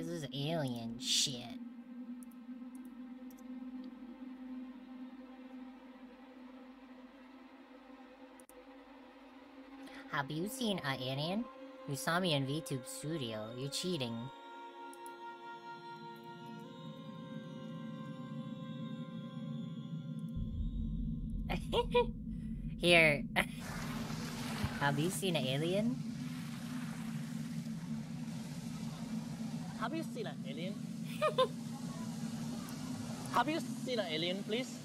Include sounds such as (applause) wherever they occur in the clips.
is this alien shit? Have you seen an alien? You saw me in VTube Studio. You're cheating. (laughs) Here. (laughs) Have you seen an alien? Have you seen an alien? (laughs) have you seen an alien, please?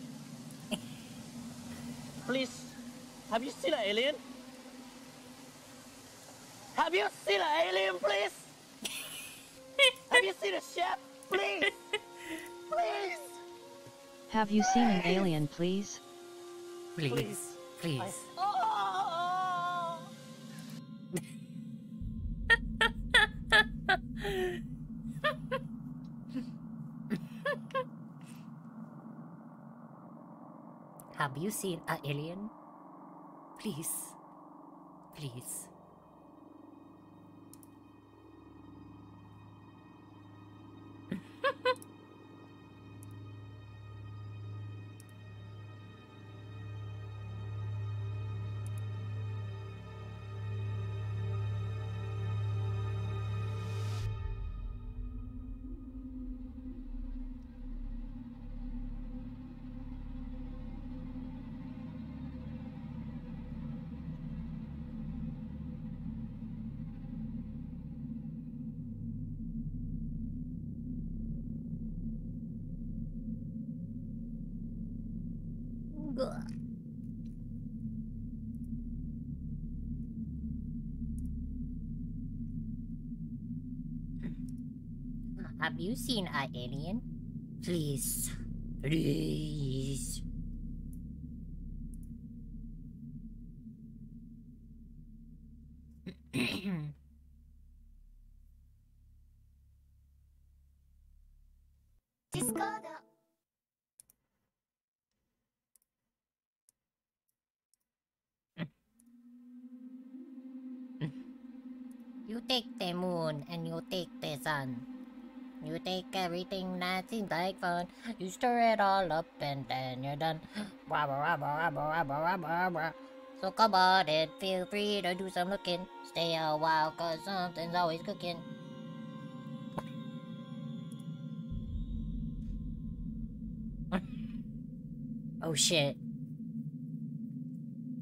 please, have you seen an alien? Have you seen an alien, please? have you seen a ship, please? please. Have you seen an alien, please? Please. Please. I- you seen an alien? Please. Please. Have you seen an alien? Please. Please. everything that seems like fun. You stir it all up and then you're done. So come on and feel free to do some looking. Stay a while cause something's always cooking. (laughs) oh shit.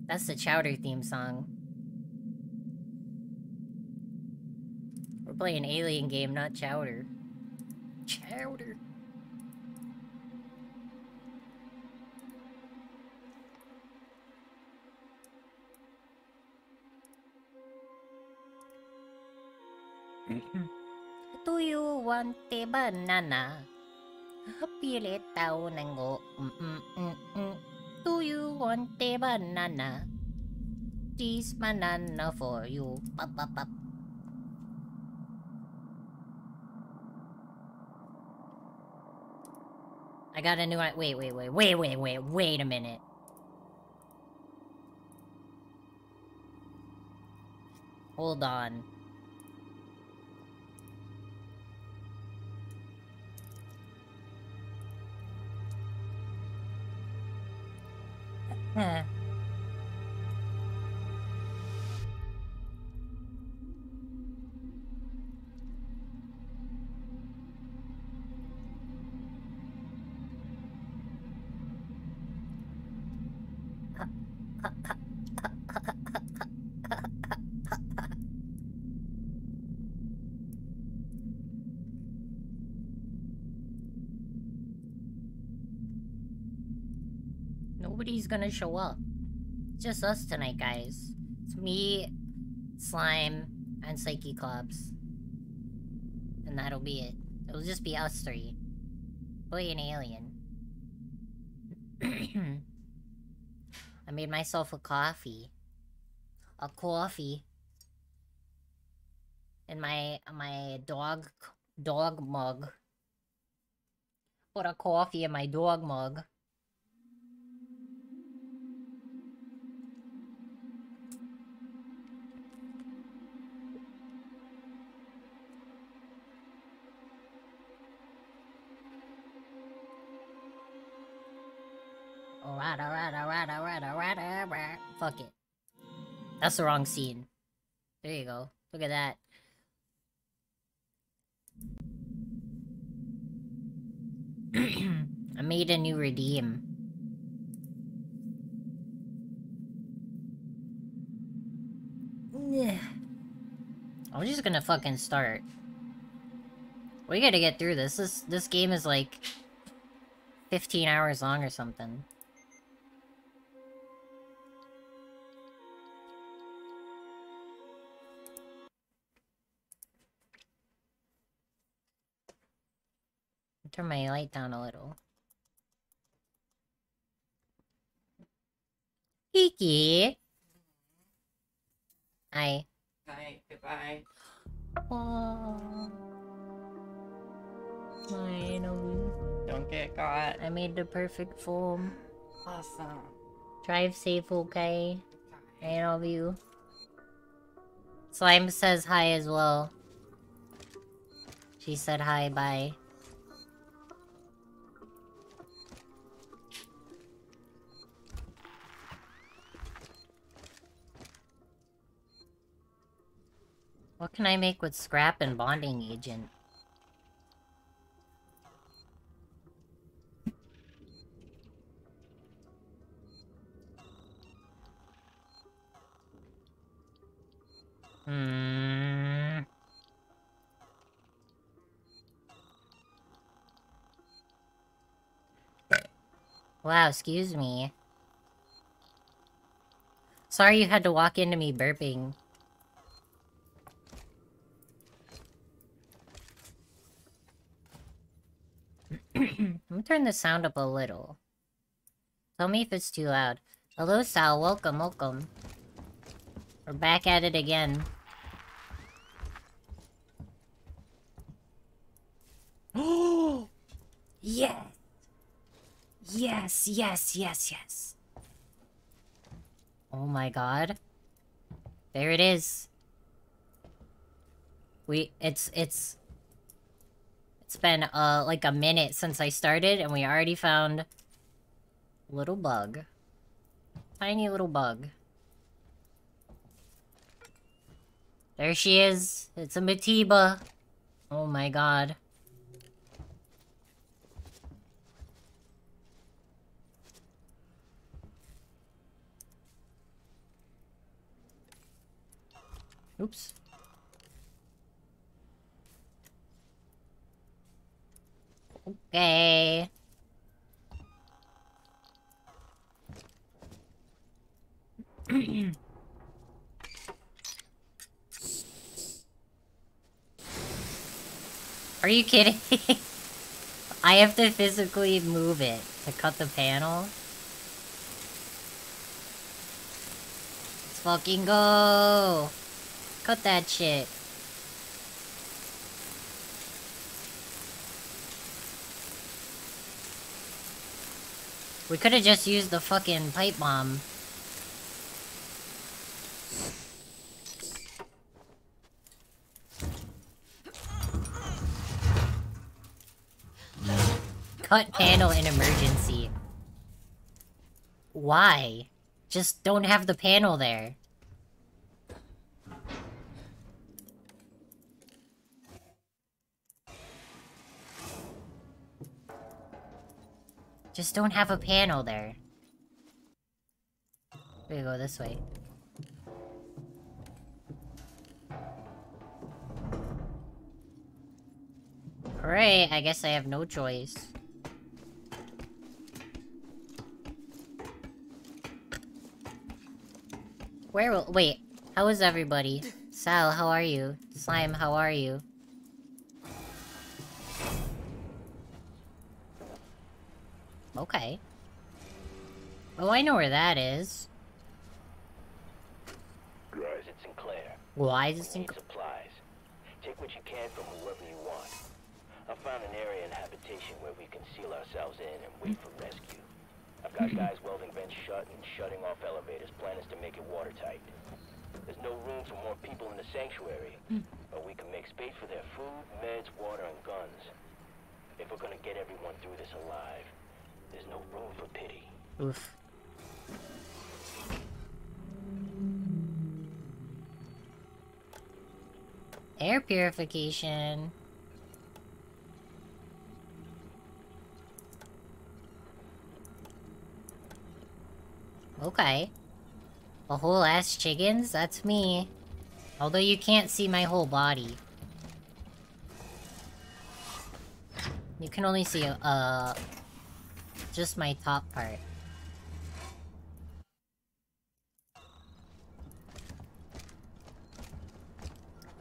That's the Chowder theme song. We're playing Alien game, not Chowder. Chowder. Do you want a banana? Pilit daw ng go. Mm -mm -mm -mm. Do you want a banana? This banana for you. Pop, pop, pop. I got a new i- wait, wait, wait, wait, wait, wait, wait a minute. Hold on. Huh. Gonna show up. Just us tonight, guys. It's me, Slime, and Psyche Clubs. And that'll be it. It'll just be us three. Boy and alien. (clears throat) I made myself a coffee. A coffee. In my my dog dog mug. Put a coffee in my dog mug. Fuck it. That's the wrong scene. There you go. Look at that. (clears throat) I made a new redeem. I'm just gonna fucking start. We gotta get through this. This this game is like 15 hours long or something. Turn my light down a little. Kiki. Hi. Hi, goodbye. Oh. Finally. Don't get caught. I made the perfect form. Awesome. Drive safe, okay? I love you. Slime says hi as well. She said hi, bye. Can I make with scrap and bonding agent? Hmm. Wow, excuse me. Sorry you had to walk into me burping. I'm gonna turn the sound up a little. Tell me if it's too loud. Hello, Sal. Welcome, welcome. We're back at it again. Oh! (gasps) yes! Yes, yes, yes, yes. Oh my god. There it is. We, it's, it's... It's been, uh, like a minute since I started, and we already found... Little bug. Tiny little bug. There she is. It's a Matiba. Oh my god. Oops. Okay. Are you kidding? (laughs) I have to physically move it to cut the panel? Let's fucking go! Cut that shit. We could have just used the fucking pipe bomb. Cut panel in emergency. Why? Just don't have the panel there. Just don't have a panel there. We go this way. Alright, I guess I have no choice. Where will- wait, how is everybody? Sal, how are you? Slime, how are you? Okay. Oh, I know where that is. Guys, it's Sinclair. Why is it Sinclair? supplies. Take what you can from whoever you want. I found an area in habitation where we can seal ourselves in and wait for rescue. I've got guys welding vents shut and shutting off elevators. Plan is to make it watertight. There's no room for more people in the sanctuary, but we can make space for their food, meds, water, and guns. If we're gonna get everyone through this alive, there's no room for pity. Oof. Air purification. Okay. A whole ass chickens? That's me. Although you can't see my whole body. You can only see, uh... Just my top part.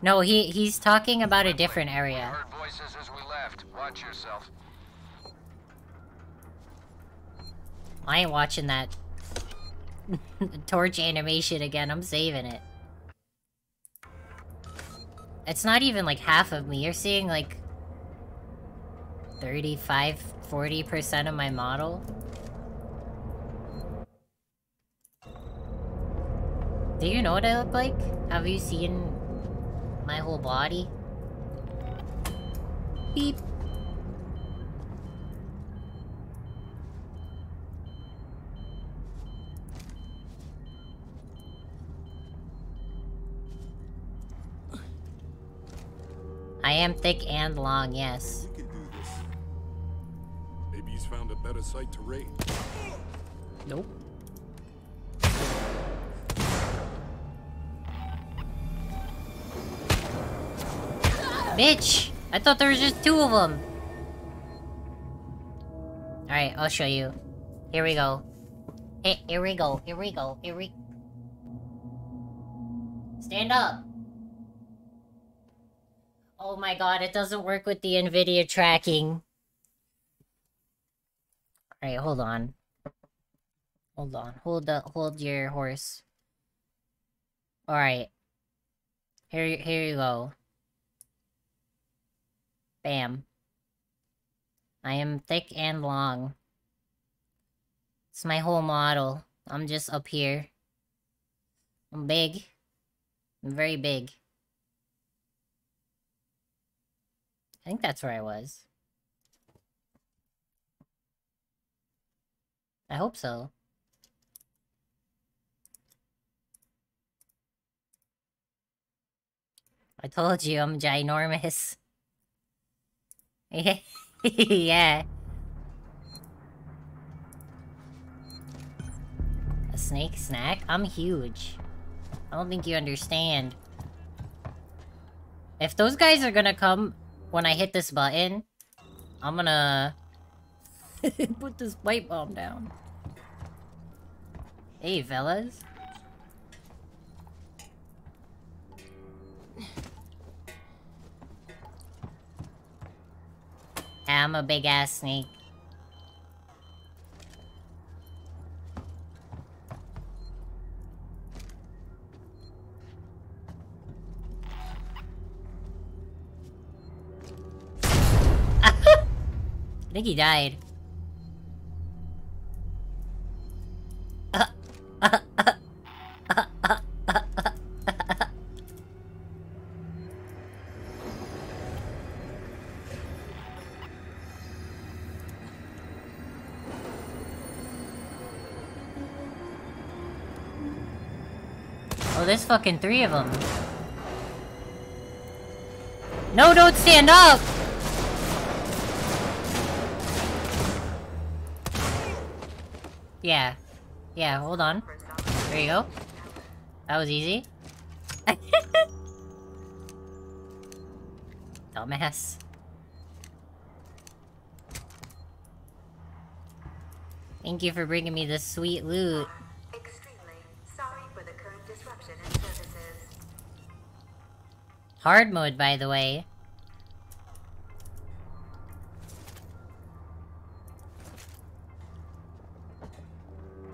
No, he he's talking about a different area. Heard voices as we left. Watch yourself. I ain't watching that (laughs) torch animation again. I'm saving it. It's not even like half of me. You're seeing like 35, 40% of my model. Do you know what I look like? Have you seen my whole body? Beep. I am thick and long, yes. A better site to raid. Nope. Bitch! I thought there was just two of them. Alright, I'll show you. Here we go. Hey, here we go. Here we go. Here we... Stand up. Oh my god, it doesn't work with the NVIDIA tracking. Alright, hold on. Hold on. Hold the hold your horse. Alright. Here here you go. Bam. I am thick and long. It's my whole model. I'm just up here. I'm big. I'm very big. I think that's where I was. I hope so. I told you I'm ginormous. (laughs) yeah. A snake snack? I'm huge. I don't think you understand. If those guys are gonna come when I hit this button, I'm gonna (laughs) put this pipe bomb down. Hey, fellas. I'm a big ass snake. (laughs) I think he died. There's fucking three of them. No, don't stand up! Yeah. Yeah, hold on. There you go. That was easy. (laughs) Dumbass. Thank you for bringing me this sweet loot. Extremely sorry for the current disruption in services. Hard mode, by the way.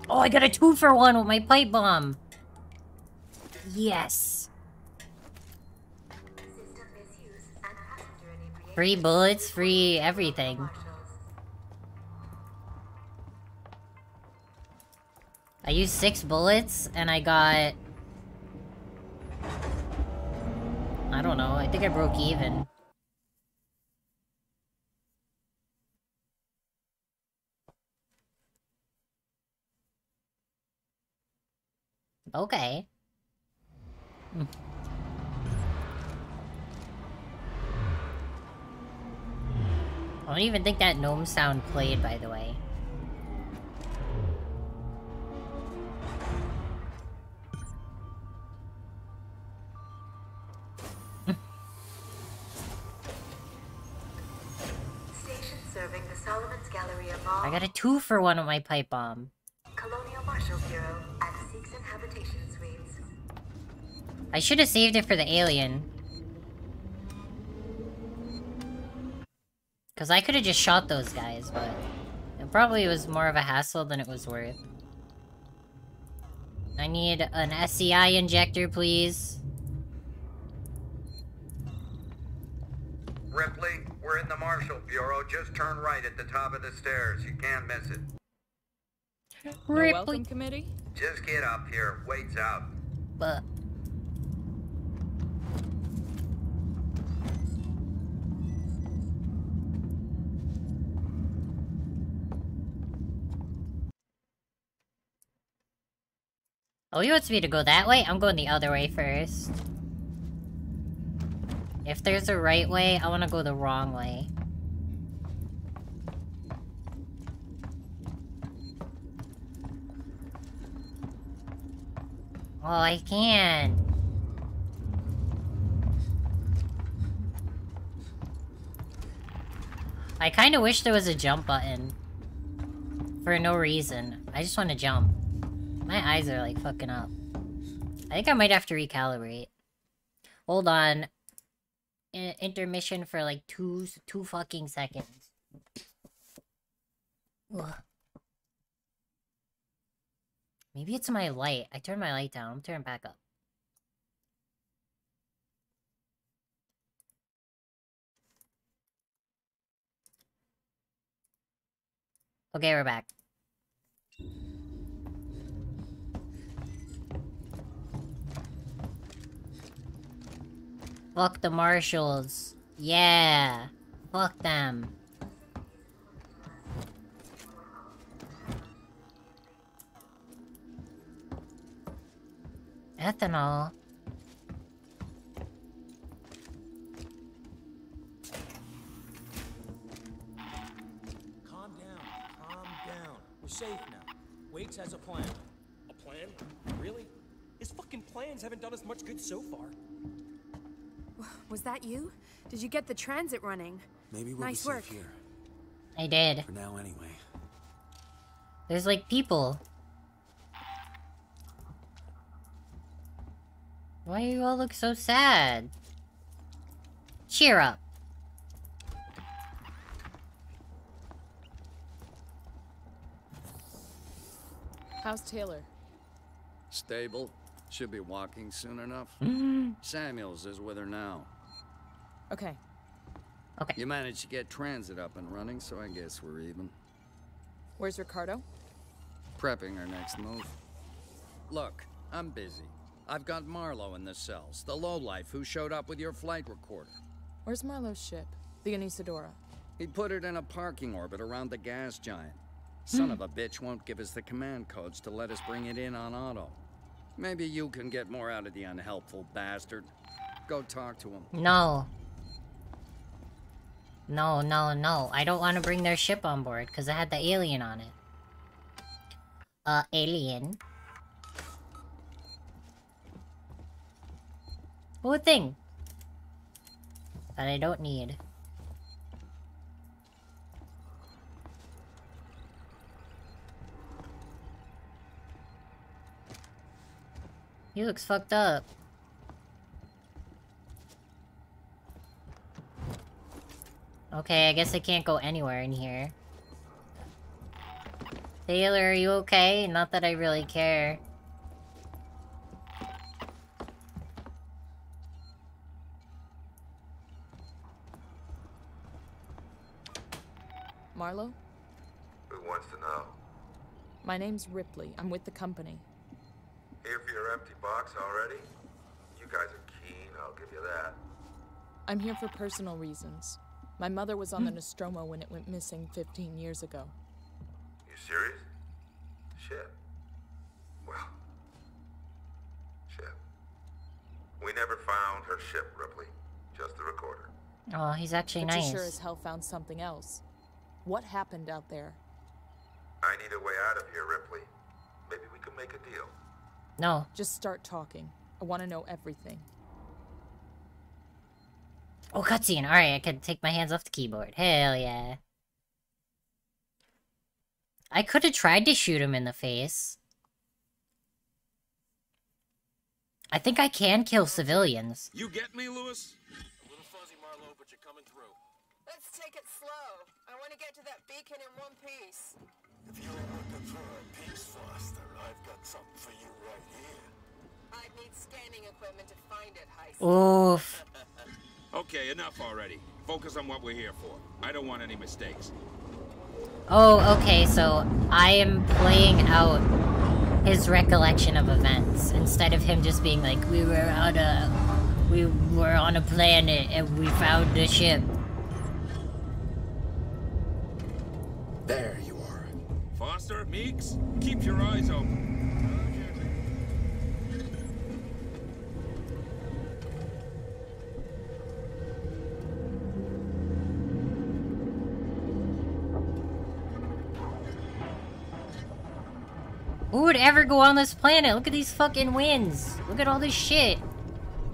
Oh, I got a two for one with my pipe bomb. Yes. Free bullets, free everything. I used six bullets and I got... I don't know, I think I broke even. Okay. I don't even think that gnome sound played, by the way. I got a two for one on my pipe bomb. Colonial Marshal Bureau, and Seegson Habitation Suites. I should have saved it for the alien. Because I could have just shot those guys, but it probably was more of a hassle than it was worth. I need an SCI injector, please. Ripley, we're in the Marshal Bureau. Just turn right at the top of the stairs. You can't miss it. No welcome committee? Just get up here. Wait's out. But Oh, he wants me to go that way? I'm going the other way first. If there's a right way, I want to go the wrong way. Oh, I can. I kind of wish there was a jump button. For no reason. I just want to jump. My eyes are like fucking up. I think I might have to recalibrate. Hold on. Intermission for like two two fucking seconds. Ugh. Maybe it's my light. I turned my light down. I'm turning back up. Okay, we're back. Fuck the marshals. Yeah. Fuck them. Ethanol. Calm down. Calm down. We're safe now. Waits has a plan. A plan? Really? His fucking plans haven't done us much good so far. Was that you? Did you get the transit running? Maybe we'll Nice be safe work. here. I did. For now, anyway. There's like people. Why do you all look so sad? Cheer up. How's Taylor? Stable. Should be walking soon enough. Mm-hmm. Samuels is with her now. Okay. Okay. You managed to get transit up and running, so I guess we're even. Where's Ricardo? Prepping our next move. Look, I'm busy. I've got Marlow in the cells, the lowlife who showed up with your flight recorder. Where's Marlow's ship? The Anesidora. He put it in a parking orbit around the gas giant. Son hmm. of a bitch won't give us the command codes to let us bring it in on auto. Maybe you can get more out of the unhelpful bastard. Go talk to him. No. No, no, no. I don't want to bring their ship on board because it had the alien on it. Uh, alien. What thing? That I don't need. He looks fucked up. Okay, I guess I can't go anywhere in here. Taylor, are you okay? Not that I really care. Marlow? Who wants to know? My name's Ripley. I'm with the company. Here for your empty box already? You guys are keen, I'll give you that. I'm here for personal reasons. My mother was on the hmm. Nostromo when it went missing 15 years ago. You serious? Shit. Well, shit. We never found her ship, Ripley. Just the recorder. Oh, he's actually but nice. You sure as hell found something else. What happened out there? I need a way out of here, Ripley. Maybe we can make a deal. No. Just start talking. I want to know everything. Oh, cutscene. Alright, I can take my hands off the keyboard. Hell yeah. I could have tried to shoot him in the face. I think I can kill civilians. You get me, Lewis? A little fuzzy, Marlow, but you're coming through. Let's take it slow. I want to get to that beacon in one piece. If you're looking for a piece, Foster, I've got something for you right here. I'd need scanning equipment to find it, Heist. Oof. (laughs) Okay, enough already. Focus on what we're here for. I don't want any mistakes. Oh, okay, so I am playing out his recollection of events instead of him just being like, we were on a, we were on a planet and we found a ship. Foster, Meeks, keep your eyes open. Who would ever go on this planet? Look at these fucking winds. Look at all this shit.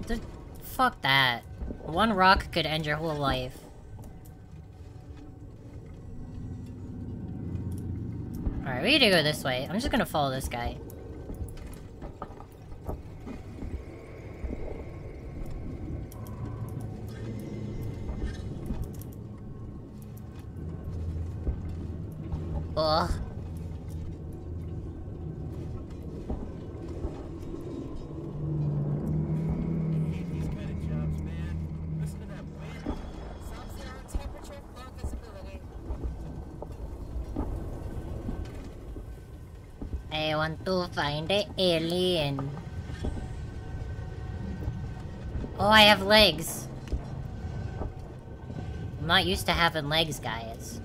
The, fuck that. One rock could end your whole life. Alright, we need to go this way. I'm just gonna follow this guy. Ugh. I want to find the alien. Oh, I have legs. I'm not used to having legs, guys.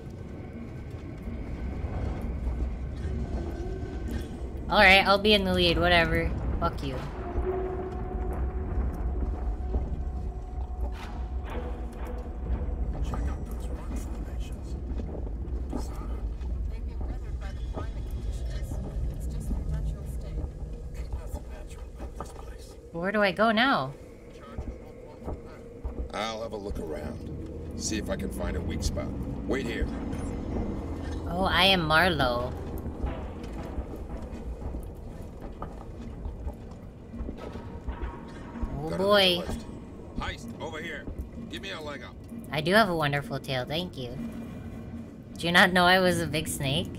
Alright, I'll be in the lead, whatever. Fuck you. Where do I go now? I'll have a look around. See if I can find a weak spot. Wait here. Oh, I am Marlow. Oh Got boy. Heist, over here. Give me a leg up. I do have a wonderful tail, thank you. Do you not know I was a big snake?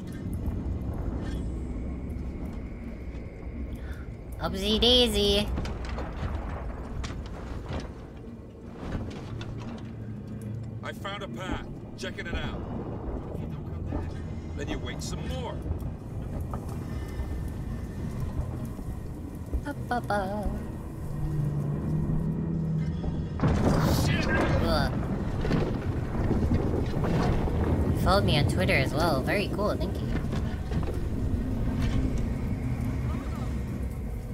Upsy daisy. Found a path. Checking it out. Then you wait some more. Ba-ba-ba. Ugh. You followed me on Twitter as well. Very cool, thank you.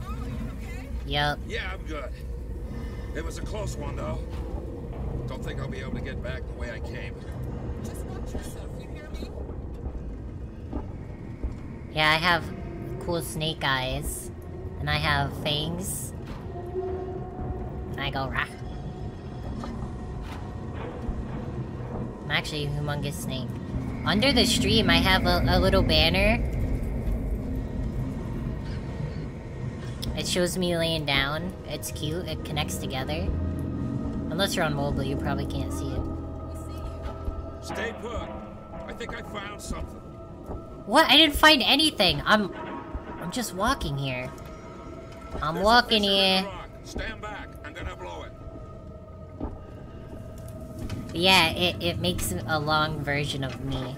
Oh, yup. Yeah, I'm good. It was a close one, though. Don't think I'll be able to get back the way I came. Just watch yourself, you hear me? Yeah, I have cool snake eyes. And I have fangs. And I go rah. I'm actually a humongous snake. Under the stream, I have a, a little banner. It shows me laying down. It's cute. It connects together. Unless you're on mobile, you probably can't see it. Stay put. I think I found something. What? I didn't find anything. I'm... I'm just walking here. I'm There's walking here. Stand back. I'm gonna blow it. Yeah, it, it makes a long version of me.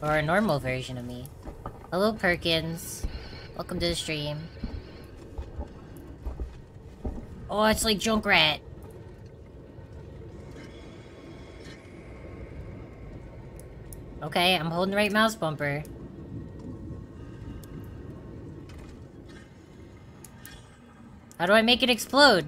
Or a normal version of me. Hello, Perkins. Welcome to the stream. Oh, it's like Junkrat. Okay, I'm holding the right mouse bumper. How do I make it explode?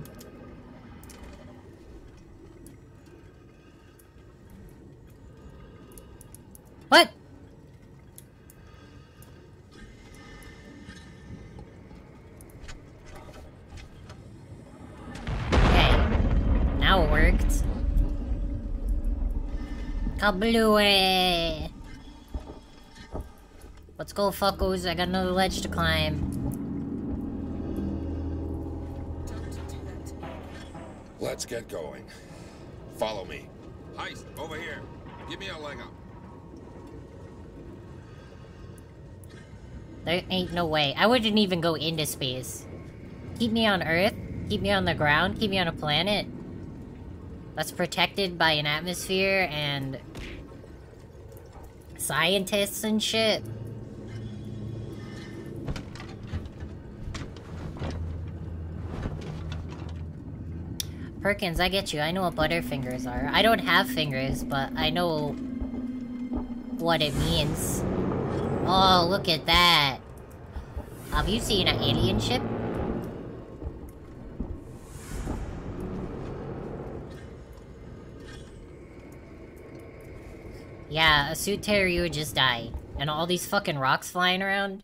Kablooey! Eh. Let's go, fuckos. I got another ledge to climb. Let's get going. Follow me. Heist, over here. Give me a leg up. There ain't no way. I wouldn't even go into space. Keep me on Earth, keep me on the ground, keep me on a planet that's protected by an atmosphere and scientists and shit. Perkins, I get you. I know what butterfingers are. I don't have fingers, but I know what it means. Oh, look at that. Have you seen an alien ship? Yeah, a suit terror would just die. And all these fucking rocks flying around.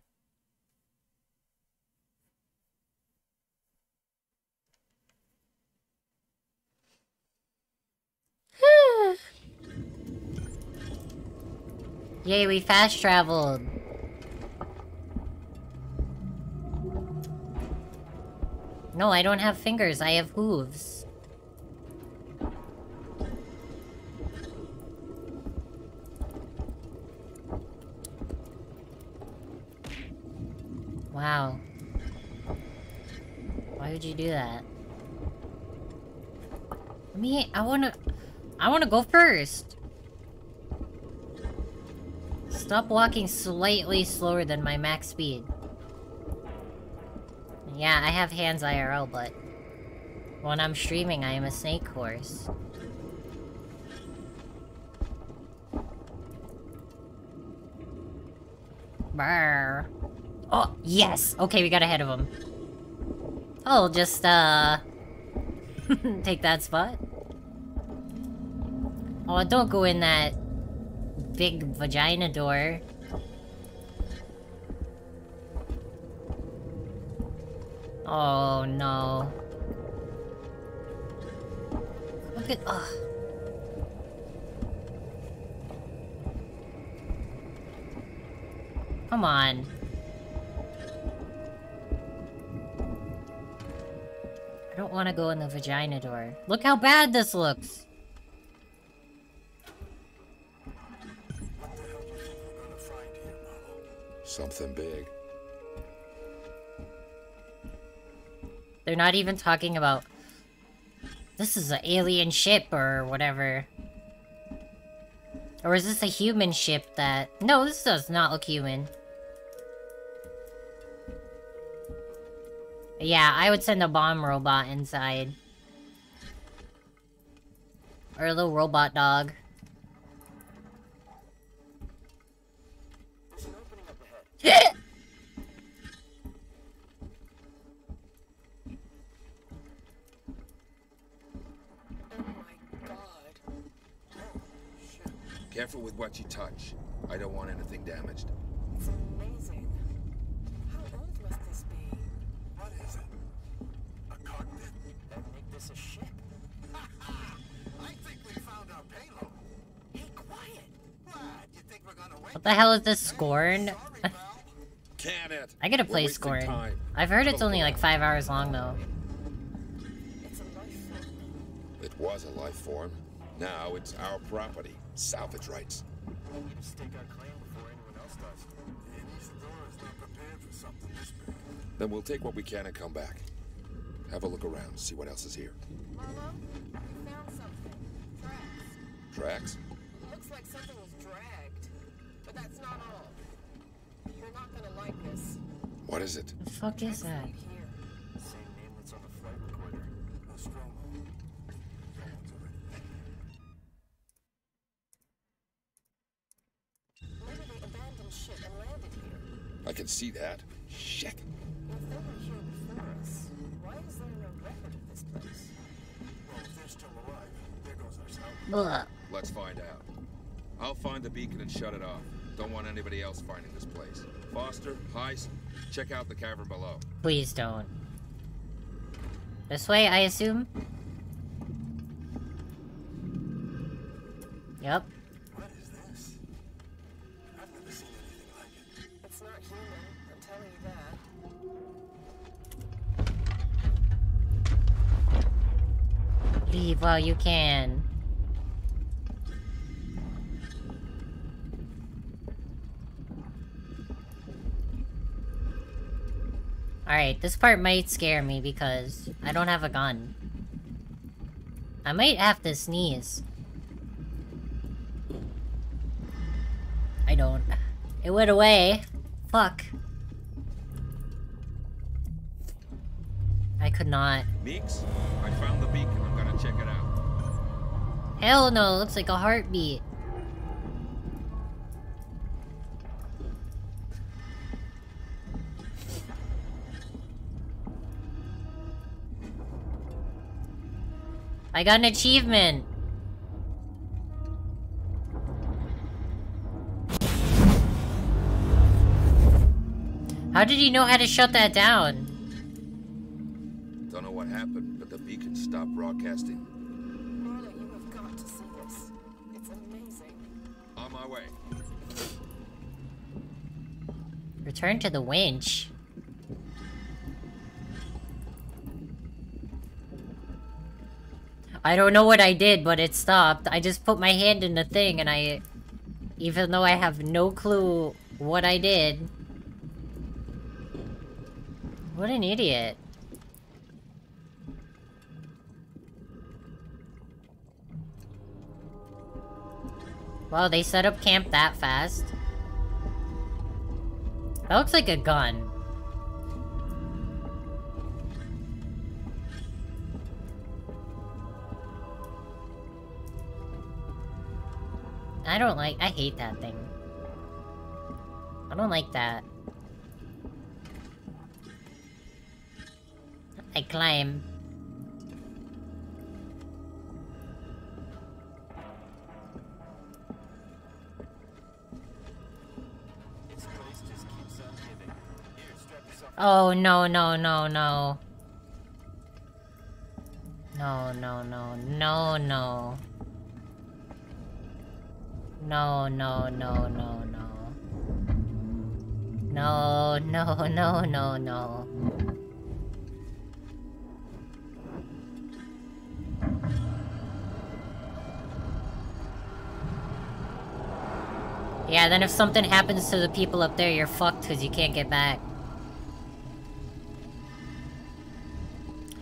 (sighs) Yay, we fast traveled. No, I don't have fingers, I have hooves. Wow. Why would you do that? Me, I wanna... I wanna go first! Stop walking slightly slower than my max speed. Yeah, I have hands IRL, but... When I'm streaming, I am a snake horse. Brr. Oh, yes! Okay, we got ahead of him. I'll just, uh... (laughs) take that spot. Oh, don't go in that big vagina door. Oh, no. Look at... Ugh. Come on. I don't want to go in the vagina door. Look how bad this looks! Something big. They're not even talking about... This is an alien ship or whatever. Or is this a human ship that... No, this does not look human. Yeah, I would send a bomb robot inside. Or a little robot dog. (laughs) Careful with what you touch. I don't want anything damaged. What the hell is this Scorn? Can it? I gotta play Scorn. time. I've heard it's only like five hours long though. It's a life form. It was a life form. Now it's our property. Salvage rights. We need to stake our claim before anyone else does. And Isadora's not prepared for something this big. Then we'll take what we can and come back. Have a look around, see what else is here. Marlow, we found something. Tracks. Tracks? That's not all. You're not gonna like this. What is it? The fuck is that? Right here. Same name that's on the flight recorder. Nostromo. Someone's already Maybe they abandoned ship and landed here. I can see that. Shit. If they were here before us, why is there no record of this place? Well, if they're still alive, there goes our salvage. Ugh. Let's find out. I'll find the beacon and shut it off. Don't want anybody else finding this place. Foster, Heist, check out the cavern below. Please don't. This way, I assume? Yep. What is this? I've never seen anything like it. It's not human, I'm telling you that. Leave while you can. Alright, this part might scare me because I don't have a gun. I might have to sneeze. I don't. It went away. Fuck. I could not. Meeks, I found the beacon. I'm gonna check it out. Hell no, looks like a heartbeat. I got an achievement. How did he know how to shut that down? Don't know what happened, but the beacon stopped broadcasting. Marla, you have got to see this. It's amazing. On my way. Return to the winch. I don't know what I did, but it stopped. I just put my hand in the thing and I... Even though I have no clue what I did... What an idiot. Wow, they set up camp that fast. That looks like a gun. I don't like- I hate that thing. I don't like that. I climb. Oh, no, no, no, no. No, no, no, no, no. No, no, no, no, no. No, no, no, no, no. Yeah, then if something happens to the people up there, you're fucked because you can't get back.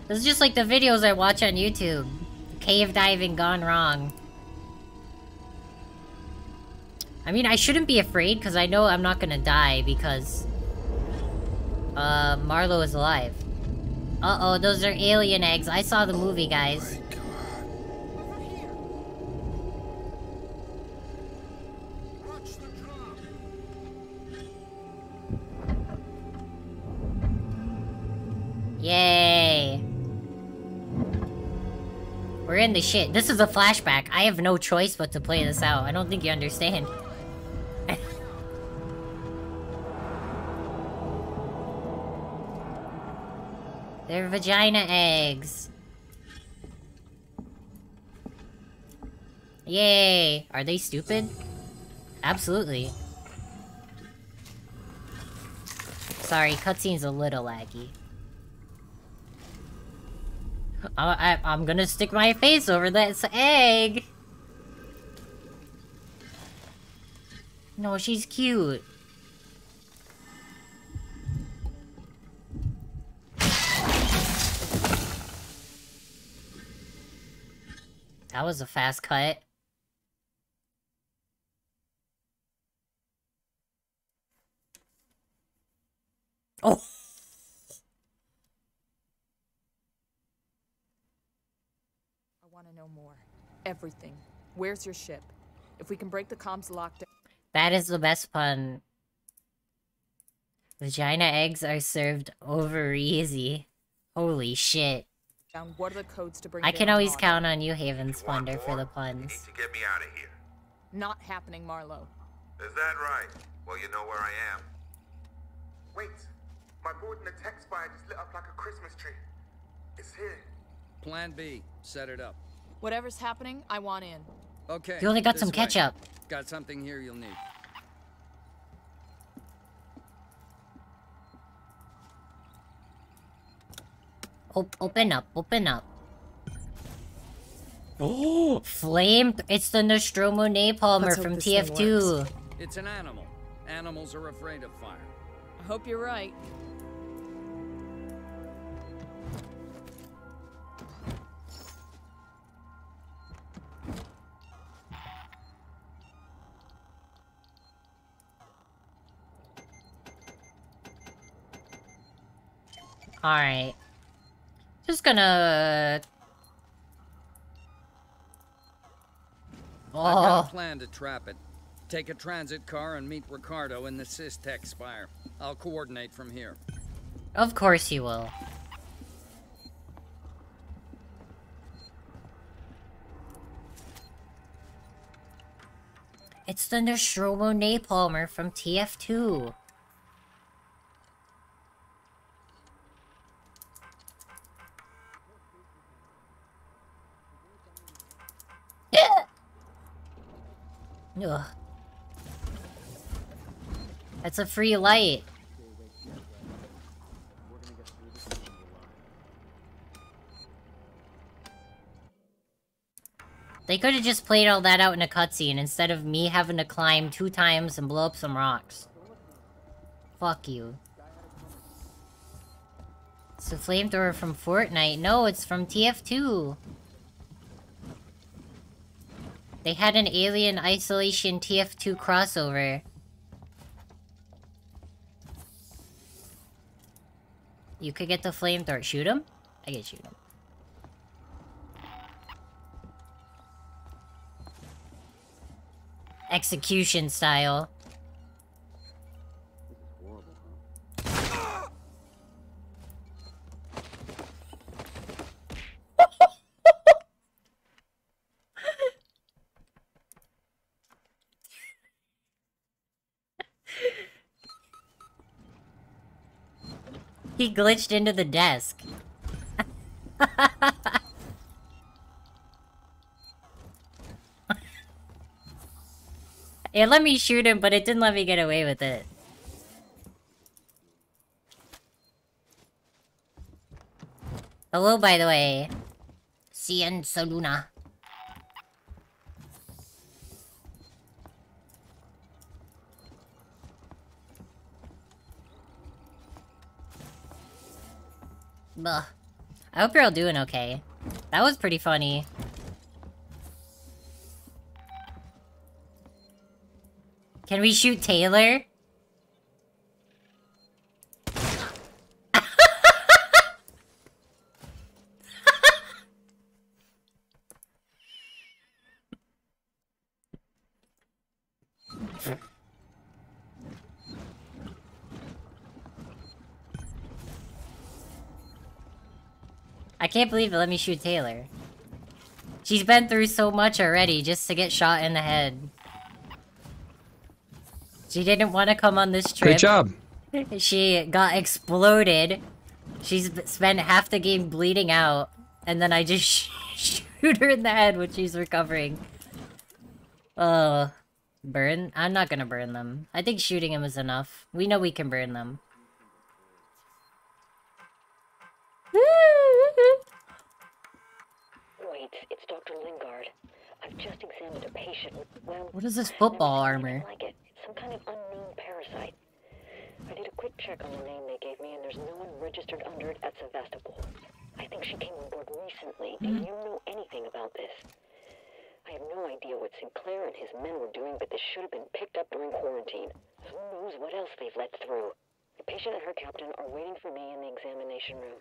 This is just like the videos I watch on YouTube. Cave diving gone wrong. I mean, I shouldn't be afraid because I know I'm not gonna die because... Uh, Marlow is alive. Uh-oh, those are alien eggs. I saw the movie, guys. Yay. We're in the shit. This is a flashback. I have no choice but to play this out. I don't think you understand. They're vagina eggs. Yay! Are they stupid? Absolutely. Sorry, cutscene's a little laggy. I, I, I'm gonna stick my face over this egg! No, she's cute. That was a fast cut. Oh! I want to know more. Everything. Where's your ship? If we can break the comms lockdown. That is the best pun. Vagina eggs are served over easy. Holy shit. What are the codes to bring I can always on? count on you, Haven Splendor, for the puns. To get me out of here. Not happening, Marlow. Is that right? Well, you know where I am. Wait, my board in the tech spire just lit up like a Christmas tree. It's here. Plan B. Set it up. Whatever's happening, I want in. Okay. You only got some way. ketchup. Got something here you'll need. Op open up, open up. Oh, flame! It's the Nostromo Napalmer from TF2. It's an animal. Animals are afraid of fire. I hope you're right. Alright. Just gonna... I've got a Oh, plan to trap it. Take a transit car and meet Ricardo in the Systech Spire. I'll coordinate from here. of course you will. It's the Nostromo Napalmer from TF2. Ugh. That's a free light. They could have just played all that out in a cutscene instead of me having to climb two times and blow up some rocks. Fuck you. It's a flamethrower from Fortnite. No, it's from TF2. They had an Alien Isolation TF2 crossover. You could get the flamethrower. Shoot him? I can shoot him. Execution style. He glitched into the desk. (laughs) it let me shoot him, but it didn't let me get away with it. Hello, by the way. Cien Soluna. I hope you're all doing okay. That was pretty funny. Can we shoot Taylor? Can't believe it let me shoot Taylor. She's been through so much already just to get shot in the head. She didn't want to come on this trip. Great job. (laughs) She got exploded. She's spent half the game bleeding out. And then I just sh (laughs) shoot her in the head when she's recovering. Oh. Burn? I'm not gonna burn them. I think shooting them is enough. We know we can burn them. Wait, it's Dr. Lingard. I've just examined a patient with, well... What is this football armor? Like it. Some kind of unknown parasite. I did a quick check on the name they gave me, and there's no one registered under it at Sevastopol. I think she came on board recently. Do Mm-hmm. you know anything about this? I have no idea what Sinclair and his men were doing, but this should have been picked up during quarantine. Who knows what else they've let through? The patient and her captain are waiting for me in the examination room.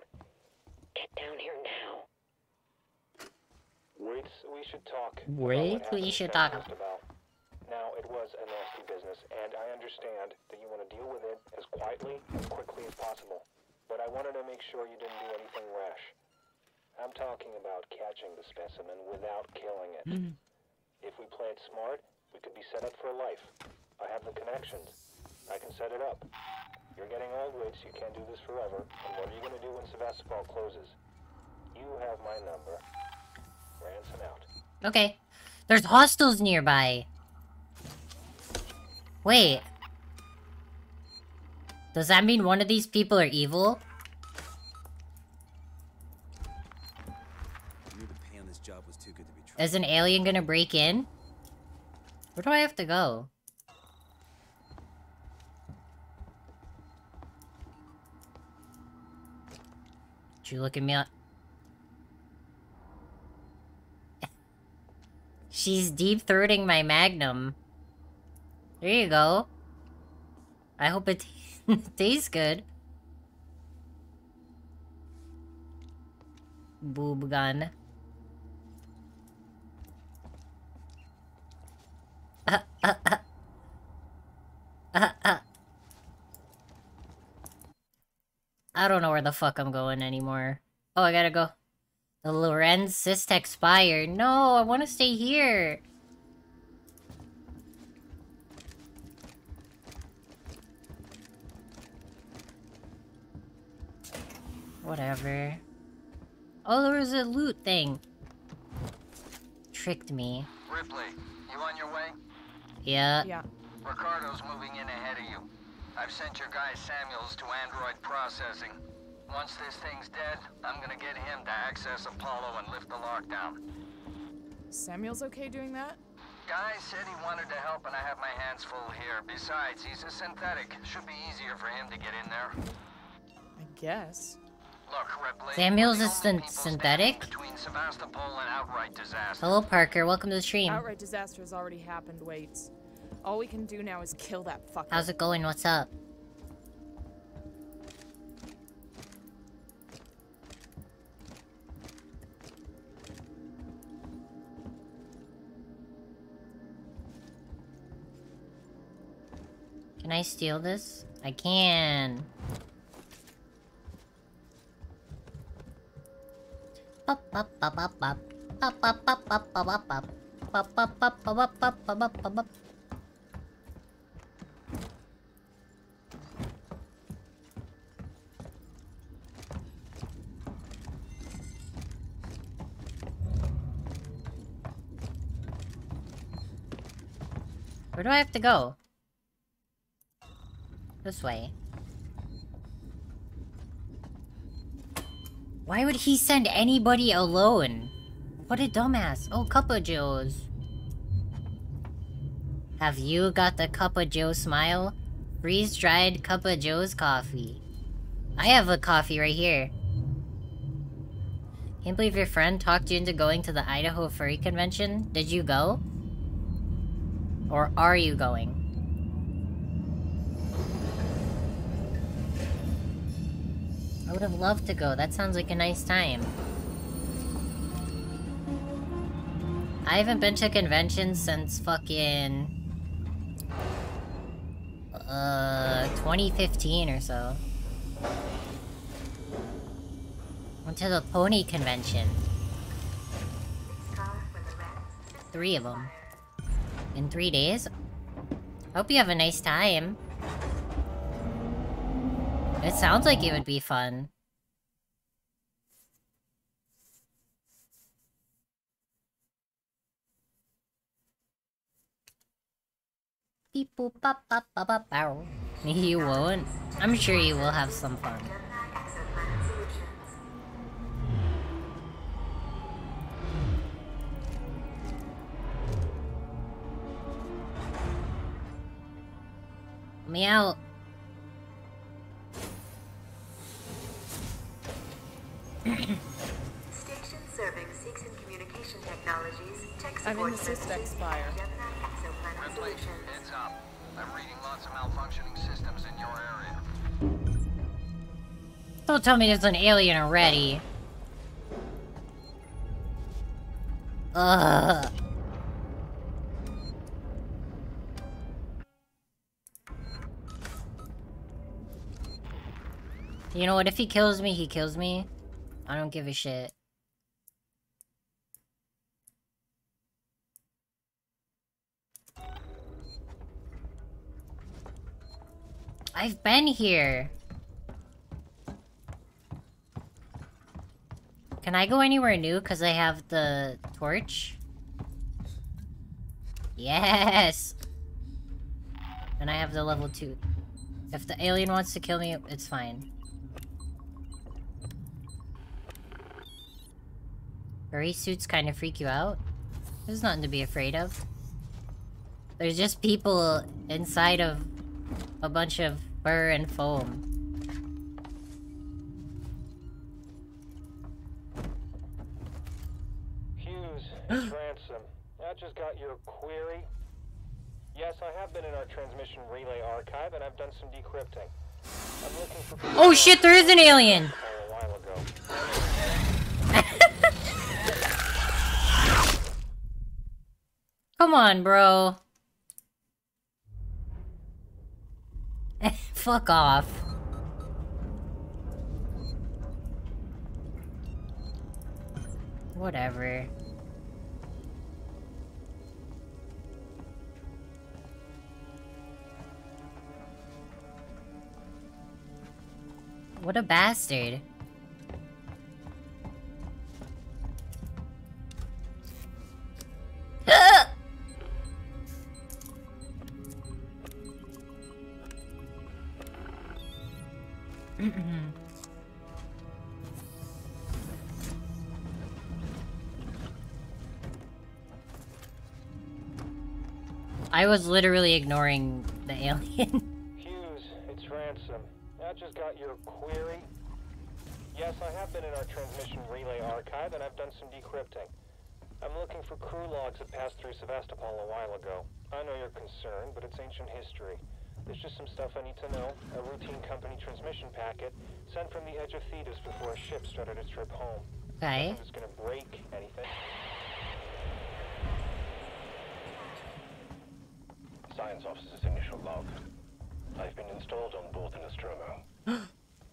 Get down here now. Wait, we should talk. about Wait, we should talk about. Now, it was a nasty business, and I understand that you want to deal with it as quietly and quickly as possible. But I wanted to make sure you didn't do anything rash. I'm talking about catching the specimen without killing it. Hmm. If we play it smart, we could be set up for life. I have the connections. I can set it up. You're getting old, Waits. You can't do this forever. And what are you going to do when Sevastopol closes? You have my number. Ransom out. Okay. There's hostels nearby. Wait. Does that mean one of these people are evil? I knew the pay on this job was too good to be Is an alien gonna break in? Where do I have to go? Did you look at me She's deep throating my magnum. There you go. I hope it (laughs) tastes good. Boob gun. I don't know where the fuck I'm going anymore. Oh, I gotta go. The Lorenz Systech Spire. No, I want to stay here. Whatever. Oh, there was a loot thing. Tricked me. Ripley, you on your way? Yeah. Yeah. Ricardo's moving in ahead of you. I've sent your guy Samuels to android processing. Once this thing's dead, I'm gonna get him to access Apollo and lift the lockdown. Samuel's okay doing that? Guy said he wanted to help and I have my hands full here. Besides, he's a synthetic. Should be easier for him to get in there. I guess. Look, Ripley. Samuel's a syn synthetic? Between Sevastopol and outright disaster. Hello, Parker. Welcome to the stream. Outright disaster has already happened, Waits. All we can do now is kill that fucker. How's it going? What's up? Can I steal this? I can. Where do I have to go? This way. Why would he send anybody alone? What a dumbass. Oh, Cup of Joe's. Have you got the Cup of Joe smile? Freeze-dried Cup of Joe's coffee. I have a coffee right here. Can't believe your friend talked you into going to the Idaho Furry Convention. Did you go? Or are you going? I would have loved to go. That sounds like a nice time. I haven't been to conventions since fucking... Uh, 2015 or so. Went to the pony convention. Three of them. In three days? Hope you have a nice time. It sounds like it would be fun. Beep boop bop bop bop bop bow. You won't. I'm sure you will have some fun. Let Station serving Seegson Communication Technologies. Tech I'm in support the cyst services. expire. Gemini Exoplanet Ripley, Solutions. heads up. I'm reading lots of malfunctioning systems in your area. Don't tell me there's an alien already. Ugh. You know what? If he kills me, he kills me. I don't give a shit. I've been here. Can I go anywhere new because I have the torch? Yes! And I have the level 2. If the alien wants to kill me, it's fine. Furry suits kind of freak you out? There's nothing to be afraid of. There's just people inside of a bunch of fur and foam. Hughes, it's (gasps) Ransom. I just got your query. Yes, I have been in our transmission relay archive, and I've done some decrypting. I'm looking for... Oh shit, there is an alien! (laughs) (laughs) Come on, bro. (laughs) Fuck off. Whatever. What a bastard. I was literally ignoring the alien. (laughs) Hughes, it's Ransom. I just got your query. Yes, I have been in our transmission relay archive, and I've done some decrypting. I'm looking for crew logs that passed through Sevastopol a while ago. I know you're concerned, but it's ancient history. There's just some stuff I need to know. A routine company transmission packet sent from the edge of Thedus before a ship started its trip home. Okay. Nothing gonna break anything. Science officer's initial log. I've been installed on board the Nostromo. (gasps)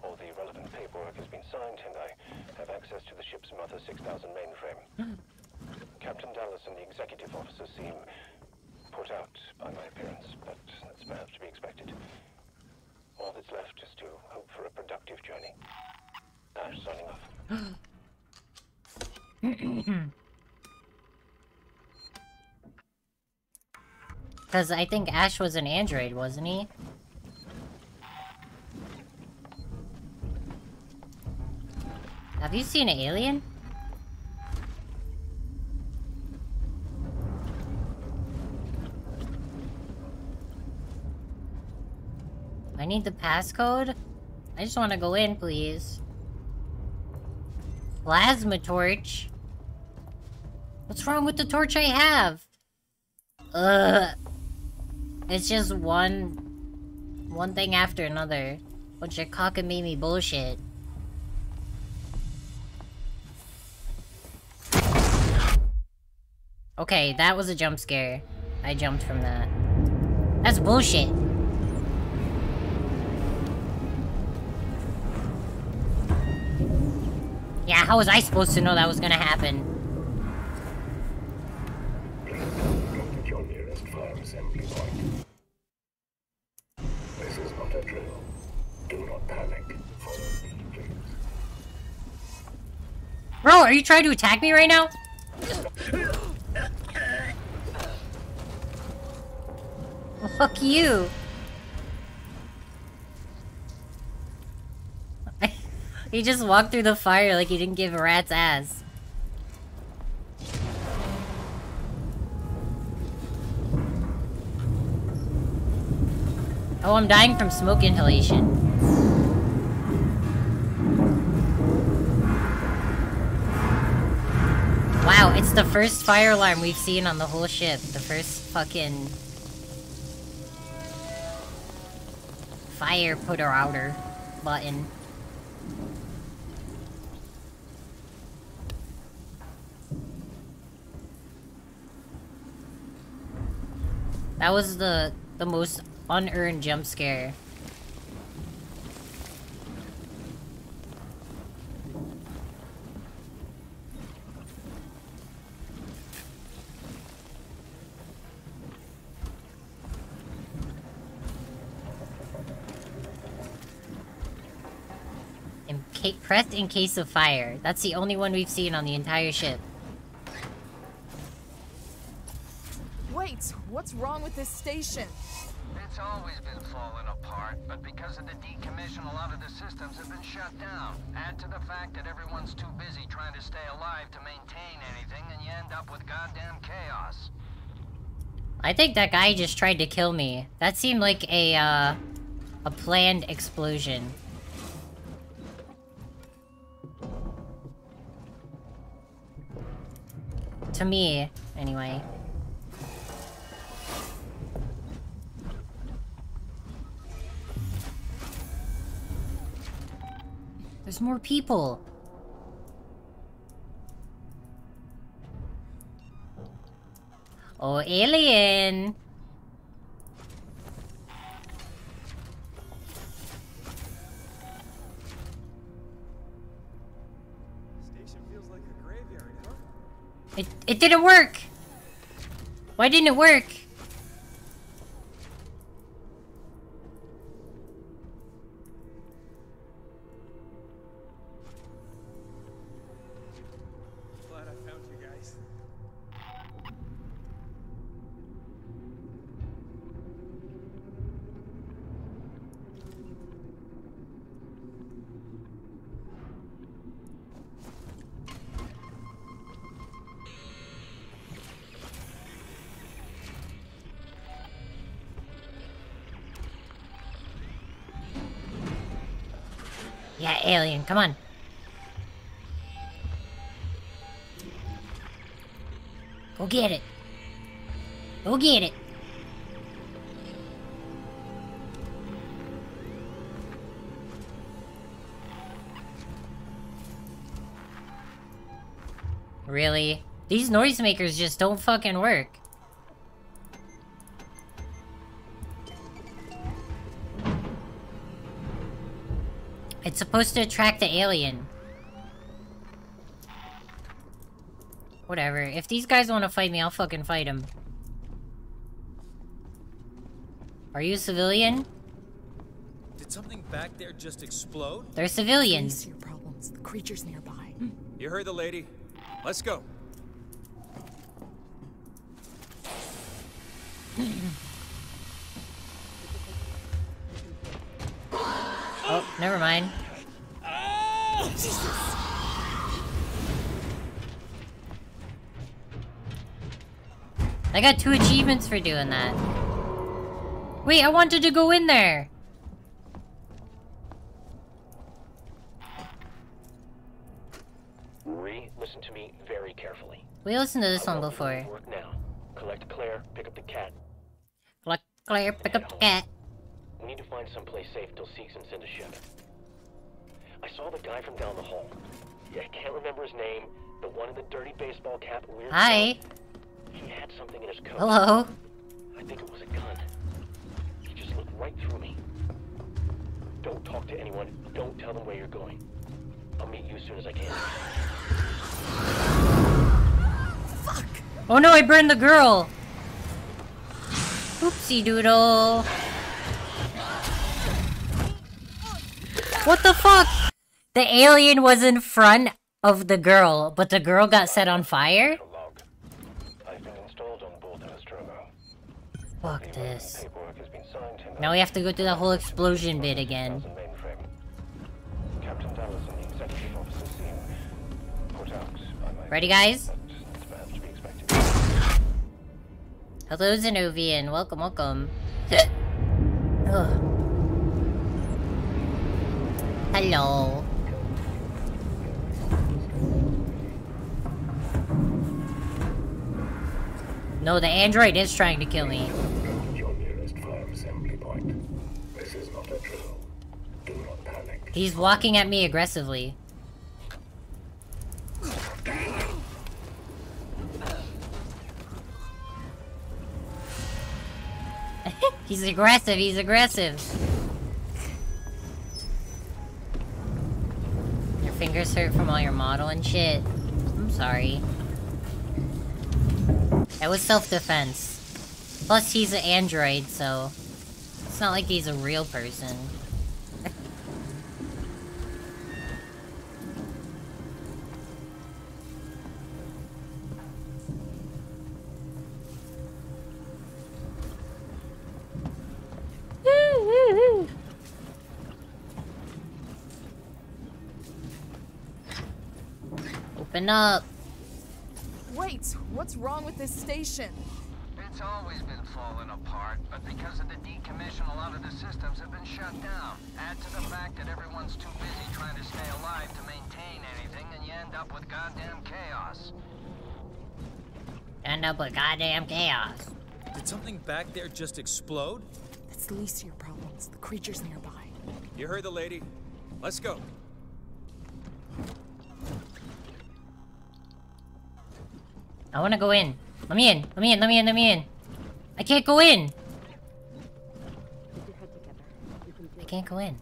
All the relevant paperwork has been signed, and I have access to the ship's Mother 6000 mainframe. (gasps) (gasps) Captain Dallas and the executive officer seem put out by my appearance, but that's perhaps to be expected. All that's left is to hope for a productive journey. Ash signing off. (gasps) Because I think Ash was an android, wasn't he? Have you seen an alien? I need the passcode? I just want to go in, please. Plasma torch? What's wrong with the torch I have? Ugh. It's just one... One thing after another. Bunch of cockamamie bullshit. Okay, that was a jump scare. I jumped from that. That's bullshit. Yeah, how was I supposed to know that was gonna happen? This is not a drill. Do not panic. Bro, are you trying to attack me right now? Well, fuck you. He just walked through the fire like he didn't give a rat's ass. Oh, I'm dying from smoke inhalation. Wow, it's the first fire alarm we've seen on the whole ship. The first fucking... Fire putter outer button. That was the the most unearned jump scare. In pressed in case of fire. That's the only one we've seen on the entire ship. Wait, what's wrong with this station? It's always been falling apart, but because of the decommission, a lot of the systems have been shut down. Add to the fact that everyone's too busy trying to stay alive to maintain anything, and you end up with goddamn chaos. I think that guy just tried to kill me. That seemed like a, uh, a planned explosion. To me, anyway. There's more people. Oh, alien! Like huh? It, it didn't work! Why didn't it work? Alien, come on. Go get it. Go get it. Really? These noisemakers just don't fucking work. It's supposed to attract the alien. Whatever. If these guys want to fight me, I'll fucking fight them. Are you a civilian? Did something back there just explode? They're civilians. your problems. The creature's nearby. Hmm. You heard the lady. Let's go. (clears throat) Oh, never mind. I got two achievements for doing that. Wait, I wanted to go in there. Marie, listen to me very carefully. We listened to this I one want you to before. Work now. Collect Claire, pick up the cat. Like Claire, pick up the cat. We need to find someplace safe till Seegson send a ship. I saw the guy from down the hall. Yeah, I can't remember his name. The one in the dirty baseball cap, weird. Hi. He had something in his coat. Hello. I think it was a gun. He just looked right through me. Don't talk to anyone. Don't tell them where you're going. I'll meet you as soon as I can. Oh no, I burned the girl. Oopsie doodle. What the fuck? The alien was in front of the girl, but the girl got set on fire? I've been installed on board the Nostromo. Fuck this. Paperwork has been signed and Now we have to go through the whole explosion bit again. mainframe. Captain Dallas and the executive officer seem put out by my Ready, guys? It's perhaps to. Hello, Zenovian. Welcome, welcome. (laughs) Hello. No, the android is trying to kill me. He's walking at me aggressively. (laughs) he's aggressive, he's aggressive. Fingers hurt from all your modeling shit. I'm sorry. That was self-defense. Plus, he's an android, so... It's not like he's a real person. Open up. Wait, what's wrong with this station? It's always been falling apart, but because of the decommission, a lot of the systems have been shut down. Add to the fact that everyone's too busy trying to stay alive to maintain anything, and you end up with goddamn chaos. End up with goddamn chaos. Did something back there just explode? That's the least of your problems. The creature's nearby. You heard the lady. Let's go. I wanna go in. Let me in. Let me in. Let me in. Let me in. I can't go in. I can't go in.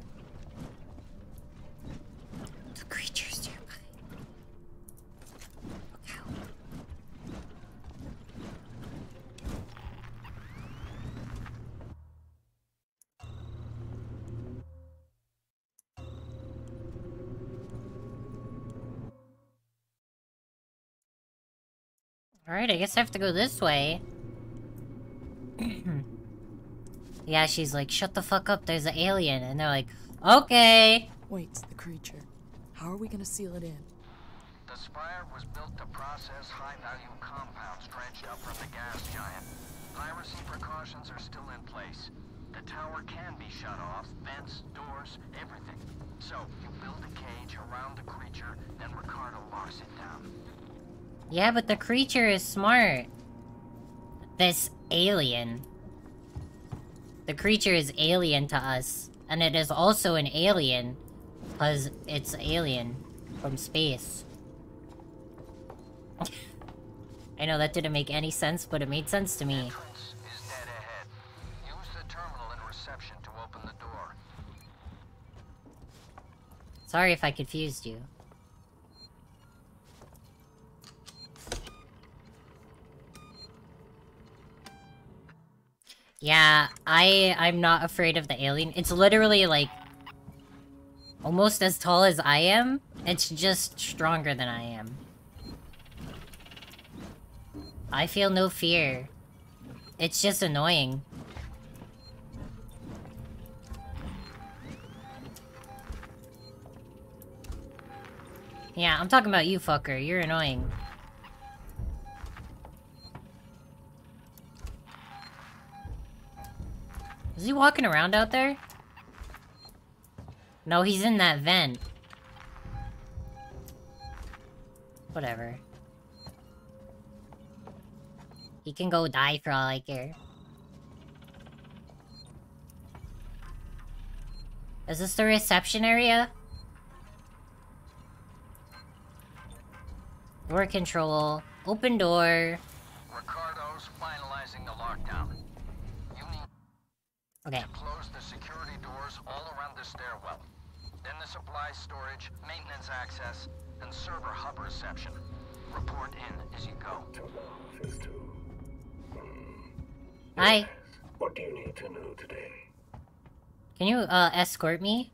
Alright, I guess I have to go this way. (clears throat) yeah, she's like, shut the fuck up, there's an alien. And they're like, okay. Wait, the creature. How are we gonna seal it in? The Spire was built to process high-value compounds dredged up from the gas giant. Piracy precautions are still in place. The tower can be shut off, vents, doors, everything. So, you build a cage around the creature, then Ricardo locks it down. Yeah, but the creature is smart. This alien. The creature is alien to us. And it is also an alien. Because it's alien. From space. (laughs) I know that didn't make any sense, but it made sense to me. Entrance is dead ahead. Use the terminal in reception to open the door. Sorry if I confused you. Yeah, I I'm not afraid of the alien. It's literally like almost as tall as I am. It's just stronger than I am. I feel no fear. It's just annoying. Yeah, I'm talking about you, fucker. You're annoying. Is he walking around out there? No, he's in that vent. Whatever. He can go die for all I care. Is this the reception area? Door control. Open door. Ricardo's Okay. to close the security doors all around the stairwell. Then the supply storage, maintenance access, and server hub reception. Report in as you go. Hi. What do you need to know today? Can you, uh, escort me?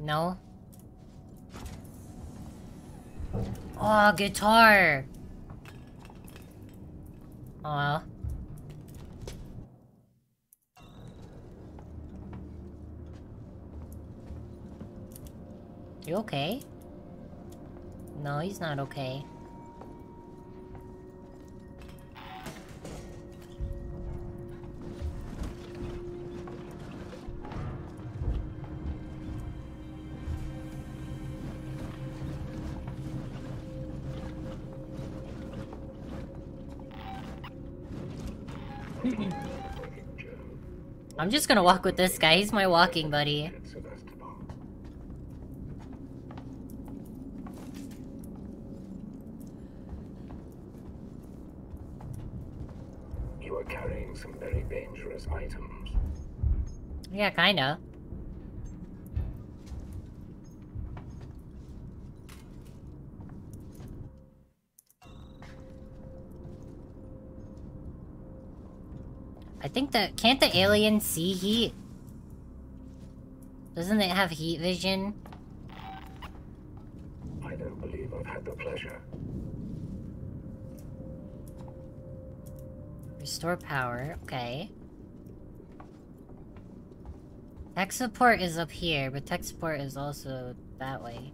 No? Oh, guitar! Oh. You okay? No, he's not okay. I'm just gonna walk with this guy. He's my walking buddy. You are carrying some very dangerous items. Yeah, kinda. Think that can't the alien see heat? Doesn't it have heat vision? I don't believe I've had the pleasure. Restore power, okay. Tech support is up here, but tech support is also that way.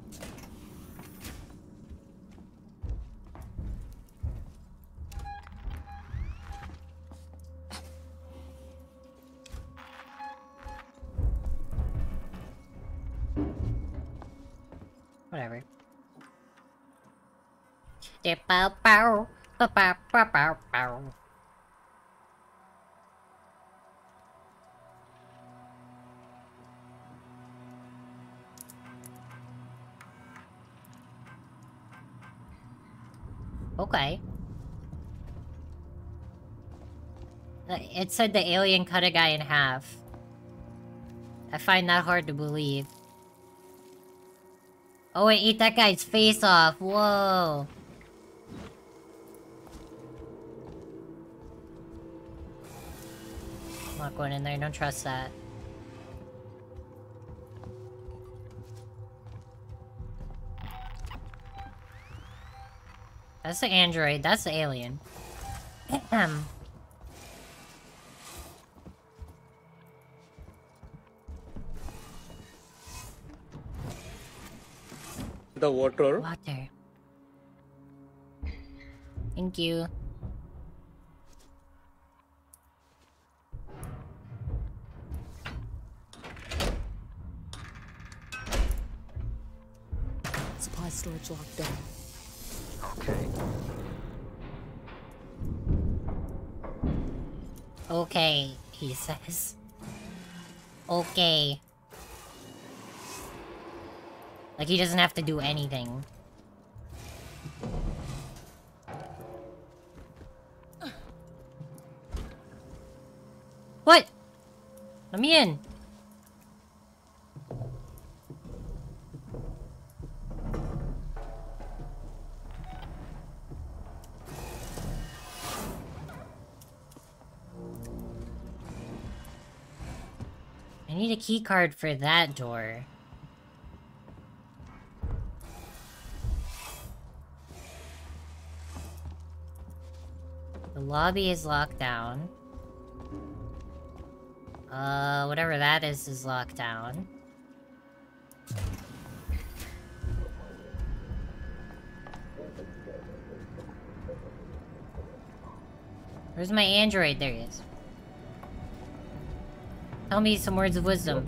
It said the alien cut a guy in half. I find that hard to believe. Oh, it ate that guy's face off. Whoa. I'm not going in there. Don't trust that. That's the android. That's the alien. (clears throat) Ahem. The water. Water. Thank you. Supply storage locked down. Okay. Okay, he says. Okay. Like he doesn't have to do anything. What? Let me in. I need a key card for that door. Lobby is locked down. Uh, whatever that is is locked down. Where's my android? There he is. Tell me some words of wisdom.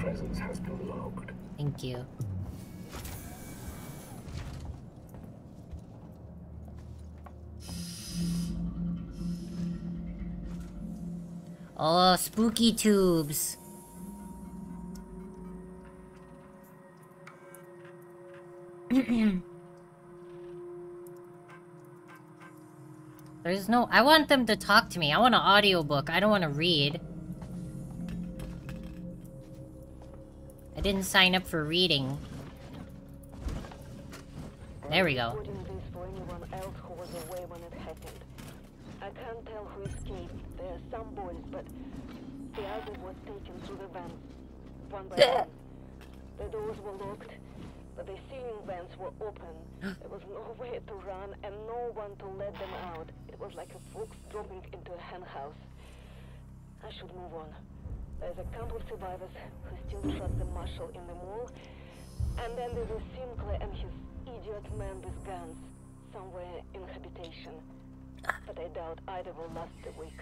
Thank you. Oh, spooky tubes. There's no- I want them to talk to me. I want an audiobook. I don't want to read. I didn't sign up for reading. There we go. Putting this for anyone else who was away when it happened. I can't tell who escaped. There are some boys, but the other was taken through the van, one by one. The doors were locked, but the ceiling vents were open. (gasps) There was no way to run and no one to let them out. It was like a fox dropping into a hen house. I should move on. There's a couple of survivors who still trust the marshal in the mall. And then there's a Sinclair and his idiot man with guns somewhere in habitation. Ah. But I doubt either will last a week.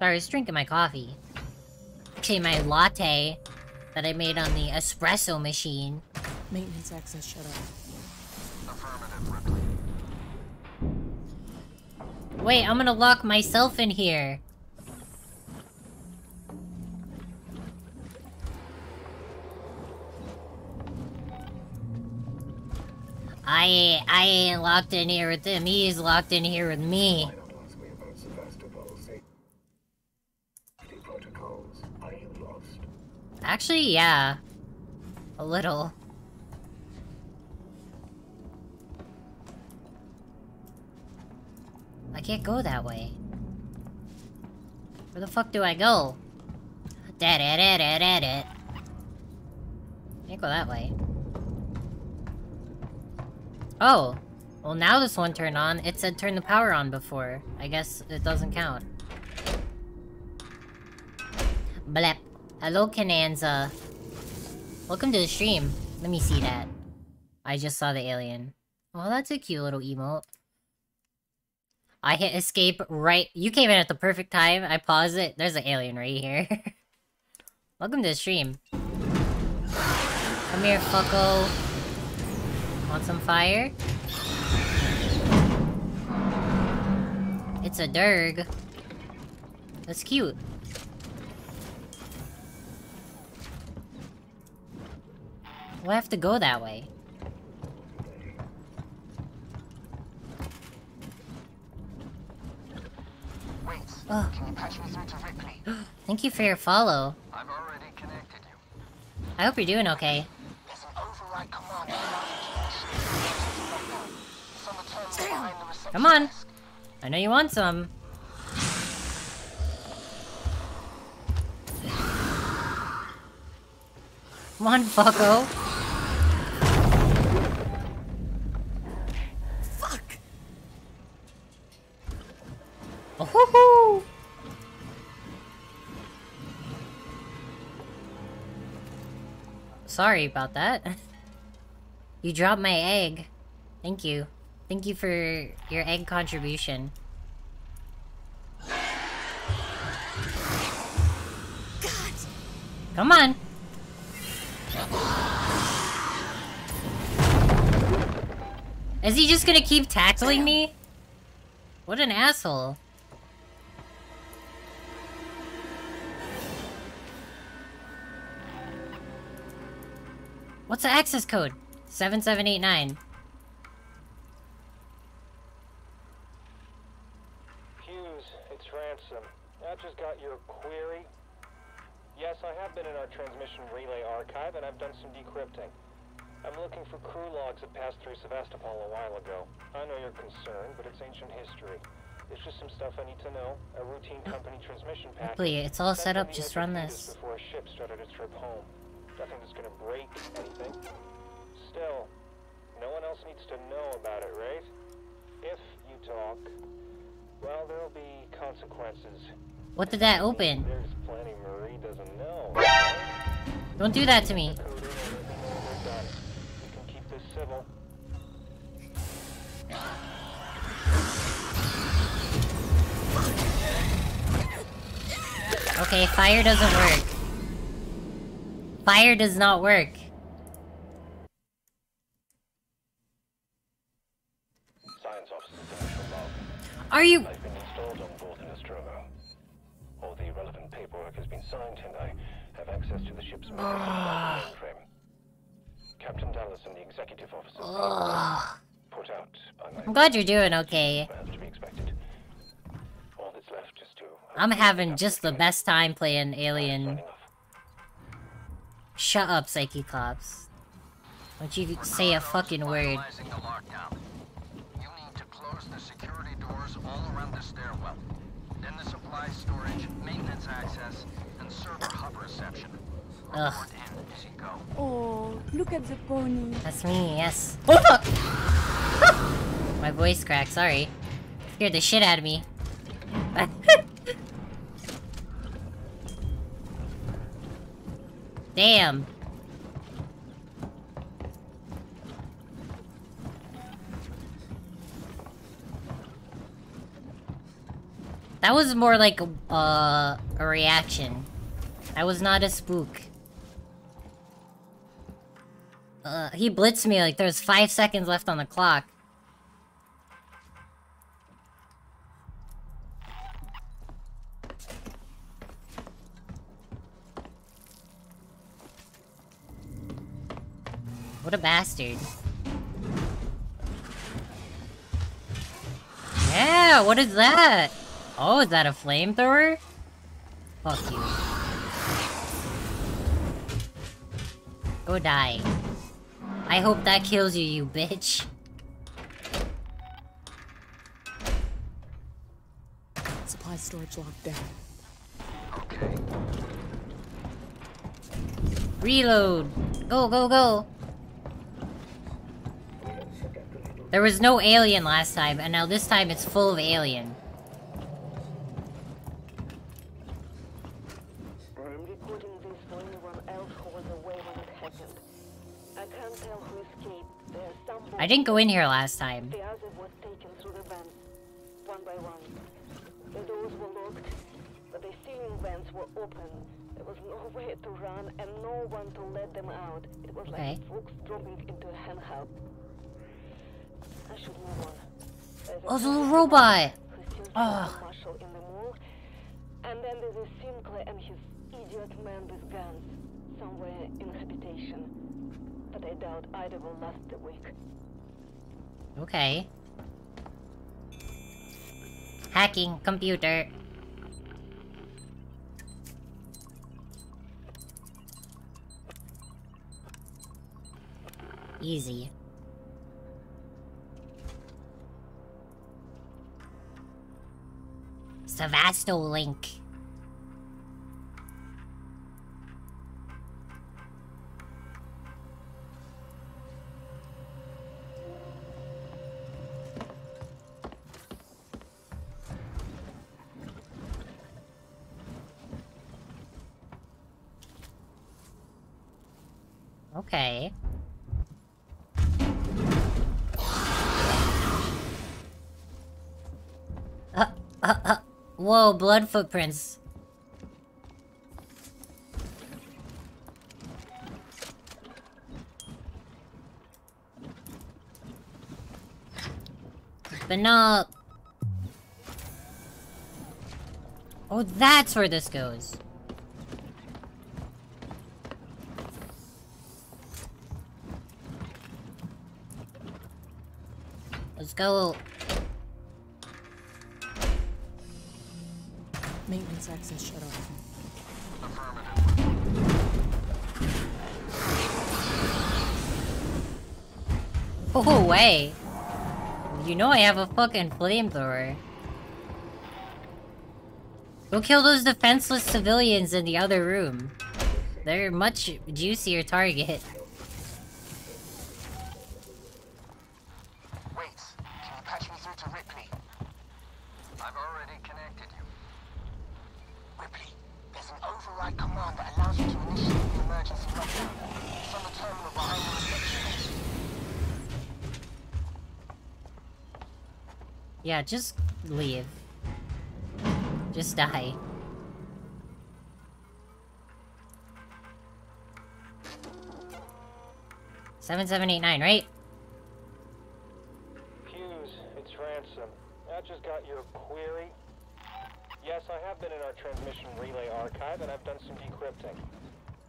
Sorry, I was drinking my coffee. Actually, my latte that I made on the espresso machine. Maintenance access shut off. Wait, I'm gonna lock myself in here. I I ain't locked in here with him. He's locked in here with me. Once we have Sevastopol safety protocols, are you lost? Actually, yeah. A little. I can't go that way. Where the fuck do I go? Da da da da da. Can't go that way. Oh. Well, now this one turned on. It said turn the power on before. I guess it doesn't count. Blep. Hello, Cananza. Welcome to the stream. Let me see that. I just saw the alien. Well, that's a cute little emote. I hit escape right- You came in at the perfect time. I pause it. There's an alien right here. (laughs) Welcome to the stream. Come here, fucko. Want some fire? It's a Durg. That's cute. We'll have to go that way. Wait, Oh. can you patch me through to Ripley? (gasps) Thank you for your follow. I've already connected you. I hope you're doing okay. There's an override command It's on the terminal behind the reception Come on. desk. I know you want some. Come on, fucko. Oh, Sorry about that. (laughs) You dropped my egg. Thank you. Thank you for your egg contribution. Come on. Is he just gonna keep tackling me? What an asshole. What's the access code? 7789. Hughes, it's Ransom. I just got your query. Yes, I have been in our transmission relay archive, and I've done some decrypting. I'm looking for crew logs that passed through Sevastopol a while ago. I know you're concerned, but it's ancient history. It's just some stuff I need to know. A routine company transmission package. Hopefully it's all set up, just run this. Before a ship started its trip home. Nothing that's gonna break anything. Still, no one else needs to know about it, right? If you talk, well, there'll be consequences. What did that open? There's plenty Marie doesn't know. Don't do that to me. We can keep this civil. Okay, fire doesn't work. Fire does not work. Are you- I've been installed on board the Nostromo. All the relevant paperwork has been signed, and I have access to the ship's (sighs) mainframe. Captain Dallas and the executive officers (sighs) Ugh. put out by my I'm glad you're doing okay. as to be expected. All that's left is to I'm having just the best time playing Alien. Shut up, Psyche-Clops. Don't you say a fucking word. Finalizing the lockdown. You need to close the security doors all around the stairwell. Then the supply storage, maintenance access, and server hub reception. Ugh. Report in as you go. Oh, look at the pony. That's me, yes. Oh fuck! (laughs) My voice cracked, sorry. Scared the shit out of me. (laughs) Damn. That was more like a, uh, a reaction. That was not a spook. Uh, he blitzed me like there's five seconds left on the clock. What a bastard. Yeah, what is that? Oh, is that a flamethrower? Fuck you. Go die. I hope that kills you, you bitch. Supply storage locked down. Reload. Go, go, go. There was no alien last time, and now this time it's full of alien. I'm recording this for anyone else who was away when it happened. I can't tell who escaped. There's some I didn't go in here last time. The other was taken through the vents, one by one. The doors were locked, but the ceiling vents were open. There was nowhere to run and no one to let them out. It was like Okay. folks dropping into a handheld. I should move on. There's a Oh, the little police robot. Oh. from the marshal in the mall. And then there's a Sinclair and his idiot man with guns somewhere in habitation. But I doubt either will last a week. Okay. Hacking computer. Easy. Savasto Whoa, blood footprints. But no. Oh, that's where this goes. Let's go. Maintenance access shut off. Oh, way. You know I have a fucking flamethrower. Go kill those defenseless civilians in the other room. They're much juicier target. Wait, can you patch me through to Ripley? I've already connected you. Ripley, there's an override command that allows you to initiate the emergency lockdown. It's on the terminal behind the reception desk. Yeah, just leave. Just die. Seven seven eight nine, right? Hughes, it's Ransom. I just got your query. Yes, I have been in our transmission relay archive, and I've done some decrypting.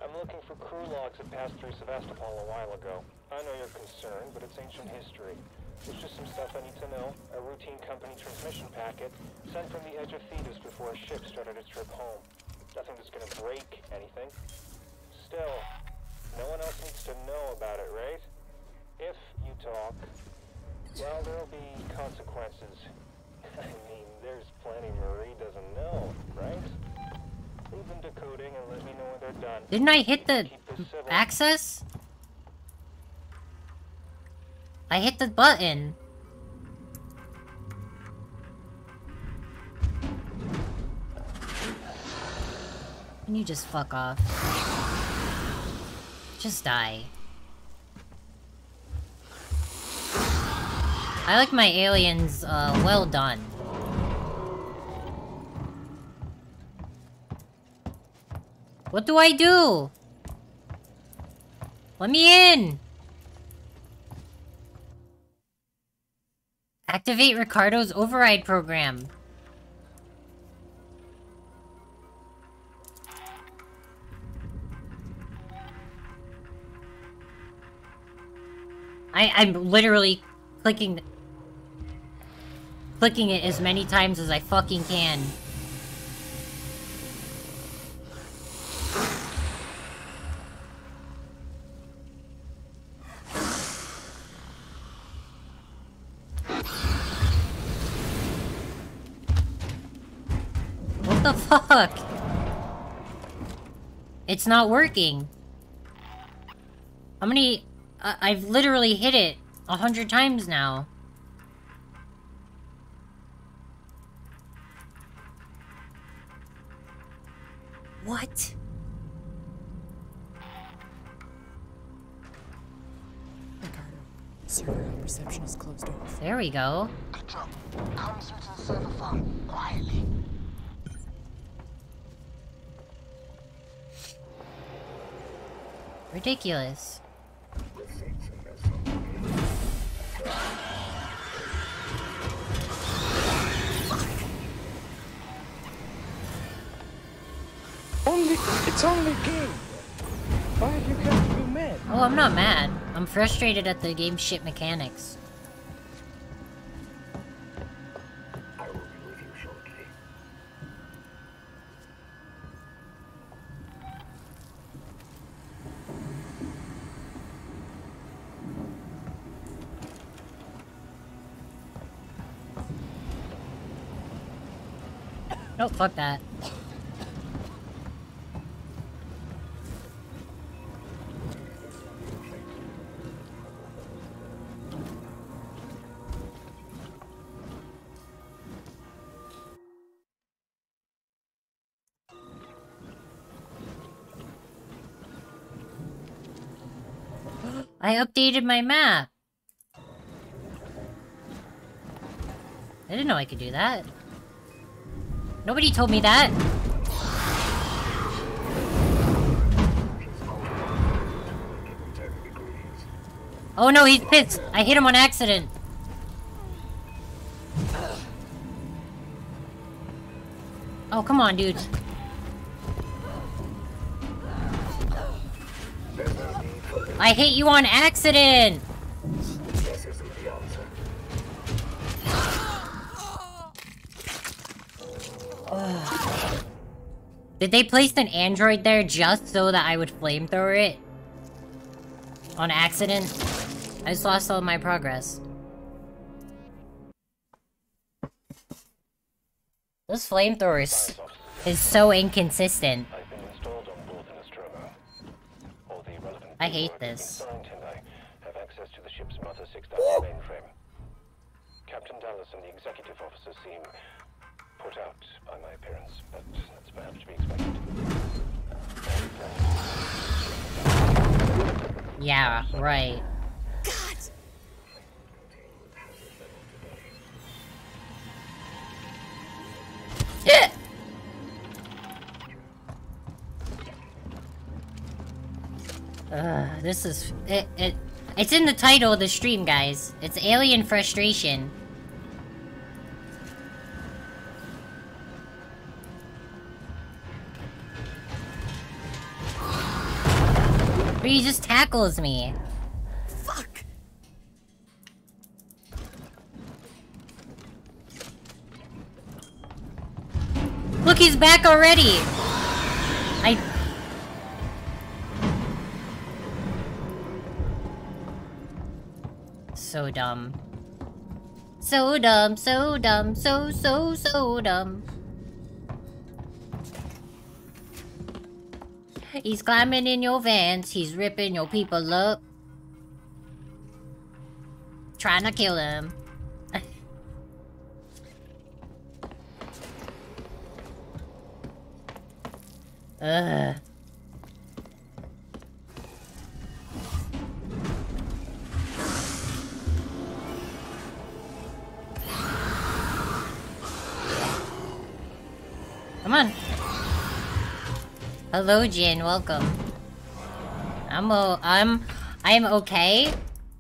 I'm looking for crew logs that passed through Sevastopol a while ago. I know you're concerned, but it's ancient history. There's just some stuff I need to know. A routine company transmission packet sent from the edge of Thedus before a ship started its trip home. Nothing that's gonna break anything. Still, no one else needs to know about it, right? If you talk, well, there'll be consequences. (laughs) I mean, there's plenty Marie doesn't know, right? Leave them decoding and let me know when they're done. Didn't I hit the Keep this civil. access? I hit the button. Can you just fuck off? Just die. I like my aliens, uh, well done. What do I do? Let me in! Activate Ricardo's override program. I, I'm literally clicking clicking it as many times as I fucking can. What the fuck? It's not working. How many... I I've literally hit it a hundred times now. What? Ricardo, server on reception is closed off. There we go. Good job. Come through to the server farm, quietly. Ridiculous. Only, it's only game. Why you be mad? Oh, I'm not mad. I'm frustrated at the game's shit mechanics. No, fuck that. (gasps) I updated my map. I didn't know I could do that. Nobody told me that. Oh no, he's pissed. I hit him on accident. Oh, come on, dude. I hit you on accident! Did they place an android there just so that I would flamethrower it? On accident? I just lost all my progress. This flamethrower is, is so inconsistent. I hate this. have access to the ship's Mother 6000 mainframe. Captain Dallas and the executive officer seem put out by my appearance, but that's perhaps to be expected. Yeah, right. God! Ugh, this is... It, it, it's in the title of the stream, guys. It's Alien Frustration. But he just tackles me. Fuck! Look, he's back already! I... So dumb. So dumb, so dumb, so, so, so dumb. He's climbing in your vans, he's ripping your people up. Trying to kill him. (laughs) Ugh. Come on. Hello, Jin. Welcome. I'm o I'm I'm okay,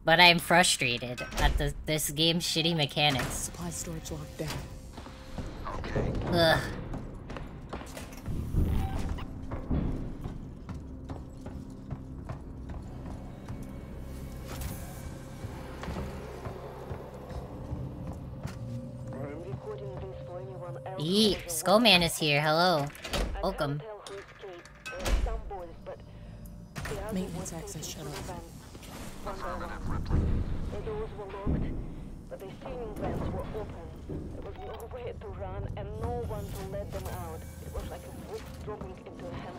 but I'm frustrated at the this game's shitty mechanics. Supply storage locked down. Okay. Ugh. Yeet, Skullman is here. Hello. Welcome. Maintenance access shut off. The doors were locked, but the ceiling vents were open. There was to run and no one to let them out. It was like a dropping into a.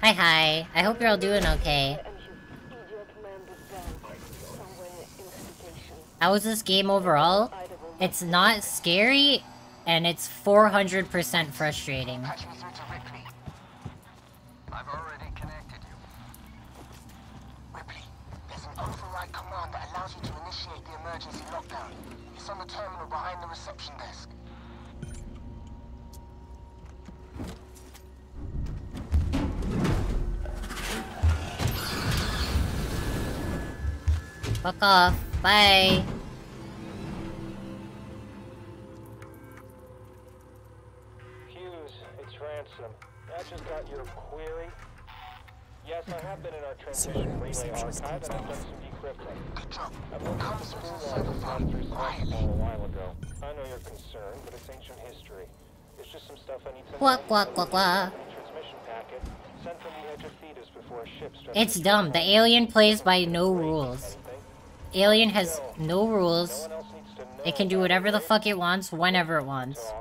Hi, hi. I hope you're all doing okay. How was this game overall? It's not scary, and it's 400% frustrating. I'm I've already Your query. Yes, I have been in our transmission relay archive and I've done some decrypting. I've looked at the spool logs through Cyberpol a while ago. I know you're concerned, but it's ancient history. There's just some stuff I need to Quack, quack, quack, quack. transmission packet sent from the edge of Thedus before a ship It's dumb. The alien plays by no rules. Alien has no rules. It can do whatever the fuck it wants, whenever it wants.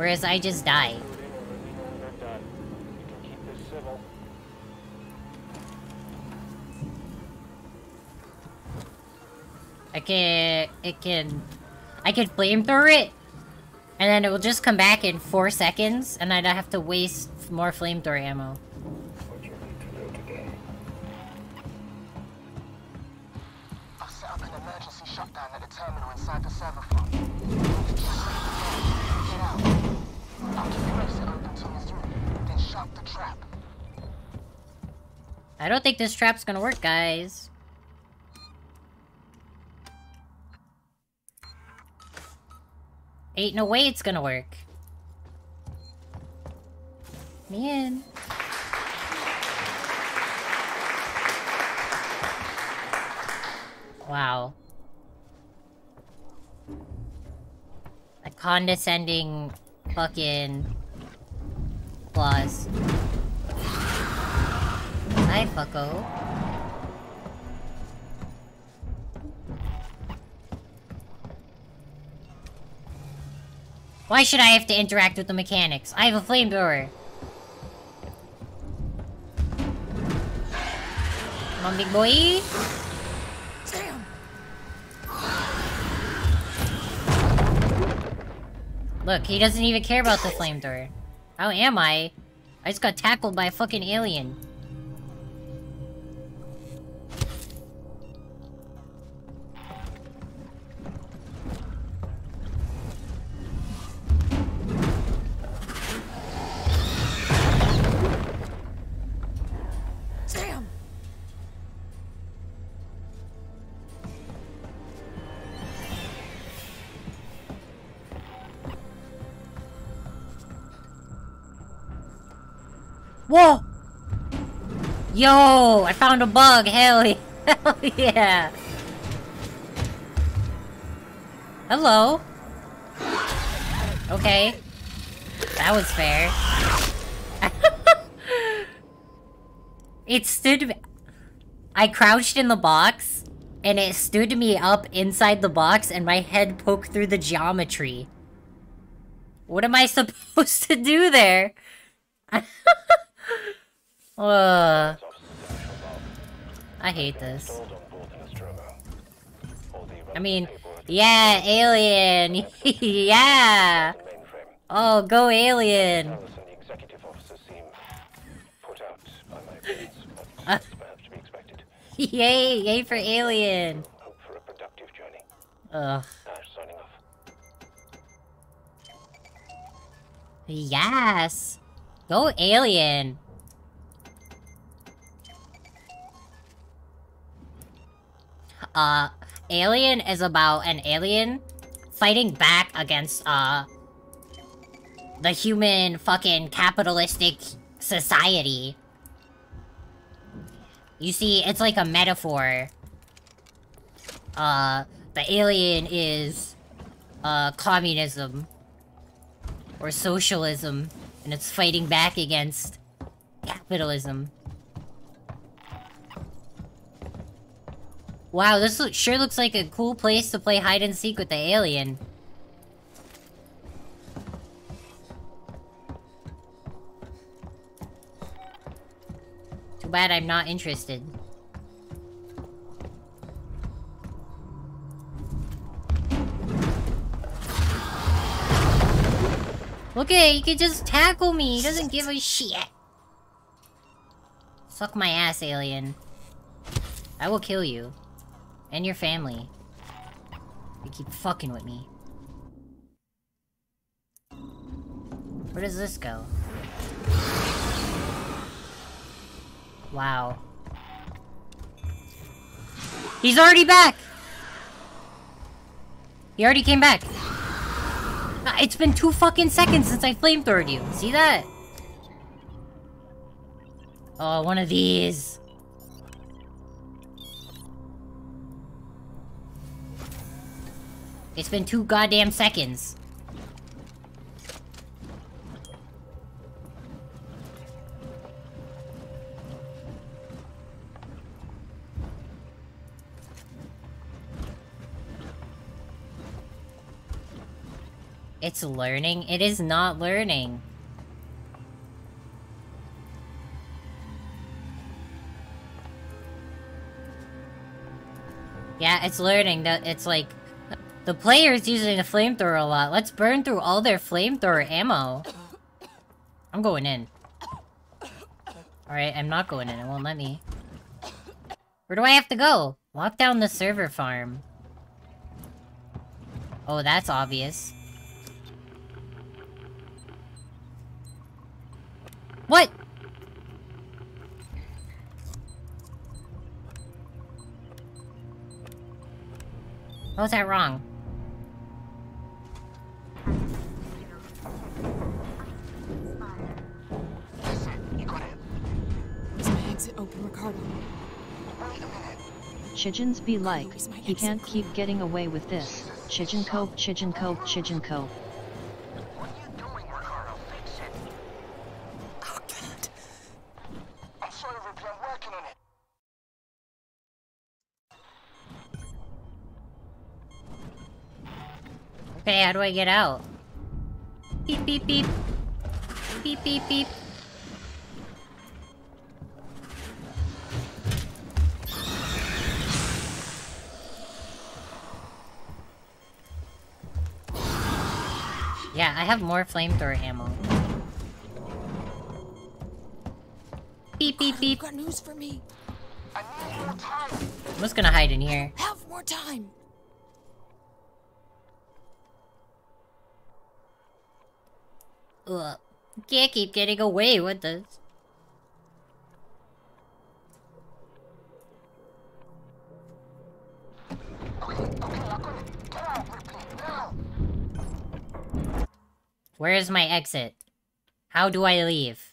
Whereas I just die. I can... It can... I can flamethrower it, and then it will just come back in four seconds, and I'd have to waste more flamethrower ammo. I've set up an emergency shutdown at terminal inside the server farm. Get out. I'll keep press it open till it's through. Then shut the trap. I don't think this trap's gonna work, guys. Ain't no way it's gonna work. Man. Wow. A condescending fucking clause. Hi, fucko. Why should I have to interact with the mechanics? I have a flamethrower. Come on, big boy. Look, he doesn't even care about the flamethrower. How am I? I just got tackled by a fucking alien. Whoa! Yo, I found a bug. Hell, yeah. (laughs) hell yeah. Hello. Okay. That was fair. (laughs) it stood me- I crouched in the box, and it stood me up inside the box, and my head poked through the geometry. What am I (laughs) supposed to do there? Uh, I hate this. I mean, yeah, alien! (laughs) yeah! Oh, go alien! (laughs) Yay, yay for alien! Ugh. Yes! Go alien! Uh, Alien is about an alien fighting back against, uh, the human fucking capitalistic society. You see, it's like a metaphor. Uh, the alien is, uh, communism. Or socialism. And it's fighting back against capitalism. Wow, this sure looks like a cool place to play hide and seek with the alien. Too bad I'm not interested. It, he can just tackle me. He doesn't give a shit. Suck my ass, alien. I will kill you. And your family. You keep fucking with me. Where does this go? Wow. He's already back! He already came back. It's been two fucking seconds since I flamethrowed you. See that? Oh, one of these. It's been two goddamn seconds. It's learning? It is not learning. Yeah, it's learning that it's like the player is using the flamethrower a lot. Let's burn through all their flamethrower ammo. I'm going in. Alright, I'm not going in. It won't let me. Where do I have to go? Lock down the server farm. Oh, that's obvious. What? How was that wrong? Chigens be like, he can't keep getting away with this. Chijinko, Chijinko, Chijinko. I'm Okay, how do I get out? Beep beep beep. Beep beep beep. Yeah, I have more flamethrower ammo. Beep beep beep. got news for me. I need more time. I'm just gonna hide in here. Have more time. Ugh. Can't keep getting away with this. Where is my exit? How do I leave?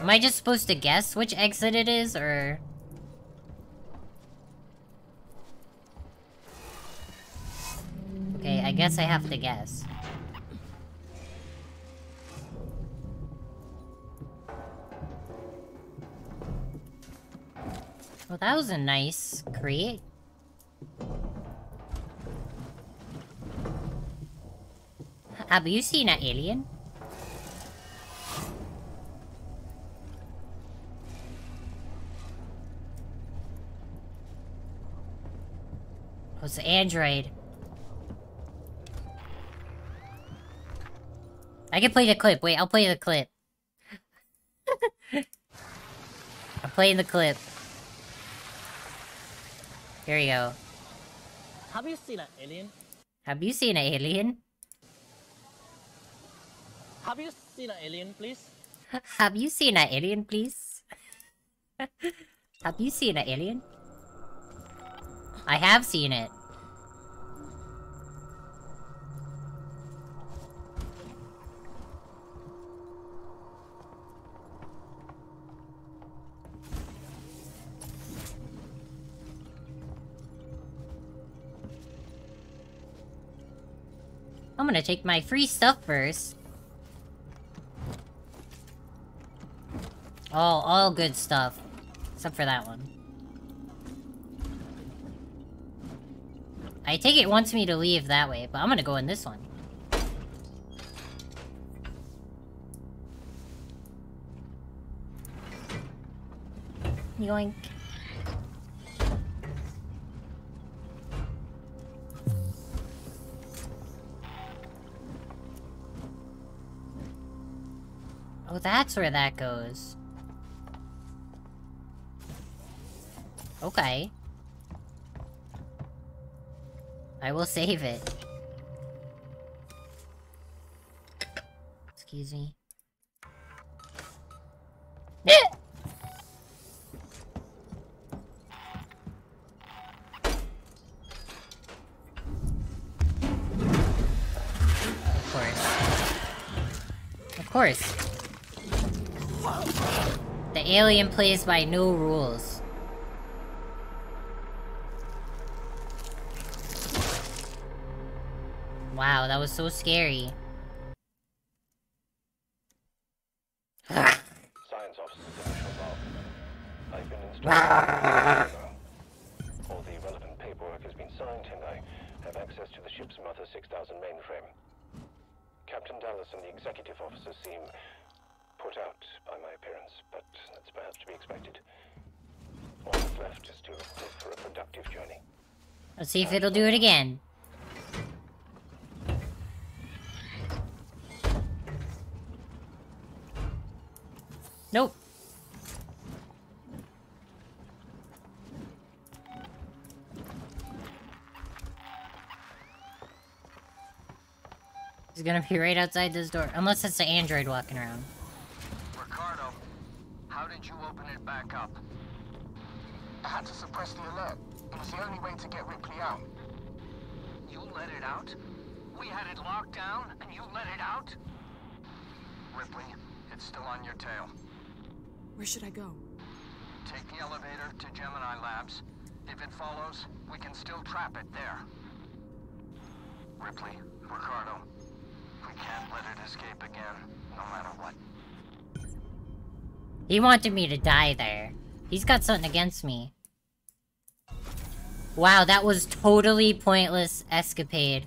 Am I just supposed to guess which exit it is, or...? Okay, I guess I have to guess. Well, that was a nice crate. Have you seen an alien? Oh, it's an android. I can play the clip. Wait, I'll play the clip. (laughs) I'm playing the clip. Here we go. Have you seen an alien? Have you seen an alien? Have you seen an alien, please? (laughs) Have you seen an alien, please? (laughs) have you seen an alien? I have seen it. I'm gonna take my free stuff first. All, all good stuff. Except for that one. I take it wants me to leave that way, but I'm gonna go in this one. Yoink. Oh, that's where that goes. Okay. I will save it. Excuse me. Of course. Of course. The alien plays by no rules. That was so scary. Science Shabab. I've been instructed. All the relevant paperwork has been signed, and I have access to the ship's Mother 6000 mainframe. Captain Dallas and the executive officers seem put out by my appearance, but that's perhaps to be expected. All that's left is to hope for a productive journey. Let's see if it'll do it again. Gonna be right outside this door. Unless it's the android walking around. Ricardo, how did you open it back up? I had to suppress the alert. It was the only way to get Ripley out. You let it out? We had it locked down, and you let it out? Ripley, it's still on your tail. Where should I go? Take the elevator to Gemini Labs. If it follows, we can still trap it there. Ripley, Ricardo, we can't let it escape again, no matter what. He wanted me to die there. He's got something against me. Wow, that was totally pointless escapade.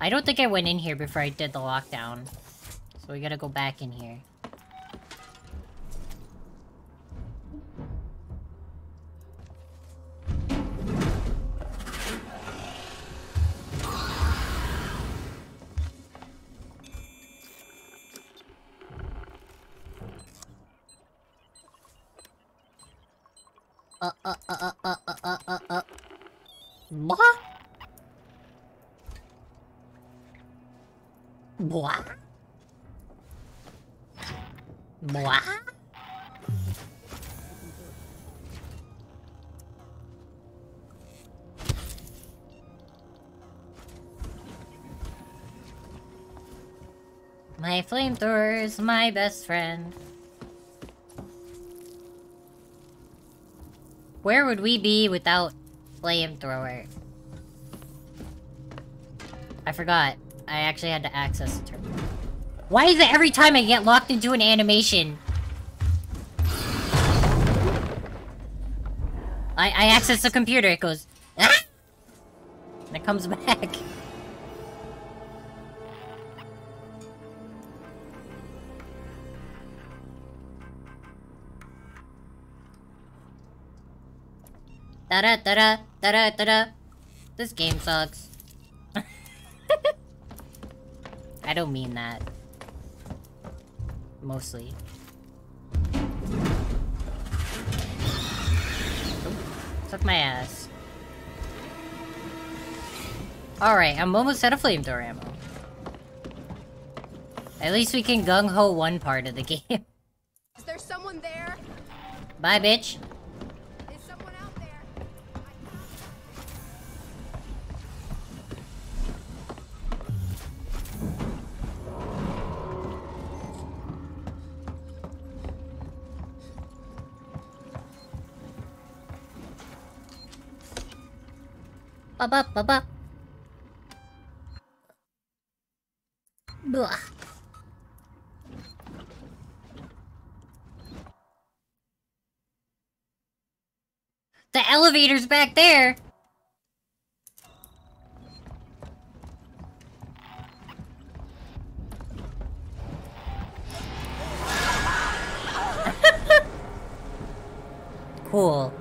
I don't think I went in here before I did the lockdown. So we gotta go back in here. Flamethrower is my best friend. Where would we be without flamethrower? I forgot. I actually had to access the terminal. Why is it every time I get locked into an animation? I, I access the computer, it goes, ah! And it comes (laughs) back. Da-da, da-da, da-da, da-da. This game sucks. (laughs) I don't mean that. Mostly. Suck my ass. Alright, I'm almost out of flamethrower ammo. At least we can gung-ho one part of the (laughs) game. Is there someone there? Bye, bitch. up. Blah. The elevator's back there! (laughs) cool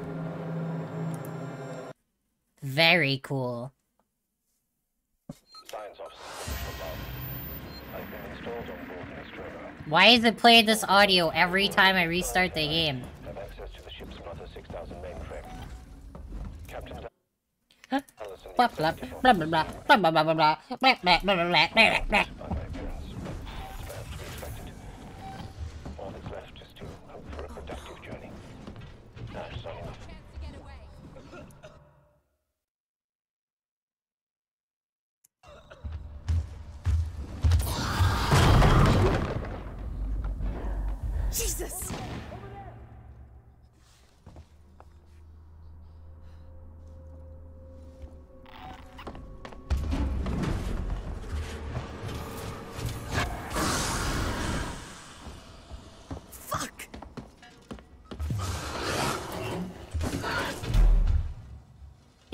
board Nostromo. Why is it playing this audio every time I restart the game? Have access to the ship's Mother 6000 mainframe. Captain Huh? Allison Blah blah blah blah blah blah blah blah blah blah blah blah blah blah blah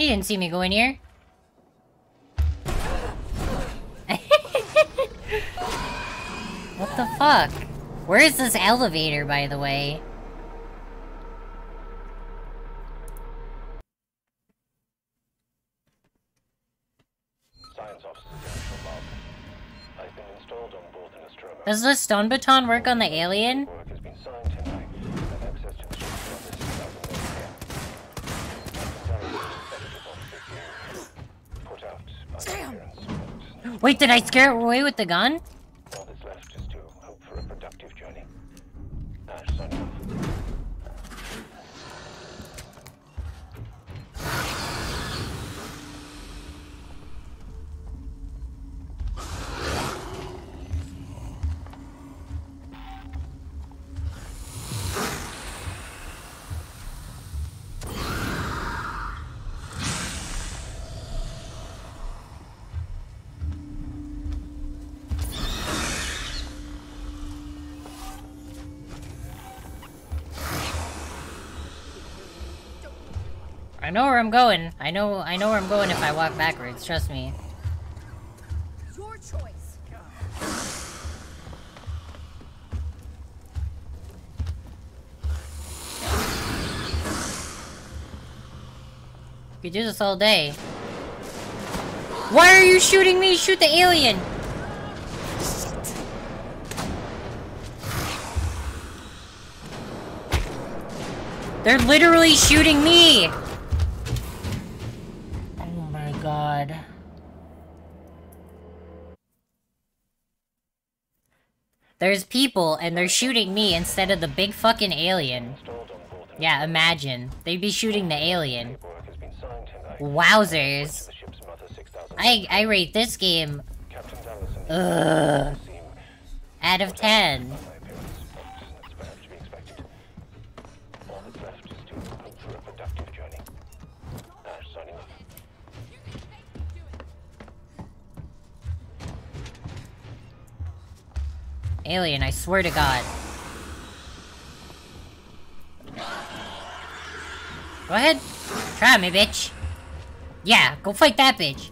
He didn't see me go in here. (laughs) what the fuck? Where is this elevator, by the way? Science officer, above. I've been installed on board the Nostromo. Does the stone baton work on the alien? Wait, did I scare it away with the gun? I know where I'm going. I know I know where I'm going if I walk backwards, trust me. Your choice. You could do this all day. Why are you shooting me? Shoot the alien! They're literally shooting me! Oh my god. There's people and they're shooting me instead of the big fucking alien. Yeah, imagine. They'd be shooting the alien. Wowzers. I I rate this game Ugh. out of 10. Alien, I swear to god. Go ahead. Try me, bitch. Yeah, go fight that bitch.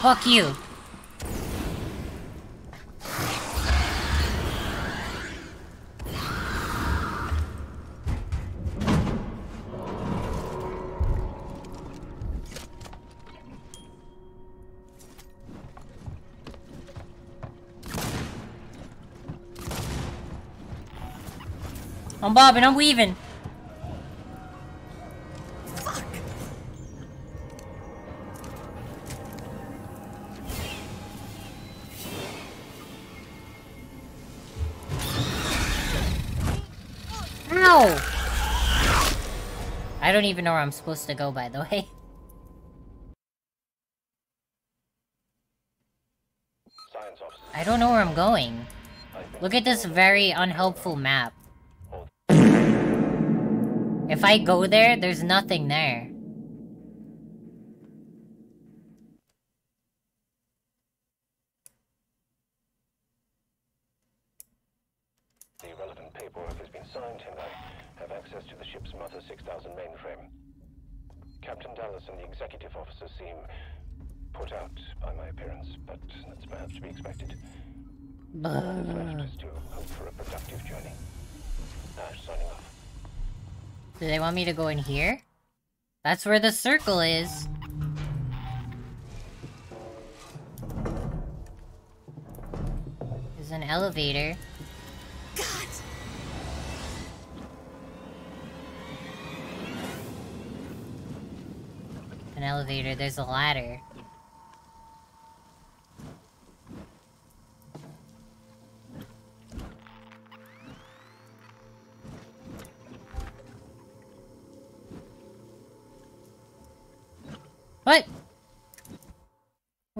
Fuck you. I'm bobbing, I'm weaving. Ow! I don't even know where I'm supposed to go, by the way. I don't know where I'm going. Look at this very unhelpful map. If I go there, there's nothing there. The relevant paperwork paperwork has been signed and I have access to the ship's Mother 6000 mainframe. Captain Dallas and the executive officers seem put out by my appearance, but that's perhaps to be expected. All that's left is to hope for a productive journey. Ash signing off. Do they want me to go in here? That's where the circle is. There's an elevator. An elevator, there's a ladder.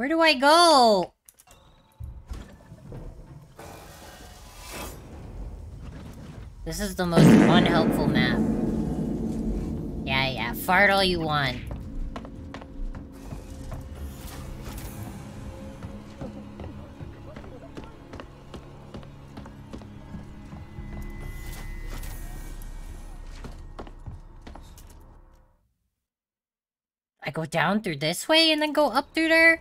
Where do I go? This is the most (coughs) unhelpful map. Yeah, yeah, fart all you want. I go down through this way and then go up through there?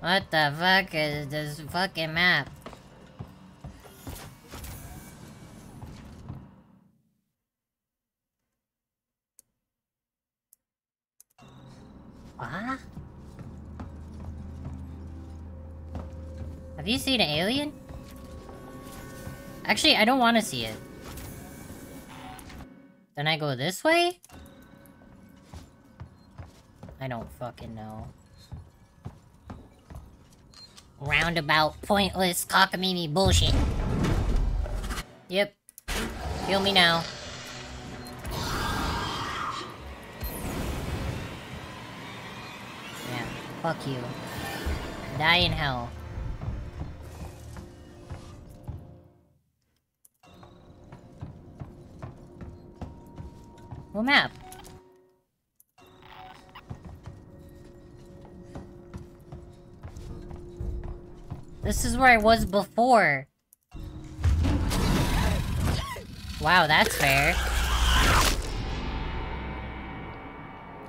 What the fuck? Is this fucking map? What? Have you seen an alien? Actually, I don't want to see it. Then I go this way? I don't fucking know. Roundabout, pointless, cockamamie bullshit. Yep. Kill me now. Yeah, fuck you. Die in hell. What map? This is where I was before. Wow, that's fair.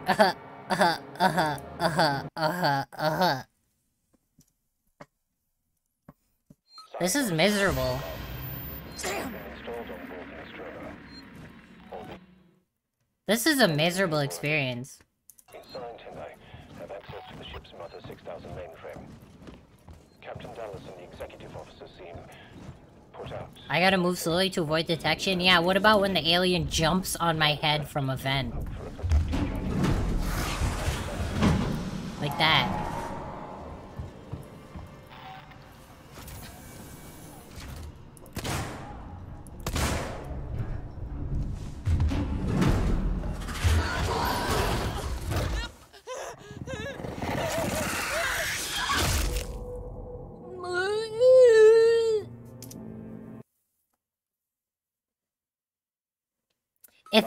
Uh-huh, uh-huh, uh-huh, uh-huh, uh-huh, uh-huh. This is miserable. This is a miserable experience. Signed and I have access to the ship's Mother 6000 mainframe. Captain Dallas and the executive officers seem put out. I gotta move slowly to avoid detection. Yeah, what about when the alien jumps on my head from a vent? Like that.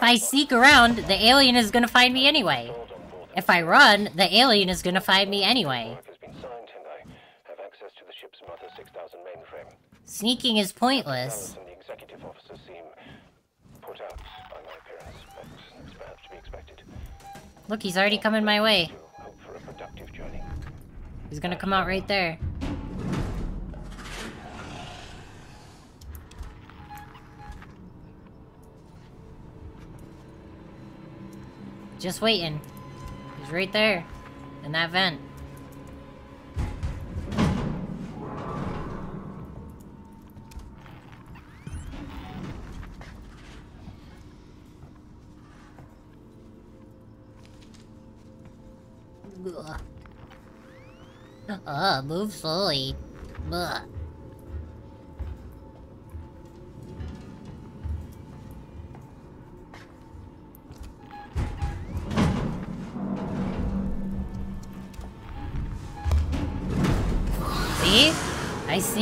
If I sneak around, the alien is gonna find me anyway. If I run, the alien is gonna find me anyway. Has been signed and I have access to the ship's Mother 6000 mainframe. Sneaking is pointless. Look, he's already coming my way. He's gonna come out right there. Just waiting. He's right there. In that vent. Ugh. Uh, move slowly. Ugh.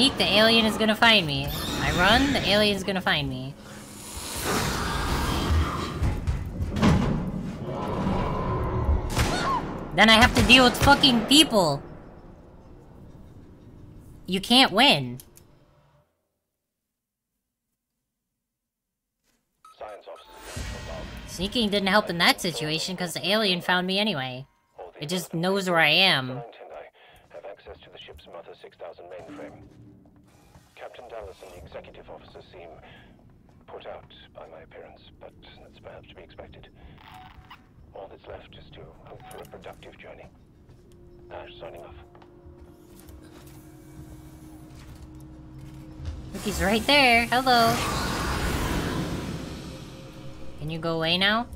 sneak, the alien is gonna find me. I run, the alien is gonna find me. Then I have to deal with fucking people. You can't win. Sneaking didn't help in that situation because the alien found me anyway. It just knows where I am. Access to the ship's mother 6000 mainframe. Dallas and the executive officers seem put out by my appearance, but that's perhaps to be expected. All that's left is to hope for a productive journey. Ash signing off. Look, he's right there. Hello. Can you go away now?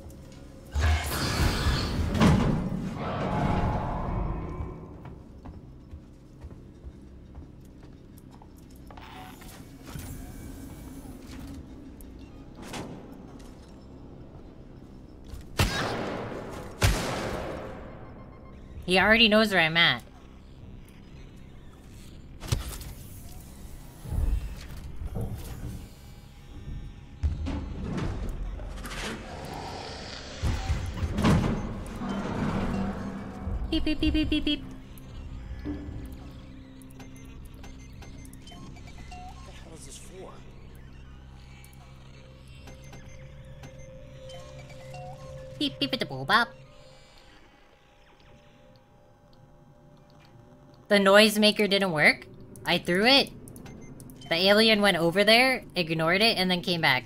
He already knows where I'm at. Beep beep beep beep beep beep. The? Beep beep beep boop bop. The noisemaker didn't work? I threw it? The alien went over there, ignored it, and then came back.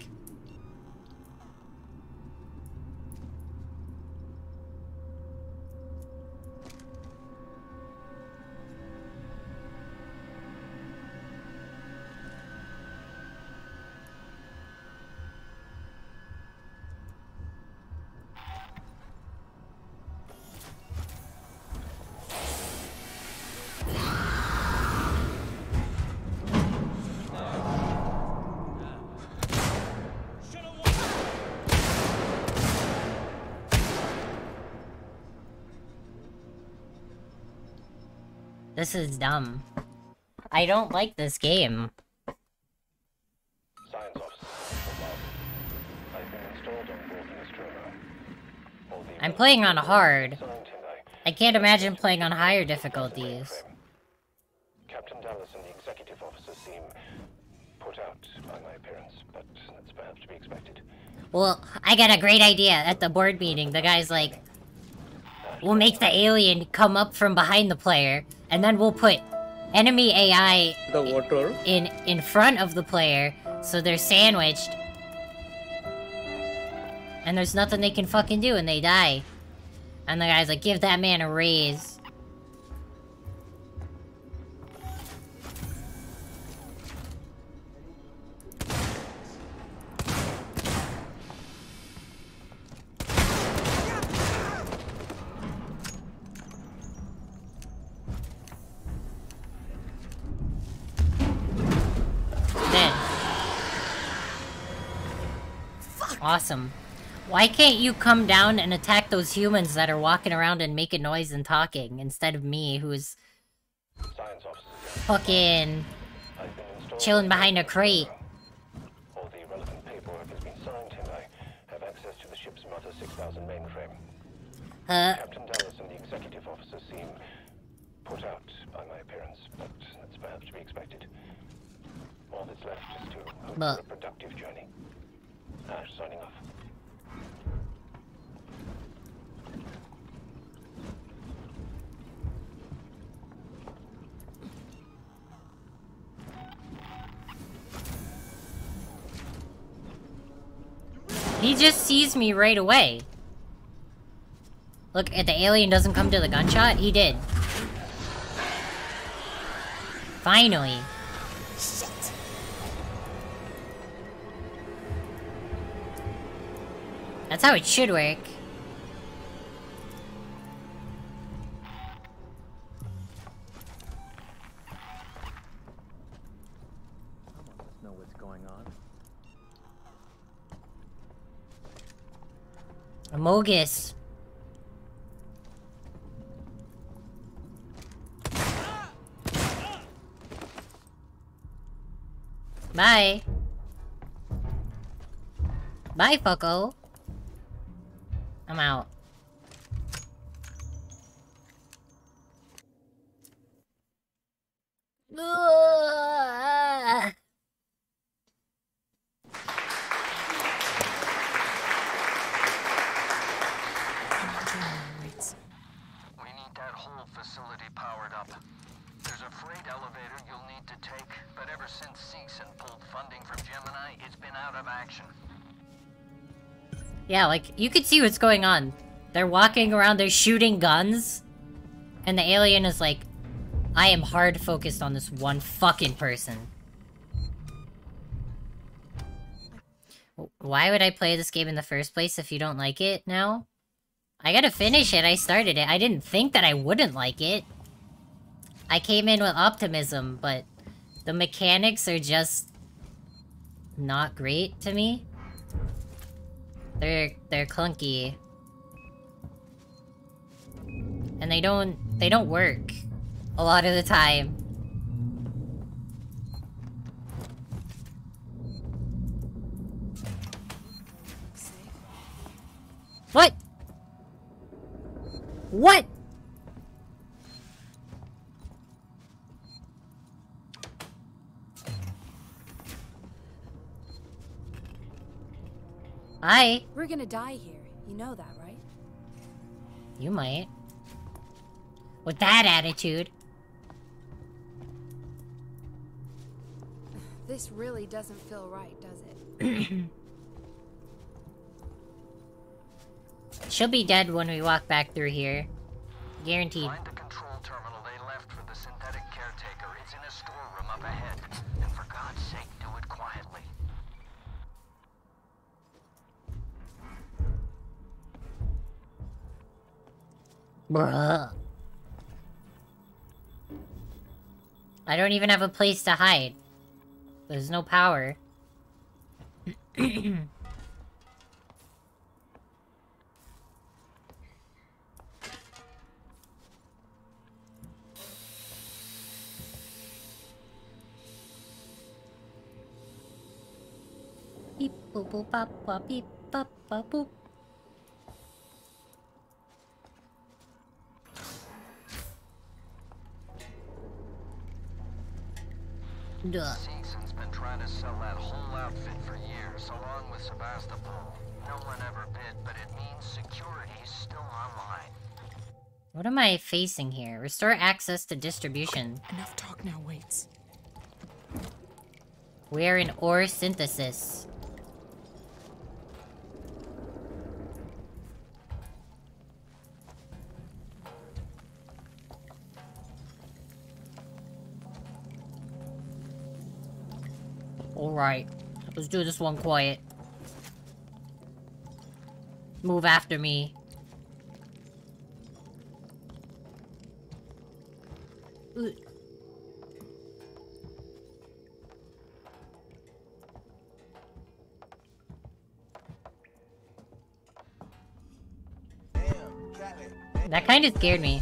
This is dumb. I don't like this game. Science officer, above. I've been installed on board the Nostromo. All the I'm playing on hard. I can't imagine playing on higher difficulties. Captain Dallas and the executive officers seem put out by my appearance, but that's perhaps to be expected. Well, I got a great idea at the board meeting. The guy's like, we'll make the alien come up from behind the player, and then we'll put enemy AI The water. in in front of the player, so they're sandwiched. And there's nothing they can fucking do, and they die. And the guy's like, give that man a raise. Awesome. Why can't you come down and attack those humans that are walking around and making noise and talking instead of me who's fucking I've been installed chilling behind a crate? All the relevant paperwork has been signed, and I have access to the ship's Mother 6000 mainframe. Huh? Captain Dallas and the executive officers seem put out by my appearance, but that's perhaps to be expected. All that's left is to hope But- for a productive journey. Signing off. He just sees me right away. Look, if the alien doesn't come to the gunshot, he did. Finally. That's how it should work. Amogus. Bye. Bye, fucko. I'm out. We need that whole facility powered up. There's a freight elevator you'll need to take, but ever since Seegson pulled funding from Gemini, it's been out of action. Yeah, like, you could see what's going on. They're walking around, they're shooting guns. And the alien is like, I am hard focused on this one fucking person. Why would I play this game in the first place if you don't like it now? I gotta finish it, I started it. I didn't think that I wouldn't like it. I came in with optimism, but the mechanics are just not great to me. They're they're clunky. And they don't they don't work a lot of the time. What? What? Hi. We're gonna die here. You know that, right? You might. With that attitude. This really doesn't feel right, does it? (clears throat) She'll be dead when we walk back through here. Guaranteed. I don't even have a place to hide. There's no power. (clears throat) Beep boop boop bop bop beep bop bop boop. Duh. Seegson's been trying to sell that whole outfit for years, along with Sebastopol. No one ever bid, but it means security's still online. What am I facing here? Restore access to distribution. Enough talk now, Waits. We're in ore synthesis. Alright. Let's do this one quiet. Move after me. That kind of scared me.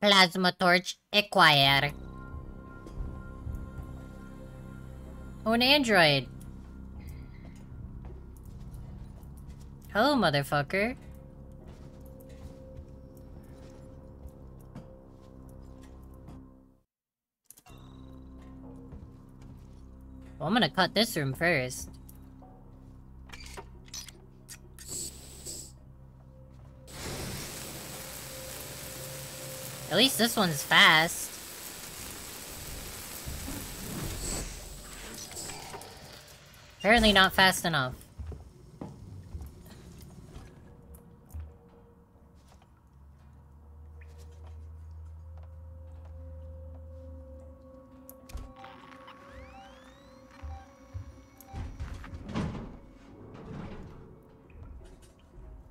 Plasma torch acquired. Oh, an android. Hello, motherfucker. Well, I'm gonna cut this room first. At least this one's fast. Apparently not fast enough.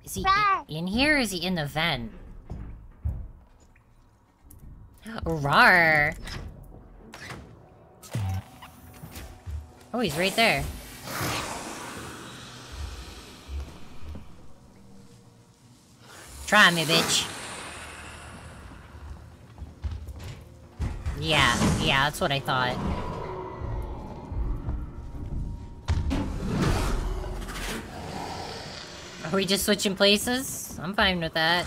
Is he in here or is he in the vent? Rar. Oh, he's right there. Try me, bitch. Yeah, yeah, that's what I thought. Are we just switching places? I'm fine with that.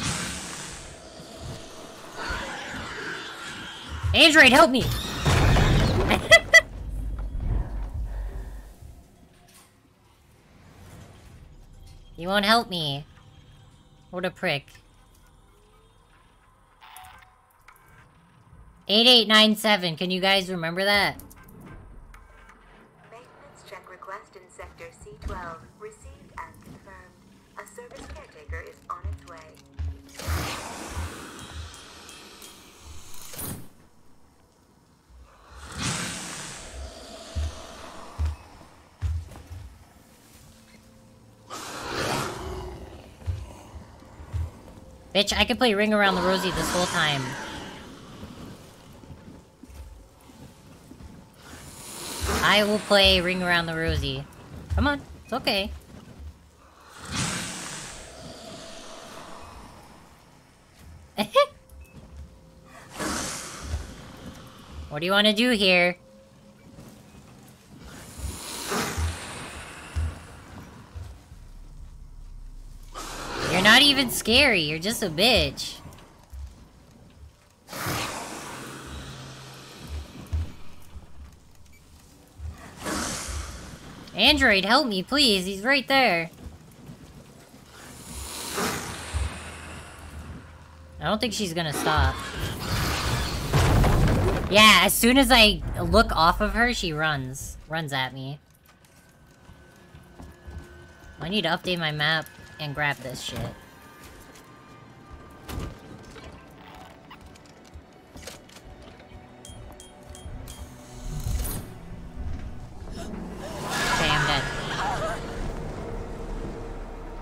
Android, help me! (laughs) you won't help me. What a prick. 8897, can you guys remember that? Maintenance check request in Sector C12. Bitch, I could play Ring Around the Rosie this whole time. I will play Ring Around the Rosie. Come on, it's okay. (laughs) what do you want to do here? You're not even scary, you're just a bitch. Android, help me, please. He's right there. I don't think she's gonna stop. Yeah, as soon as I look off of her, she runs. Runs at me. I need to update my map and grab this shit.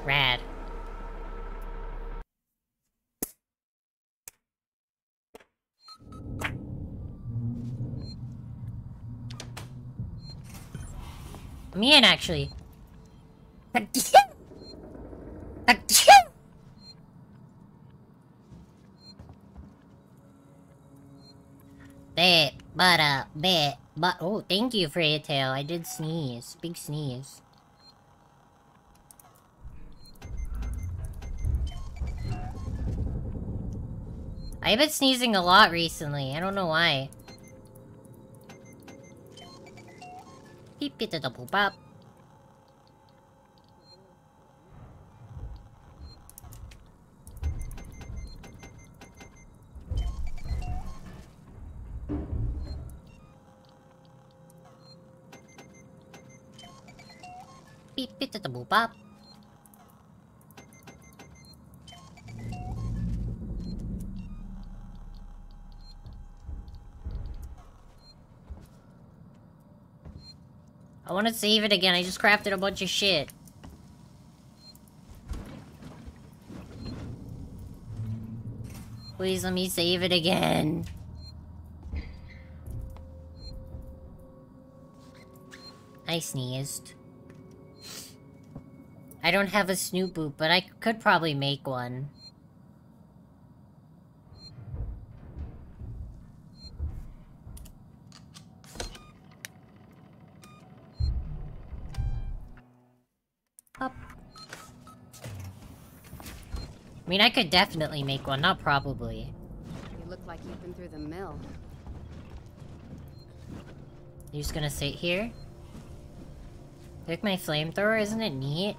Rad. Me in, actually. Bit, but uh, bit, but oh, thank you, for your Tail. I did sneeze, big sneeze. I've been sneezing a lot recently. I don't know why. Boop, bop. Beep, beep, da, bop. I want to save it again. I just crafted a bunch of shit. Please let me save it again. I sneezed. I don't have a snoop boot, but I could probably make one. Mean, I could definitely make one, not probably. You look like you've been through the mill. You just gonna sit here? Pick my flamethrower, isn't it neat?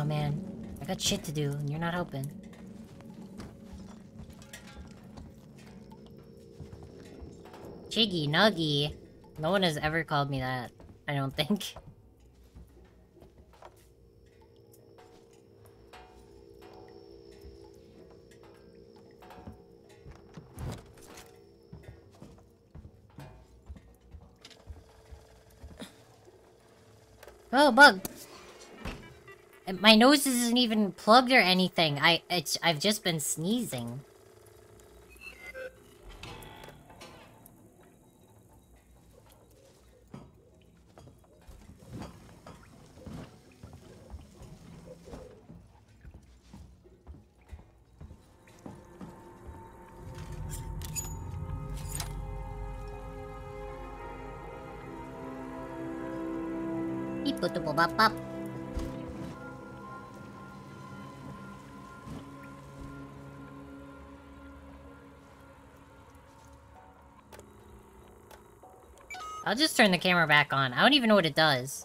now, man. I got shit to do, and you're not helping. Chiggy Nuggy. No one has ever called me that, I don't think. (laughs) Oh, bug! My nose isn't even plugged or anything. I it's I've just been sneezing. Beep, I'll just turn the camera back on. I don't even know what it does.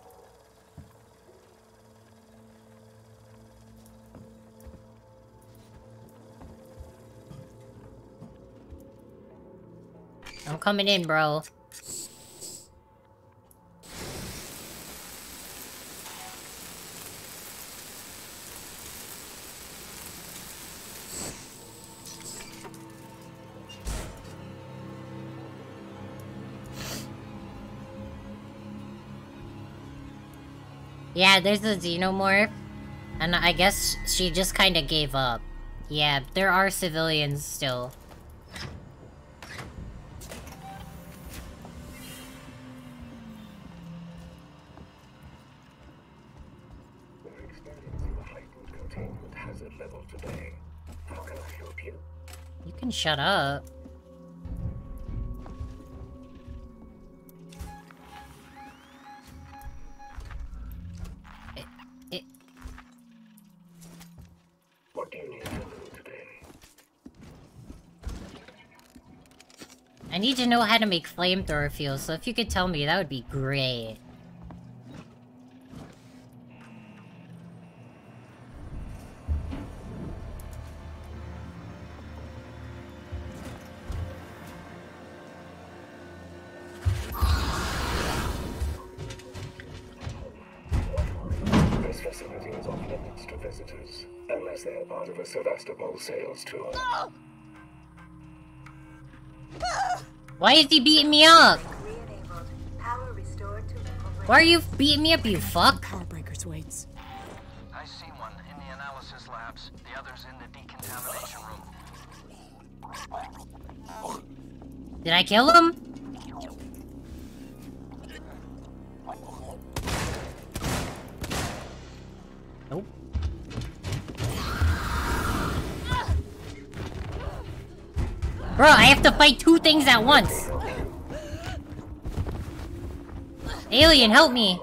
I'm coming in, bro. Yeah, there's a xenomorph. And I guess she just kind of gave up. Yeah, there are civilians still. You can shut up. Know how to make flamethrower fuel, so if you could tell me, that would be great. This facility is off limits to visitors, unless they are part of a Sevastopol sales tour. Why is he beating me up? Power restored to Why are you beating me up, you fuck? Heartbreakers waits. I see one in the analysis labs, the others in the decontamination room. Did I kill him? Bro, I have to fight two things at once. Alien, help me.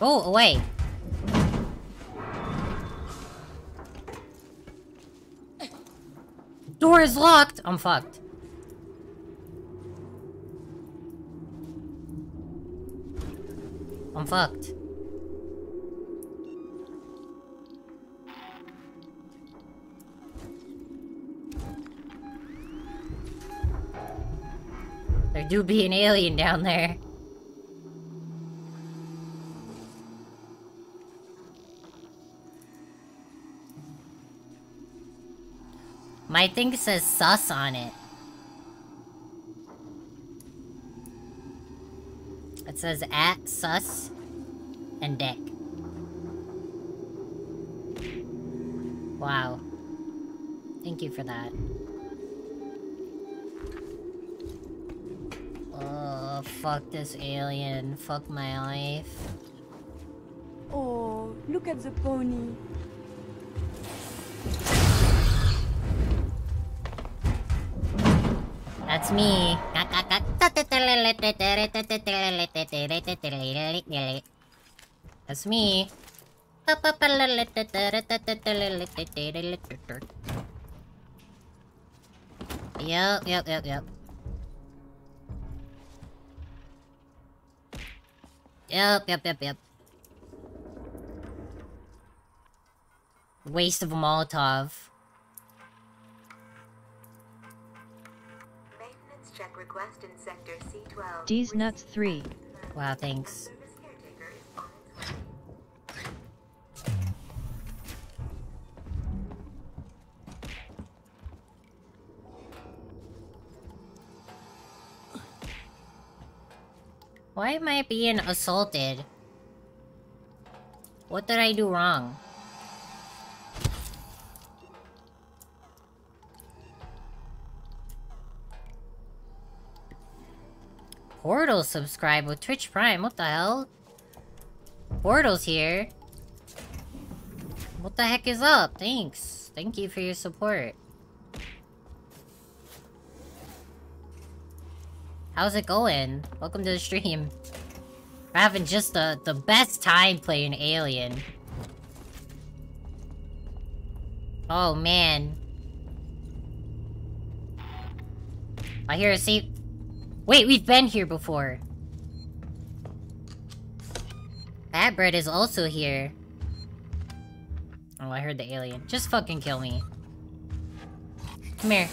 Go away. Door is locked. I'm fucked. I'm fucked. There do be an alien down there. My it says sus on it. It says at sus and deck. Wow. Thank you for that. Oh, fuck this alien. Fuck my life. Oh, look at the pony. That's me. That's me. Yep, yep, yep, yep. Yep, yep, yep, yep. Waste of a Molotov. Request in sector C12. D's nuts 3. Wow, thanks. Why am I being assaulted? What did I do wrong? Portal subscribe with Twitch Prime. What the hell? Portal's here. What the heck is up? Thanks. Thank you for your support. How's it going? Welcome to the stream. We're having just the, the best time playing Alien. Oh, man. I hear a safe... Wait, we've been here before. That bread is also here. Oh, I heard the alien. Just fucking kill me. Come here.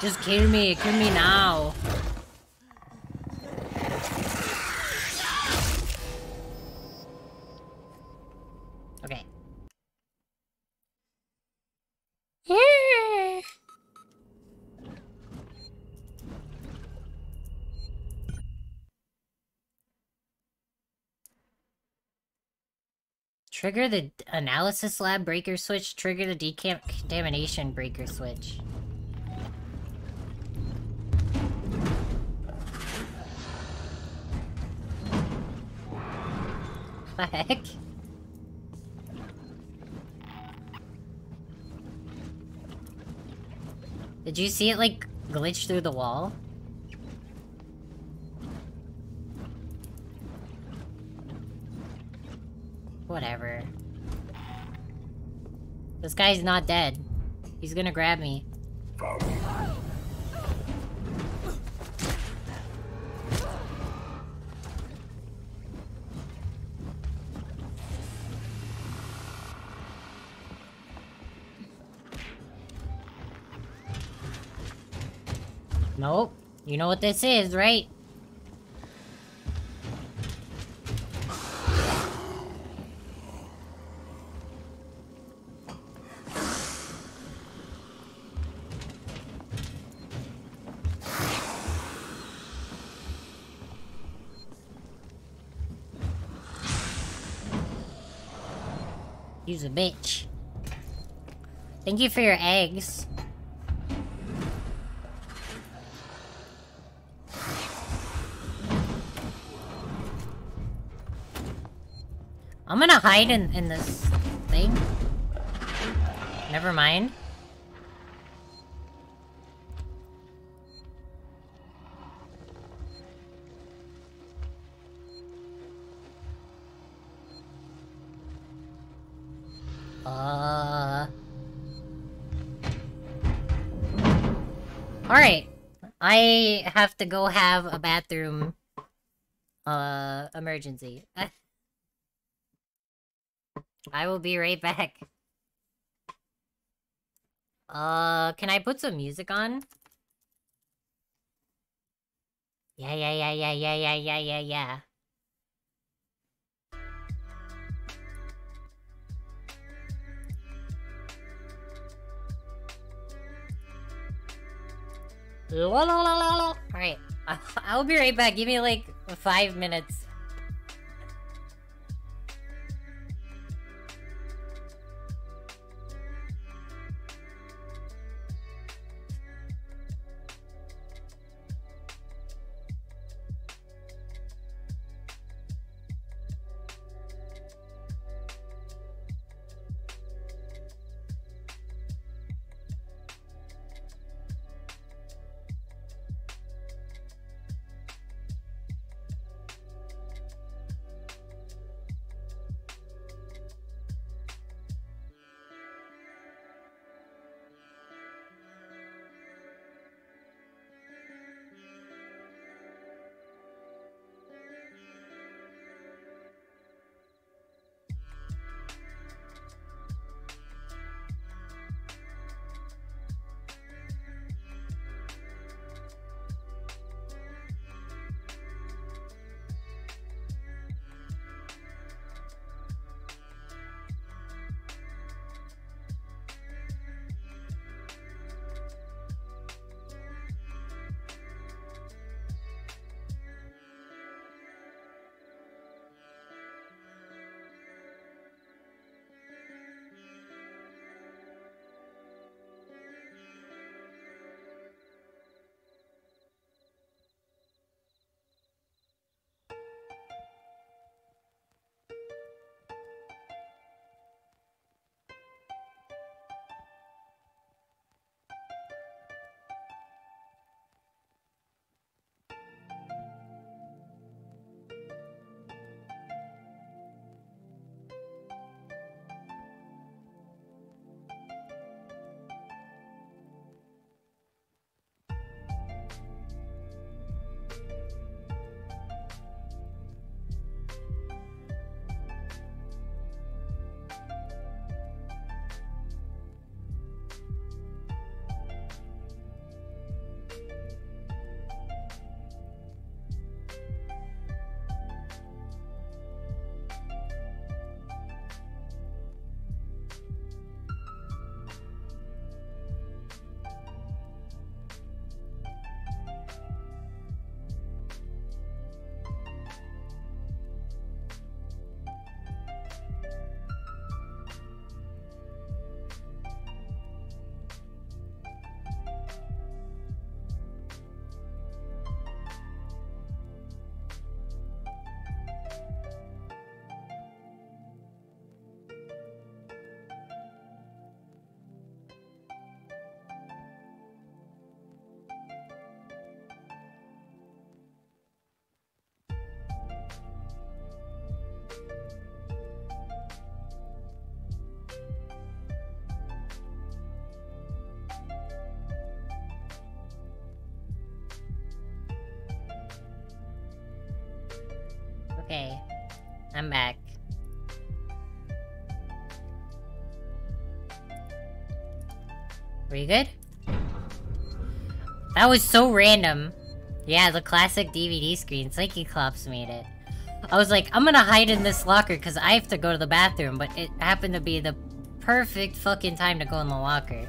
Just kill me. Kill me now. Trigger the analysis lab breaker switch, trigger the decontamination breaker switch. The heck? Did you see it, like, glitch through the wall? Whatever. This guy's not dead. He's gonna grab me. Nope. You know what this is, right? He's a bitch. Thank you for your eggs. I'm gonna hide in, in this thing. Never mind. I have to go have a bathroom, uh, emergency. I will be right back. Uh, can I put some music on? Yeah, yeah, yeah, yeah, yeah, yeah, yeah, yeah, yeah. Alright, (laughs) I'll be right back. Give me like five minutes. Okay. I'm back. Were you good? That was so random. Yeah, the classic DVD screen. Cyclops made it. I was like, I'm gonna hide in this locker because I have to go to the bathroom, but it happened to be the perfect fucking time to go in the locker.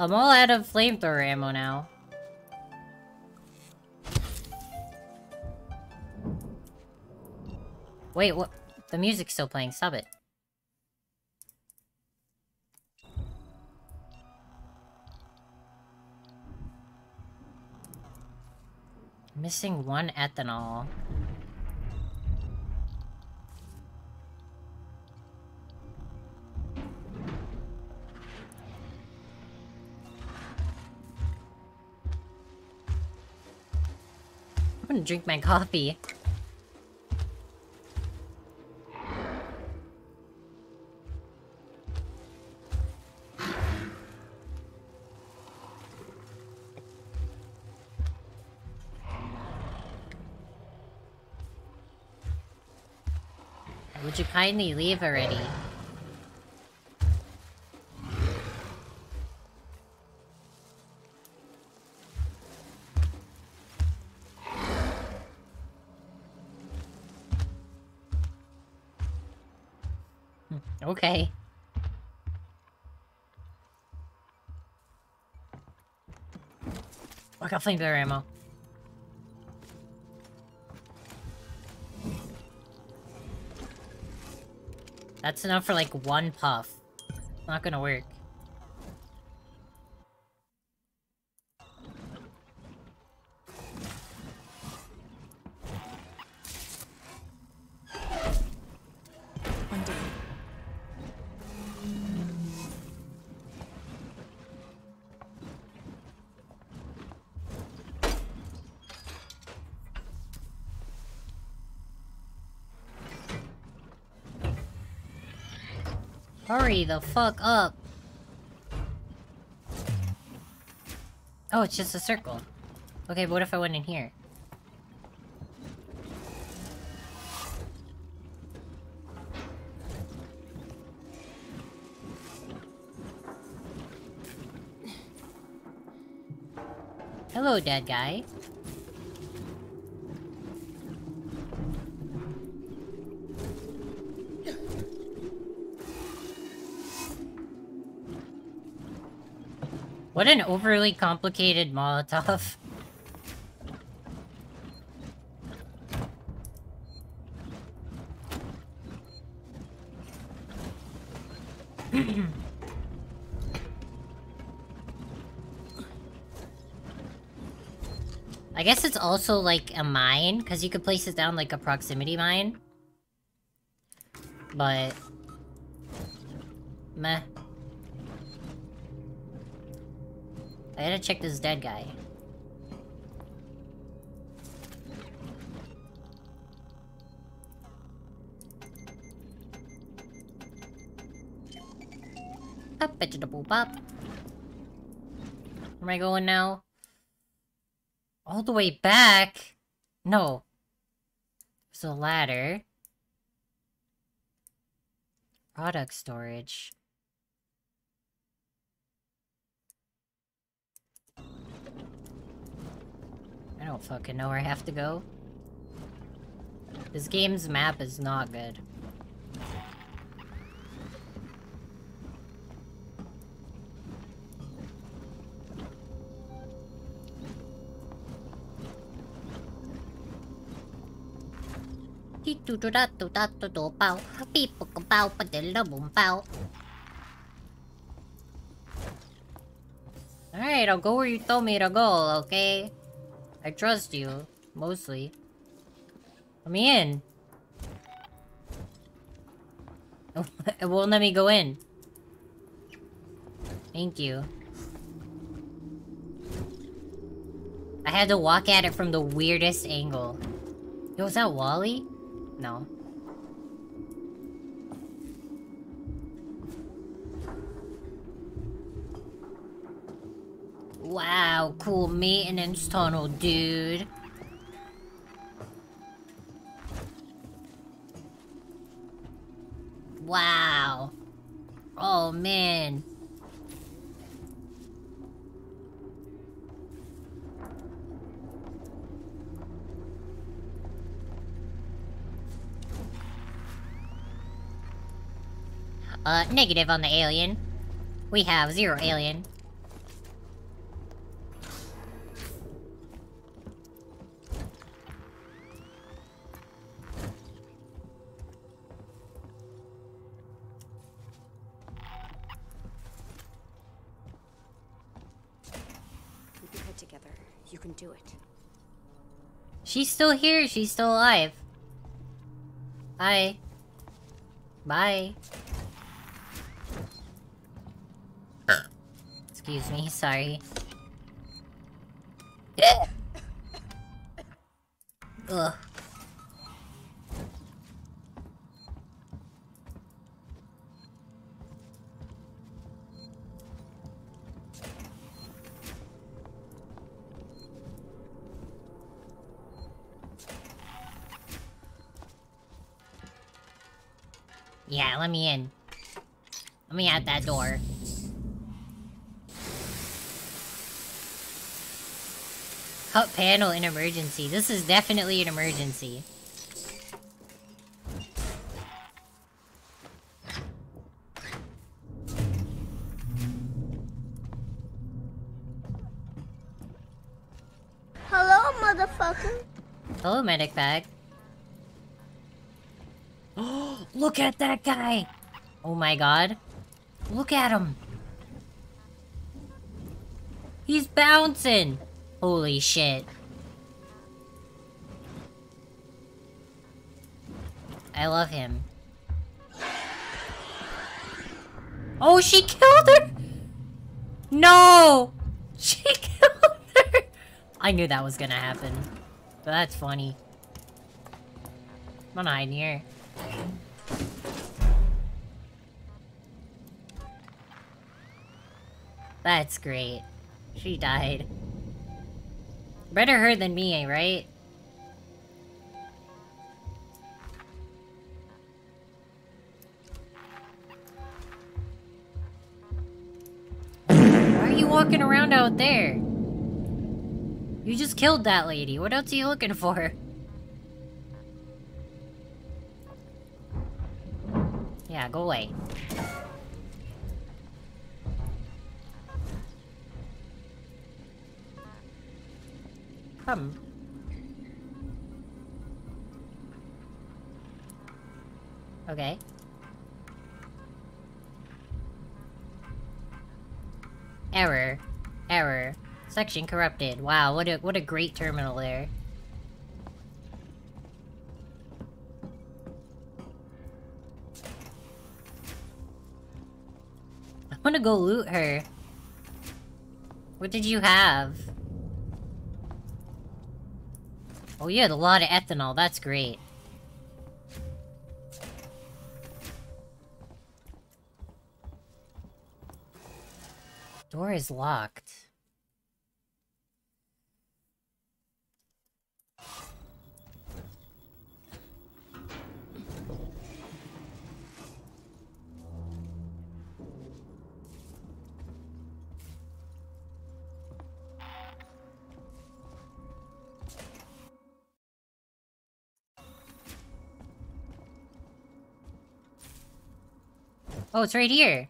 I'm all out of flamethrower ammo now. Wait, what? The music's still playing. Stop it. Missing one ethanol. Drink my coffee. Would you kindly leave already? Got flamethrower ammo. That's enough for like one puff. Not gonna work. The fuck up. Oh, it's just a circle. Okay, but what if I went in here? Hello, dead guy. What an overly complicated Molotov. I guess it's also like a mine, because you could place it down like a proximity mine. But... Meh. I gotta check this dead guy. Up, vegetable pop. Where am I going now? All the way back? No. There's a ladder. Product storage. don't fucking know where I have to go. This game's map is not good. Alright, I'll go where you told me to go, okay? I trust you, mostly. Let me in. (laughs) it won't let me go in. Thank you. I had to walk at it from the weirdest angle. Yo, was that Wally? No. Wow, cool maintenance tunnel, dude. Wow. Oh, man. Uh, negative on the alien. We have zero alien. She's still here. She's still alive. Bye. Bye. Excuse me, sorry. (laughs) Ugh. Yeah, let me in. Let me out that door. Cut panel in emergency. This is definitely an emergency. Hello, motherfucker. Hello, medic bag. Look at that guy! Oh my god. Look at him. He's bouncing. Holy shit. I love him. Oh, she killed her! No! She (laughs) killed her! I knew that was gonna happen. But that's funny. I'm gonna hide here. That's great. She died. Better her than me, eh, right? Why are you walking around out there? You just killed that lady. What else are you looking for? Yeah, go away. Come. Okay. Error. Error. Section corrupted. Wow, what a what a great terminal there. I wanna go loot her. What did you have? Oh, you had a lot of ethanol. That's great. Door is locked. Oh, it's right here.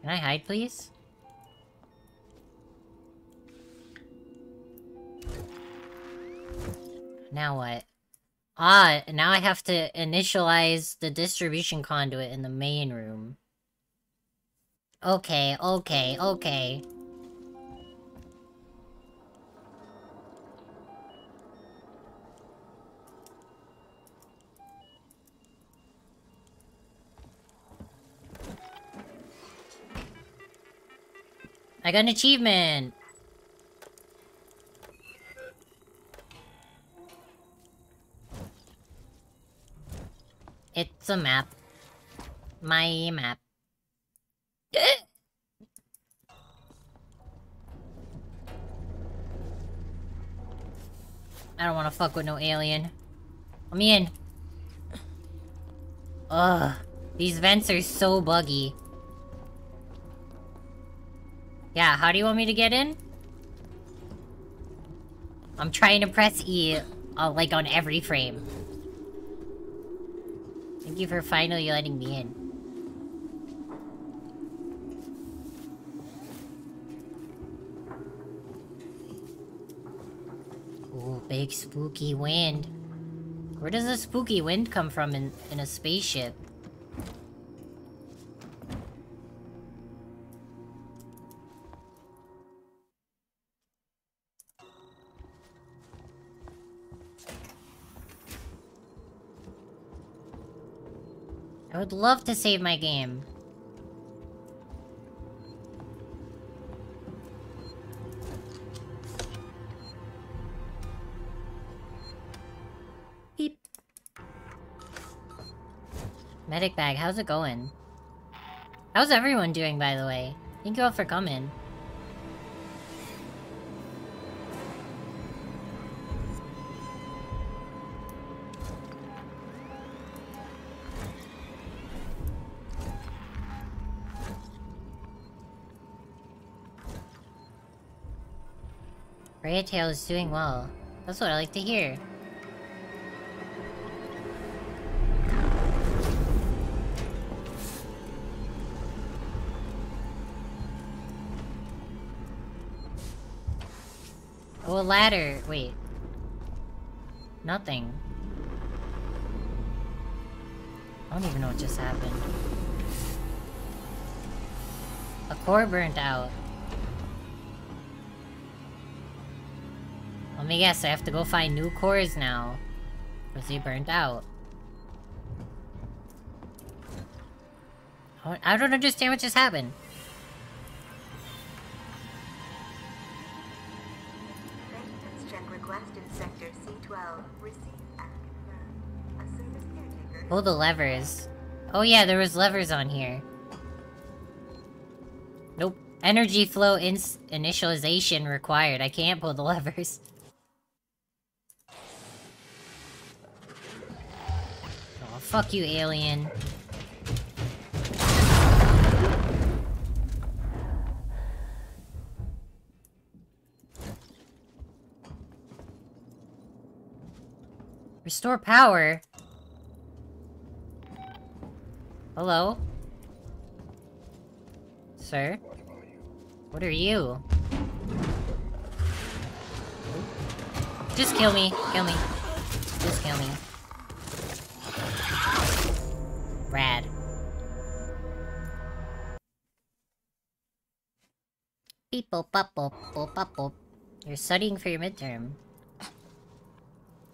Can I hide, please? Now what? Ah, now I have to initialize the distribution conduit in the main room. Okay, okay, okay. I got an achievement! A map. My map. I don't want to fuck with no alien. I'm in. Ugh. These vents are so buggy. Yeah, how do you want me to get in? I'm trying to press E, uh, like, on every frame. Thank you for finally letting me in. Ooh, big spooky wind. Where does a spooky wind come from in, in a spaceship? Would love to save my game. Beep. Medic bag, how's it going? How's everyone doing, by the way? Thank you all for coming. Raya Tail is doing well. That's what I like to hear. Oh, a ladder. Wait. Nothing. I don't even know what just happened. A core burnt out. Me guess, I have to go find new cores now. Because they burnt out. Oh, I don't- understand what just happened. Maintenance check request in sector C12. Received and confirmed. Uh, a service caretaker. Pull the levers. Oh yeah, there was levers on here. Nope. Energy flow ins initialization required. I can't pull the (laughs) levers. Fuck you, alien. Restore power? Hello? Sir? What are you? Just kill me. Kill me. Just kill me. Rad. Beep boop bop boop boop boop. You're studying for your midterm.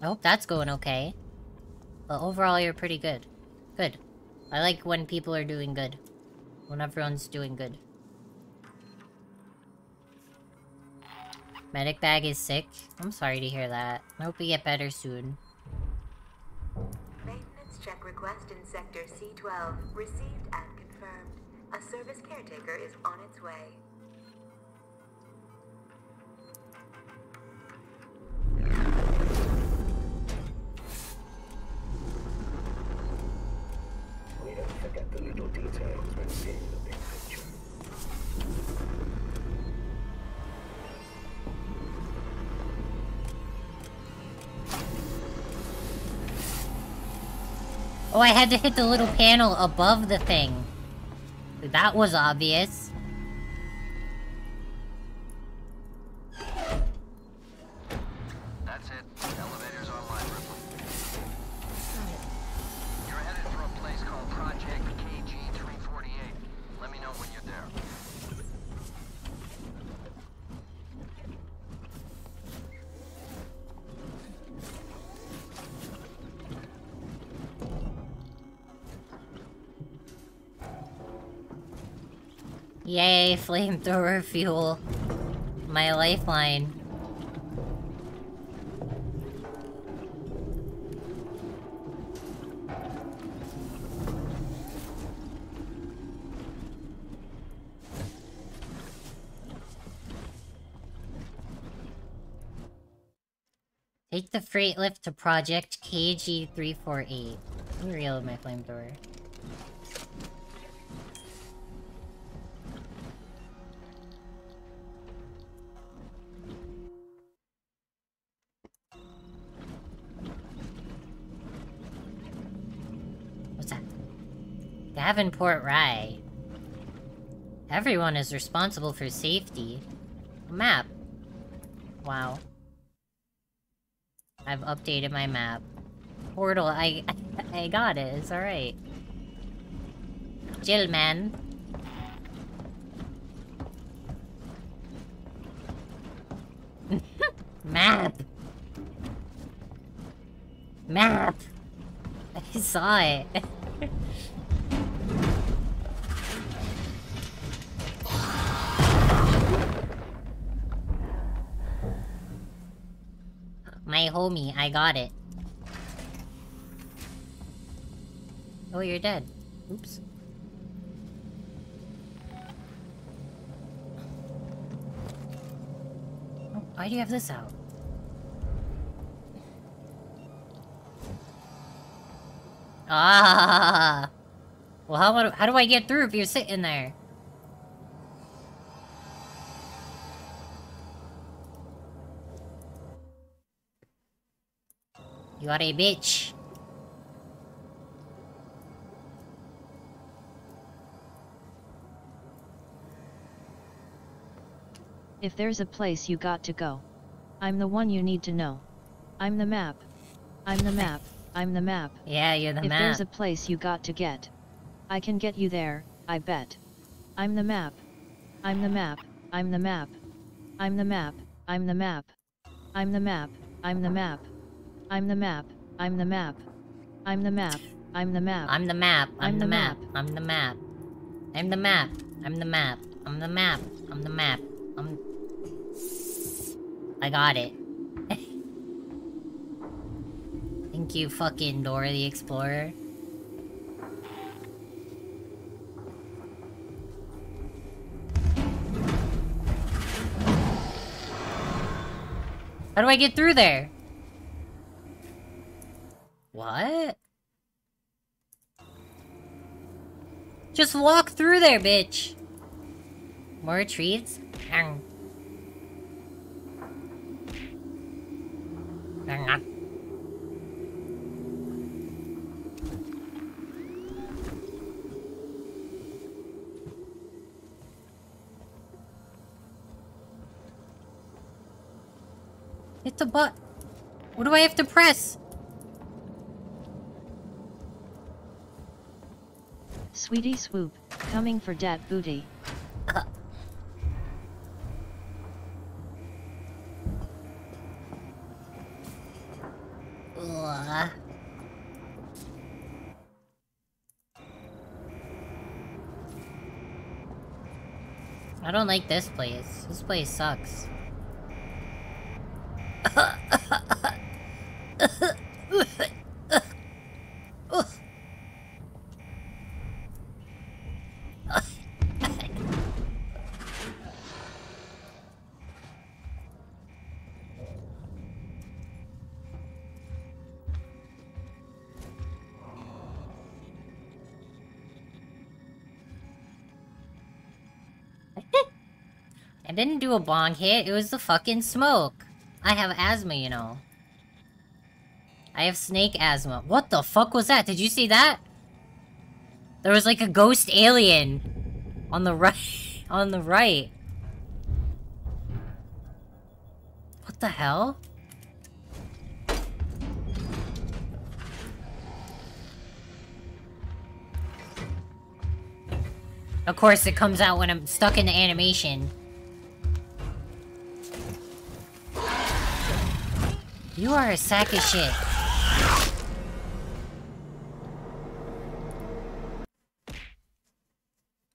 I hope that's going okay. But overall, you're pretty good. Good. I like when people are doing good. When everyone's doing good. Medic bag is sick. I'm sorry to hear that. I hope you get better soon. Check request in sector C12. Received and confirmed. A service caretaker is on its way. We don't forget the little details when seeing the big picture. Oh, I had to hit the little panel above the thing. That was obvious. Flamethrower fuel. My lifeline. Take the freight lift to Project KG348. Let me reload my flamethrower. Davenport Rye. Everyone is responsible for safety. Map. Wow. I've updated my map. Portal, I (laughs) I got it. It's alright. Jill, man. (laughs) map. Map. (laughs) I saw it. Homie, I got it. Oh, you're dead. Oops. Oh, why do you have this out? Ah! Well, how, how do I get through if you're sitting there? You are a bitch. If there's a place you got to go. I'm the one you need to know. I'm the map. I'm the map. I'm the map. Yeah, you're the if map. If there's a place you got to get. I can get you there, I bet. I'm the map. I'm the map. I'm the map. I'm the map. I'm the map. I'm the map. I'm the map. I'm the map. I'm the map. I'm the map. I'm the map. I'm the map. I'm, I'm the, map. I'm the map. I'm the map. I'm the map. I'm the map. I'm the map. I'm. I got it. Thank you, fucking Dora the Explorer. How do I get through there? What? Just walk through there, bitch. More treats? Ang. Ang, ah. Hit the butt. What do I have to press? Sweetie swoop, coming for dat booty. Ugh. I don't like this place. This place sucks. (laughs) do a bong hit, it was the fucking smoke. I have asthma, you know. I have snake asthma. What the fuck was that? Did you see that? There was like a ghost alien. On the (laughs) right. On the right. What the hell? Of course, it comes out when I'm stuck in the animation. You are a sack of shit.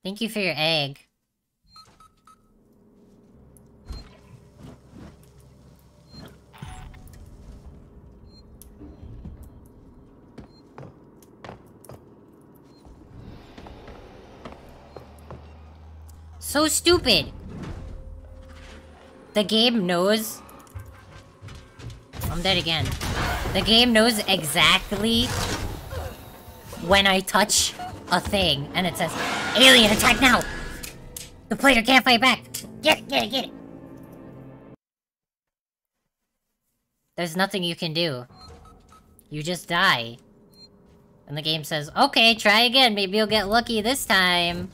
Thank you for your egg. So stupid. The game knows... I'm dead again. The game knows exactly when I touch a thing, and it says, Alien, attack now! The player can't fight back! Get it, get it, get it! There's nothing you can do. You just die. And the game says, okay, try again, maybe you'll get lucky this time.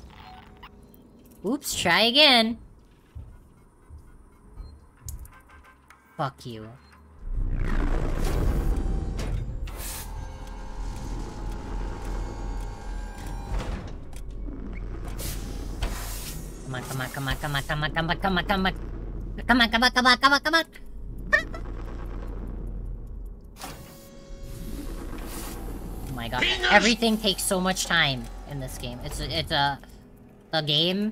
Oops, try again. Fuck you. Come on, come on, come on, come on, come on, come on, come on, come on. Come on, come on, come on, come on. Oh my god. Everything takes so much time in this game. It's a, it's a a game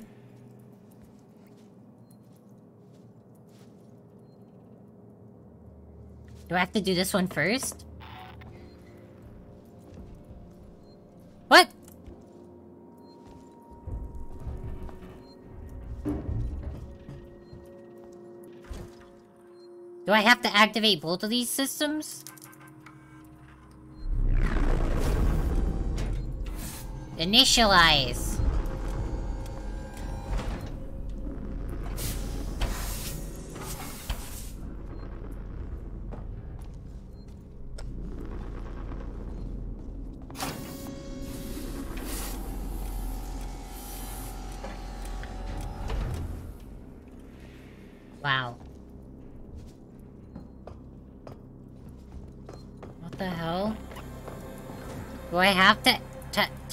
Do I have to do this one first? I have to activate both of these systems? Initialize.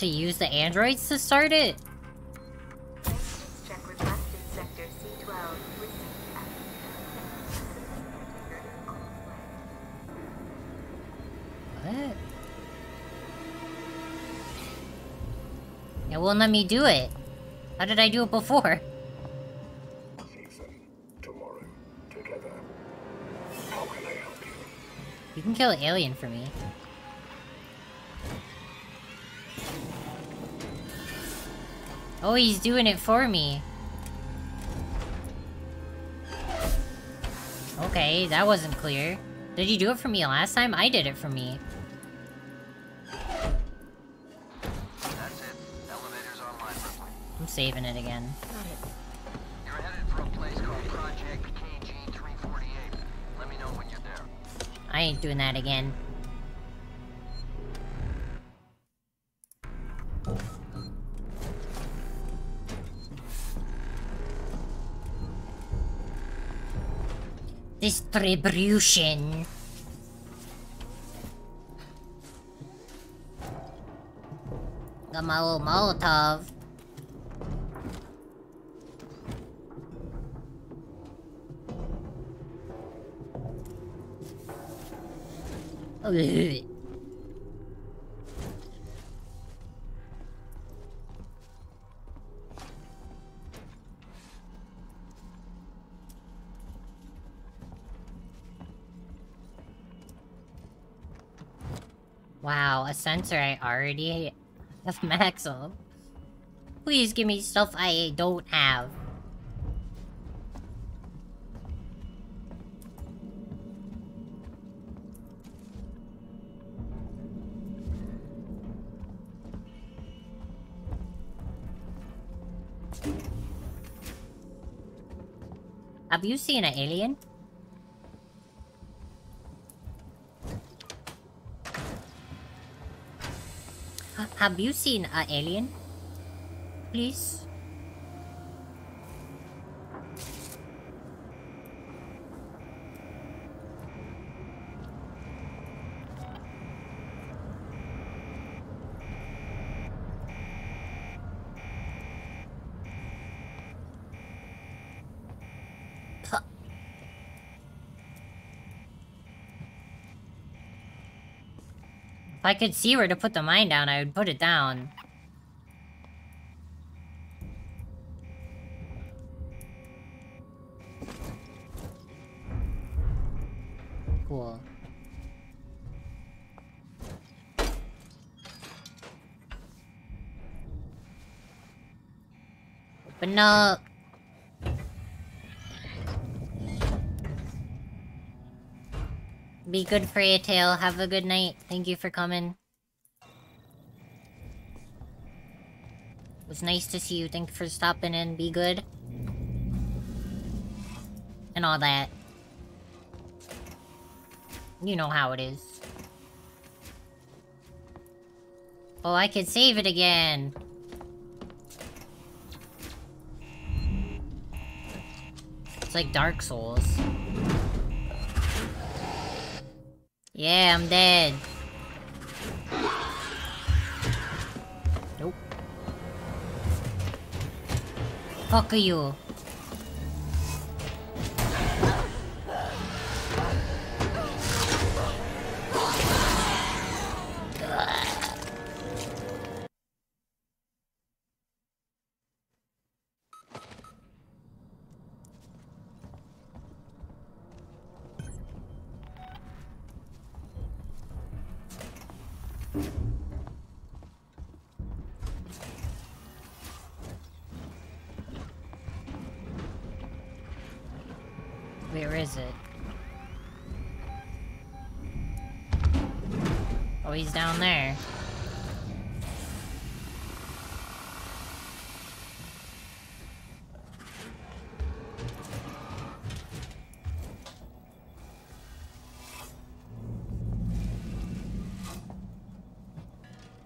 To, to use the androids to start it? Check request in sector C12. Received What? It won't let me do it. How did I do it before? Tomorrow, together. How can I help you? You can kill an alien for me. Oh, he's doing it for me. Okay, that wasn't clear. Did you do it for me last time? I did it for me. I'm saving it again. You're headed for a place called Project KG-348. Let me know when you're there. I ain't doing that again. Distribution. Got my little Molotov. Ugh. Sensor I already have (laughs) max of. Please give me stuff I don't have. Have you seen an alien? Have you seen an alien? Please? I could see where to put the mine down, I would put it down. Good, Freya Tail. Have a good night. Thank you for coming. It was nice to see you. Thank you for stopping in. Be good. And all that. You know how it is. Oh, I can save it again. It's like Dark Souls. Yeah, I'm dead. Nope. Fuck you. Oh, he's down there.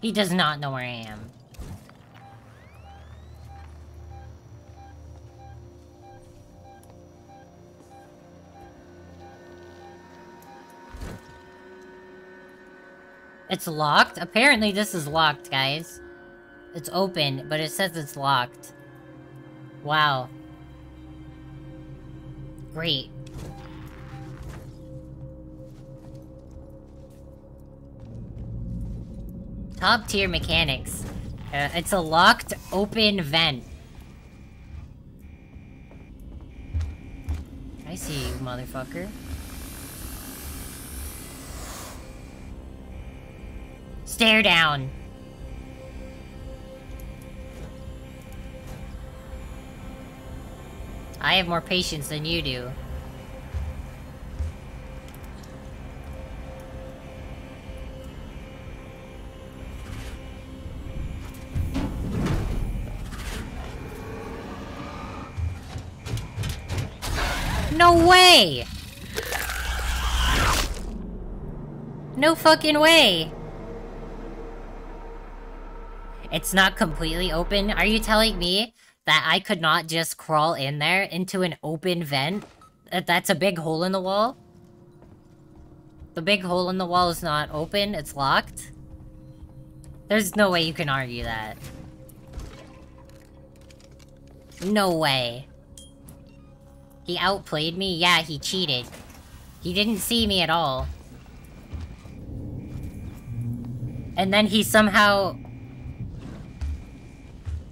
He does not know where I am. It's locked? Apparently this is locked, guys. It's open, but it says it's locked. Wow. Great. Top tier mechanics. Uh, it's a locked open vent. I see you, motherfucker. Down. I have more patience than you do. No way! No fucking way! It's not completely open? Are you telling me that I could not just crawl in there into an open vent? That's a big hole in the wall? The big hole in the wall is not open, it's locked? There's no way you can argue that. No way. He outplayed me? Yeah, he cheated. He didn't see me at all. And then he somehow...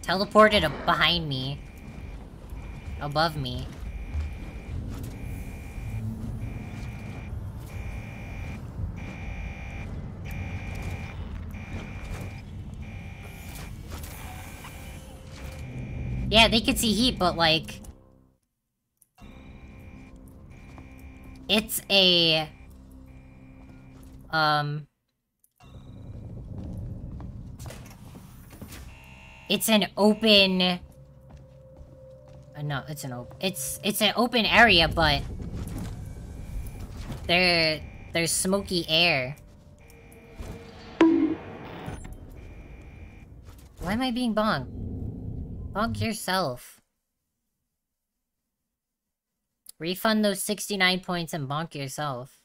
Teleported behind me. Above me. Yeah, they could see heat, but like... It's a... Um... It's an open... Uh, no, it's an open... It's, it's an open area, but... There... There's smoky air. Why am I being bonked? Bonk yourself. Refund those 69 points and bonk yourself.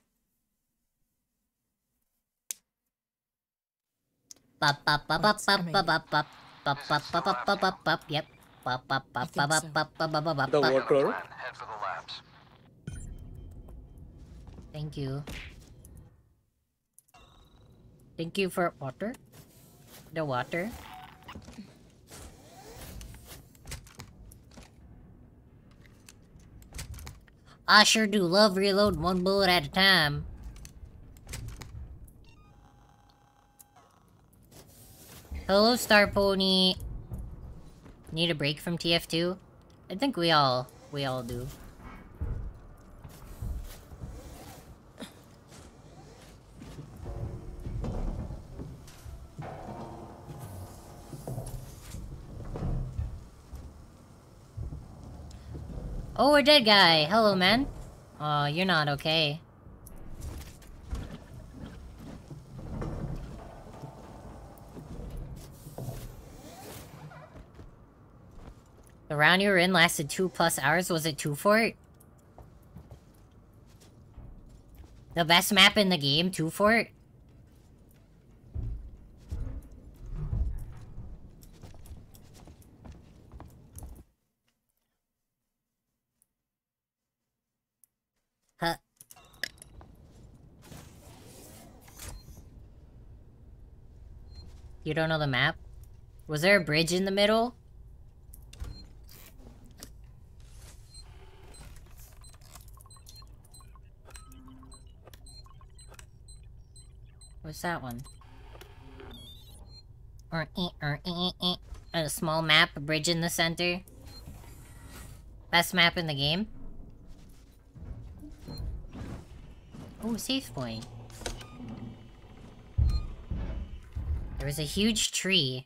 Bop bop bop bop bop bop bop bop yep. The water. Thank you. Thank you for water. The water. I sure do love reloading one bullet at a time. Hello, Star Pony. Need a break from TF2? I think we all, we all do. Oh, a dead guy. Hello, man. Oh, you're not okay. The round you were in lasted two plus hours. Was it 2Fort? The best map in the game, 2Fort? Huh. You don't know the map? Was there a bridge in the middle? What's that one? Or eh, or eh, eh, eh. A small map, a bridge in the center. Best map in the game. Oh, safe point. There was a huge tree.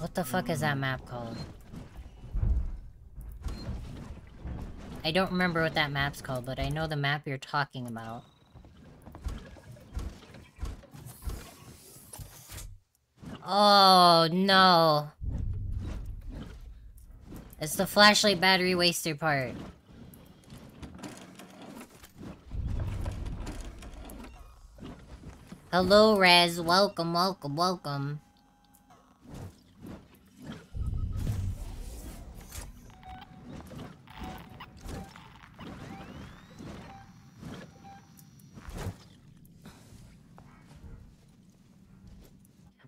What the fuck is that map called? I don't remember what that map's called, but I know the map you're talking about. Oh, no. It's the flashlight battery waster part. Hello, Rez. Welcome, welcome, welcome.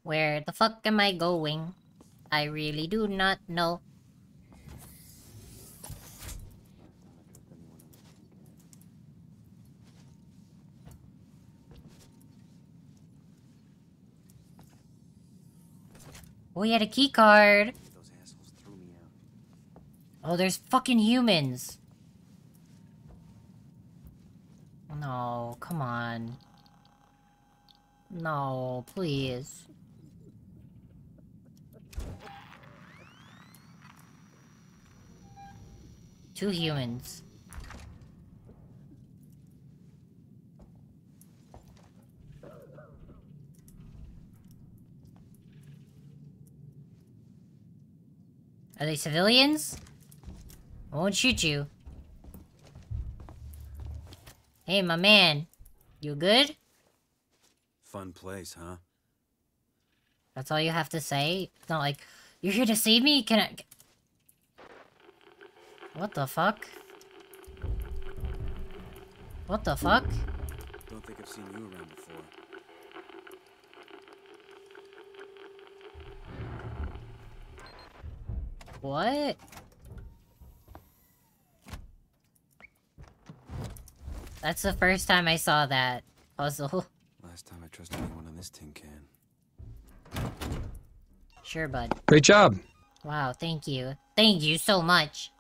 Where the fuck am I going? I really do not know. Oh, he had a key card. Oh, there's fucking humans. No, come on. No, please. Two humans. Are they civilians? I won't shoot you. Hey, my man. You good? Fun place, huh? That's all you have to say? It's not like, you're here to save me? Can I... What the fuck? What the fuck? Don't think I've seen you around before. What? That's the first time I saw that puzzle. (laughs) Last time I trusted anyone on this tin can. Sure, bud. Great job. Wow, thank you. Thank you so much.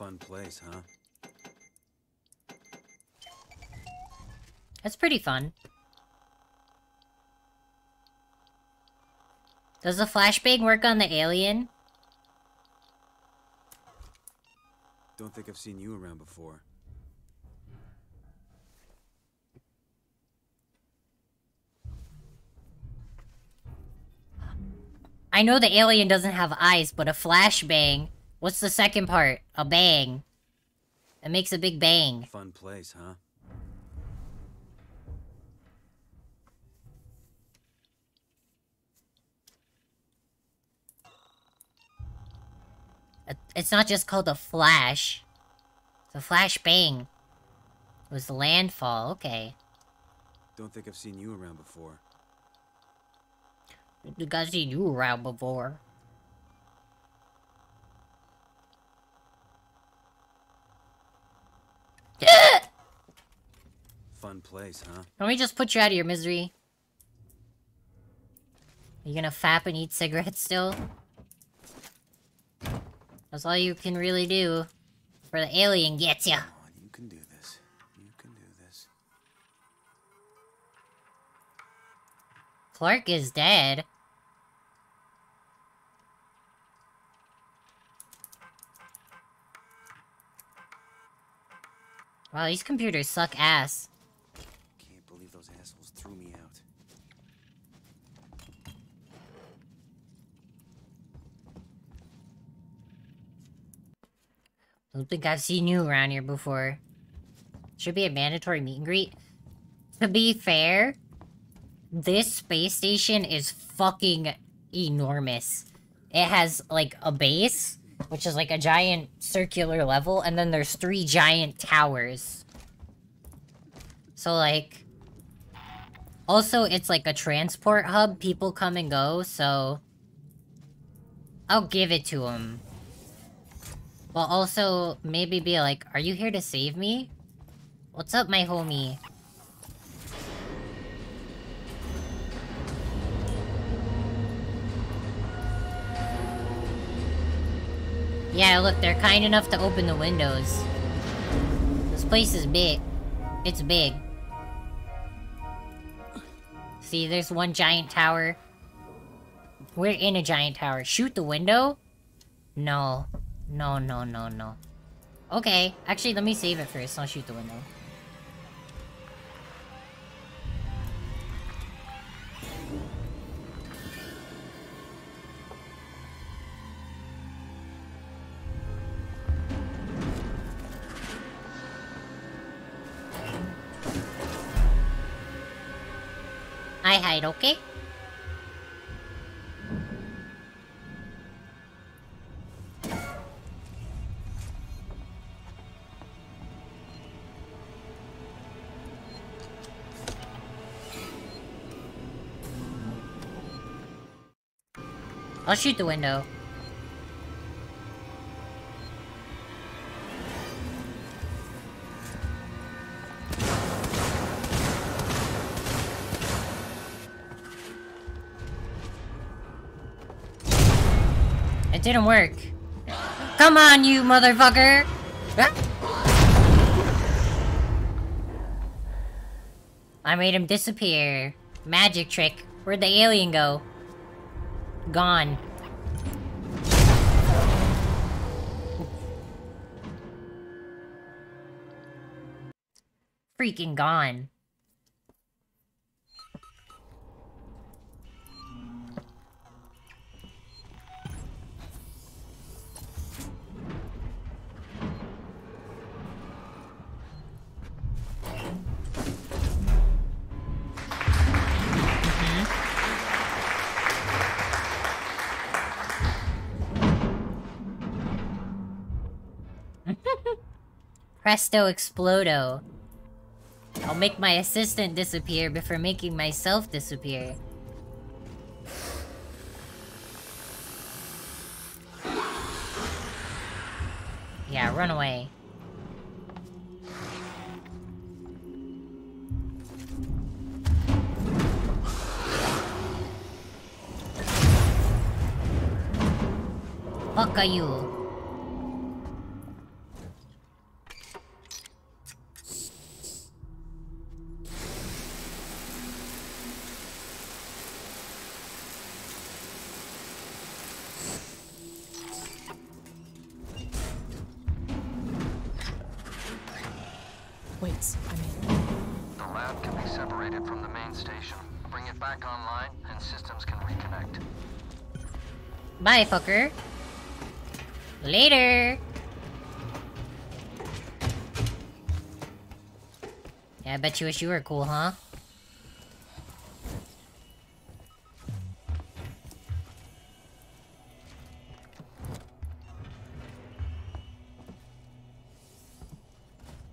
Fun place, huh? That's pretty fun. Does the flashbang work on the alien? Don't think I've seen you around before. I know the alien doesn't have eyes, but a flashbang. What's the second part? A bang. It makes a big bang. Fun place, huh? It's not just called a flash. It's a flash bang. It was landfall, okay. Don't think I've seen you around before. I think I've seen you around before. Fun place, huh? Let me just put you out of your misery. Are you gonna fap and eat cigarettes still? That's all you can really do. For the alien gets ya. You can do this. You can do this. Clark is dead. Wow, these computers suck ass. Can't believe those assholes threw me out. Don't think I've seen you around here before. Should be a mandatory meet and greet. To be fair, this space station is fucking enormous. It has, like, a base, which is like a giant circular level, and then there's three giant towers. So, like... Also, it's like a transport hub. People come and go, so... I'll give it to them. But also, maybe be like, are you here to save me? What's up, my homie? Yeah, look, they're kind enough to open the windows. This place is big. It's big. See, there's one giant tower. We're in a giant tower. Shoot the window? No. No, no, no, no. Okay, actually, let me save it first. I'll shoot the window. I hide, okay? I'll shoot the window. It didn't work. Come on, you motherfucker! I made him disappear. Magic trick. Where'd the alien go? Gone. Freaking gone. Presto Explodo. I'll make my assistant disappear before making myself disappear. Yeah, run away. Fuck are you? Bye, fucker. Later. Yeah, I bet you wish you were cool, huh?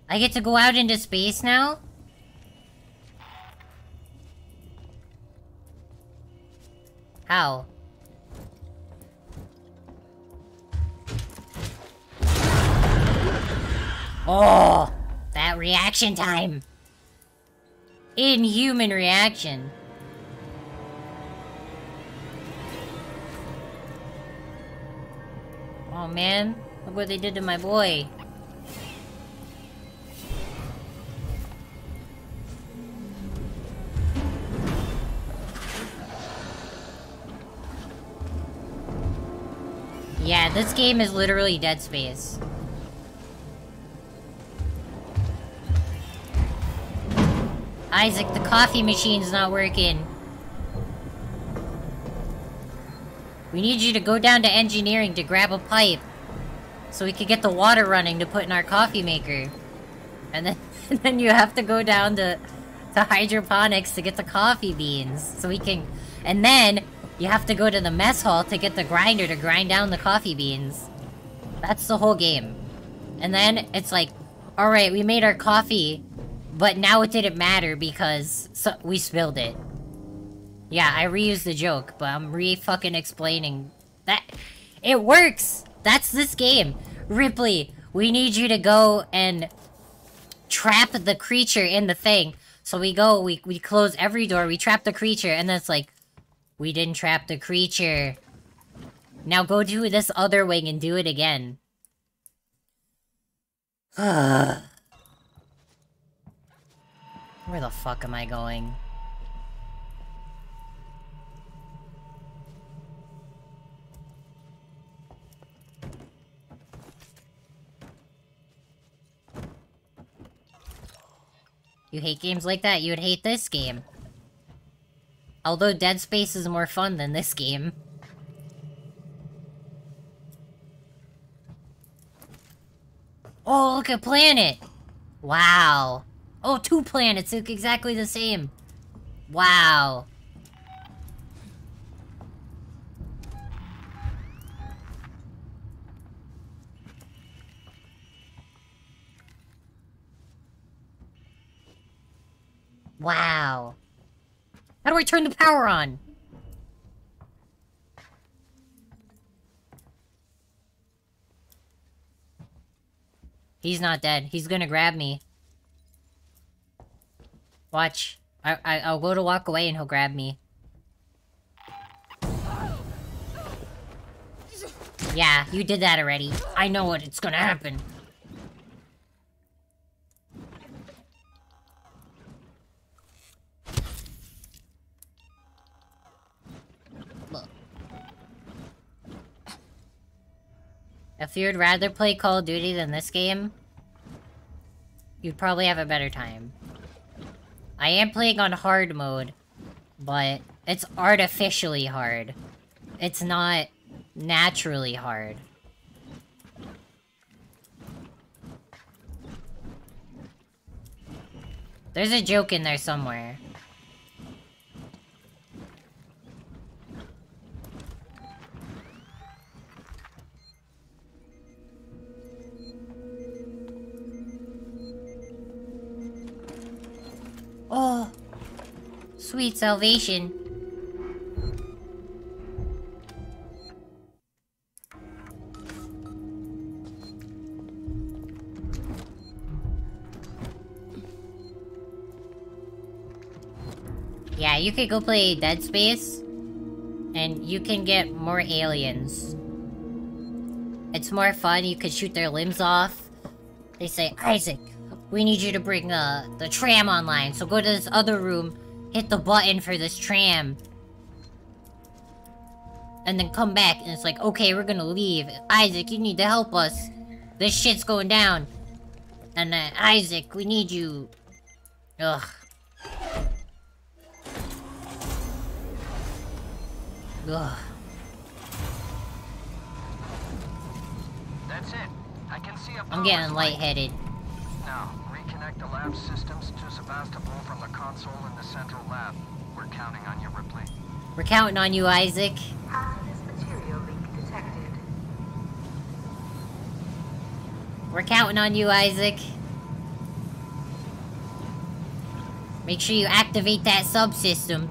I get to go out into space now? How? Oh, that reaction time. Inhuman reaction. Oh man, look what they did to my boy. Yeah, this game is literally Dead Space. Isaac, the coffee machine's not working. We need you to go down to engineering to grab a pipe. So we could get the water running to put in our coffee maker. And then, (laughs) and then you have to go down to, to hydroponics to get the coffee beans. So we can... And then, you have to go to the mess hall to get the grinder to grind down the coffee beans. That's the whole game. And then, it's like, alright, we made our coffee, but now it didn't matter because so we spilled it. Yeah, I reused the joke, but I'm re-fucking explaining that it works. That's this game. Ripley, we need you to go and trap the creature in the thing. So we go, we, we close every door, we trap the creature, and then it's like, we didn't trap the creature. Now go do this other wing and do it again. (sighs) (sighs) (sighs) Where the fuck am I going? You hate games like that, you would hate this game. Although Dead Space is more fun than this game. Oh, look at planet! Wow. Oh, two planets look exactly the same. Wow. Wow. How do I turn the power on? He's not dead. He's gonna grab me. Watch. I, I, I'll go to walk away and he'll grab me. Yeah, you did that already. I know what it's gonna happen. If you'd rather play Call of Duty than this game, you'd probably have a better time. I am playing on hard mode, but it's artificially hard. It's not naturally hard. There's a joke in there somewhere. Oh, sweet salvation. Yeah, you could go play Dead Space, and you can get more aliens. It's more fun, you could shoot their limbs off. They say, Isaac, we need you to bring uh, the tram online. So go to this other room, hit the button for this tram. And then come back, and it's like, okay, we're gonna leave. Isaac, you need to help us. This shit's going down. And uh, Isaac, we need you. Ugh. Ugh. That's it. I can see a I'm getting lightheaded. Now, reconnect the lab systems to Sebastopol from the console in the central lab. We're counting on you, Ripley. We're counting on you, Isaac. Hazardous material leak detected. We're counting on you, Isaac. Make sure you activate that subsystem.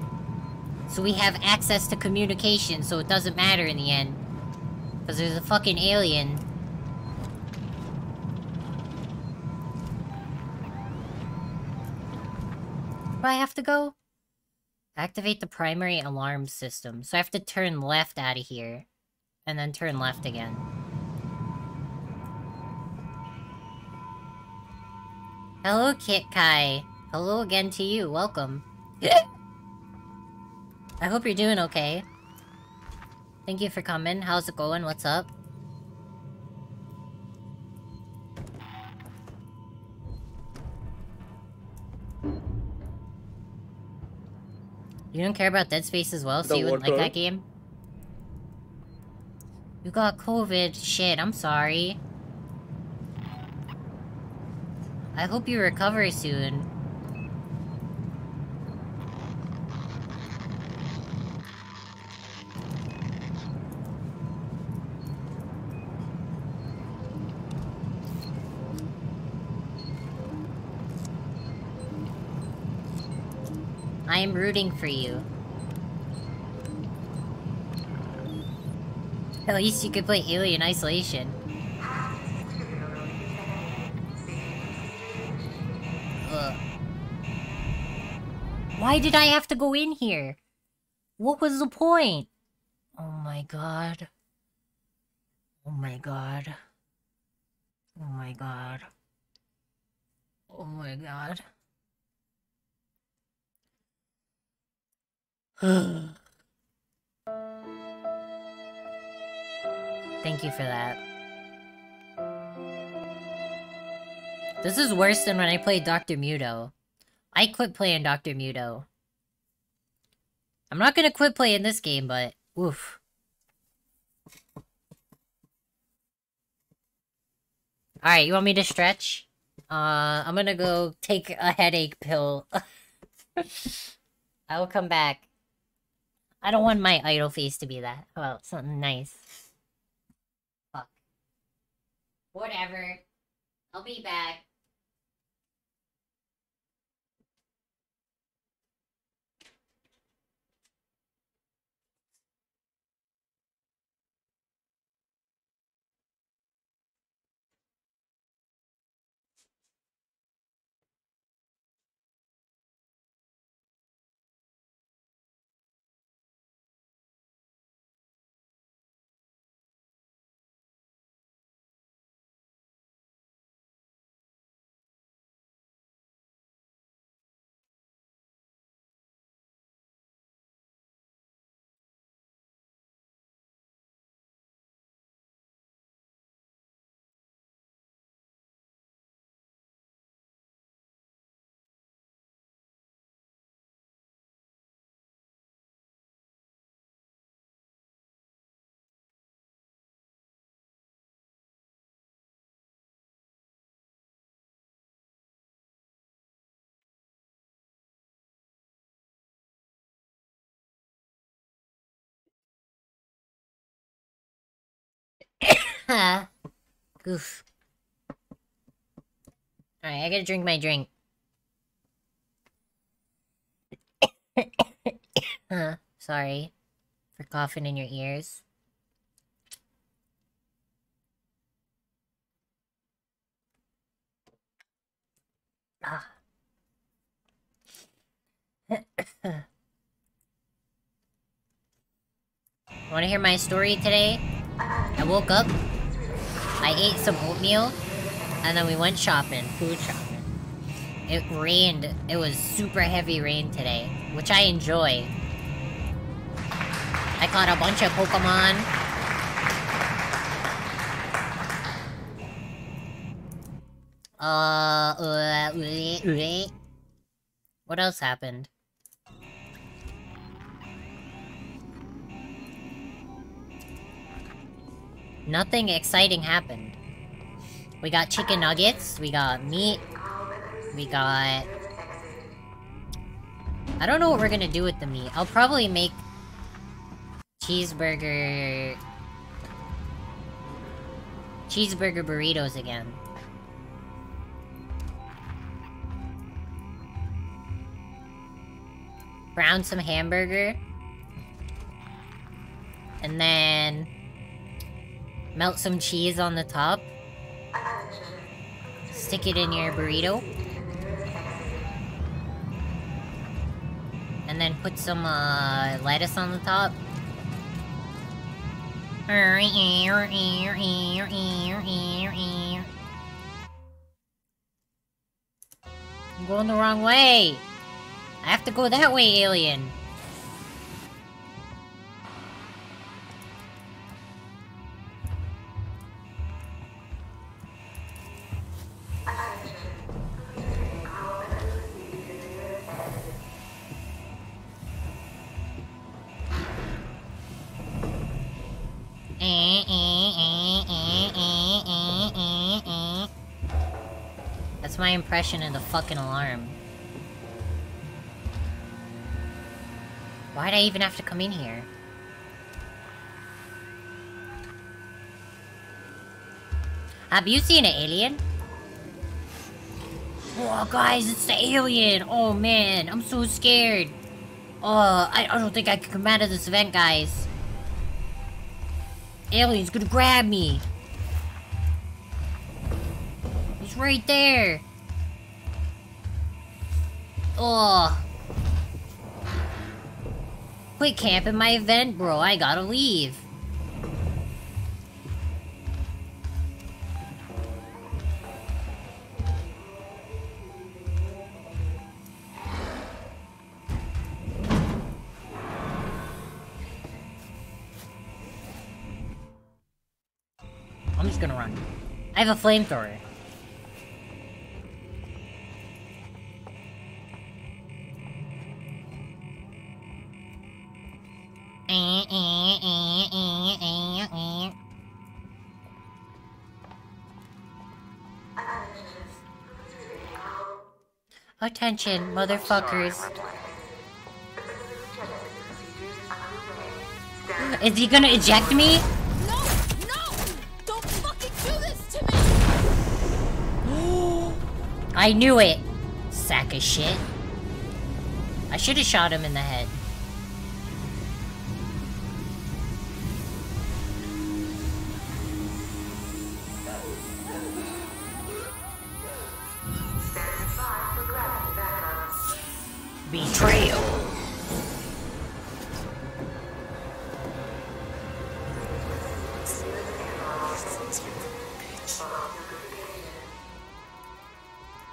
So we have access to communication so it doesn't matter in the end. Because there's a fucking alien. I have to go? Activate the primary alarm system. So I have to turn left out of here. And then turn left again. Hello, Kit Kai. Hello again to you. Welcome. (laughs) I hope you're doing okay. Thank you for coming. How's it going? What's up? You don't care about Dead Space as well, so The you wouldn't like that game? You got COVID. Shit, I'm sorry. I hope you recover soon. I am rooting for you. At least you could play Alien Isolation. Why did I have to go in here? What was the point? Oh my god. Oh my god. Oh my god. Oh my god. (sighs) Thank you for that. This is worse than when I played Dr. Muto. I quit playing Dr. Muto. I'm not gonna quit playing this game, but... Oof. Alright, you want me to stretch? Uh, I'm gonna go take a headache pill. (laughs) I will come back. I don't want my idle face to be that. Well, something nice. Fuck. Whatever. I'll be back. (laughs) Ha. Goof. Alright, I gotta drink my drink. (coughs) huh, sorry for coughing in your ears. Ah. Want to hear my story today? I woke up, I ate some oatmeal, and then we went shopping, food shopping. It rained. It was super heavy rain today, which I enjoy. I caught a bunch of Pokemon. Uh, uh, uh, uh. what else happened? Nothing exciting happened. We got chicken nuggets, we got meat, we got... I don't know what we're gonna do with the meat. I'll probably make... Cheeseburger... Cheeseburger burritos again. brown some hamburger. And then melt some cheese on the top. Stick it in your burrito. And then put some uh, lettuce on the top. I'm going the wrong way. I have to go that way, alien. That's my impression of the fucking alarm. Why'd I even have to come in here? Have you seen an alien? Oh, guys, it's the alien! Oh, man, I'm so scared. Oh, I, I don't think I can come out of this event, guys. Alien's gonna grab me. He's right there. Oh. Quit camping my event, bro. I gotta leave. Gonna run. I have a flamethrower. Attention, motherfuckers. Is he gonna eject me? I knew it! Sack of shit. I should have shot him in the head. Betrayal.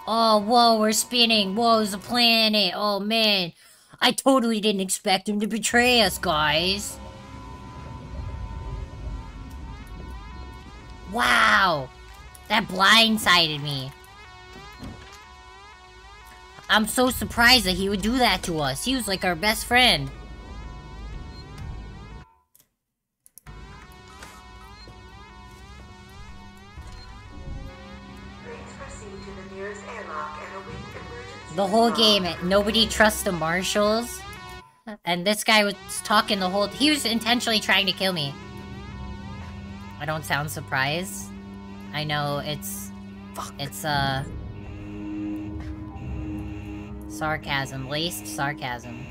Oh, whoa, we're spinning. Whoa, a planet. Oh, man. I totally didn't expect him to betray us, guys. Wow. That blindsided me. I'm so surprised that he would do that to us. He was like our best friend. The whole game, nobody trusts the marshals. And this guy was talking the whole... He was intentionally trying to kill me. I don't sound surprised. I know it's... Fuck. It's, uh... Sarcasm. Laced sarcasm.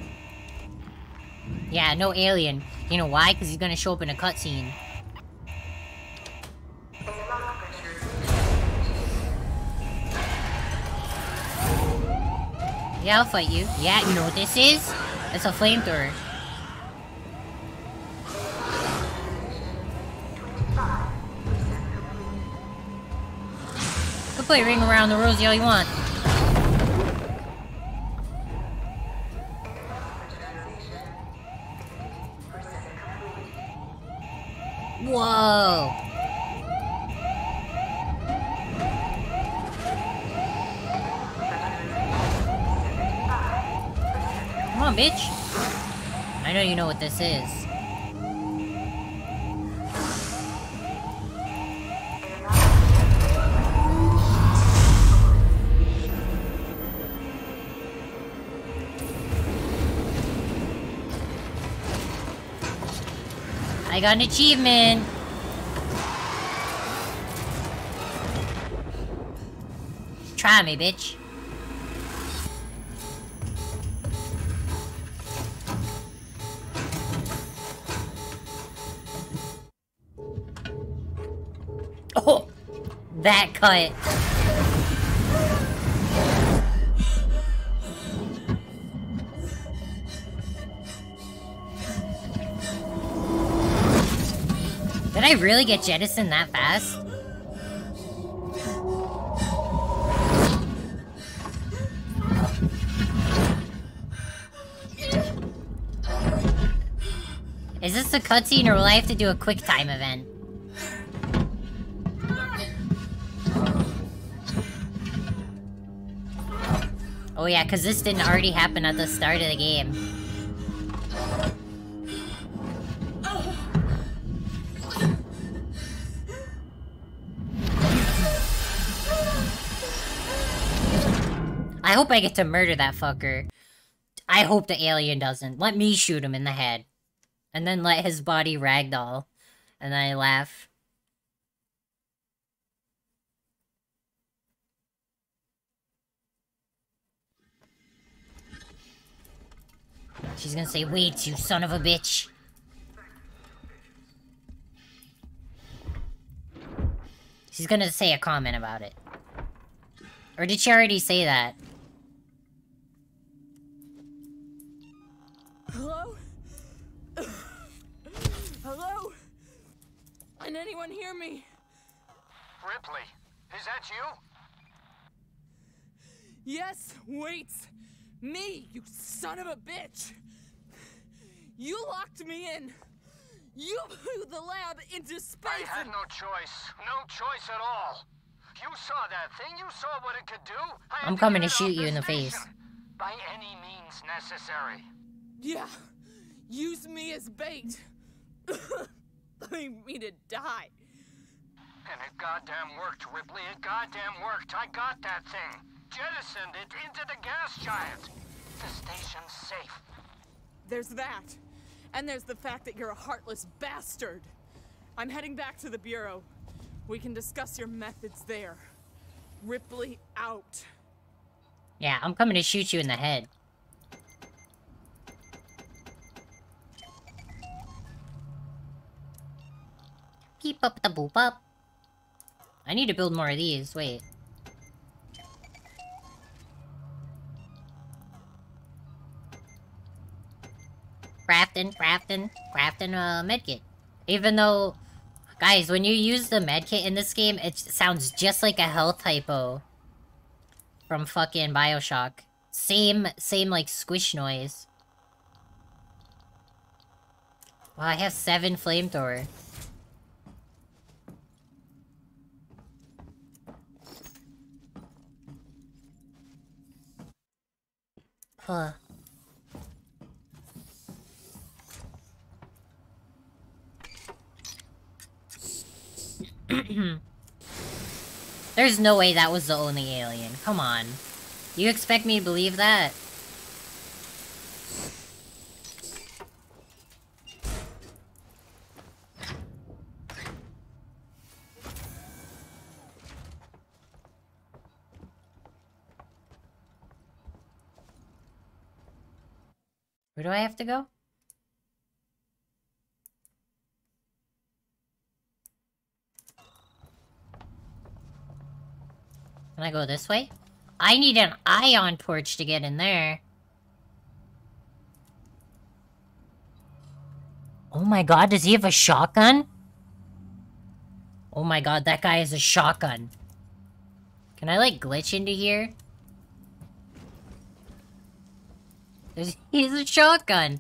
Yeah, no alien. You know why? Because he's gonna show up in a cutscene. Yeah, I'll fight you. Yeah, you know what this is? It's a flamethrower. Can play Ring Around the Rosie all you want. Whoa! Come on, bitch. I know you know what this is. I got an achievement. Try me, bitch. Oh, that cut. Did I really get jettisoned that fast? Is this a cutscene or will I have to do a quick time event? Oh yeah, because this didn't already happen at the start of the game. I hope I get to murder that fucker. I hope the alien doesn't. Let me shoot him in the head. And then let his body ragdoll. And I laugh. She's gonna say, wait, you son of a bitch. She's gonna say a comment about it. Or did she already say that? Hello? Hello? Can anyone hear me? Ripley, is that you? Yes, wait. Me, you son of a bitch. You locked me in. You (laughs) blew the lab into space. I had no choice. No choice at all. You saw that thing. You saw what it could do. I I'm coming get to shoot you in the face. By any means necessary. Yeah. Use me as bait. (laughs) Leave me to die. And it goddamn worked, Ripley. It goddamn worked. I got that thing. Jettisoned it into the gas giant. The station's safe. There's that. And there's the fact that you're a heartless bastard. I'm heading back to the Bureau. We can discuss your methods there. Ripley out. Yeah, I'm coming to shoot you in the head. Peep up the boop up. I need to build more of these. Wait. Crafting, crafting, crafting a medkit. Even though, guys, when you use the medkit in this game, it sounds just like a health hypo from fucking Bioshock. Same, same like squish noise. Wow, I have seven flamethrower. Huh. (clears throat) There's no way that was the only alien. Come on. You expect me to believe that? Where do I have to go? Can I go this way? I need an ion torch to get in there. Oh my god, does he have a shotgun? Oh my god, that guy has a shotgun. Can I, like, glitch into here? There's, he has a shotgun.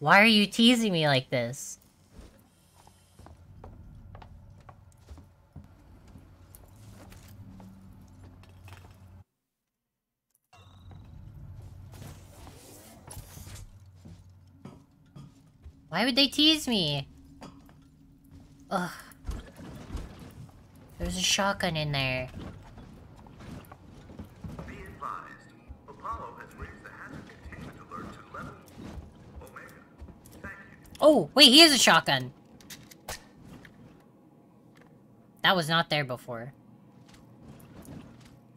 Why are you teasing me like this? Why would they tease me? Ugh. There's a shotgun in there. Be advised, Apollo has raised the hazard containment alert to level. Omega, thank you. Oh, wait, he has a shotgun. That was not there before.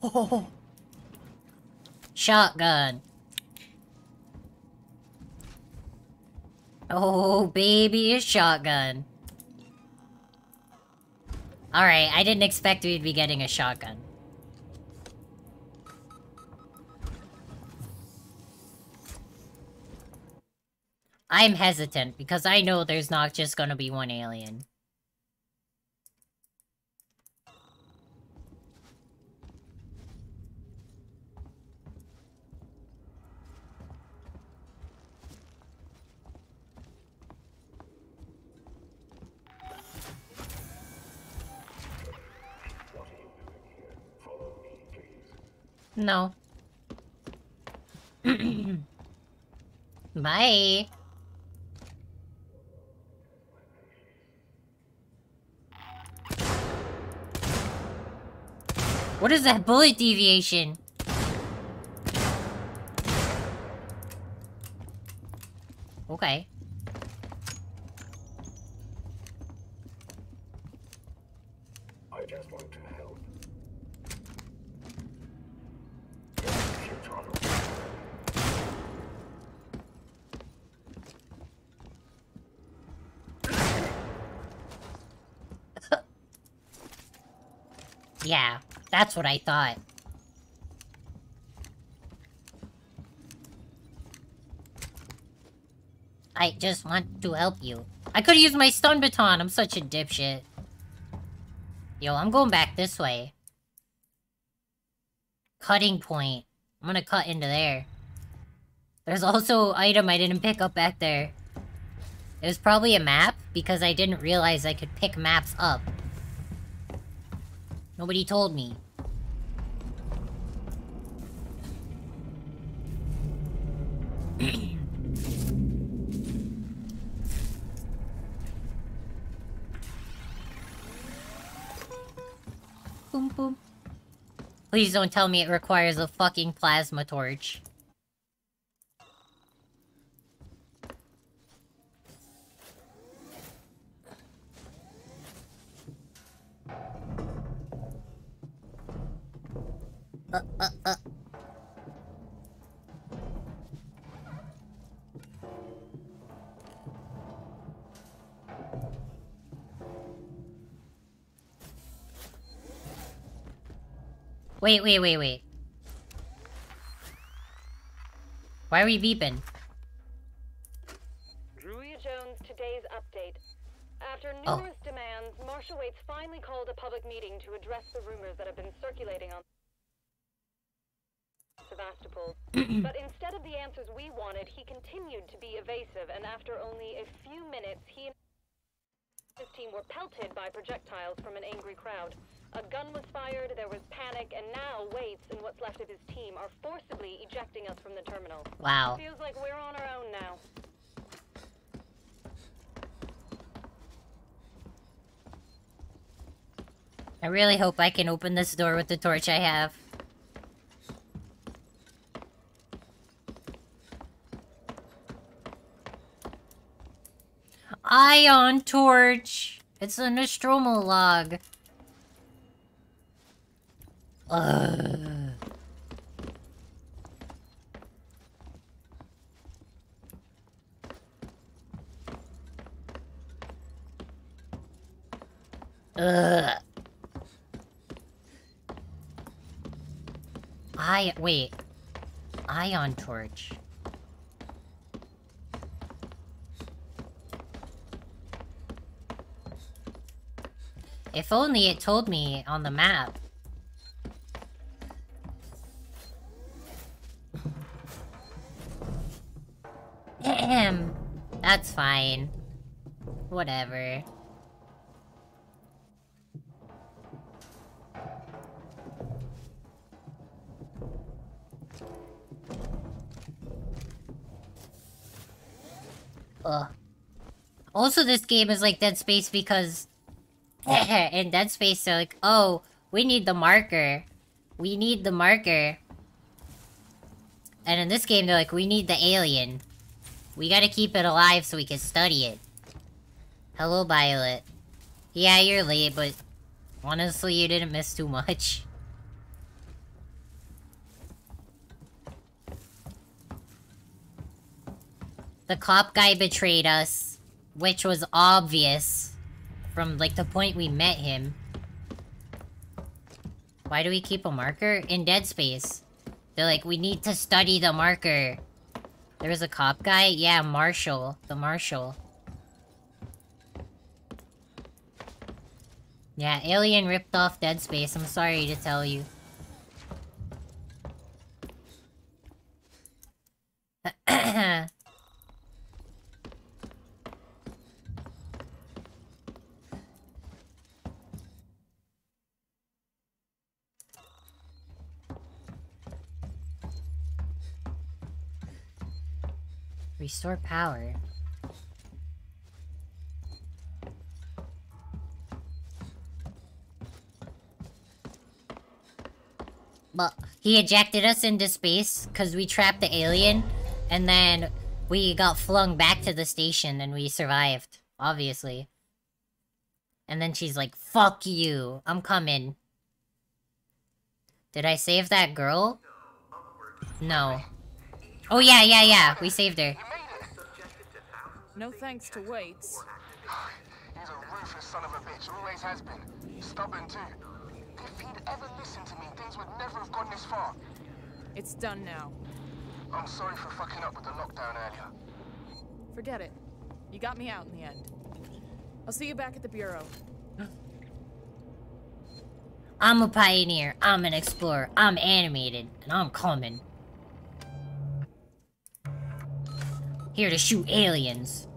Oh. (laughs) Shotgun. Oh, baby, a shotgun. Alright, I didn't expect we'd be getting a shotgun. I'm hesitant because I know there's not just gonna be one alien. No. (clears throat) Bye. What is that bullet deviation? Okay. I just want to help. Yeah, that's what I thought. I just want to help you. I could've used my stun baton. I'm such a dipshit. Yo, I'm going back this way. Cutting point. I'm gonna cut into there. There's also item I didn't pick up back there. It was probably a map, because I didn't realize I could pick maps up. Nobody told me. boom boom. Please don't tell me it requires a fucking plasma torch. Uh, uh, uh. Wait, wait, wait, wait. Why are we beeping? Druia Jones, today's update. After Oh. demands, Marshal Waits finally called a public meeting to address the rumors that have been circulating on Sevastopol. (clears throat) but instead of the answers we wanted, he continued to be evasive, and after only a few minutes, he and his team were pelted by projectiles from an angry crowd. A gun was fired, there was panic, and now Waits and what's left of his team are forcibly ejecting us from the terminal. Wow. Feels like we're on our own now. I really hope I can open this door with the torch I have. Ion torch! It's a Nostromo log. Ugh. Ugh. I wait. Ion torch. If only it told me on the map. Ahem. That's fine. Whatever. Ugh. Also, this game is like Dead Space because... (laughs) in Dead Space, they're like, oh, we need the marker. We need the marker. And in this game, they're like, we need the alien. We gotta keep it alive so we can study it. Hello, Violet. Yeah, you're late, but... Honestly, you didn't miss too much. (laughs) The cop guy betrayed us, which was obvious from, like, the point we met him. Why do we keep a marker? In Dead Space. They're like, we need to study the marker. There was a cop guy? Yeah, Marshall. The Marshall. Yeah, Alien ripped off Dead Space. I'm sorry to tell you. (clears throat) Restore power. But he ejected us into space because we trapped the alien, and then we got flung back to the station and we survived, obviously. And then she's like, fuck you, I'm coming. Did I save that girl? No. Oh yeah, yeah, yeah, we saved her. No thanks to Waits. He's a ruthless son of a bitch, always has been. Stubborn too. If he'd ever listened to me, things would never have gone this far. It's done now. I'm sorry for fucking up with the lockdown earlier. Forget it. You got me out in the end. I'll see you back at the Bureau. I'm a pioneer, I'm an explorer, I'm animated, and I'm coming. Here to shoot aliens.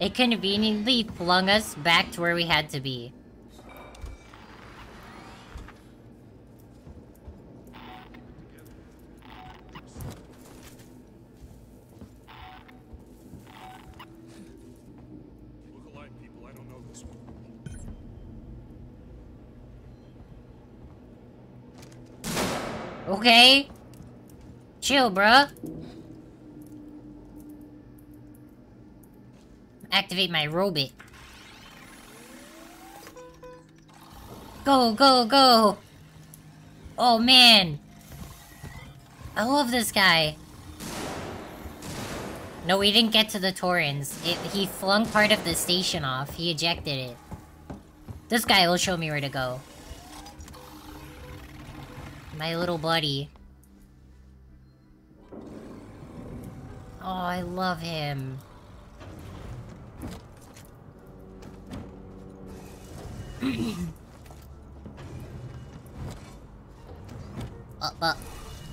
It conveniently flung us back to where we had to be. Okay? Chill, bruh. Activate my robot. Go, go, go! Oh, man! I love this guy. No, we didn't get to the Torrens. It, he flung part of the station off. He ejected it. This guy will show me where to go. My little buddy. Oh, I love him. (coughs) uh, uh,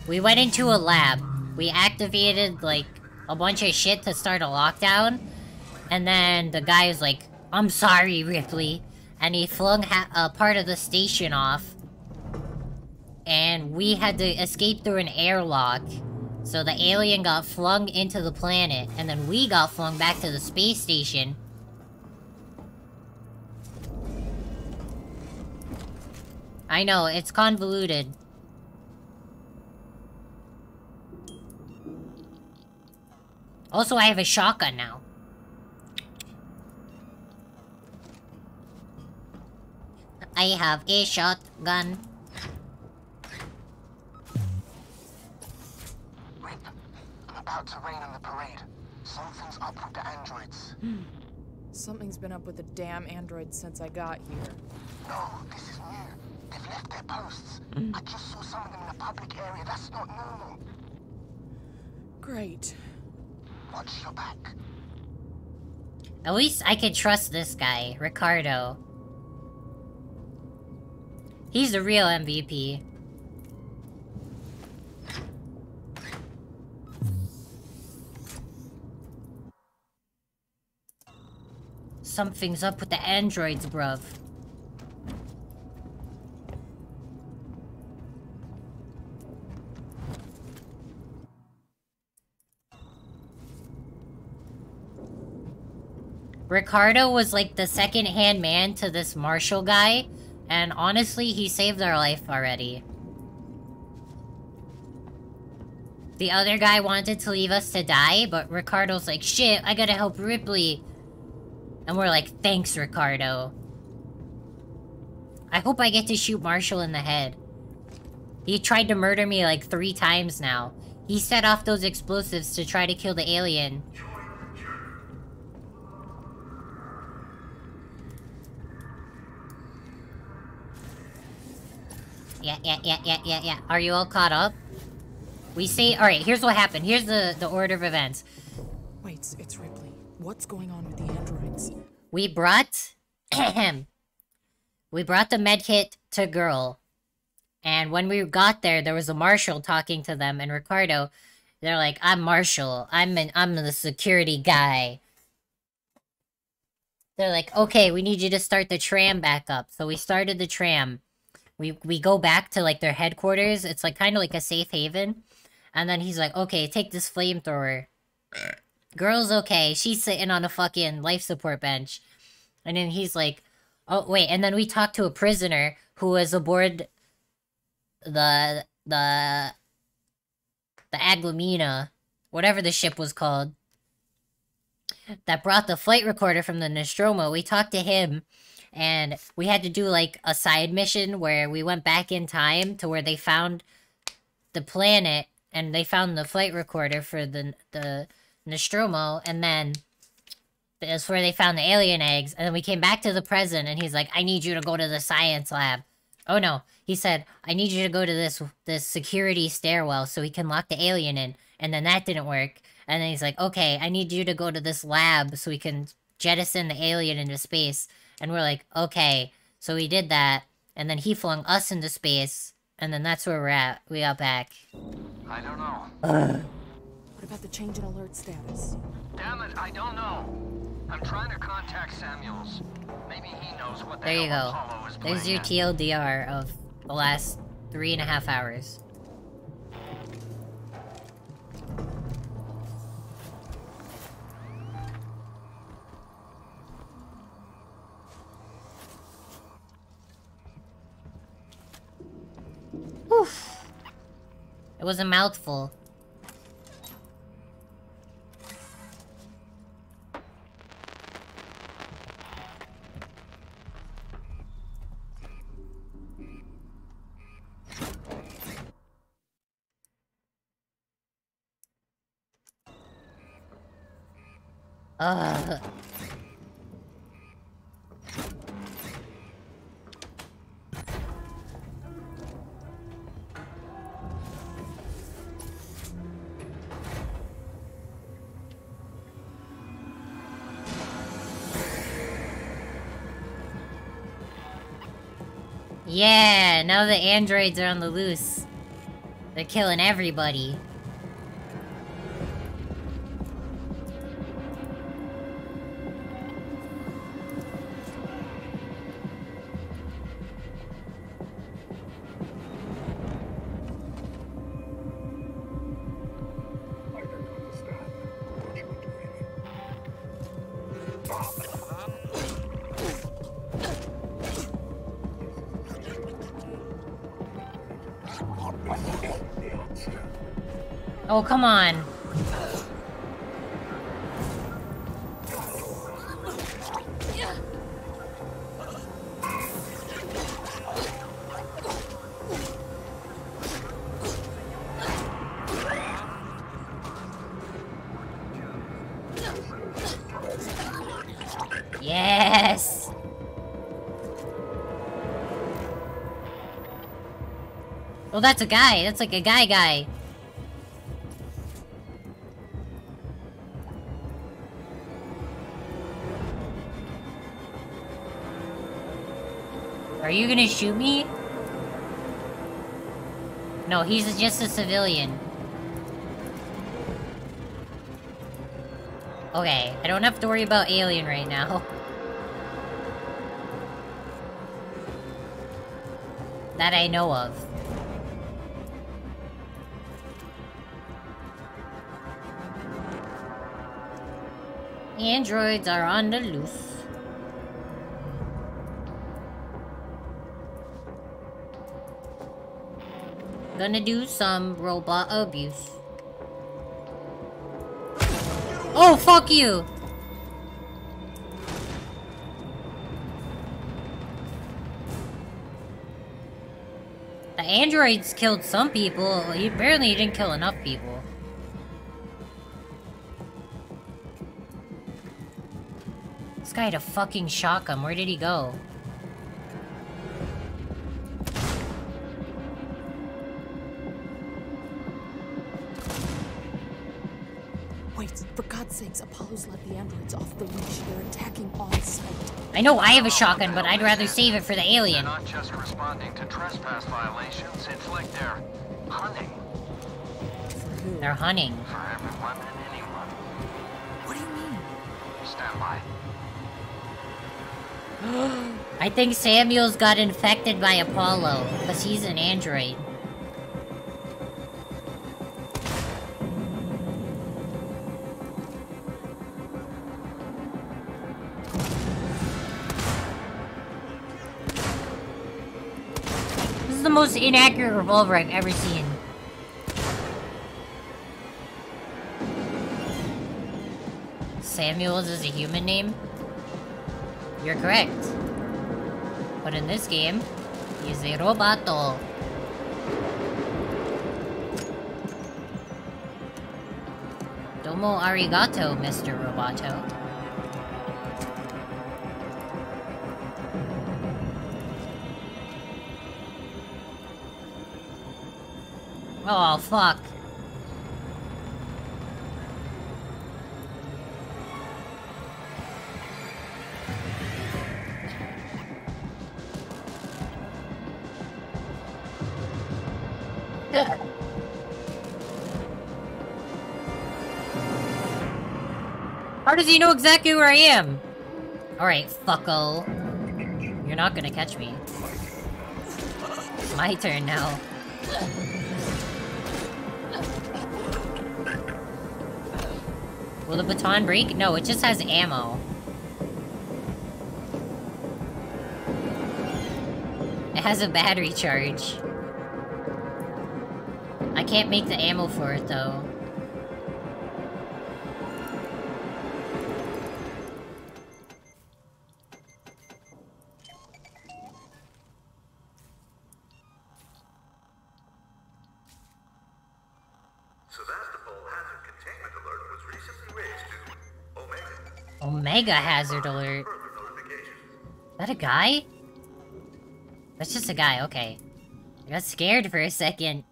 we went into a lab. We activated, like, a bunch of shit to start a lockdown. And then the guy was like, I'm sorry, Ripley. And he flung a part of the station off. And we had to escape through an airlock. So the alien got flung into the planet. And then we got flung back to the space station. I know, it's convoluted. Also, I have a shotgun now. I have a shotgun. About to rain on the parade. Something's up with the androids. Hmm. Something's been up with the damn androids since I got here. No, this is new. They've left their posts. Hmm. I just saw some of them in the public area. That's not normal. Great. Watch your back. At least I can trust this guy, Ricardo. He's the real MVP. Something's up with the androids, bruv. Ricardo was like the second-hand man to this Marshall guy, and honestly, he saved our life already. The other guy wanted to leave us to die, but Ricardo's like, shit, I gotta help Ripley. And we're like, thanks, Ricardo. I hope I get to shoot Marshall in the head. He tried to murder me like three times now. He set off those explosives to try to kill the alien. Yeah, yeah, yeah, yeah, yeah, yeah. Are you all caught up? We say, alright, here's what happened. Here's the, the order of events. Wait, it's Ripley. What's going on with the androids? We brought... (clears throat) we brought the medkit to Girl. And when we got there, there was a marshal talking to them, and Ricardo, they're like, I'm Marshall. I'm an, I'm the security guy. They're like, okay, we need you to start the tram back up. So we started the tram. We we go back to like their headquarters. It's like kind of like a safe haven. And then he's like, okay, take this flamethrower. Girl's okay. She's sitting on a fucking life support bench. And then he's like, oh, wait. And then we talked to a prisoner who was aboard the, the, the Aglamina, whatever the ship was called, that brought the flight recorder from the Nostromo. We talked to him and we had to do like a side mission where we went back in time to where they found the planet and they found the flight recorder for the the Nostromo and then that's where they found the alien eggs and then we came back to the present and he's like I need you to go to the science lab. Oh no, he said I need you to go to this this security stairwell so we can lock the alien in and then that didn't work. And then he's like, "Okay, I need you to go to this lab so we can jettison the alien into space." And we're like, okay. So we did that, and then he flung us into space, and then that's where we're at. We got back. I don't know. (clears throat) What about the change in alert status? Damn it, I don't know. I'm trying to contact Samuels. Maybe he knows what the There you go. Apollo is There's your at. TLDR of the last three and a half hours. Oof. It was a mouthful. Yeah, now the androids are on the loose. They're killing everybody. Oh, come on. Yes! Well, that's a guy. That's like a guy guy. You gonna shoot me? No, he's just a civilian. Okay, I don't have to worry about Alien right now. (laughs) That I know of. Androids are on the loose. Gonna do some robot abuse. Oh, fuck you! The androids killed some people. He didn't kill enough people. This guy had a fucking shotgun. Where did he go? The leash. They're attacking on sight. I know I have a shotgun, but I'd rather save it for the alien. They're not just responding to trespass violations, it's like they're hunting They're hunting. for everyone and anyone. What do you mean? Stand by. (gasps) I think Samuels got infected by Apollo, because he's an android. Inaccurate revolver I've ever seen. Samuels is a human name? You're correct. But in this game, he's a roboto. Domo arigato, Mr. Roboto. Fuck. How does he know exactly where I am? Alright, fucko. You're not gonna catch me. My turn now. Will the baton break? No, it just has ammo. It has a battery charge. I can't make the ammo for it though. Omega hazard alert. Is that a guy? That's just a guy, okay. I got scared for a second.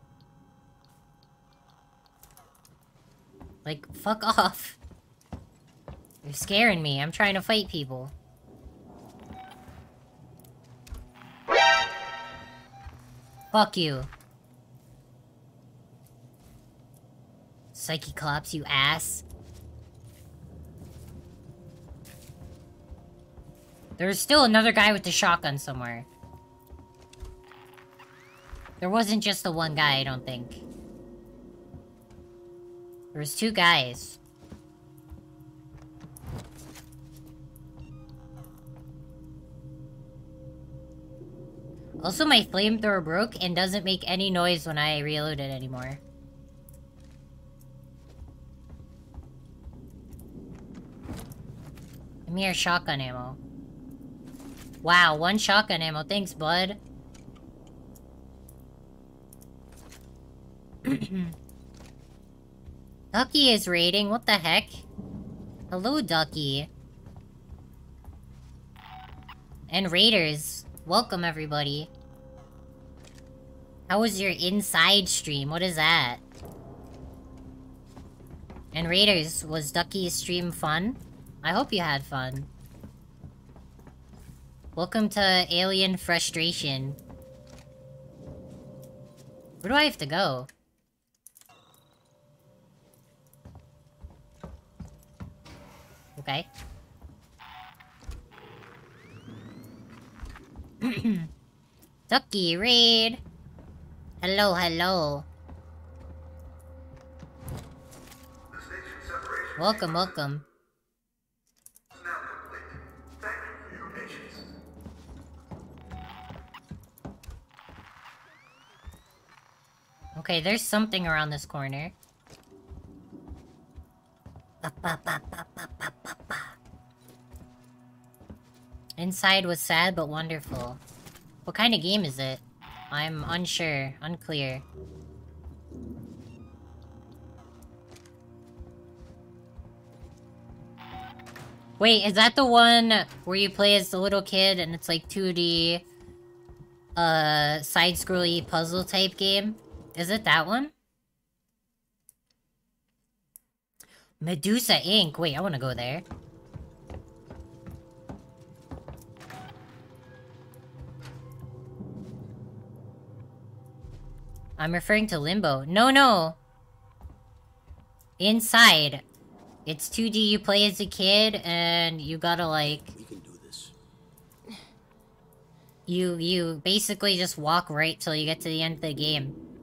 Like, fuck (laughs) off. You're scaring me. I'm trying to fight people. Fuck you. Psychiclops, you ass. There's still another guy with the shotgun somewhere. There wasn't just the one guy, I don't think. There was two guys. Also, my flamethrower broke and doesn't make any noise when I reload it anymore. Me your shotgun ammo. Wow, one shotgun ammo. Thanks, bud. (clears throat) Ducky is raiding. What the heck? Hello, Ducky. And Raiders. Welcome, everybody. How was your inside stream? What is that? And Raiders, was Ducky's stream fun? I hope you had fun. Welcome to Alien Frustration. Where do I have to go? Okay. (clears throat) Ducky raid. Hello, hello. Welcome, welcome. Okay, there's something around this corner. Inside was sad but wonderful. What kind of game is it? I'm unsure, unclear. Wait, is that the one where you play as the little kid and it's like 2D, uh, side-scrolly puzzle type game? Is it that one? Medusa Inc. Wait, I want to go there. I'm referring to Limbo. No, no! Inside. It's 2D, you play as a kid, and you gotta, like... We can do this. You, you basically just walk right till you get to the end of the game.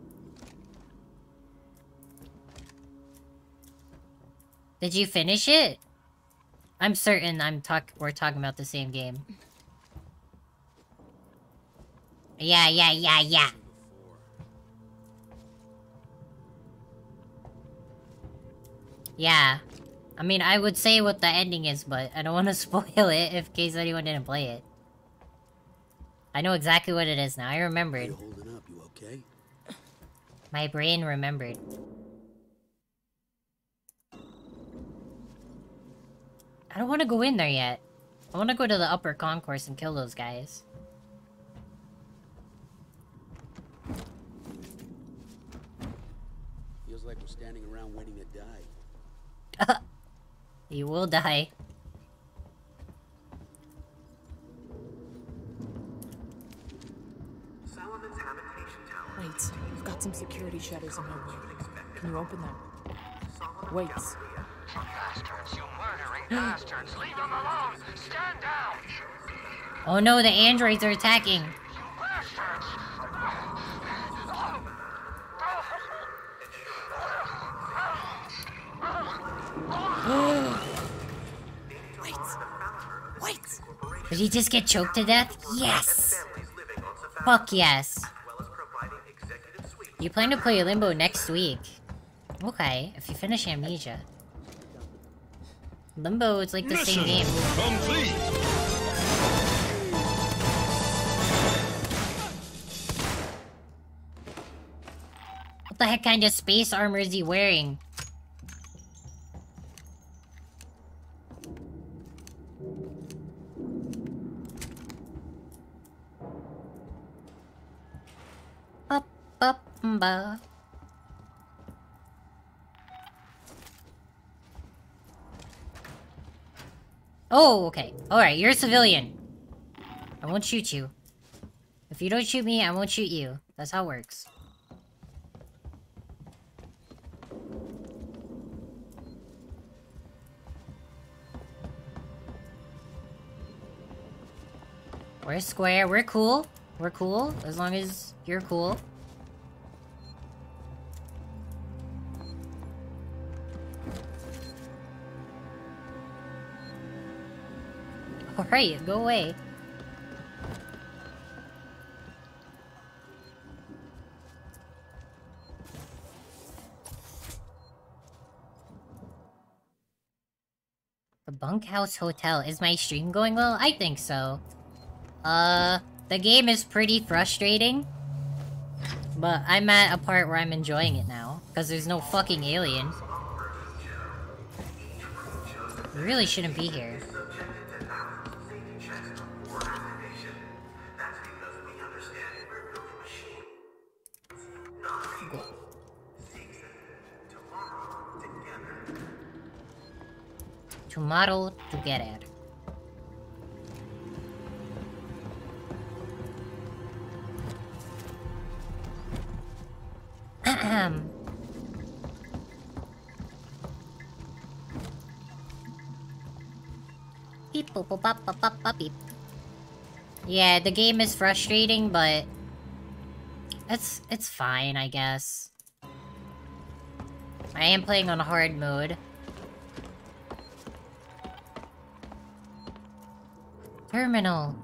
Did you finish it? I'm certain I'm talk- we're talking about the same game. Yeah, yeah, yeah, yeah. Yeah. I mean, I would say what the ending is, but I don't (laughs) want to spoil it in case anyone didn't play it. I know exactly what it is now. I remembered. Up? You okay? My brain remembered. I don't want to go in there yet. I want to go to the upper concourse and kill those guys. Feels like we're standing around waiting to die. (laughs) You will die. Solomon's habitation tower. Wait, I've got some security shutters in my way. Can you open them? Wait. Bastards, you murdering bastards! Leave them alone! Stand down! Oh no, the androids are attacking. Wait. Wait. Did he just get choked to death? Yes! Fuck yes. You plan to play Limbo next week. Okay, if you finish Amnesia. Limbo is like the same game. Complete. What the heck kind of space armor is he wearing? Up, up, ba. Oh, okay. Alright, you're a civilian. I won't shoot you. If you don't shoot me, I won't shoot you. That's how it works. We're square. We're cool. We're cool. As long as you're cool. Alright, go away. The Bunkhouse Hotel. Is my stream going well? I think so. Uh, the game is pretty frustrating. But I'm at a part where I'm enjoying it now. Because there's no fucking alien. We really shouldn't be here. Tomorrow together. (clears throat) Yeah, the game is frustrating, but it's it's fine, I guess. I am playing on a hard mode. Terminal.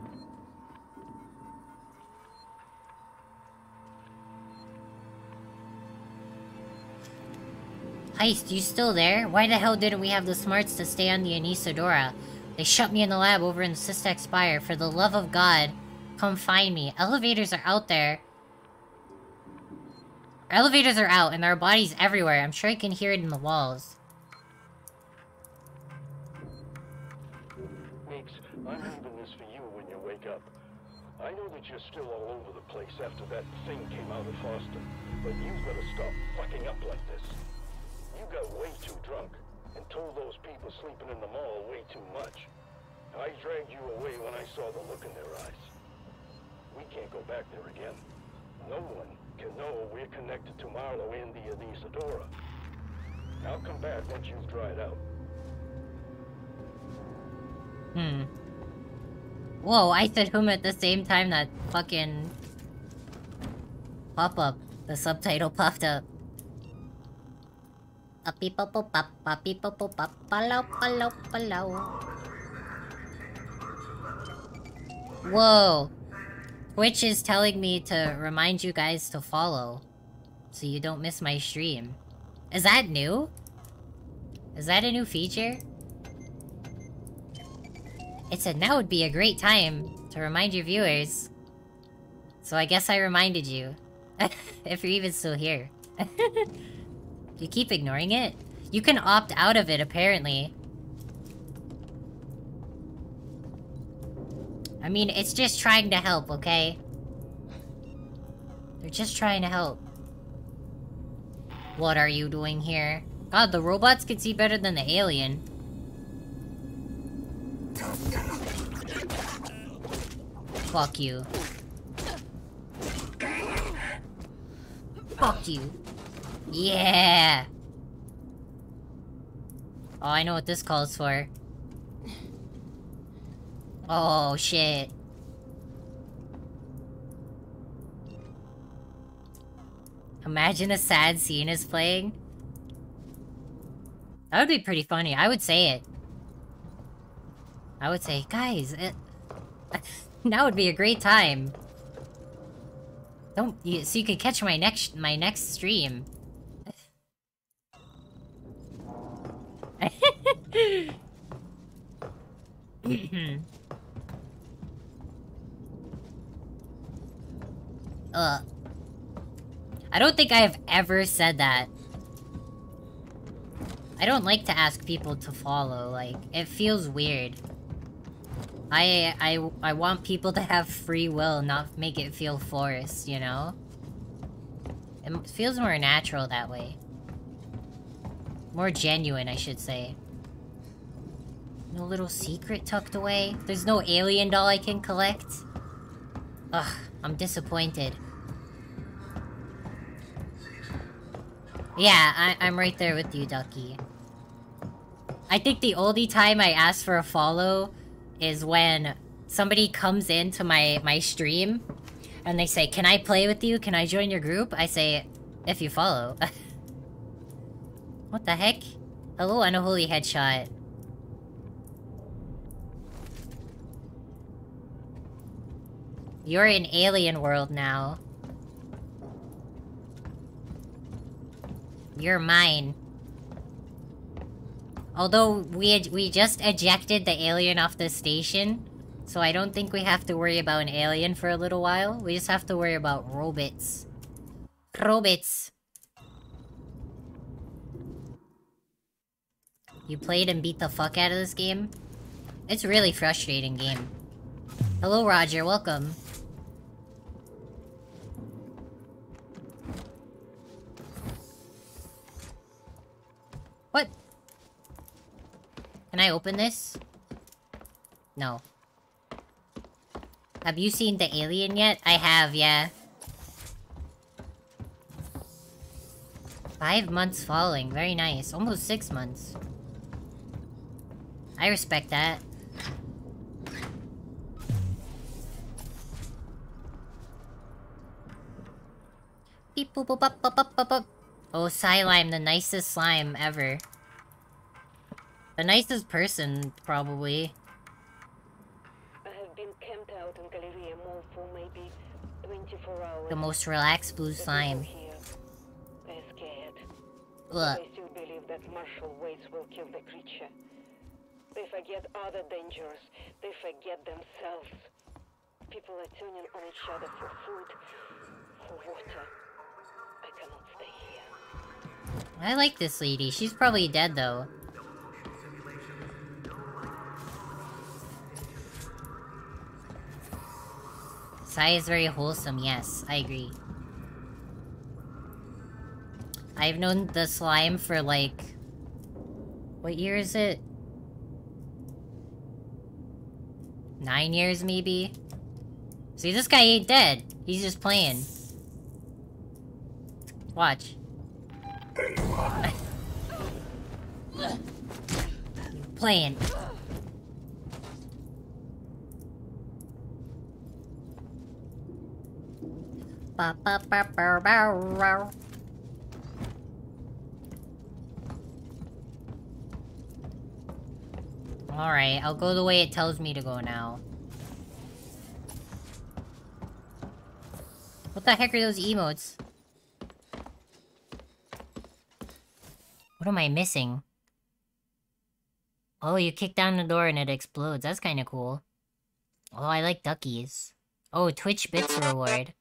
Heist, you still there? Why the hell didn't we have the smarts to stay on the Anesidora? They shut me in the lab over in Systech Spire. For the love of God, come find me. Elevators are out there. elevators are out and there are bodies everywhere. I'm sure I can hear it in the walls. Meeks, I'm leaving this for you when you wake up. I know that you're still all over the place after that thing came out of Foster, but you've got to stop fucking up like this. You got way too drunk and told those people sleeping in the mall way too much. I dragged you away when I saw the look in their eyes. We can't go back there again. No one can know we're connected to Marlow and the, Isadora. I'll come back once you've dried out. Hmm. Whoa, I said whom at the same time that fucking pop up. The subtitle popped up. Whoa. Twitch is telling me to remind you guys to follow. So you don't miss my stream. Is that new? Is that a new feature? It said now would be a great time to remind your viewers. So I guess I reminded you. (laughs) if you're even still here. (laughs) you keep ignoring it? You can opt out of it, apparently. I mean, it's just trying to help, okay? They're just trying to help. What are you doing here? God, the robots can see better than the alien. Fuck you. Fuck you. Yeah! Oh, I know what this calls for. Oh, shit. Imagine a sad scene is playing. That would be pretty funny. I would say it. I would say, guys, it, now would be a great time. Don't you, so you can catch my next my next stream. (laughs) uh, I don't think I have ever said that. I don't like to ask people to follow, like, it feels weird. I, I, I want people to have free will, not make it feel forced, you know? It feels more natural that way. More genuine, I should say. No little secret tucked away? There's no alien doll I can collect? Ugh, I'm disappointed. Yeah, I I'm right there with you, Ducky. I think the only time I asked for a follow is when somebody comes into my, my stream and they say, Can I play with you? Can I join your group? I say, If you follow. (laughs) what the heck? Hello, unholy headshot. You're in alien world now. You're mine. Although we we just ejected the alien off the station, so I don't think we have to worry about an alien for a little while. We just have to worry about robots. Robots. You played and beat the fuck out of this game? It's a really frustrating game. Hello, Roger. Welcome. Can I open this? No. Have you seen the alien yet? I have, yeah. Five months following. Very nice. Almost six months. I respect that. Beep boop boop up up up up. Oh, Psylime, the nicest slime ever. The nicest person, probably. I have been camped out in Galleria Mall for maybe 24 hours. The most relaxed blue slime. Ugh. They still believe that Marshal Waits will kill the creature. They forget other dangers. They forget themselves. People are turning on each other for food, for water. I cannot I like this lady. She's probably dead, though. Sai is very wholesome, yes, I agree. I've known the slime for like... What year is it? Nine years, maybe? See, this guy ain't dead. He's just playing. Watch. There you are. (laughs) playing. Ba ba ba ba ba ba. Alright, I'll go the way it tells me to go now. What the heck are those emotes? What am I missing? Oh, you kick down the door and it explodes. That's kinda cool. Oh, I like duckies. Oh, Twitch bits reward.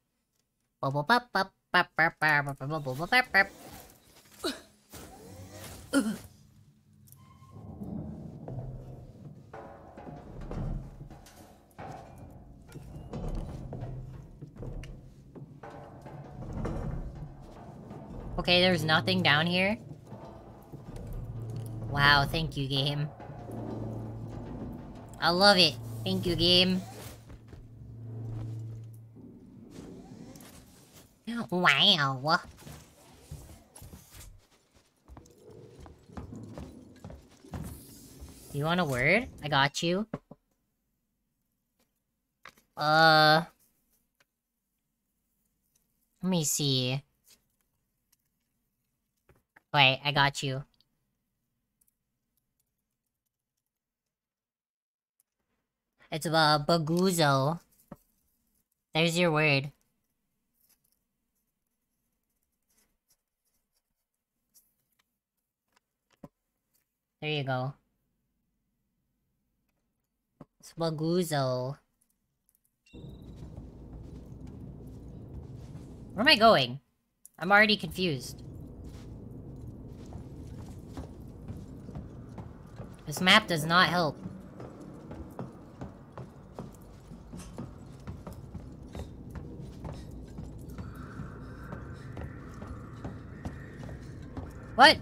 Okay, there's nothing down here. Wow, thank you, game. I love it. Thank you, game. Wow. You want a word? I got you. Uh... Let me see. Wait, I got you. It's a baguzo. There's your word. There you go. Baguzo. Where am I going? I'm already confused. This map does not help. What?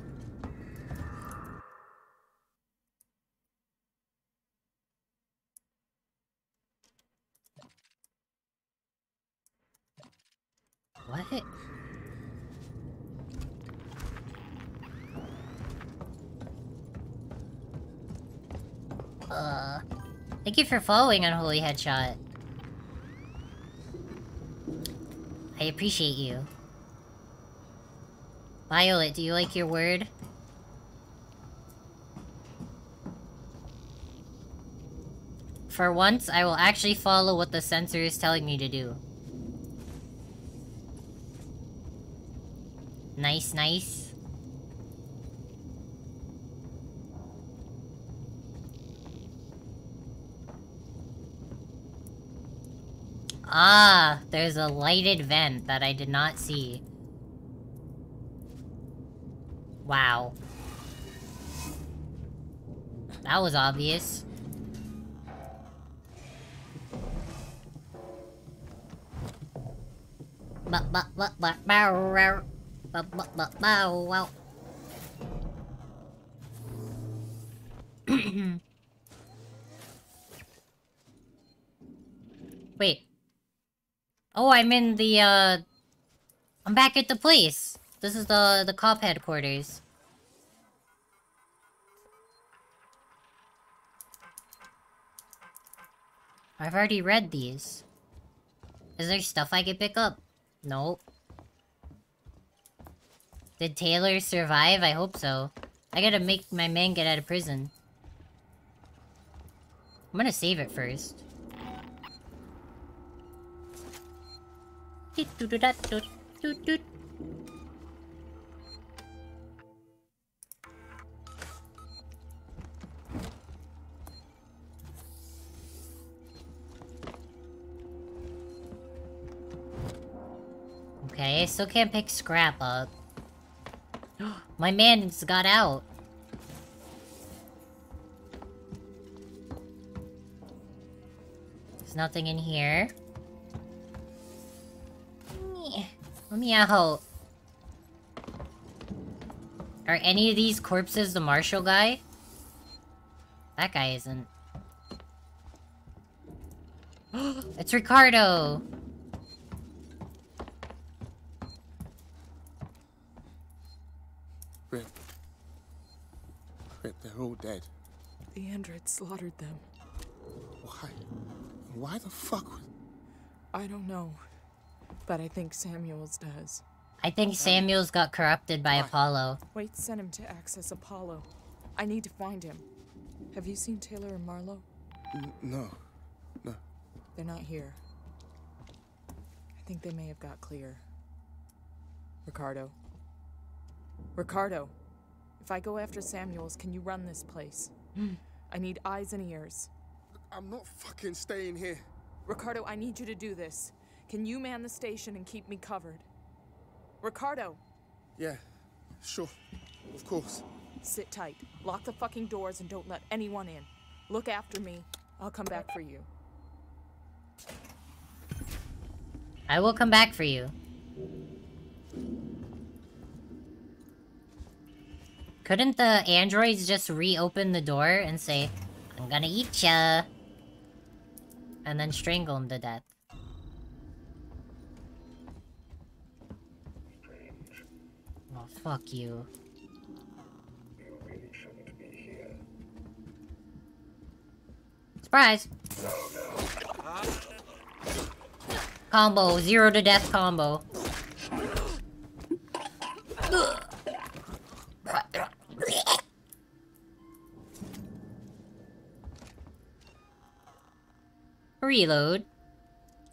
What? Uh, thank you for following Unholy Headshot. I appreciate you. Violet, do you like your word? For once, I will actually follow what the sensor is telling me to do. Nice, nice. Ah, there's a lighted vent that I did not see. Wow. That was obvious. But but but but bow wow. (coughs) Wait. Oh, I'm in the, uh... I'm back at the place. This is the, the cop headquarters. I've already read these. Is there stuff I could pick up? Nope. Did Taylor survive? I hope so. I gotta make my man get out of prison. I'm gonna save it first. Okay, I still can't pick scrap up. (gasps) My man's got out. There's nothing in here. Let me out. Are any of these corpses the Marshall guy? That guy isn't. (gasps) it's Ricardo! Rip, they're all dead. The android slaughtered them. Why? Why the fuck. I don't know. But I think Samuels does. I think Samuels got corrupted by Apollo. Wait, send him to access Apollo. I need to find him. Have you seen Taylor and Marlow? No. No. They're not here. I think they may have got clear. Ricardo. Ricardo, if I go after Samuels, can you run this place? Hmm. I need eyes and ears. I'm not fucking staying here. Ricardo, I need you to do this. Can you man the station and keep me covered? Ricardo, Yeah, sure. Of course. sit tight. Lock the fucking doors and don't let anyone in. Look after me. I'll come back for you. I will come back for you. Couldn't the androids just reopen the door and say, I'm gonna eat ya? And then strangle him to death. Oh, fuck you. Surprise! Combo, zero to death combo. Reload.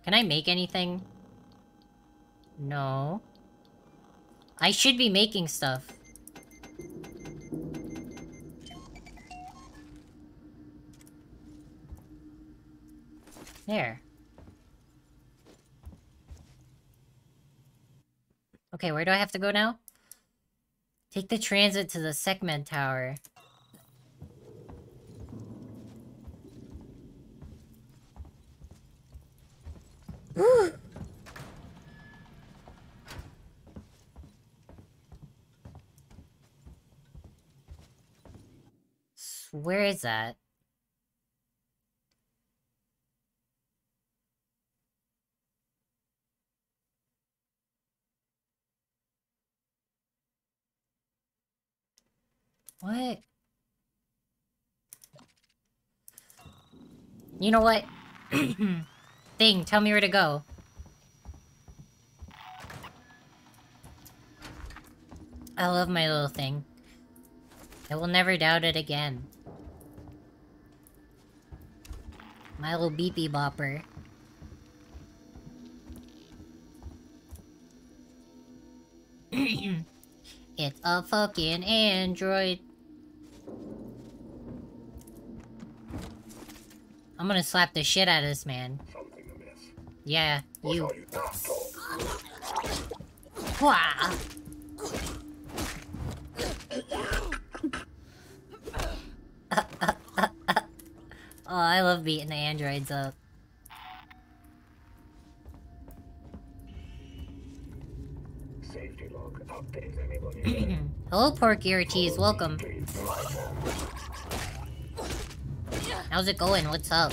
Can I make anything? No. I should be making stuff. There. Okay, where do I have to go now? Take the transit to the Seegson tower. Where is that? What? You know what? (clears throat) Thing, tell me where to go. I love my little thing. I will never doubt it again. My little beepy bopper. (coughs) it's a fucking android. I'm gonna slap the shit out of this man. Yeah, you. Wah! (laughs) oh, I love beating the androids up. Safety log update. Anybody? (clears throat) Hello, Porky Ortiz. Welcome. How's it going? What's up?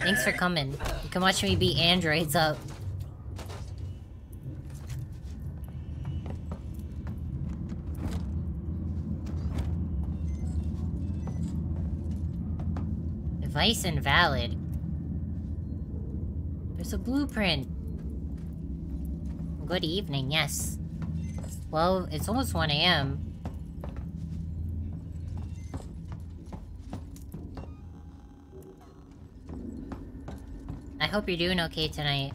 Thanks for coming. You can watch me beat androids up. Device invalid. There's a blueprint. Good evening, yes. Well, it's almost 1 a.m. I hope you're doing okay tonight.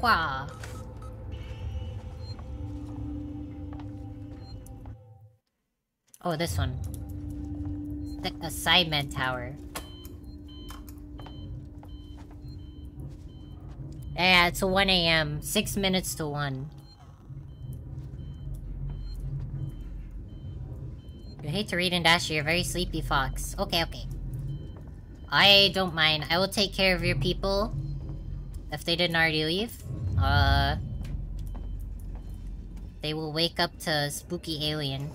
Wow. Oh, this one. The, the Seegson Tower. Yeah, it's 1 a.m. Six minutes to 1. You hate to read and dash, you're a very sleepy fox. Okay, okay. I don't mind. I will take care of your people. If they didn't already leave. Uh... They will wake up to spooky alien.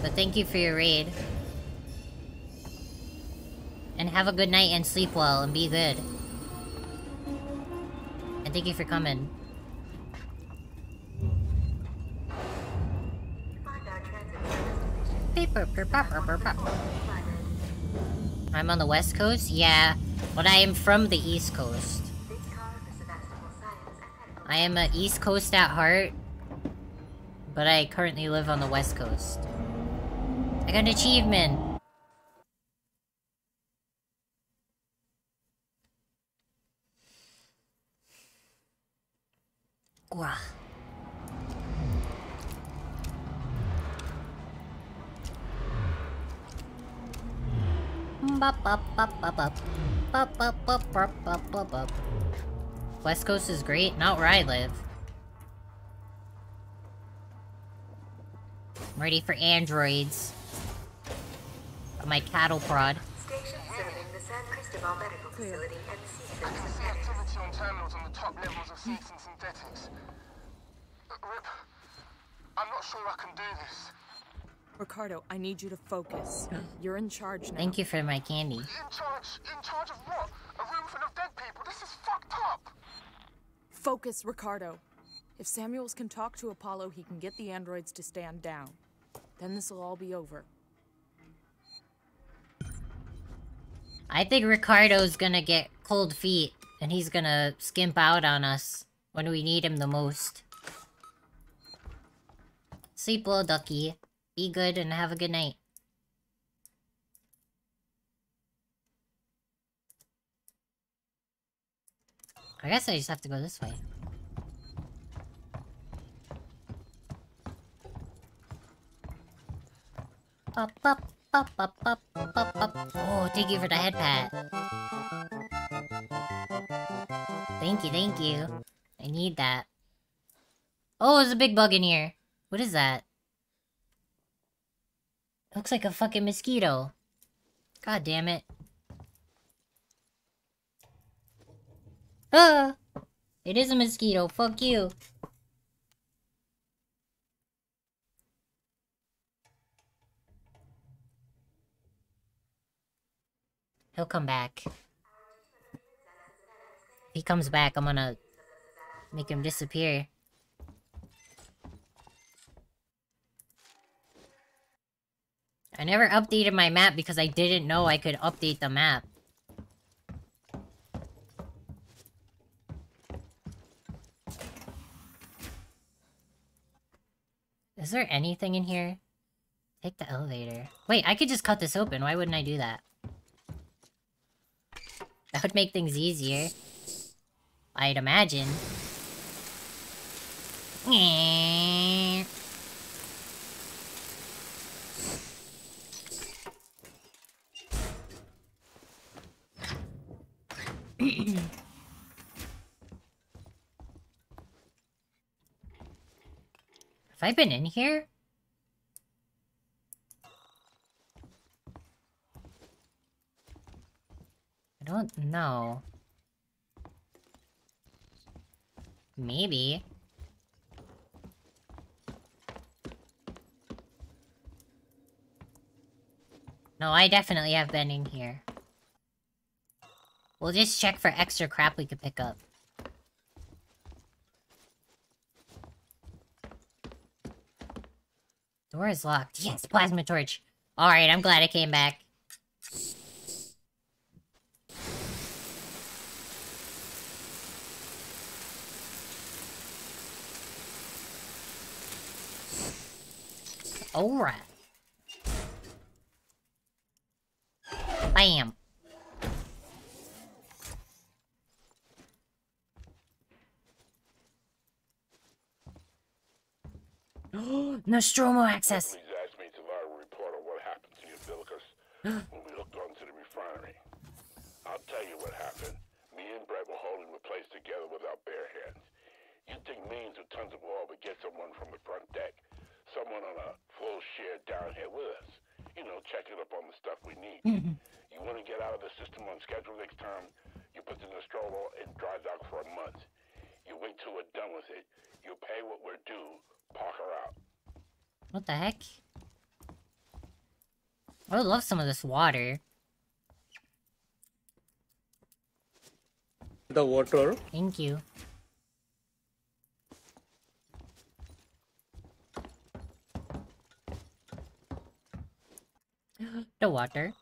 But thank you for your raid. And have a good night and sleep well and be good. And thank you for coming. I'm on the west coast? Yeah, but I am from the east coast. I am an east coast at heart, but I currently live on the west coast. I got an achievement! Gwah. West Coast is great, not where I live. I'm ready for androids. On my cattle prod. Station serving the San Cristobal Medical Facility and I can see activity on terminals on the top levels of Seegson Synthetics. Rip, I'm not sure I can do this. Ricardo, I need you to focus. You're in charge now. Thank you for my candy. In charge? In charge of what? A room full of dead people? This is fucked up! Focus, Ricardo. If Samuels can talk to Apollo, he can get the androids to stand down. Then this will all be over. I think Ricardo's gonna get cold feet, and he's gonna skimp out on us when we need him the most. Sleep well, Ducky. Be good and have a good night. I guess I just have to go this way. Up, up, up, up, up, up, up. Oh, thank you for the head pat. Thank you, thank you. I need that. Oh, there's a big bug in here. What is that? Looks like a fucking mosquito. God damn it. Ah! It is a mosquito. Fuck you. He'll come back. If he comes back, I'm gonna make him disappear. I never updated my map because I didn't know I could update the map. Is there anything in here? Take the elevator. Wait, I could just cut this open. Why wouldn't I do that? That would make things easier. I'd imagine. Have I been in here? I don't know. Maybe. No, I definitely have been in here. We'll just check for extra crap we could pick up. Door is locked. Yes, plasma torch. Alright, I'm glad I came back. Alright. Bam. (gasps) Nostromo access. Please ask me to report on what happened to you, (gasps) when we looked onto the refinery. I'll tell you what happened. Me and Brett were holding the place place together with our bare hands. You'd think millions of tons of oil would get someone from the front deck. Someone on a full share down here with us. You know, checking up on the stuff we need. you want to get out of the system on schedule next time? You put the Nostromo in dry dock for a month. You wait till we're done with it. You pay what we're due. Parker out. What the heck? I would love some of this water. The water. Thank you. (gasps) the water.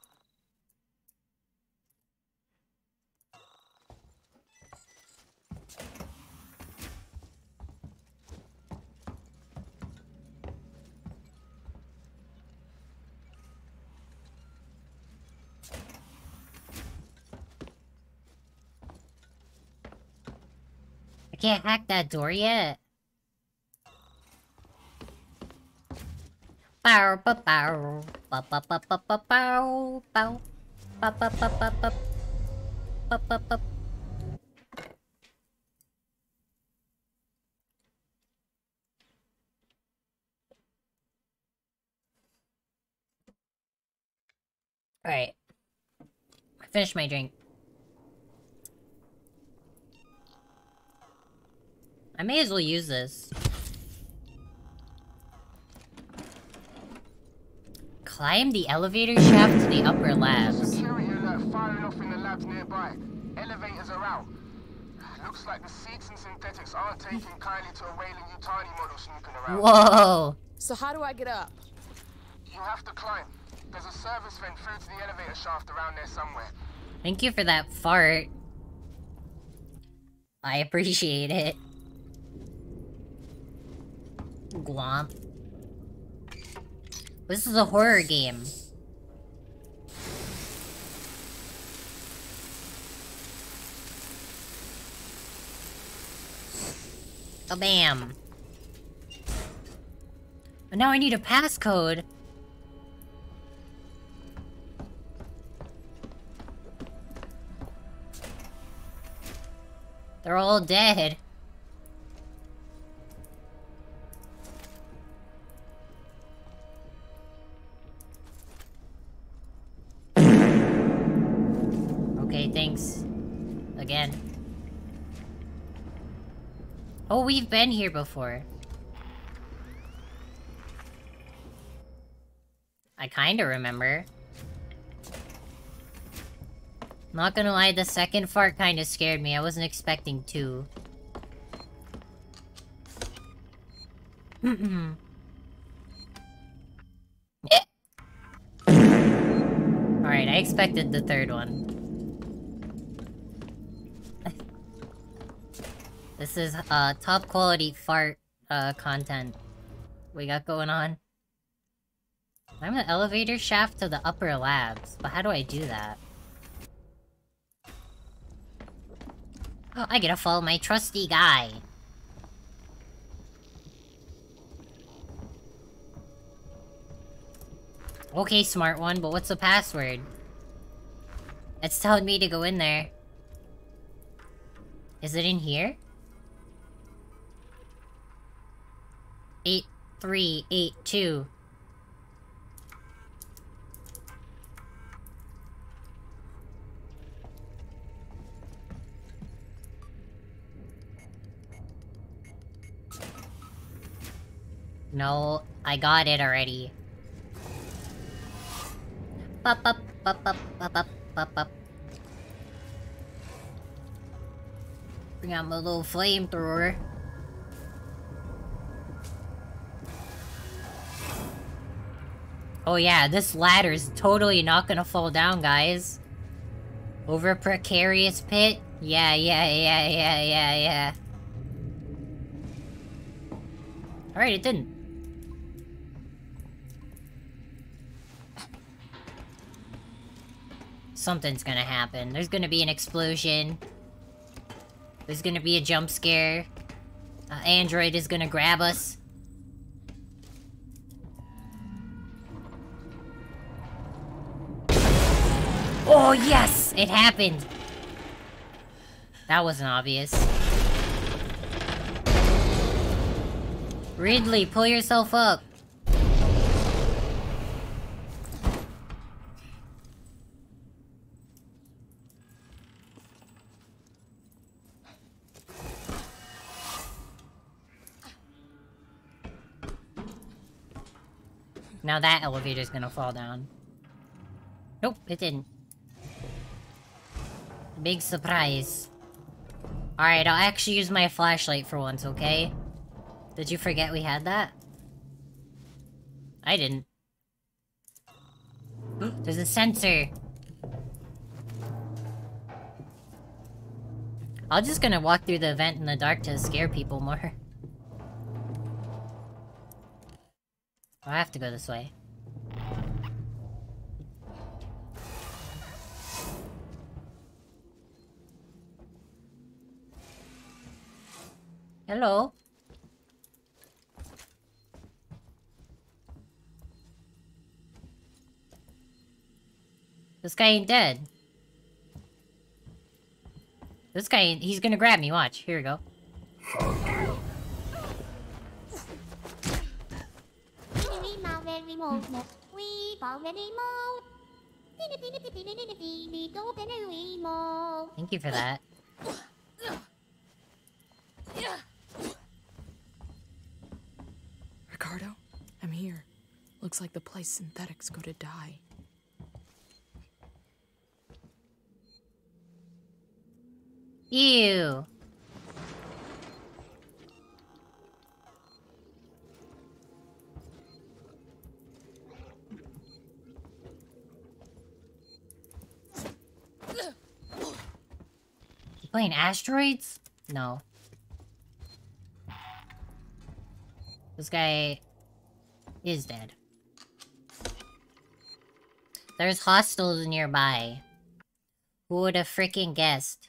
Can't hack that door yet. Bow, bow, bow, bow, bow, bow, bow, bow, bow, bow, bow, bow, bow, bow, bow, bow, bow, bow. Alright. I finished my drink. I may as well use this. Climb the elevator shaft to the upper labs. Security alert firing off in the labs nearby. Elevators are out. Looks like the Seegson synthetics aren't taking kindly to a Weyland Yutani model snooping around. Whoa! So how do I get up? You have to climb. There's a service vent through to the elevator shaft around there somewhere. Thank you for that fart. I appreciate it. Glomp. This is a horror game. Oh, bam. But now I need a passcode. They're all dead. Again. Oh, we've been here before. I kinda remember. Not gonna lie, the second fart kinda scared me. I wasn't expecting two. (laughs) Alright, I expected the third one. This is, uh, top quality fart, uh, content we got going on. I'm the elevator shaft to the upper labs, but how do I do that? Oh, I gotta follow my trusty guy. Okay, smart one, but what's the password? It's telling me to go in there. Is it in here? Eight, three, eight, two. No, I got it already. Up, up, up, up, up, up, up, up. Bring out my little flamethrower. Oh yeah, this ladder is totally not gonna fall down, guys. Over a precarious pit? Yeah, yeah, yeah, yeah, yeah, yeah. Alright, it didn't. Something's gonna happen. There's gonna be an explosion. There's gonna be a jump scare. Uh, Android is gonna grab us. Oh, yes! It happened! That wasn't obvious. Ripley, pull yourself up. Now that elevator's gonna fall down. Nope, it didn't. Big surprise. Alright, I'll actually use my flashlight for once, okay? Did you forget we had that? I didn't. (gasps) There's a sensor! I'm just gonna walk through the vent in the dark to scare people more. (laughs) I have to go this way. Hello? This guy ain't dead. This guy, he's gonna grab me, watch. Here we go. Thank you for that. Ricardo, I'm here. Looks like the place synthetics go to die. Ew. Playing asteroids? No. This guy is dead. There's hostiles nearby. Who would have freaking guessed?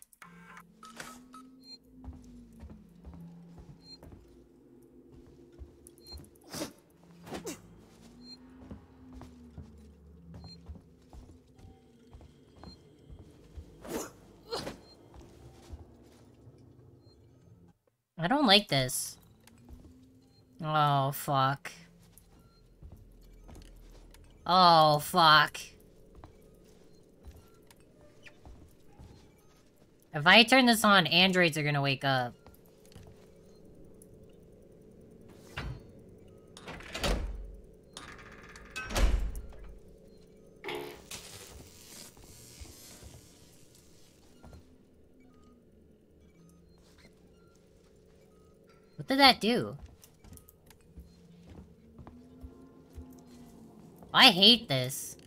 I don't like this. Oh, fuck. Oh, fuck. If I turn this on, androids are gonna wake up. What did that do? I hate this.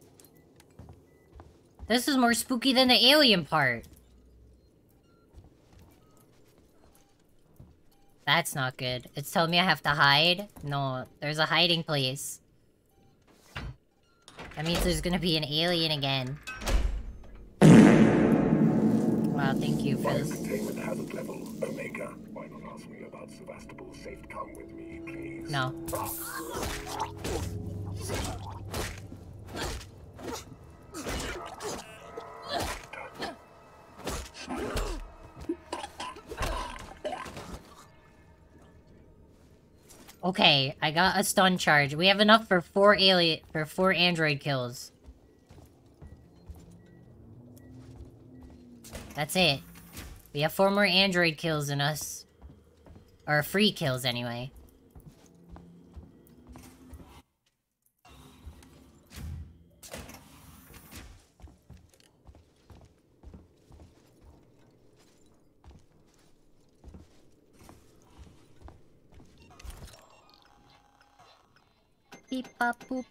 This is more spooky than the alien part. That's not good. It's telling me I have to hide? No, there's a hiding place. That means there's gonna be an alien again. Wow, thank you for this. Containment hazard level, Omega. Why not ask me about safe? Come with me, please. No. Ah. Okay, I got a stun charge. We have enough for four alien for four android kills. That's it. We have four more android kills in us. Or free kills anyway. Beep bop boop.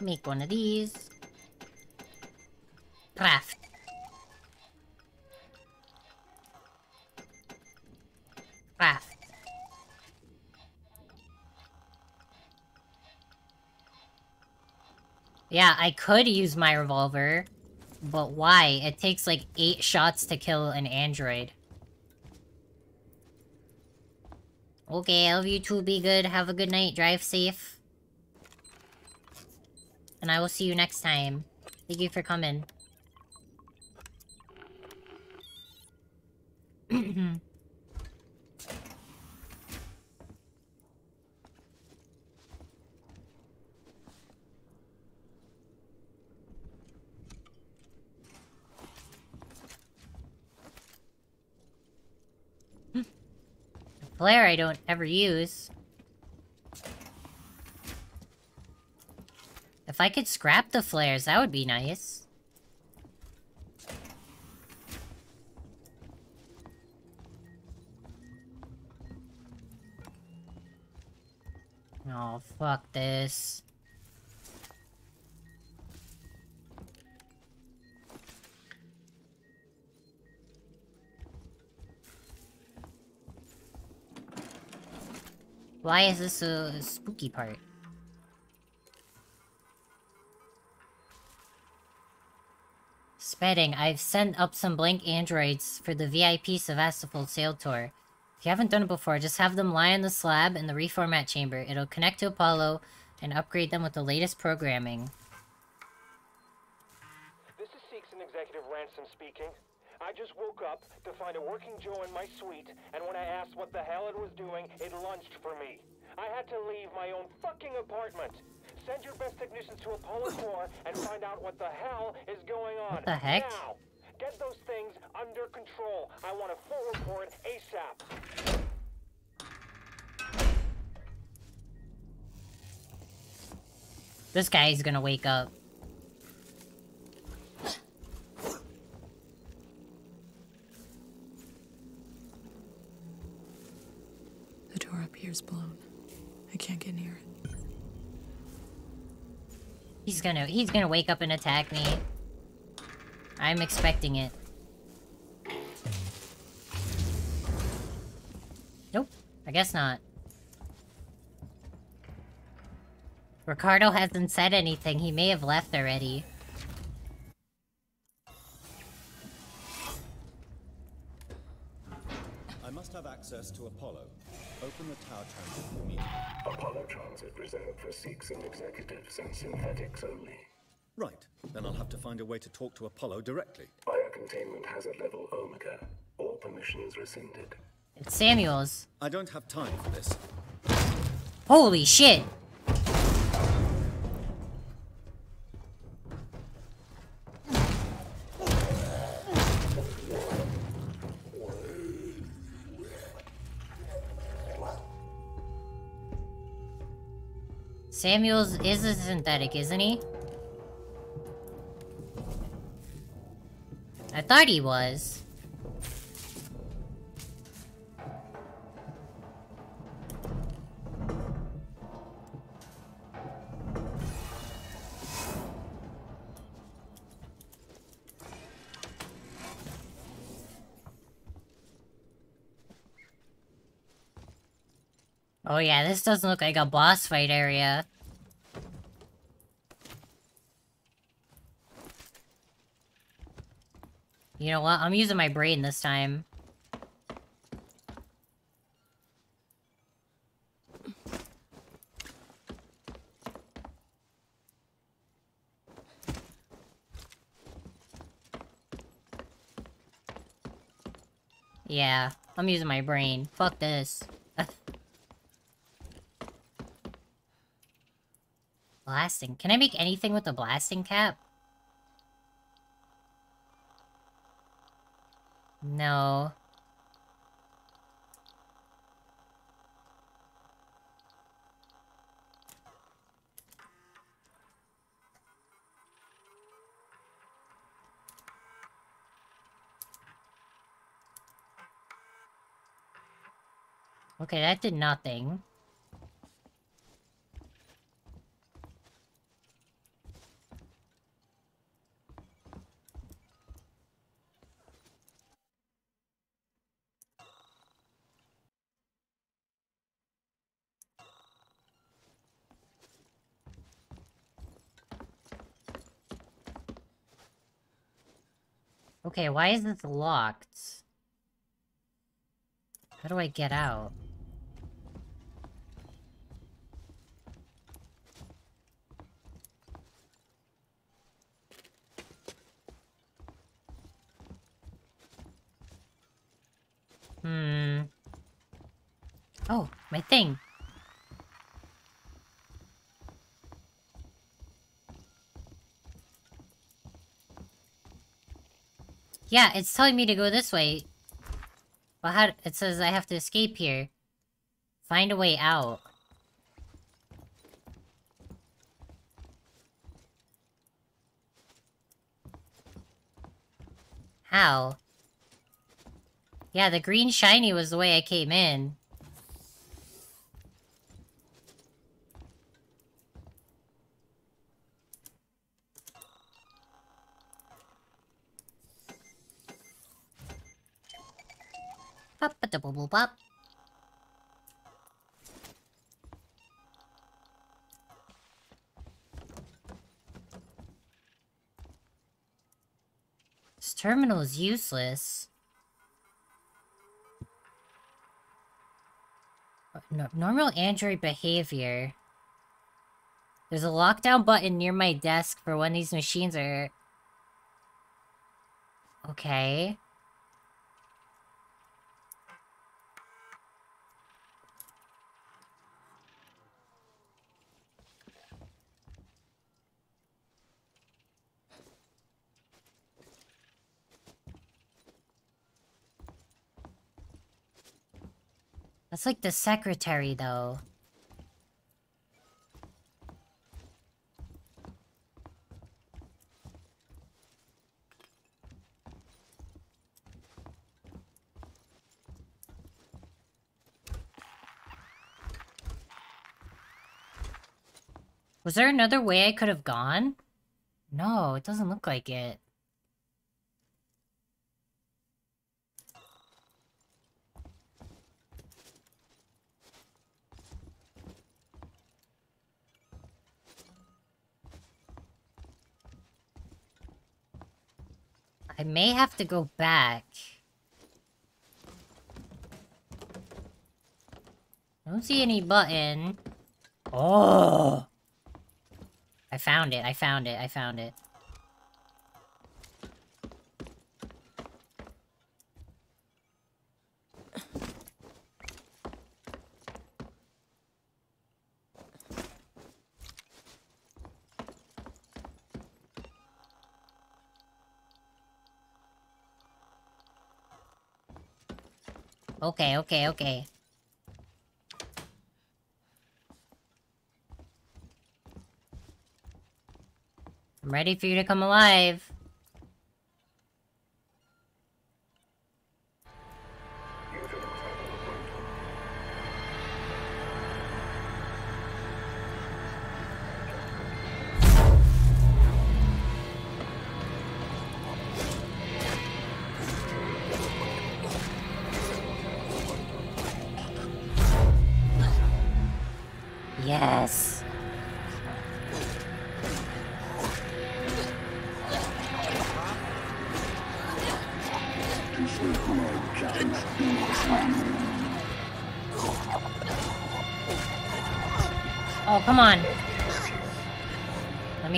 Make one of these. Craft. Craft. Yeah, I could use my revolver. But why? It takes like eight shots to kill an android. Okay, I love you too. Be good. Have a good night. Drive safe. and I will see you next time. Thank you for coming. (clears throat) Mm-hmm. Flare I don't ever use. If I could scrap the flares, that would be nice. Oh, fuck this. Why is this a spooky part? Spedding, I've sent up some blank androids for the VIP Sevastopol sail tour. If you haven't done it before, just have them lie on the slab in the reformat chamber. It'll connect to Apollo and upgrade them with the latest programming. This is Seegson Executive Ransom speaking. I just woke up to find a working Joe in my suite, and when I asked what the hell it was doing, it lunched for me. I had to leave my own fucking apartment. Send your best technicians to Apollo (laughs) 4 and find out what the hell is going on. What the heck? Now, get those things under control. I want a full report ASAP. This guy's gonna wake up. The here's blown. I can't get near it. He's gonna he's gonna wake up and attack me. I'm expecting it. Nope, I guess not. Ricardo hasn't said anything. He may have left already. Reserved for Seegson executives and synthetics only. Right. Then I'll have to find a way to talk to Apollo directly. Biocontainment hazard level Omega. All permissions rescinded. It's Samuels. I don't have time for this. Holy shit! Samuels is a synthetic, isn't he? I thought he was. Oh yeah, this doesn't look like a boss fight area. You know what? I'm using my brain this time. Yeah, I'm using my brain. Fuck this. Blasting. Can I make anything with the blasting cap? No. Okay, that did nothing. Okay, why is this locked? How do I get out? Hmm. Oh, my thing. Yeah, it's telling me to go this way. But how- it says I have to escape here. Find a way out. How? Yeah, the green shiny was the way I came in. Pop a da boo pop. This terminal is useless. No- normal Android behavior. There's a lockdown button near my desk for when these machines are... Okay. That's like the secretary, though. Was there another way I could have gone? No, it doesn't look like it. I may have to go back. I don't see any button. Oh! I found it, I found it, I found it. Okay, okay, okay. I'm ready for you to come alive.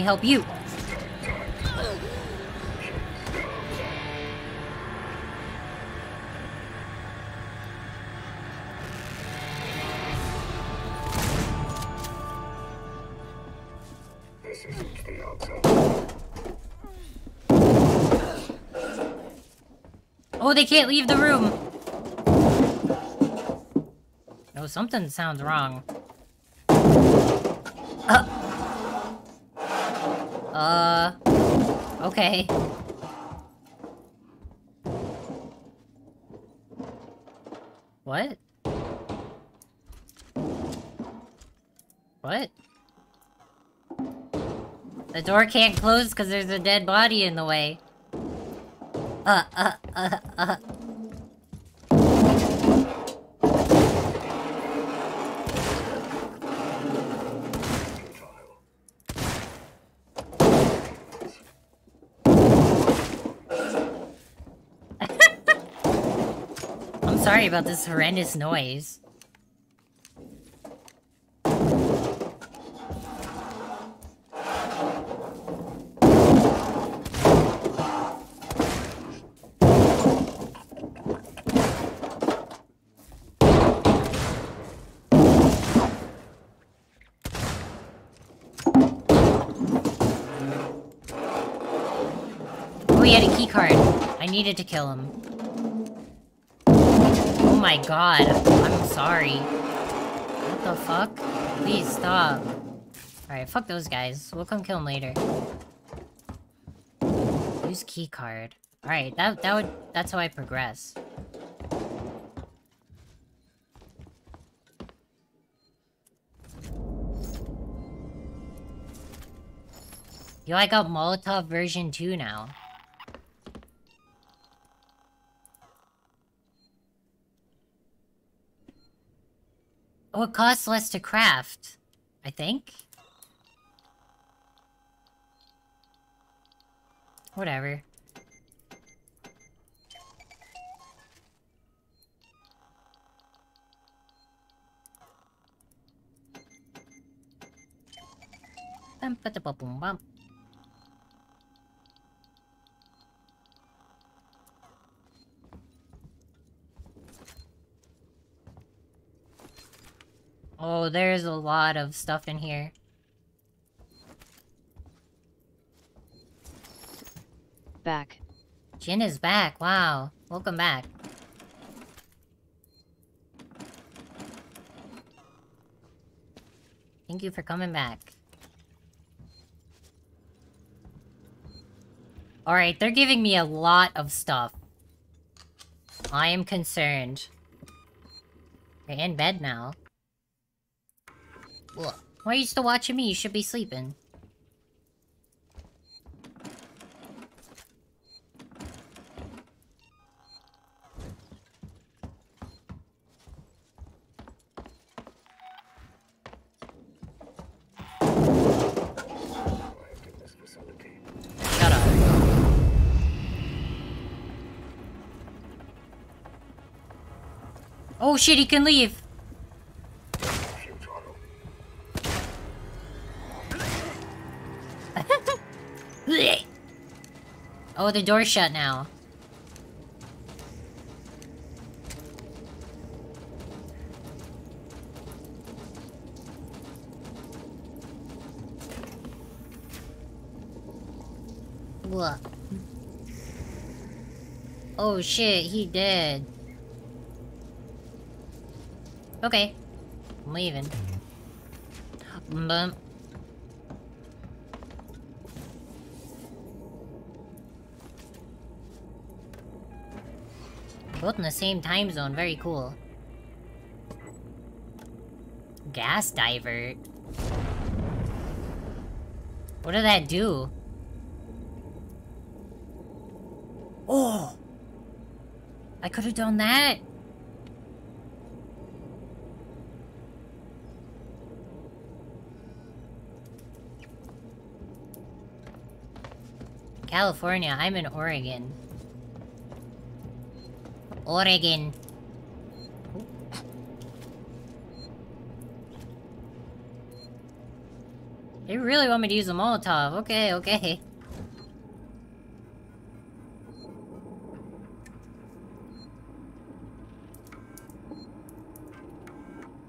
Help you. Oh, they can't leave the room. No, something sounds wrong. Uh. Uh. Okay. What? What? The door can't close because there's a dead body in the way. Uh, uh, uh, uh. about this horrendous noise. Oh, we had a key card. I needed to kill him. Oh my god. I'm sorry. What the fuck? Please stop. Alright, fuck those guys. We'll come kill them later. Use key card. Alright, that that would that's how I progress. Yo, I got Molotov version 2 now. Oh, it costs less to craft. I think? Whatever. Bum ba da ba bum. Oh, there's a lot of stuff in here. Back. Jin is back. Wow. Welcome back. Thank you for coming back. Alright, they're giving me a lot of stuff. I am concerned. You're in bed now. Why are you still watching me? You should be sleeping. Oh shit, he can leave. Oh, the door's shut now. What? Oh shit, he dead. Okay. I'm leaving. Bum. Both in the same time zone, very cool. Gas divert. What did that do? Oh! I could have done that! California, I'm in Oregon. Oregon. They really want me to use a Molotov. Okay, okay.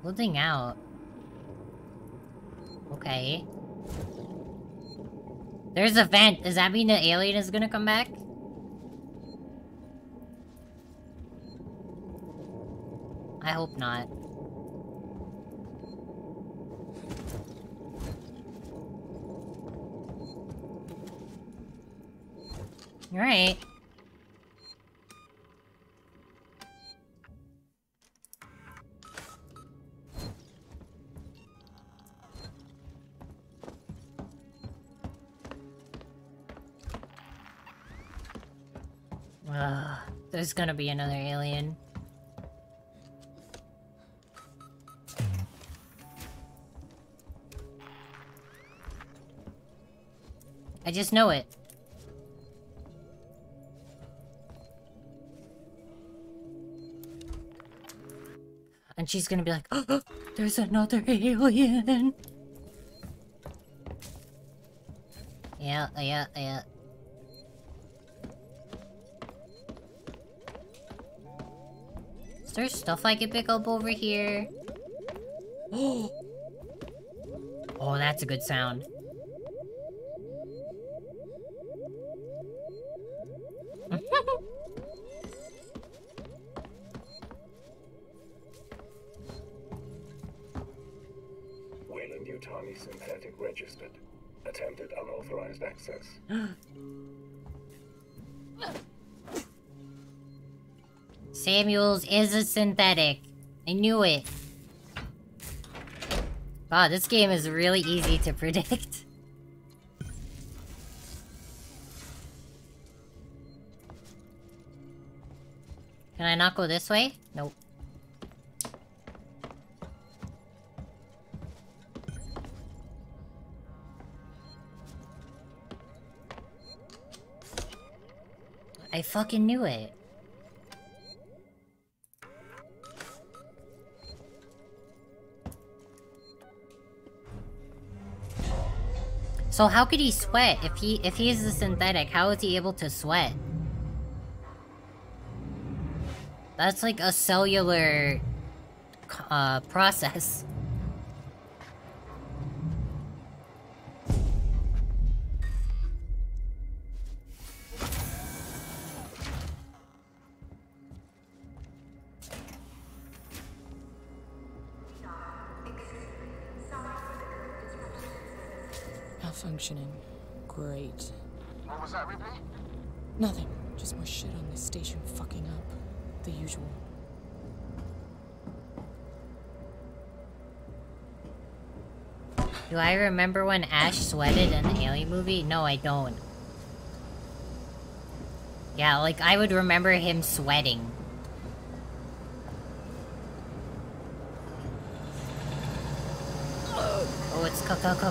Holding out. Okay. There's a vent. Does that mean the alien is gonna come back? I hope not. Alright. Ugh, there's gonna be another alien. I just know it. And she's gonna be like, oh, (gasps) there's another alien. Yeah, yeah, yeah. Is there stuff I can pick up over here? Oh! (gasps) Oh, that's a good sound. Samuels is a synthetic. I knew it. Wow, this game is really easy to (laughs) predict. Can I not go this way? Nope. I fucking knew it. So how could he sweat? If he if he is a synthetic, how is he able to sweat? That's like a cellular uh, process. The usual. Do I remember when Ash sweated in the Alien movie? No, I don't. Yeah, like, I would remember him sweating. Oh, it's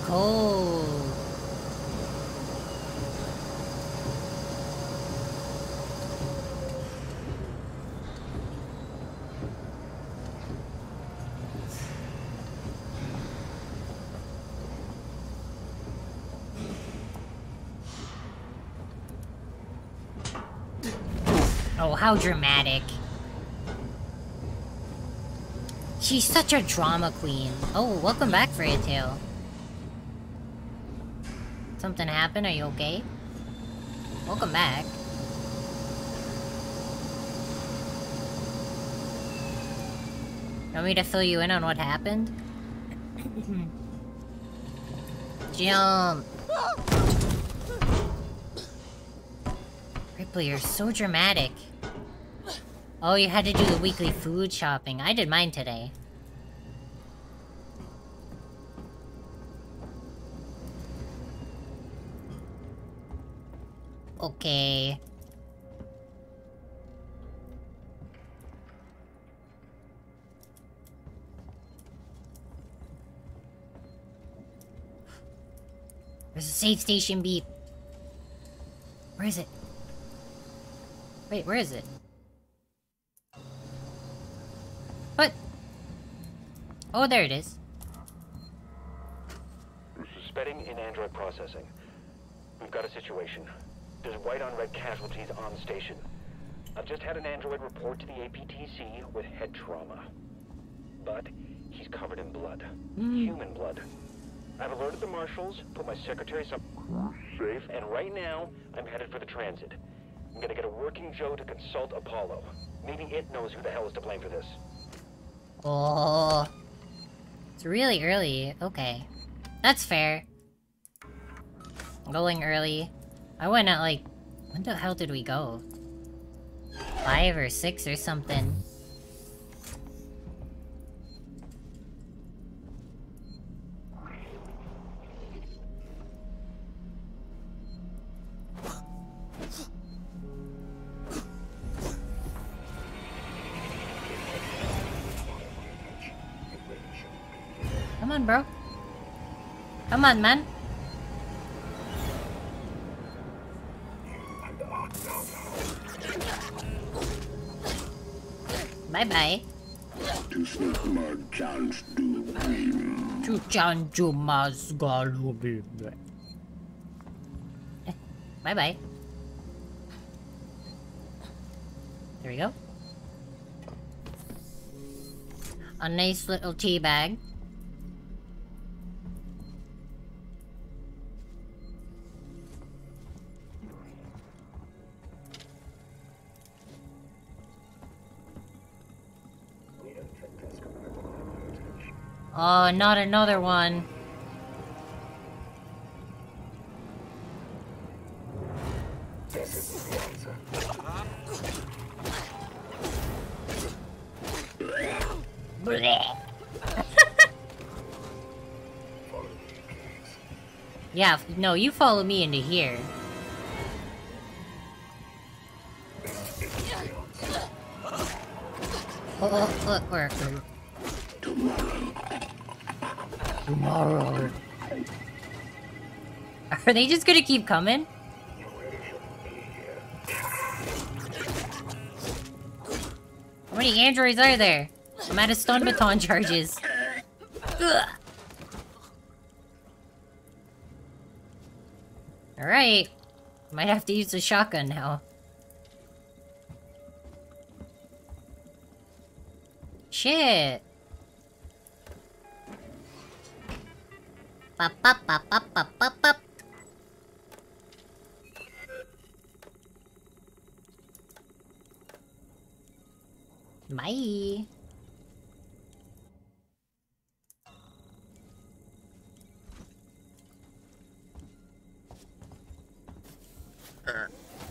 cold. Oh, how dramatic. She's such a drama queen. Oh, welcome back, Freya Tail. Something happened? Are you okay? Welcome back. Want me to fill you in on what happened? (coughs) Jump! Ripley, you're so dramatic. Oh, you had to do the weekly food shopping. I did mine today. Okay. There's a safe station beep. Where is it? Wait, where is it? Oh, there it is. Suspending in android processing. We've got a situation. There's white on red casualties on station. I've just had an android report to the APTC with head trauma. But he's covered in blood. Hmm. Human blood. I've alerted the marshals, put my secretary some safe, and right now, I'm headed for the transit. I'm gonna get a working Joe to consult Apollo. Maybe it knows who the hell is to blame for this. Oh. It's really early. Okay. That's fair. Going early. I went at like... When the hell did we go? Five or six or something. Come on, man. Bye-bye. To sniff mud chance do dream. Tu chanju mas galubi. Bye-bye. There we go. A nice little tea bag. Oh, not another one. (laughs) Yeah, no, you follow me into here. Oh, oh, look, where? Tomorrow. Are they just gonna keep coming? How many androids are there? I'm out of stun baton (laughs) charges. Alright. Might have to use the shotgun now. Shit. Pop, pop, pop, pop, pop, pop, pop. Bye.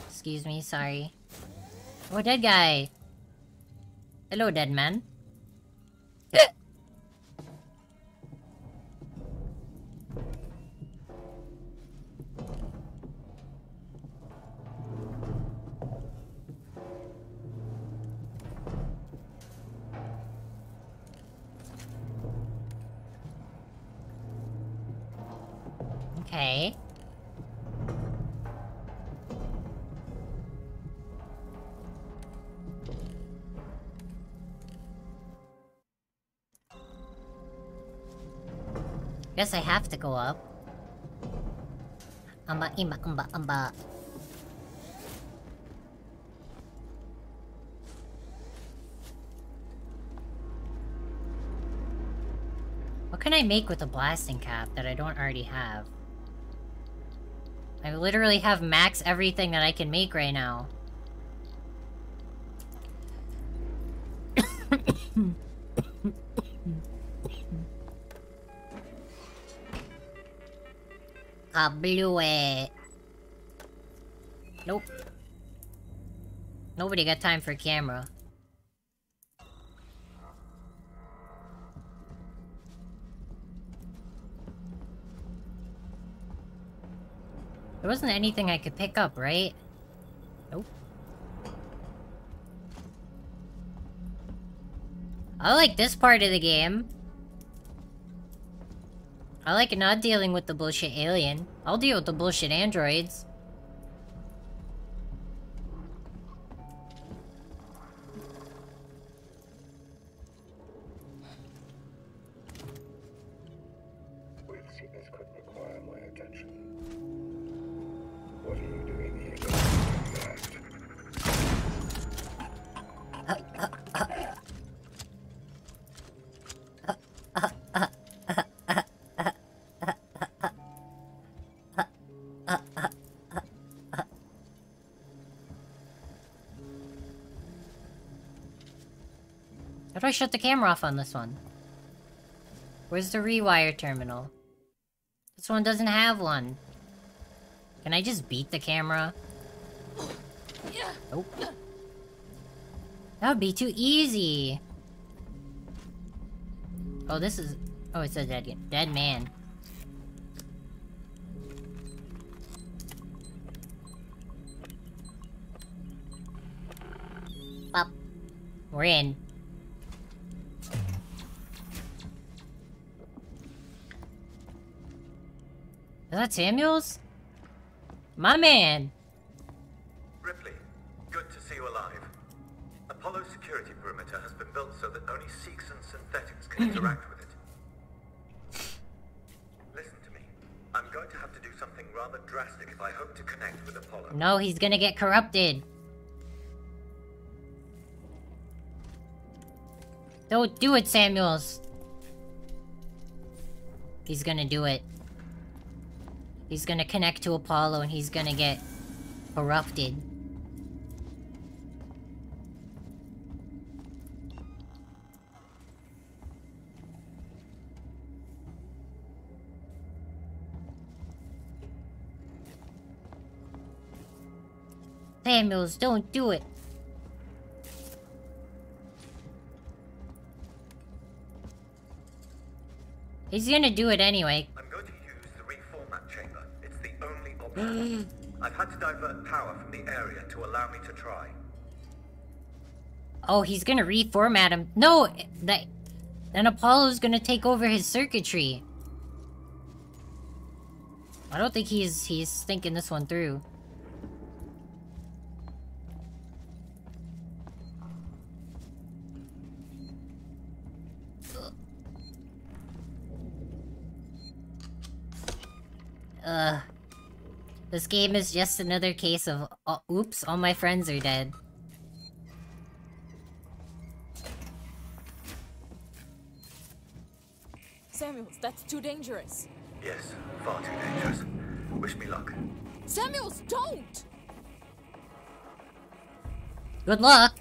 Excuse me, sorry. Oh, dead guy. Hello, dead man. Okay. Guess I have to go up. Amba, imba, amba, amba. What can I make with a blasting cap that I don't already have? I literally have max everything that I can make right now. I blew it. Nope. Nobody got time for camera. There wasn't anything I could pick up, right? Nope. I like this part of the game. I like not dealing with the bullshit alien. I'll deal with the bullshit androids. Shut the camera off on this one? Where's the rewire terminal? This one doesn't have one. Can I just beat the camera? Nope. That would be too easy. Oh, this is... Oh, it's a dead, dead man. Up. We're in. Is that Samuels? My man! Ripley, good to see you alive. Apollo's security perimeter has been built so that only Seegson synthetics can interact with it. Listen to me. I'm going to have to do something rather drastic if I hope to connect with Apollo. No, he's gonna get corrupted. Don't do it, Samuels. He's gonna do it. He's gonna connect to Apollo and he's gonna get corrupted. Samuels, don't do it. He's gonna do it anyway. I've had to divert power from the area to allow me to try. Oh, he's gonna reformat him. No, that then Apollo's gonna take over his circuitry. I don't think he's he's thinking this one through. Ugh. This game is just another case of, uh, oops, all my friends are dead. Samuels, that's too dangerous. Yes, far too dangerous. Wish me luck. Samuels, don't! Good luck!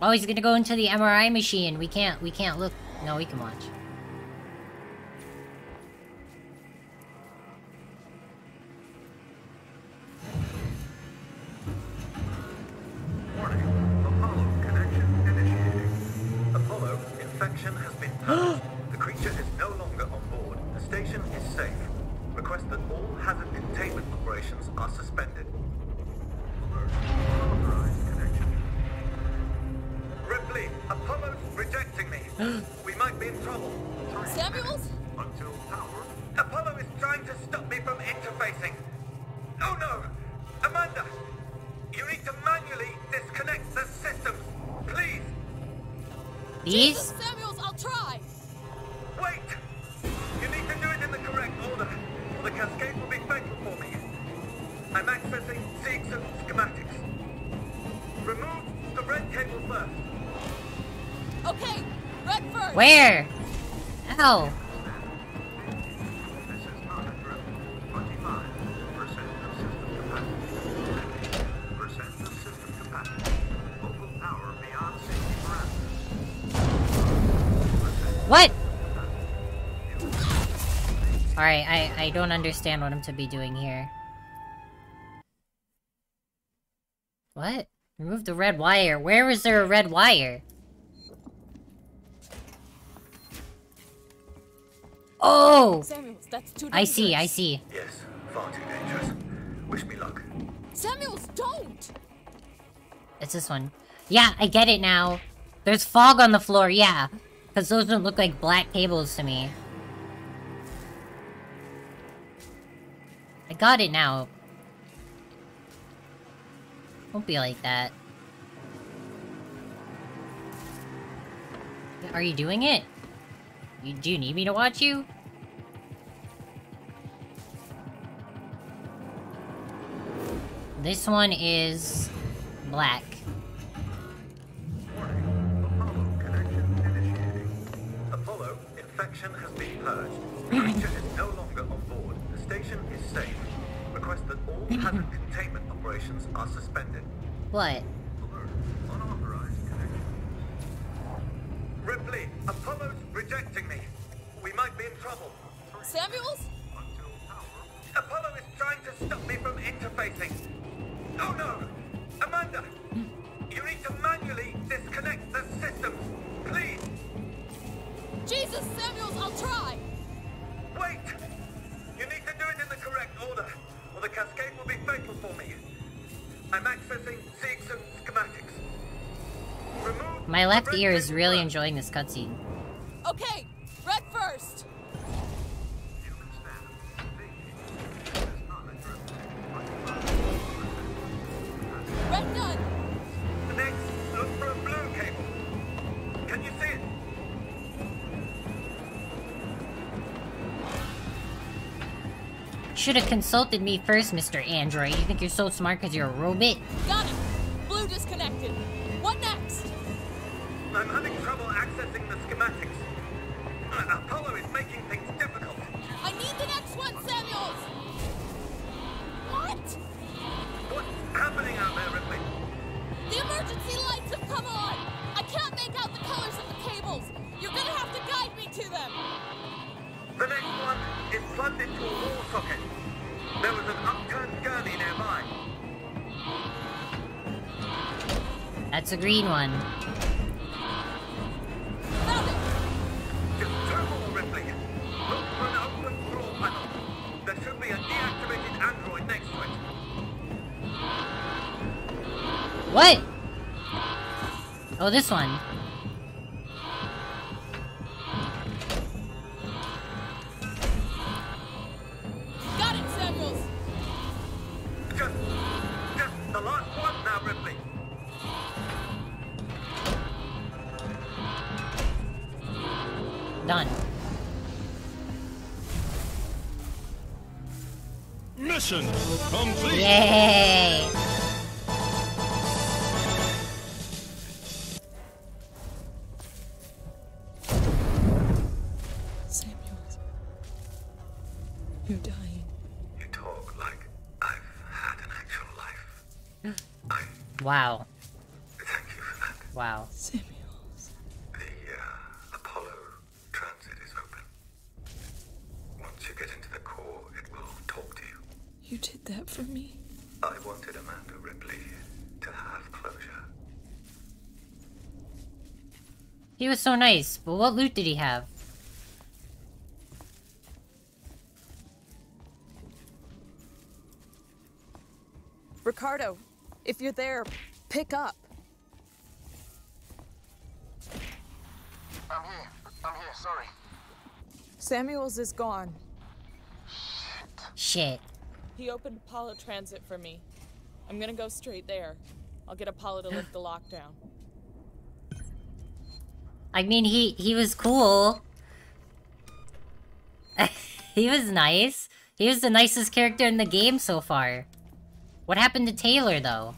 Oh, he's gonna go into the MRI machine. We can't, we can't look. No, we can watch. Infection has been purged. (gasps) the creature is no longer on board. The station is safe. Request that all hazard containment operations are suspended. Ripley, Apollo's rejecting me. (gasps) we might be in trouble. Samuels? Until power. Apollo is trying to stop me from interfacing. Oh no! Amanda! You need to manually disconnect the systems. Please! These? Samuels, I'll try! Wait! You need to do it in the correct order, or the cascade will be fatal for me. I'm accessing Seegson schematics. Remove the red cable first. Okay, red first! Where? Ow. What? Alright, I, I don't understand what I'm to be doing here. What? Remove the red wire. Where is there a red wire? Oh! Samuels, that's too I see, I see. Yes, far too dangerous. Wish me luck. Samuels, don't! It's this one. Yeah, I get it now. There's fog on the floor, yeah. Because those don't look like black cables to me. I got it now. Don't be like that. Are you doing it? You, do you need me to watch you? This one is black. Apollo, infection has been purged. The creature is no longer on board. The station is safe. Request that all hazard containment operations are suspended. What? Alert. Unauthorized connection. Ripley, Apollo's rejecting me. We might be in trouble. Samuels? Apollo is trying to stop me from interfacing. Oh no! Amanda! You need to manually disconnect the systems. Please! Jesus, Samuels, I'll try! Wait! You need to do it in the correct order, or the cascade will be fatal for me. I'm accessing Seegson schematics. Remove My left ear is really enjoying this cutscene. Okay, red first! Red done! You should have consulted me first, Mr. Android. You think you're so smart because you're a robot? Got it! Blue disconnected. What next? I'm having trouble accessing the schematics. Uh, Apollo is making things difficult. I need the next one, Samuels! What? What's happening out there, Ripley? The emergency lights have come on! I can't make out the colors of the cables! You're gonna have to guide me to them! The next one is plugged into a wall socket. There was an upturned gurney nearby. That's the green one. What? Oh, this Ripley. Done. Mission complete. Yay! Samuels. You're dying. You talk like I've had an actual life. Mm. Wow. Thank you for that. Wow. Samuels. The uh, Apollo transit is open. Once you get into the core, it will talk to you. You did that for me. I wanted Amanda Ripley to have closure. He was so nice, but what loot did he have? Ricardo, if you're there, pick up. I'm here. I'm here, sorry. Samuels is gone. Shit. He opened Apollo Transit for me. I'm gonna go straight there. I'll get Apollo to lift the lockdown. I mean, he he was cool. (laughs) he was nice. He was the nicest character in the game so far. What happened to Taylor, though?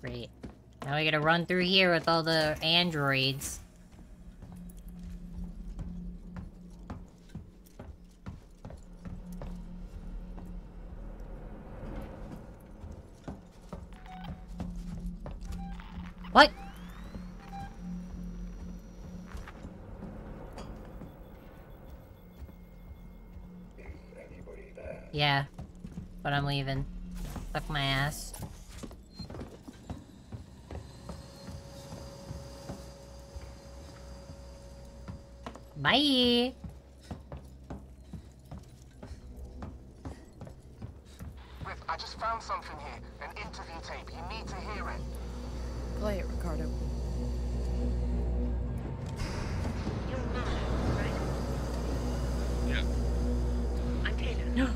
Great. Now we gotta run through here with all the androids. What? Yeah. But I'm leaving. Fuck my ass. Bye! Rip, I just found something here. An interview tape. You need to hear it. Play it, Ricardo. You're Marlow, right? Yeah. I'm Taylor. No.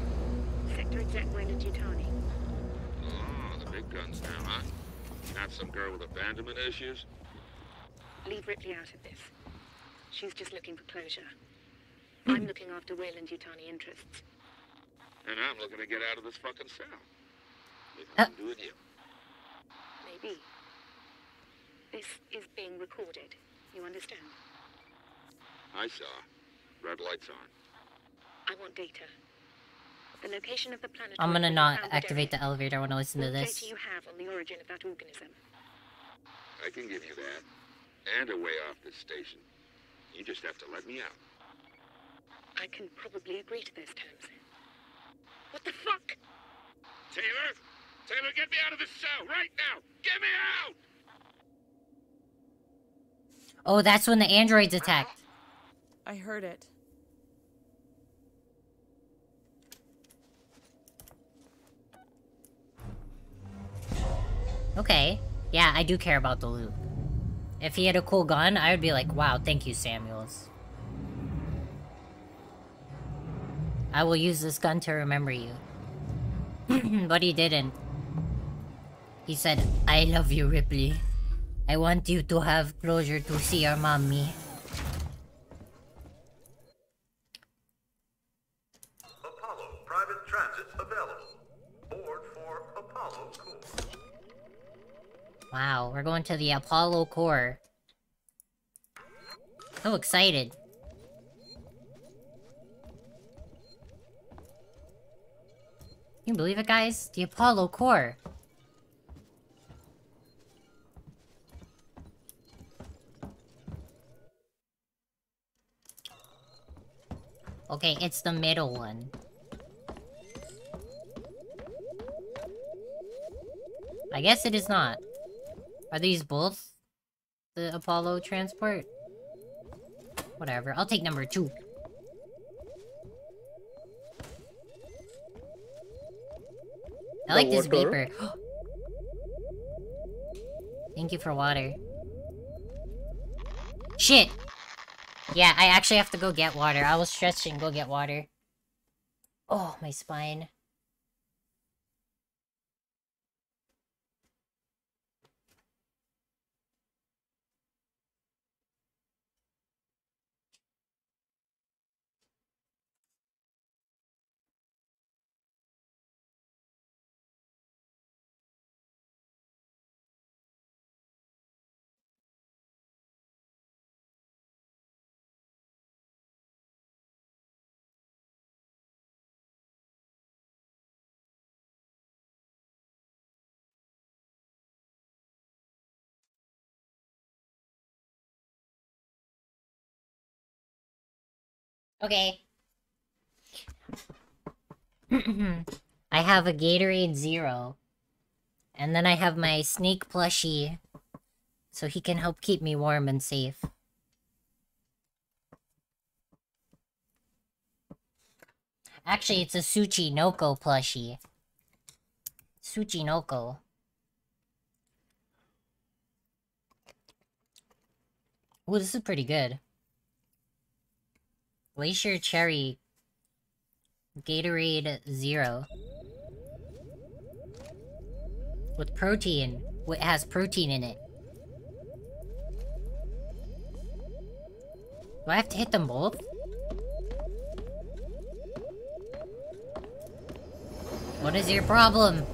Sector Exec Weyland Yutani. Oh, the big guns now, huh? Not some girl with abandonment issues? Leave Ripley out of this. She's just looking for closure. I'm looking after Weyland Yutani interests. And I'm looking to get out of this fucking cell. With Uh. nothing to do with you. Maybe. This is being recorded. You understand? I saw. Red lights on. I want data. The location of the planet. I'm gonna not activate the elevator. I wanna listen to What this. data you have on the origin of that organism? I can give you that. And a way off this station. You just have to let me out. I can probably agree to those terms. What the fuck? Taylor? Taylor, get me out of this cell right now! Get me out! Oh, that's when the androids attacked. I heard it. Okay. Yeah, I do care about the loot. If he had a cool gun, I would be like, wow, thank you, Samuels. I will use this gun to remember you. (clears throat) but he didn't. He said, I love you, Ripley. I want you to have closure to see your mommy. Apollo private transit available. Board for Apollo core. Wow, we're going to the Apollo core. So excited. Can you believe it, guys? The Apollo core. Okay, it's the middle one. I guess it is not. Are these both the Apollo transport? Whatever, I'll take number two. I like this water. vapor. (gasps) Thank you for water. Shit! Yeah, I actually have to go get water. I was stretching, go get water. Oh, my spine. Okay. (clears throat) I have a Gatorade Zero. And then I have my snake plushie. So he can help keep me warm and safe. Actually, it's a Suchi Noko plushie. Suchi Noko. Ooh, this is pretty good. Glacier Cherry Gatorade Zero. With protein. It has protein in it. Do I have to hit them both? What is your problem?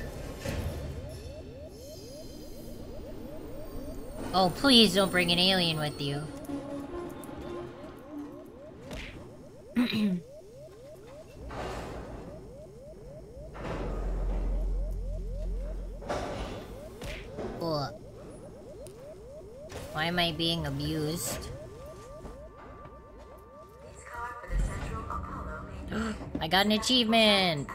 Oh, please don't bring an alien with you. (clears throat) Why am I being abused? (gasps) I got an achievement!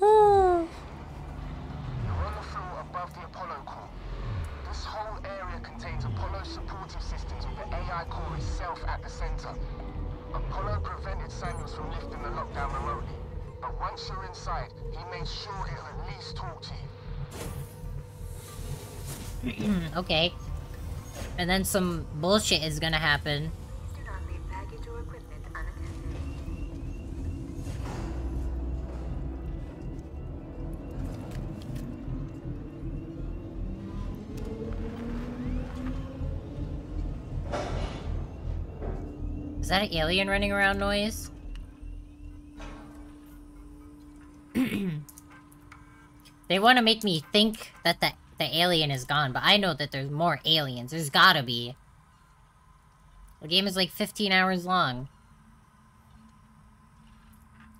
You're on the floor above the Apollo core. This whole area contains Apollo supportive systems with the AI core itself at the center. Apollo prevented Samuels from lifting the lockdown remotely. But once you're inside, he made sure he'll at least talk to you. okay. And then some bullshit is gonna happen. Is that an alien running around noise? (clears throat) they want to make me think that the, the alien is gone, but I know that there's more aliens. There's gotta be. The game is like 15 hours long.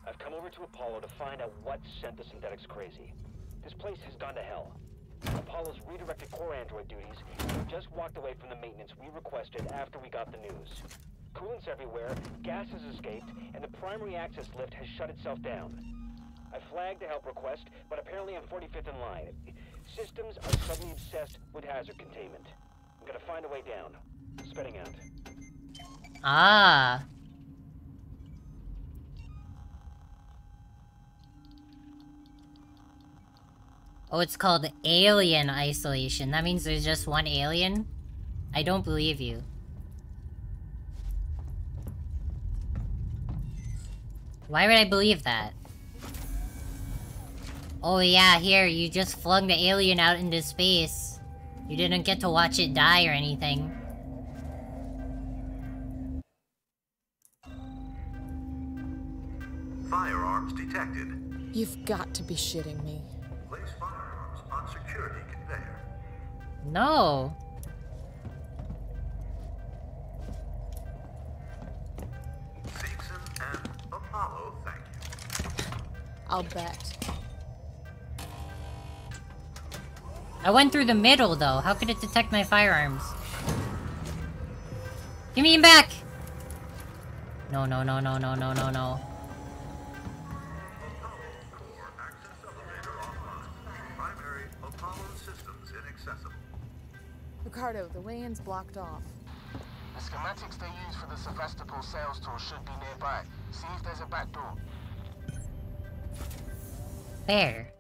I've come over to Apollo to find out what sent the synthetics crazy. This place has gone to hell. Apollo's redirected core android duties and just walked away from the maintenance we requested after we got the news. Coolant's everywhere, gas has escaped, and the primary access lift has shut itself down. I flagged a help request, but apparently I'm 45th in line. Systems are suddenly obsessed with hazard containment. I'm gonna find a way down. Spinning out. Ah. Oh, it's called alien isolation. That means there's just one alien? I don't believe you. Why would I believe that? Oh yeah, here, you just flung the alien out into space. You didn't get to watch it die or anything. Firearms detected. You've got to be shitting me. Place firearms on security conveyor. No. Seegson and Apollo, thank you. I'll bet. I went through the middle, though. How could it detect my firearms? Give me him back! No, no, no, no, no, no, no, no. Primary Apollo systems inaccessible. Ricardo, the way-in's blocked off. The schematics they use for the Sevastopol sales tour should be nearby. See if there's a back door. There.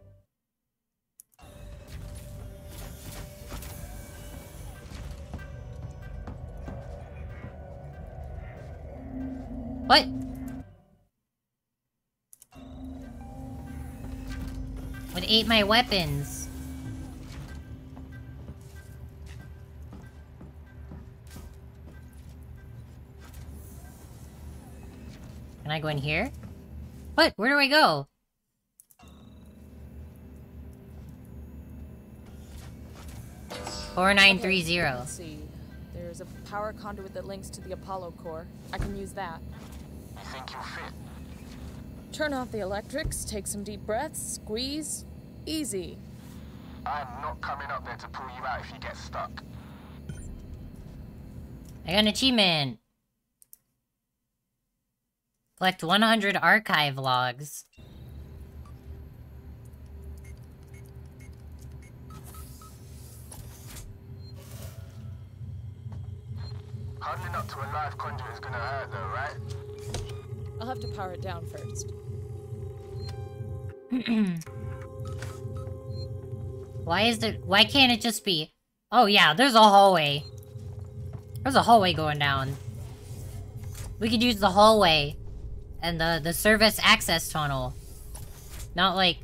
What? What ate my weapons? Can I go in here? What? Where do I go? Four nine three zero. Let's see. There's a power conduit that links to the Apollo core. I can use that. You think you'll fit? Turn off the electrics, take some deep breaths, squeeze. Easy. I'm not coming up there to pull you out if you get stuck. I got an achievement. Collect 100 archive logs. Huddling up to a live conduit is gonna hurt though, right? I'll have to power it down first. (clears throat) why is there- why can't it just be- Oh yeah, there's a hallway. There's a hallway going down. We could use the hallway and the, the service access tunnel. Not like,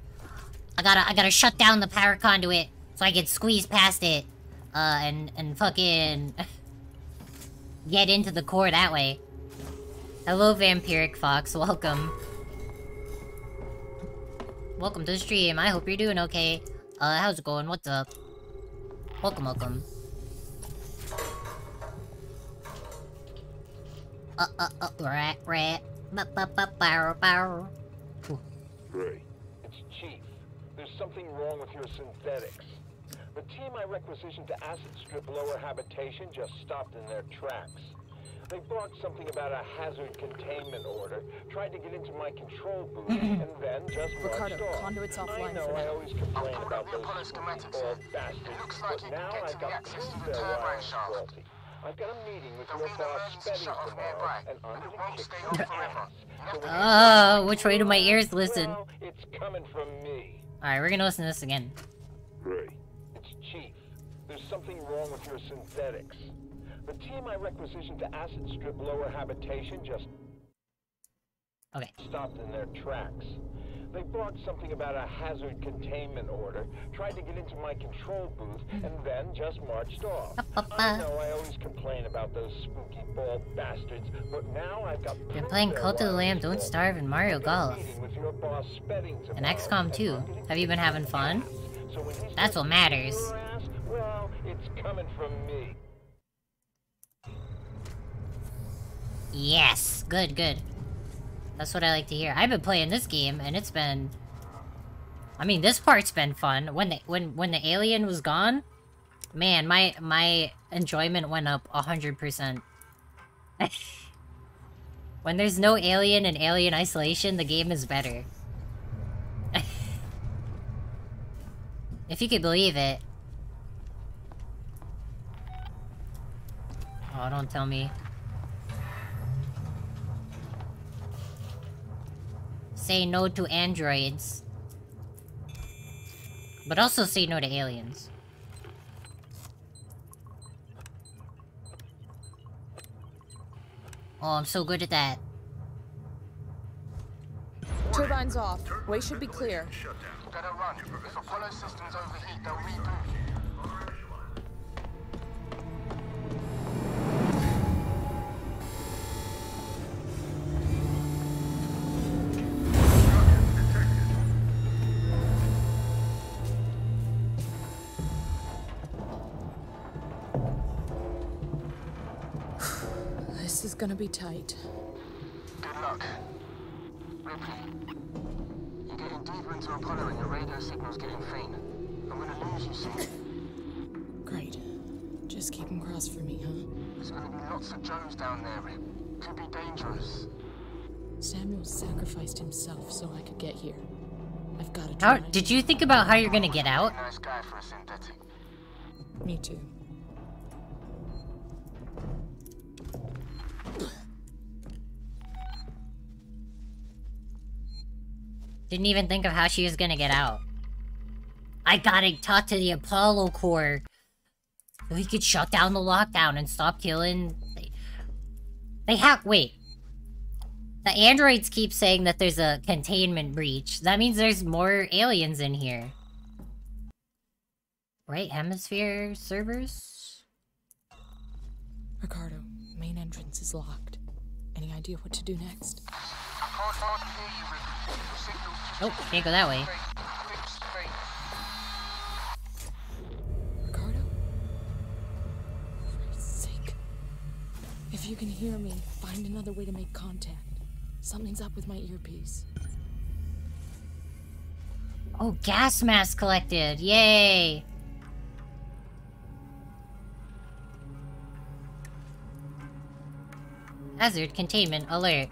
I gotta, I gotta shut down the power conduit so I can squeeze past it, uh, and, and fucking (laughs) get into the core that way. Hello, Vampiric Fox, welcome. Welcome to the stream, I hope you're doing okay. Uh, how's it going? What's up? Welcome, welcome. Uh, uh, uh, rat, rat. Ba, ba, ba, bow, bow. Ray, it's Chief. There's something wrong with your synthetics. The team I requisitioned to acid strip lower habitation just stopped in their tracks. They barked something about a hazard containment order, tried to get into my control booth, and then just Ricardo, marched off. conduit's I offline know for I now. always complain about those spooky bald bastards, but now I've got proof their wiring's faulty. I've got a meeting with your boss Spedding tomorrow, and I'm gonna kick some ass. So when Uh, which way do my ears listen? well, it's coming from me. Alright, we're gonna listen to this again. Ray, it's Chief. There's something wrong with your synthetics. The team I requisitioned to acid strip lower habitation just Okay. stopped in their tracks. They barked something about a hazard containment order, tried to get into my control booth, hmm. and then just marched off. I know I always complain about those spooky bald bastards, but now I've got You're playing Cult of the Lamb, Don't. Starve, and Mario Golf. With your boss Spedding And XCOM 2. Have you been having fun? so That's what matters. Well, it's coming from me. Yes! Good, good. That's what I like to hear. I've been playing this game, and it's been... I mean, this part's been fun. When the, when, when the alien was gone, man, my, my enjoyment went up 100%. (laughs) when there's no alien and alien isolation, the game is better. (laughs) if you could believe it. Oh, don't tell me. Say no to androids. But also say no to aliens. Oh, I'm so good at that. Turbines off. Way should be clear. Better run. If Apollo systems overheat, they'll reboot. Gonna be tight. Good luck. Ripley, you're getting deeper into Apollo and your radio signal's getting faint. I'm gonna lose you soon. Great. Just keep him crossed for me, huh? There's gonna be lots of Joes down there, Rip. Could be dangerous. Samuel sacrificed himself so I could get here. I've got to How, try. did you think about how you're gonna get out? Nice guy for a synthetic. Me too. Didn't even think of how she was gonna get out. I gotta talk to the Apollo core. So he could shut down the lockdown and stop killing... They, they have- wait. The androids keep saying that there's a containment breach. That means there's more aliens in here. Right hemisphere servers? Ricardo, main entrance is locked. Any idea what to do next? I can't hardly hear you, Rip. Your signal's just Oh, can't go that way. Ricardo? For sake. If you can hear me, find another way to make contact. Something's up with my earpiece. Oh, gas mask collected. Yay! Hazard containment alert.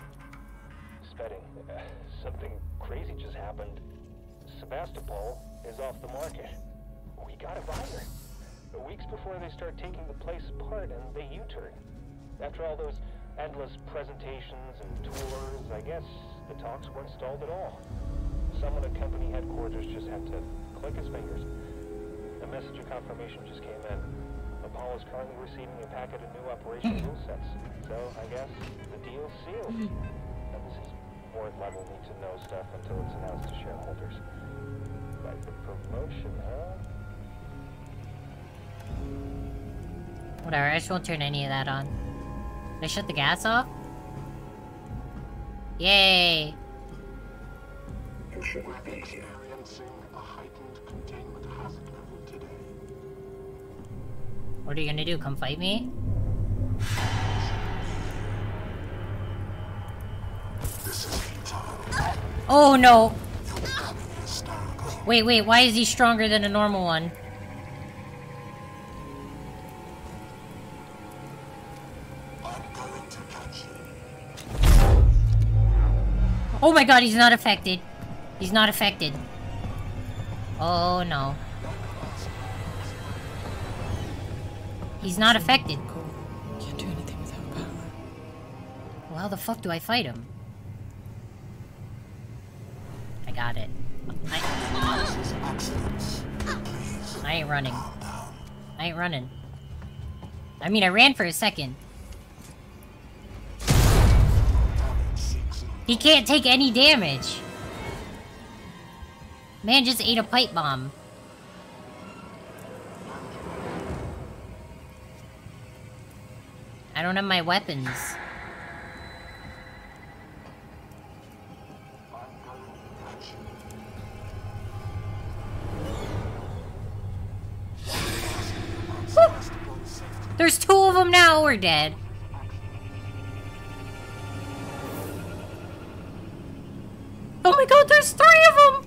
Sevastopol is off the market. We got a buyer. Weeks before they start taking the place apart and they U-turn. After all those endless presentations and tours, I guess the talks weren't stalled at all. Someone at company headquarters just had to click his fingers. A message of confirmation just came in. Apollo is currently receiving a packet of new operation hmm. rule sets. So I guess the deal's sealed. Hmm. And this is board level need to know stuff until it's announced to shareholders. Like the promotion, huh? Whatever, I just won't turn any of that on. Did I shut the gas off? Yay! You shouldn't be here. Experiencing a heightened containment hazard level today. What are you gonna do, come fight me? This is. Oh no! Wait, wait, why is he stronger than a normal one? I'm going to catch you. Oh my god, he's not affected. He's not affected. Oh no. He's not affected. Can't do anything without power. Well, how the fuck do I fight him? I got it. I. I ain't running. I ain't running. I mean, I ran for a second. He can't take any damage. Man just ate a pipe bomb. I don't have my weapons. There's two of them now, we're dead. Oh my god, there's three of them!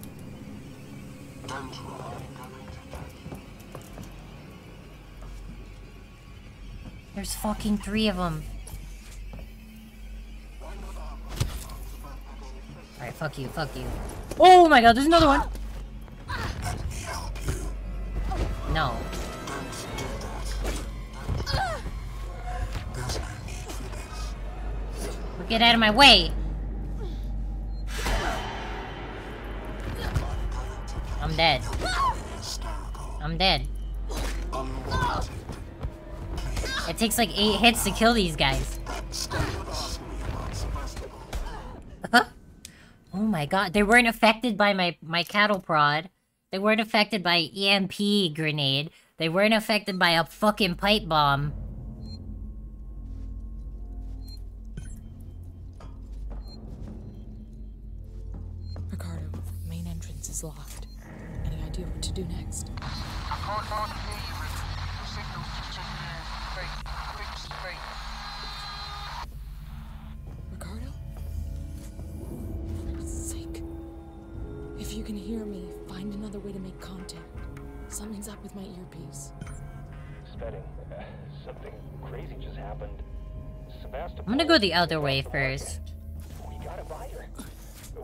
There's fucking three of them. Alright, fuck you, fuck you. Oh my god, there's another one! No. Get out of my way! I'm dead. I'm dead. It takes like eight hits to kill these guys. Sevastopol. Oh my god, they weren't affected by my, my cattle prod. They weren't affected by EMP grenade. They weren't affected by a fucking pipe bomb. Is locked. Any idea what to do next? I can't hardly hear you, Rip. Your signal's just checking in. Faint. Fixed faint. Ricardo? For Christ's sake. If you can hear me, find another way to make contact. Something's up with my earpiece. Spedding. Uh, something crazy just happened. Sevastopol. I'm gonna go the other way first. We got a buyer.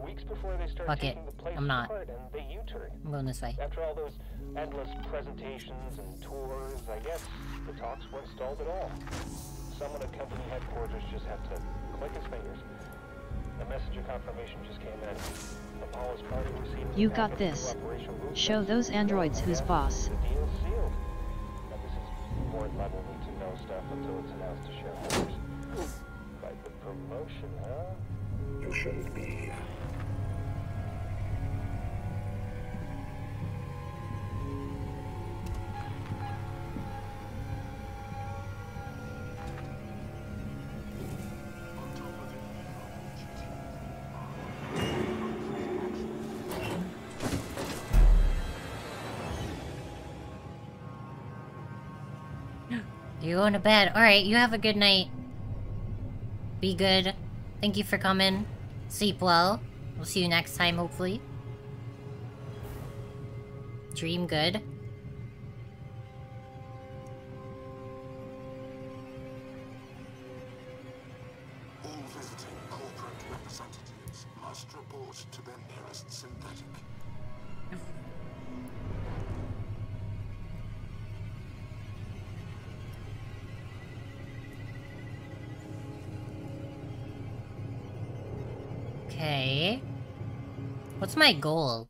Weeks before they started Fuck it. the place I'm not. apart, and they U-turned. I'm going this way. After all those endless presentations and tours, I guess the talks weren't stalled at all. Someone at company headquarters just had to click his fingers. A message of confirmation just came in. Apollo's party received You got this. for Operation Root Show those androids who's boss. The deal's sealed. You're going to bed. Alright, you have a good night. Be good. Thank you for coming. Sleep well. We'll see you next time, hopefully. Dream good. Okay. What's my goal?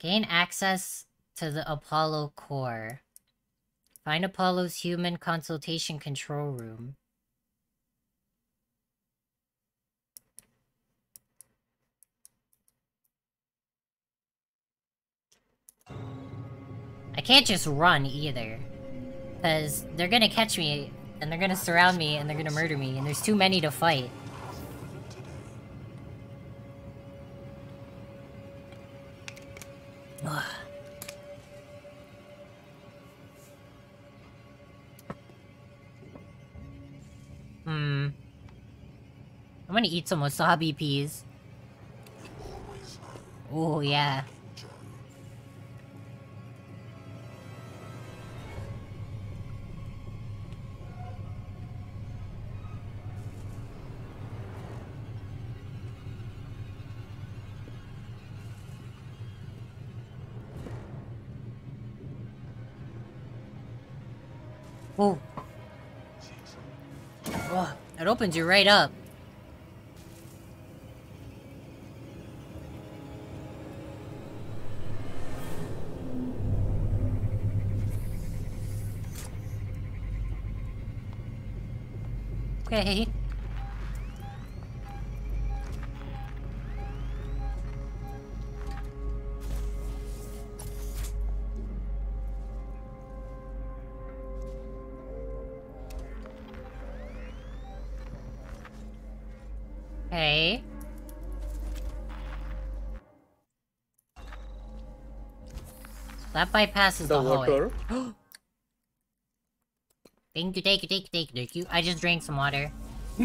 Gain access to the Apollo core. Find Apollo's human consultation control room. I can't just run either. Because they're gonna catch me, and they're gonna surround me, and they're gonna murder me, and there's too many to fight. Hmm. I'm gonna eat some wasabi peas. Oh, yeah. Oh. Oh, it opens you right up. Okay. Bypasses the, The hallway. water. Thank you, thank you, thank you, thank you, thank you. I just drank some water. (clears throat)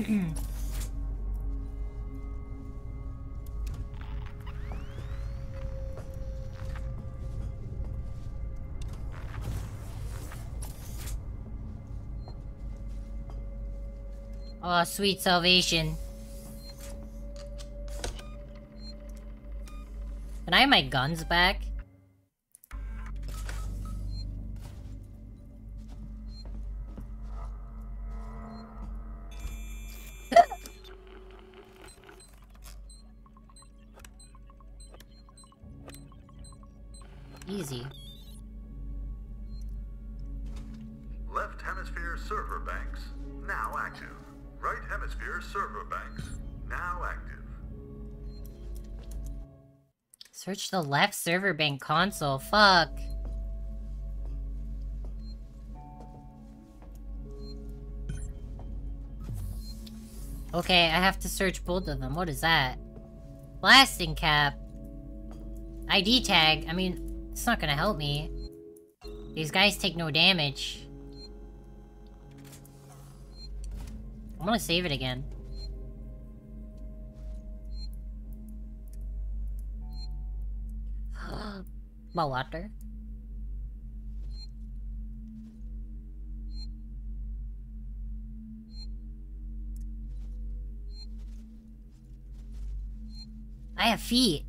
oh, sweet salvation. Can I have my guns back? The left server bank console. Fuck. Okay, I have to search both of them. What is that? Blasting cap. ID tag. I mean, it's not gonna help me. These guys take no damage. I'm gonna save it again. My water. I have feet.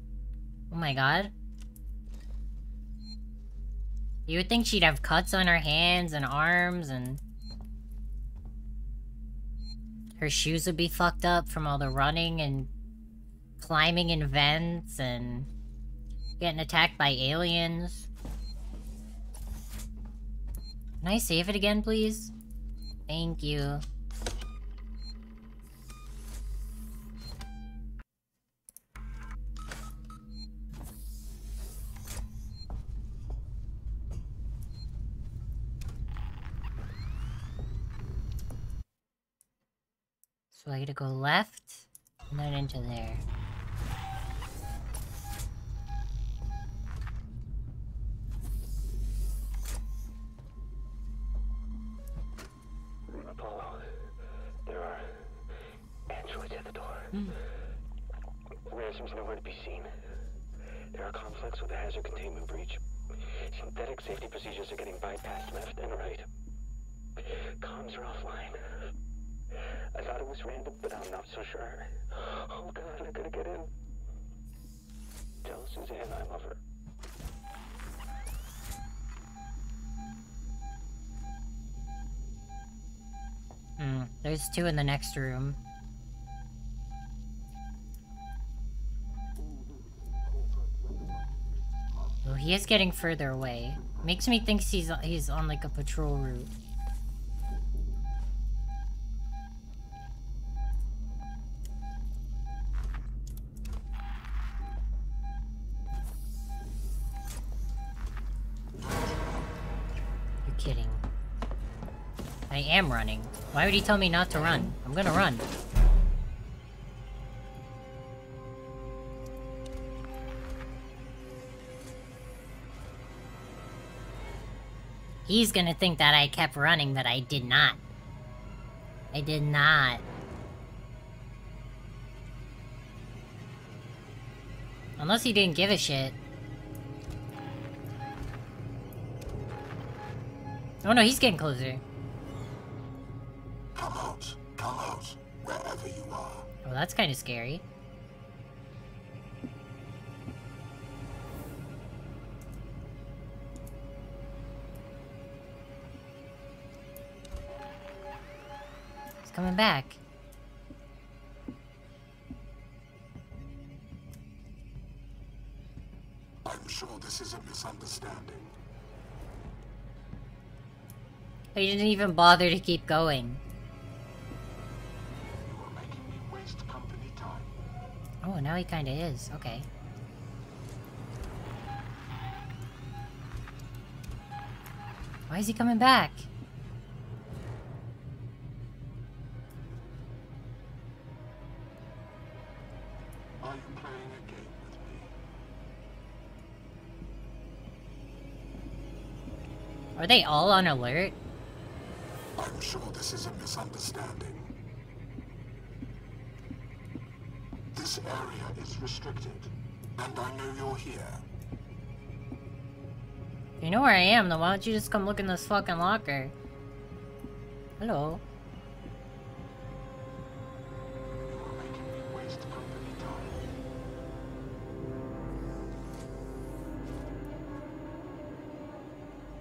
Oh my god. You would think she'd have cuts on her hands and arms and... Her shoes would be fucked up from all the running and climbing in vents and getting attacked by aliens. Can I save it again, please? Thank you. So I gotta go left, and then into there. Procedures are left and right. Comms are offline. I thought it was random, but I'm not so sure. Oh god, I gotta get in. Tell Suzanne I love her. Hmm, there's two in the next room. Oh, he is getting further away. Makes me think he's he's on like a patrol route. You're kidding. I am running. Why would he tell me not to run? I'm gonna run. He's gonna think that I kept running, but I did not. I did not. Unless he didn't give a shit. Oh no, he's getting closer. Come out. Come out. Wherever you are. Oh, that's kind of scary. Coming back. I'm sure this is a misunderstanding. He didn't even bother to keep going. Waste company time. Oh, now he kinda is. Okay. Why is he coming back? Are they all on alert? I'm sure this is a misunderstanding. This area is restricted, and I know you're here. You know where I am, then why don't you just come look in this fucking locker? Hello.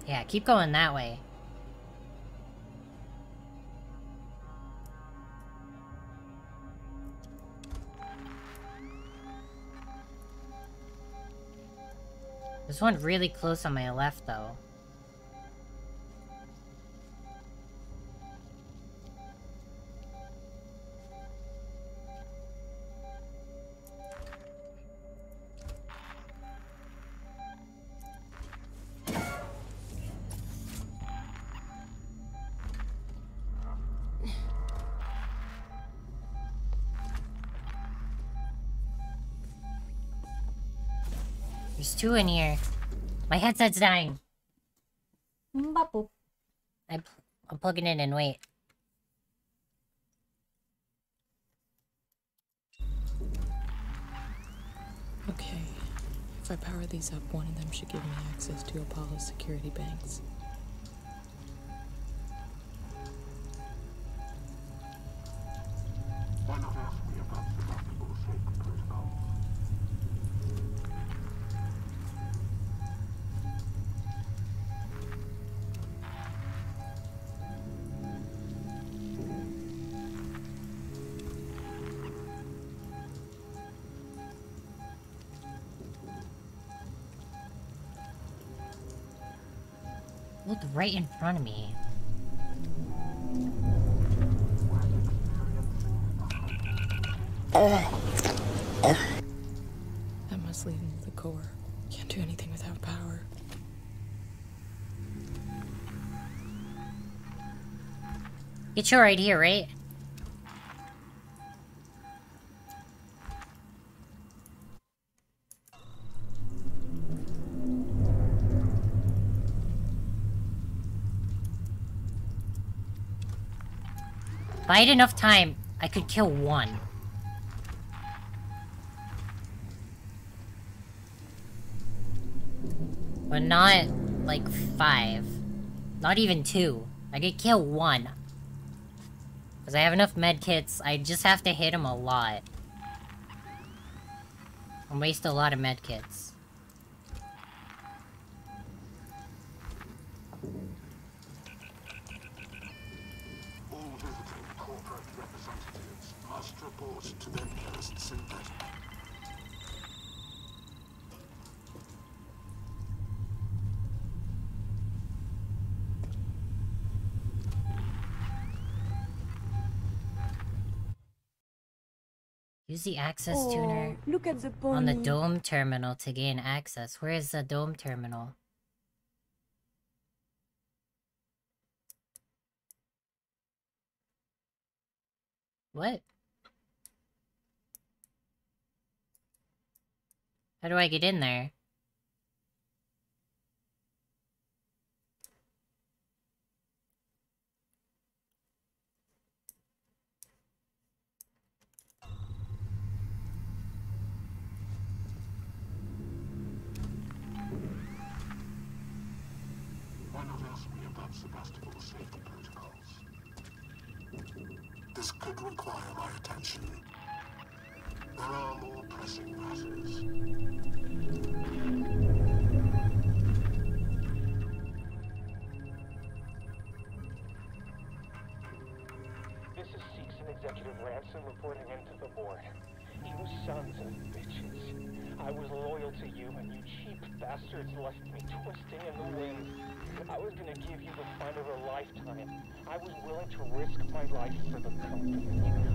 Yeah, keep going that way. There's one really close on my left, though. Two in here. My headset's dying. Bop-boop. I, I'm plugging in and wait. Okay. If I power these up, one of them should give me access to Apollo security banks. Right in front of me. That must lead into the core. Can't do anything without power. It's your idea, right? If I had enough time, I could kill one. But not, like, five. Not even two. I could kill one. Because I have enough medkits, I just have to hit him a lot. And waste a lot of medkits. All visiting corporate representatives must report to their nearest synthetic. Use the access Oh, tuner look at the on the dome terminal to gain access. Where is the dome terminal? What? How do I get in there? Me about safety protocols? This could require my attention. There are more pressing matters. This is Seegson Executive Ransome reporting into the board. You sons of bitches. I was loyal to you, and you cheap bastards left me twisting in the wind. I was gonna give you the fun of a lifetime. I was willing to risk my life for the company.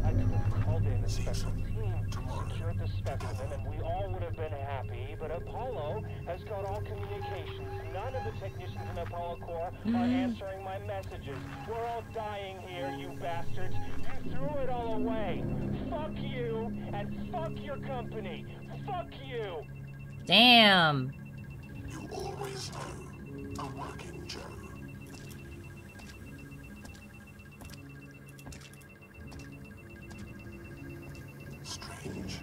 I could have called in a special team, secured the specimen, and we all would have been happy. But Apollo has got all communications. None of the technicians in Apollo core are answering my messages. We're all dying here, you bastards. You threw it all away. Fuck you, and fuck your company. Fuck you. Damn! You always know a working Joe. Strange.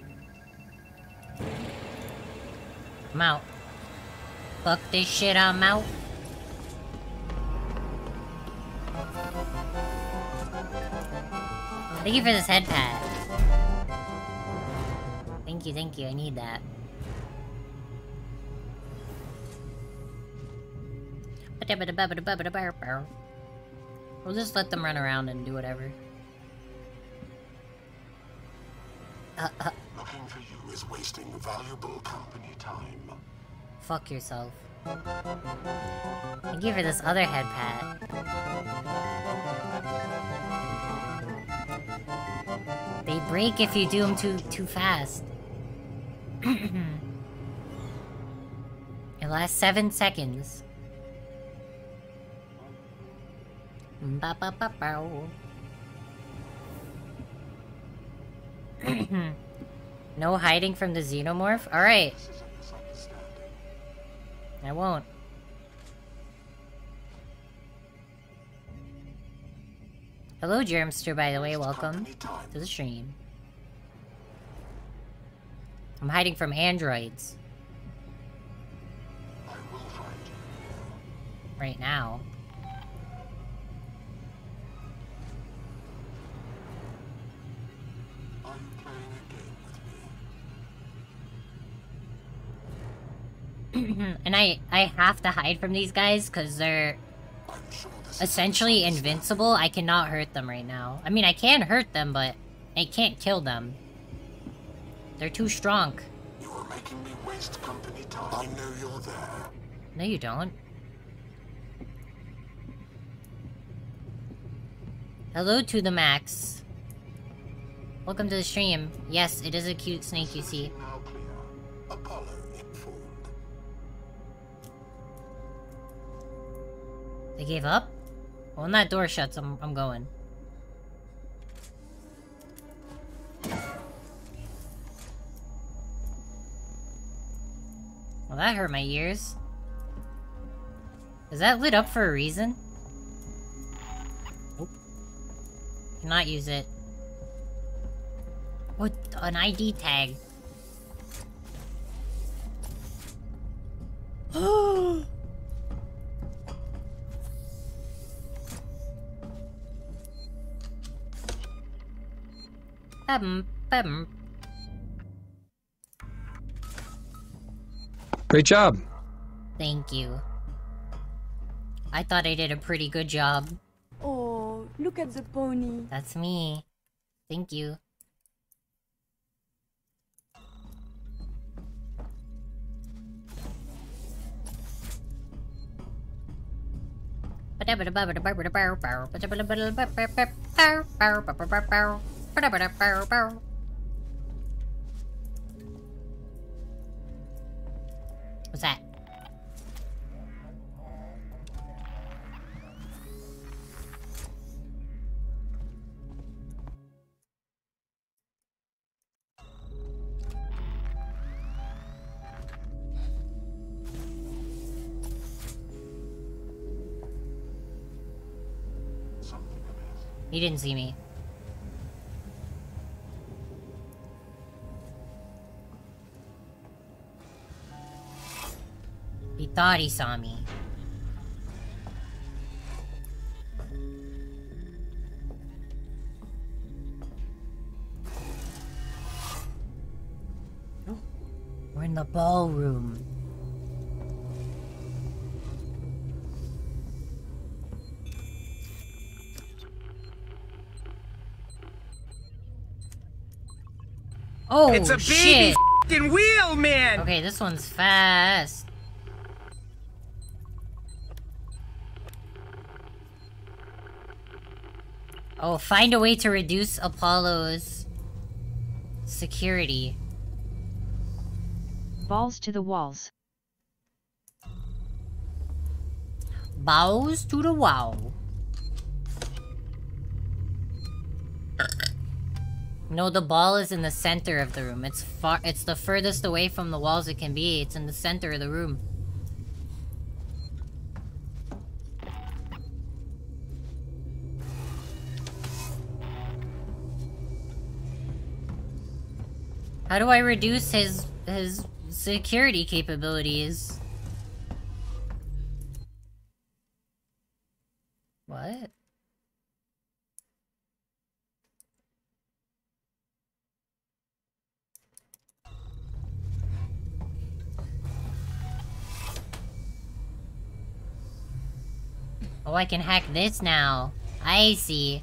I'm out. Fuck this shit, I'm out. Thank you for this head pad. Thank you, thank you, I need that. We'll just let them run around and do whatever. Uh, uh, Looking for you is wasting valuable company time. fuck yourself. Thank you for this other head pat. They break if you do them too too fast. It lasts seven seconds. Ba ba ba no hiding from the xenomorph? Alright. I won't. Hello, Germster, by the way. Welcome to the stream. I'm hiding from androids. Right now. (clears throat) and I, I have to hide from these guys because they're essentially invincible. I cannot hurt them right now. I mean, I can hurt them, but I can't kill them. They're too strong. You are making me waste company time. I know you're there. No, you don't. Hello to the max. Welcome to the stream. Yes, it is a cute snake you see. Apollo informed. They gave up? Well, when that door shuts, I'm, I'm going. Well, that hurt my ears. Is that lit up for a reason? Nope. Cannot use it. What? An ID tag. (gasps) Bum, bum. Great job. Thank you. I thought I did a pretty good job. Oh, look at the pony. That's me. Thank you. What's that? He didn't see me. Thought he saw me. We're in the ballroom. Oh, It's a baby shit. wheel, man! Okay, this one's fast. Oh, find a way to reduce Apollo's security. Balls to the walls. Bows to the wall. No, the ball is in the center of the room. It's far. It's the furthest away from the walls it can be. It's in the center of the room. How do I reduce his his security capabilities? What? Oh, I can hack this now. I see.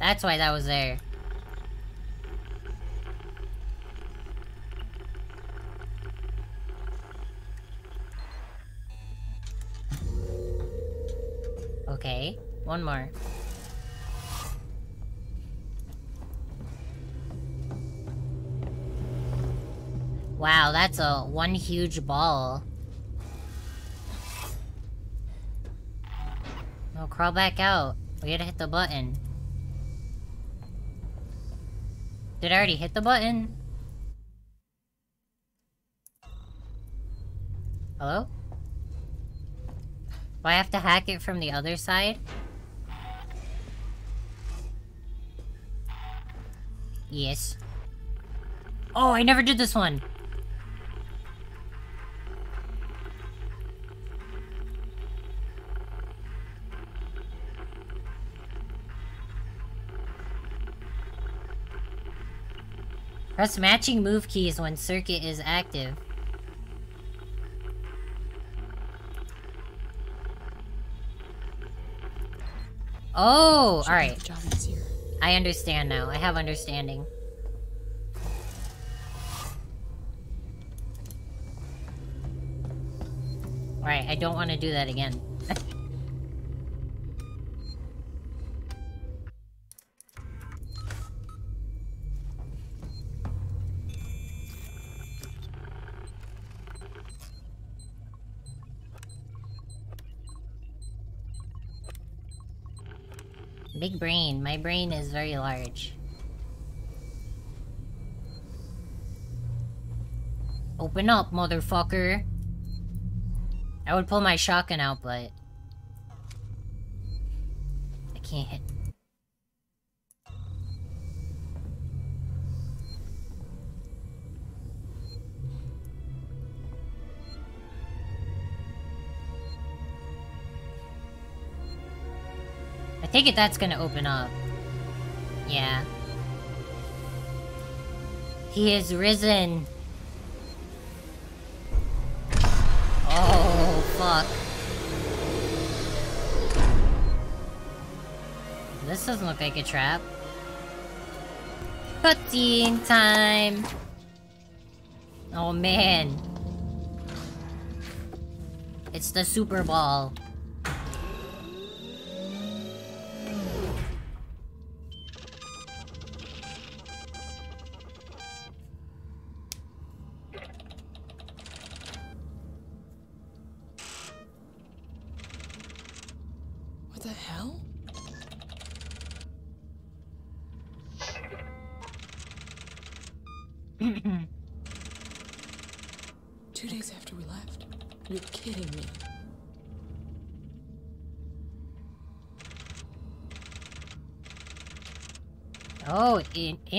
That's why that was there. Okay, one more. Wow, that's a one huge ball. No, crawl back out. We gotta hit the button. Did I already hit the button? Hello? Do I have to hack it from the other side? Yes. Oh, I never did this one! Press matching move keys when circuit is active. Oh, Should alright. make the job easier. I understand now. I have understanding. Alright, I don't want to do that again. Big brain. My brain is very large. Open up, motherfucker. I would pull my shotgun out, but... I can't. I take it that's gonna open up. Yeah. He is risen. Oh, fuck. This doesn't look like a trap. Cutscene time! Oh man. It's the Super Ball.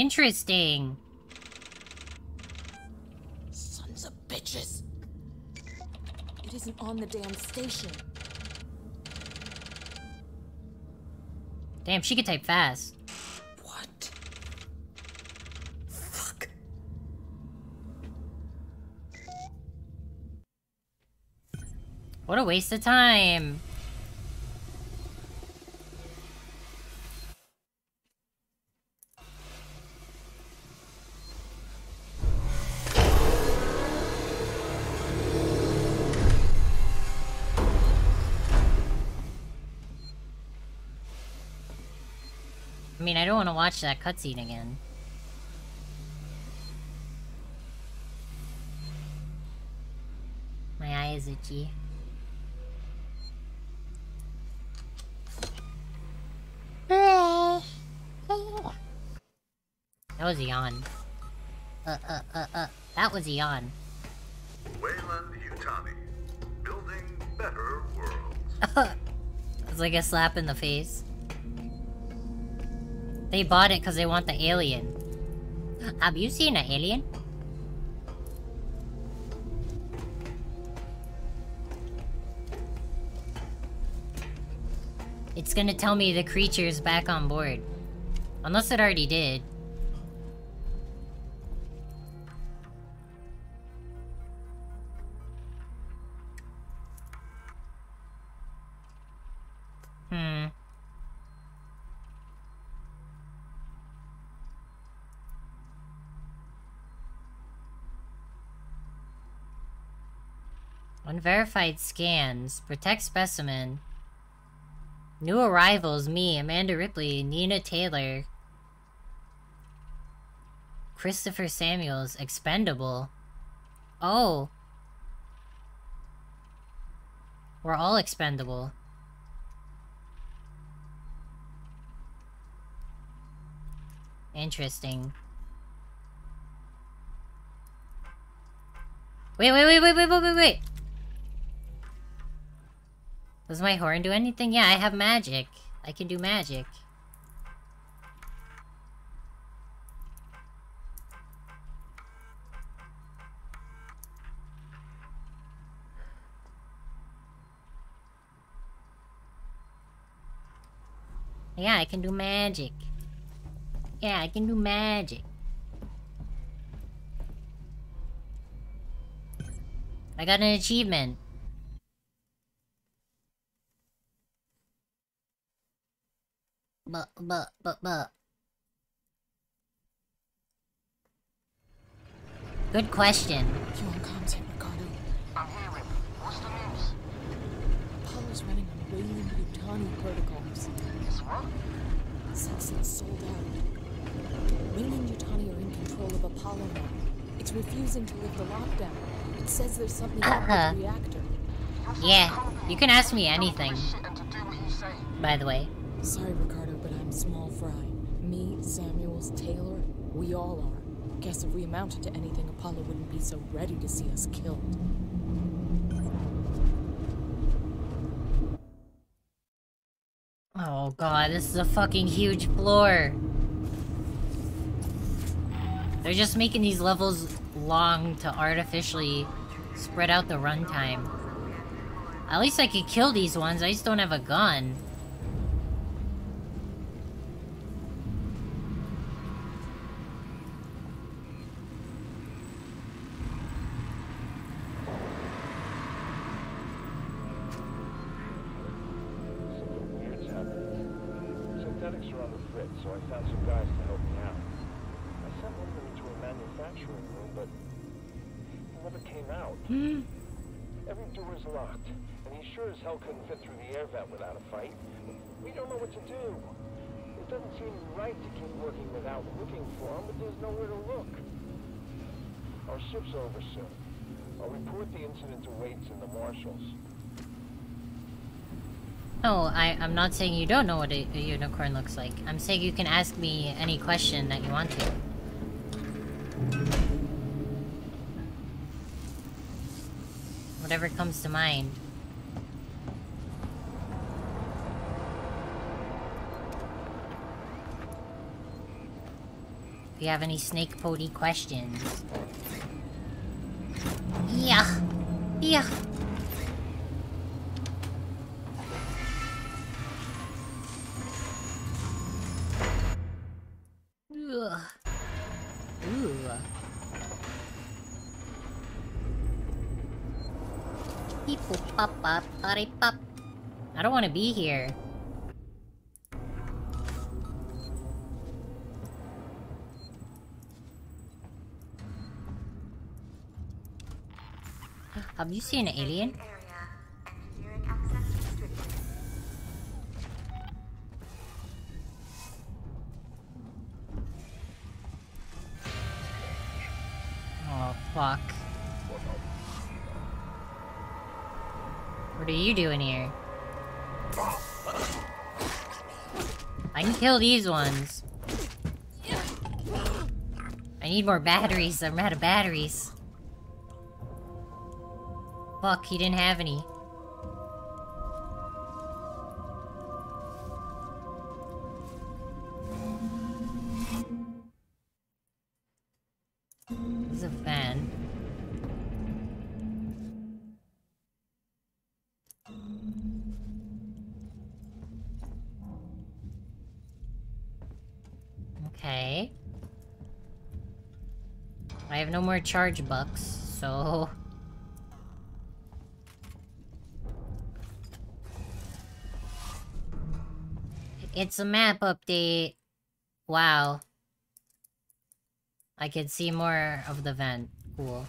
Interesting. Sons of bitches. It isn't on the damn station. Damn, she could type fast. What? What a waste of time. Want to watch that cutscene again. My eye is itchy. That was a yawn. Uh, uh, uh, uh, that was a yawn. Weyland Yutani. Building better worlds. (laughs) It's like a slap in the face. They bought it because they want the alien. Have you seen an alien? It's gonna tell me the creature's back on board. Unless it already did. Unverified scans. Protect specimen. New arrivals, me, Amanda Ripley, Nina Taylor. Christopher Samuels, expendable. Oh. We're all expendable. Interesting. Wait, wait, wait, wait, wait, wait, wait, wait. Does my horn do anything? Yeah, I have magic. I can do magic. Yeah, I can do magic. Yeah, I can do magic. I got an achievement. But, but, but, but. Good question. You on comms here, Ricardo? I'm hearing. What's the news? Apollo's running on Weyland Yutani protocols. It's what? Since sold out. Weyland Yutani are in control of Apollo now. It's refusing to lift the lockdown. It says there's something wrong Uh-huh. with the reactor. Yeah, you can ask me anything. By the way. Sorry, Ricardo, but I'm small fry. Me, Samuels, Taylor, we all are. Guess if we amounted to anything, Apollo wouldn't be so ready to see us killed. Oh god, this is a fucking huge floor. They're just making these levels long to artificially spread out the runtime. At least I could kill these ones, I just don't have a gun. Hell couldn't fit through the air vent without a fight. We don't know what to do. It doesn't seem right to keep working without looking for him, but there's nowhere to look. Our ship's over soon. I'll report the incident to Waits and the marshals. No, I, I'm not saying you don't know what a, a unicorn looks like. I'm saying you can ask me any question that you want to. Whatever comes to mind. If you have any snake pody questions. Yeah. Yeah. Ugh. Ooh. Boop pop pop body pop. I don't want to be here. Have you seen an alien? Oh, fuck. What are you doing here? I can kill these ones. I need more batteries. I'm out of batteries. Fuck, he didn't have any. This is a fan. Okay. I have no more charge bucks, so... (laughs) It's a map update. Wow. I can see more of the vent. Cool.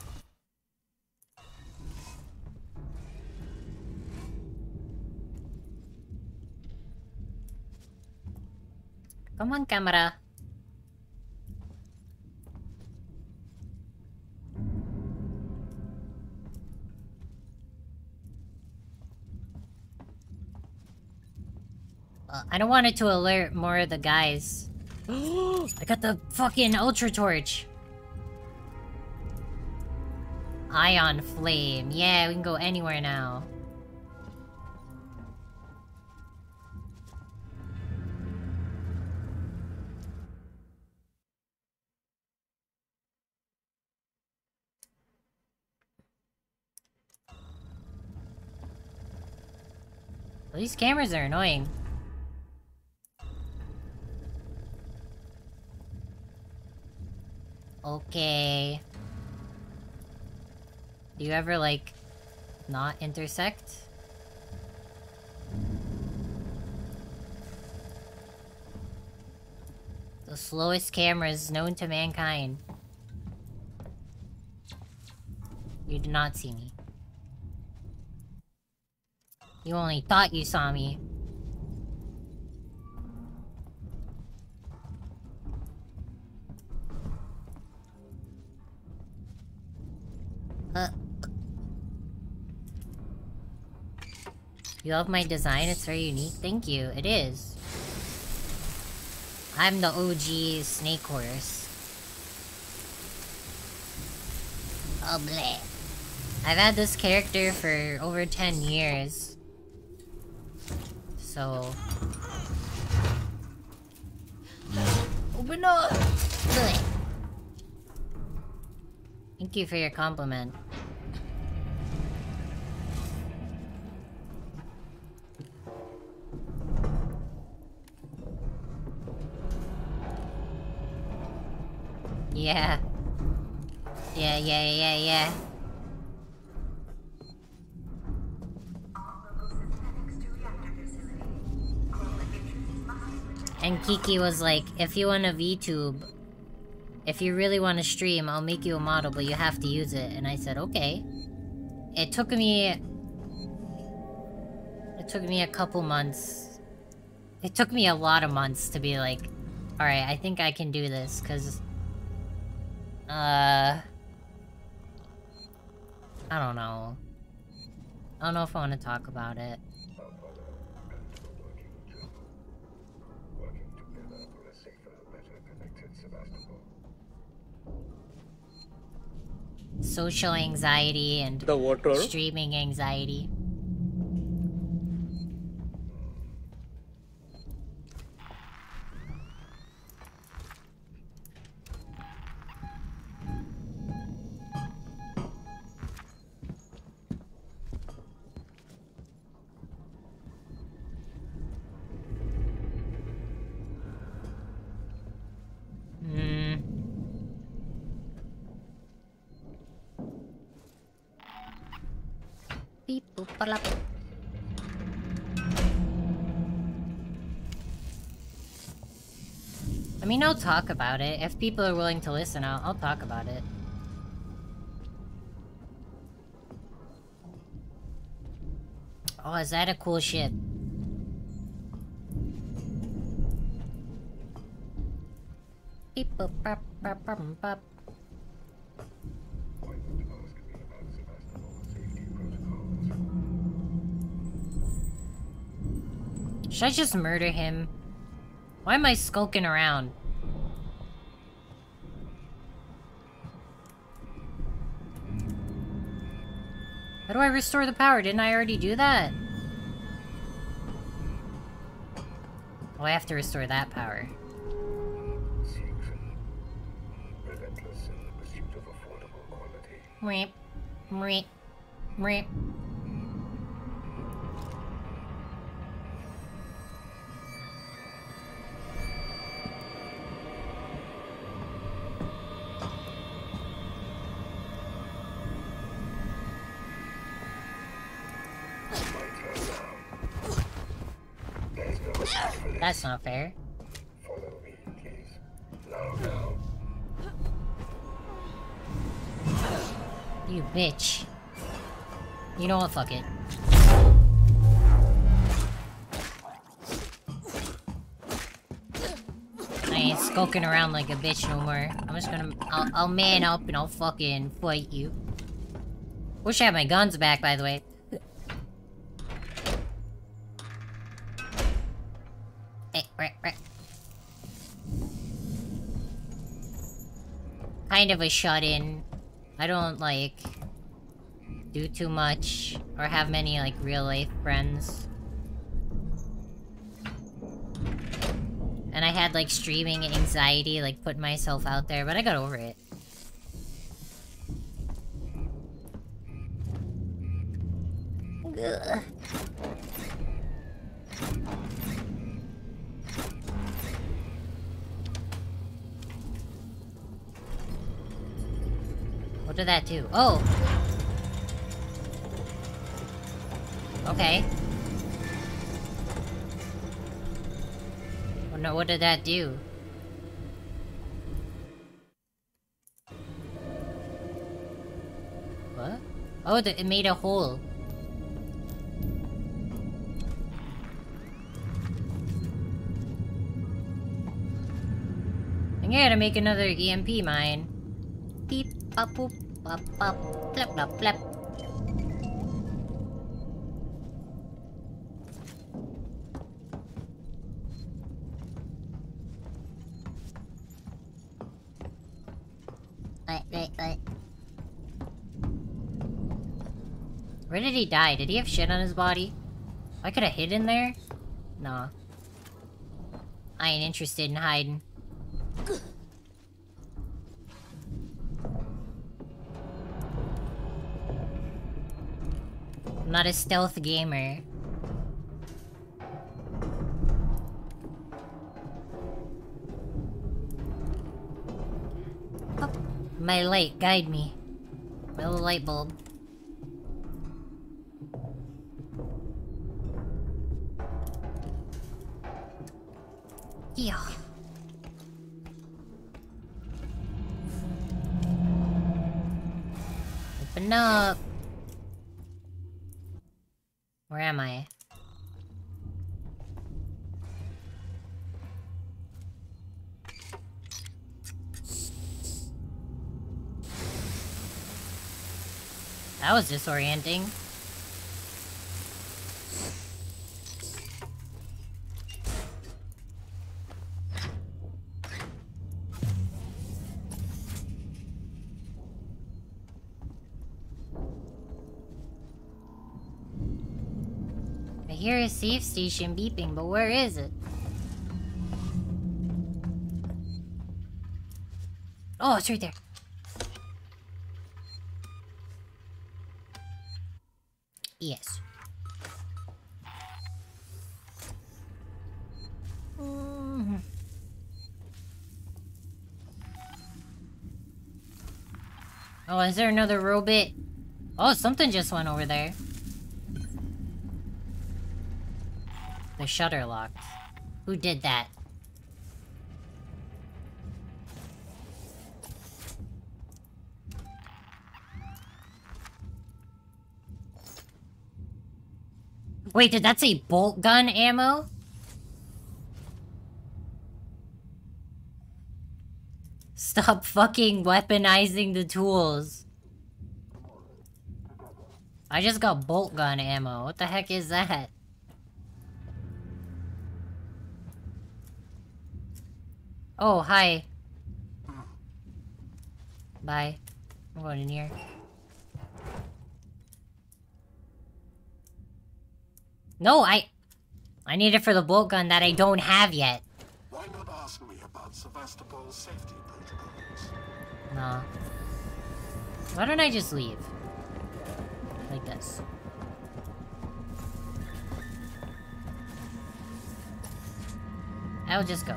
Come on, camera. Uh, I don't want it to alert more of the guys. (gasps) I got the fucking ultra torch. Ion flame. Yeah, we can go anywhere now. These cameras are annoying. Okay. Do you ever, like, not intersect. The slowest cameras known to mankind. You did not see me. You only thought you saw me. You love my design? It's very unique. Thank you. It is. I'm the OG snake horse. Oh, bleh. I've had this character for over 10 years. So... Open up! Bleh. Thank you for your compliment. Yeah. Yeah, yeah, yeah, yeah. And Kiki was like, if you want a VTube, if you really want to stream, I'll make you a model, but you have to use it. And I said, okay. It took me... It took me a couple months. It took me a lot of months to be like, alright, I think I can do this, because... Uh... I don't know. I don't know if I want to talk about it. Social anxiety and The water. streaming anxiety. Talk about it. If people are willing to listen, I'll, I'll talk about it. Oh, is that a cool ship? Should I just murder him? Why am I skulking around? How do I restore the power? Didn't I already do that? Oh, I have to restore that power. Relentless in the That's not fair. Follow me, please. Now, now. You bitch. You know what? Fuck it. I ain't skulking around like a bitch no more. I'm just gonna... I'll, I'll man up and I'll fucking fight you. Wish I had my guns back, by the way. Kind of a shut-in. I don't, like, do too much or have many, like, real-life friends. And I had, like, streaming anxiety, like, putting myself out there, but I got over it. Ugh. What did that do? Oh! Okay. Well, no, what did that do? What? Oh, it made a hole. I'm gonna make another EMP mine. Boop, bop, bop, flap, flap, flap. Where did he die? Did he have shit on his body? I could have hid in there? Nah. I ain't interested in hiding. I'm not a stealth gamer. Oh, my light, guide me. My little light bulb. Was disorienting. I hear a safe station beeping, but where is it? Oh, it's right there. Is there another robot? Oh, something just went over there. The shutter locked. Who did that? Wait, did that say bolt gun ammo? Stop fucking weaponizing the tools. I just got bolt gun ammo. What the heck is that? Oh, hi. Bye. I'm going in here. No, I... I need it for the bolt gun that I don't have yet. Why not ask me about Sevastopol's safety protocols? Nah. Why don't I just leave? Like this. I'll just go.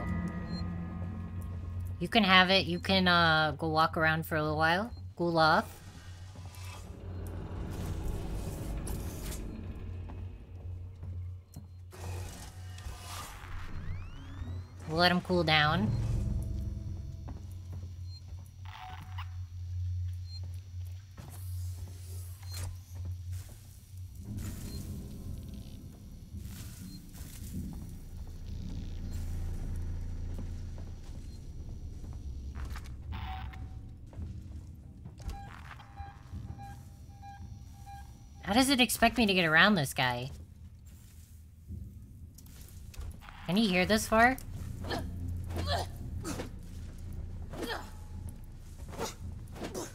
You can have it. You can, uh, go walk around for a little while. Cool off. We'll let him cool down. How does it expect me to get around this guy? Can he hear this far?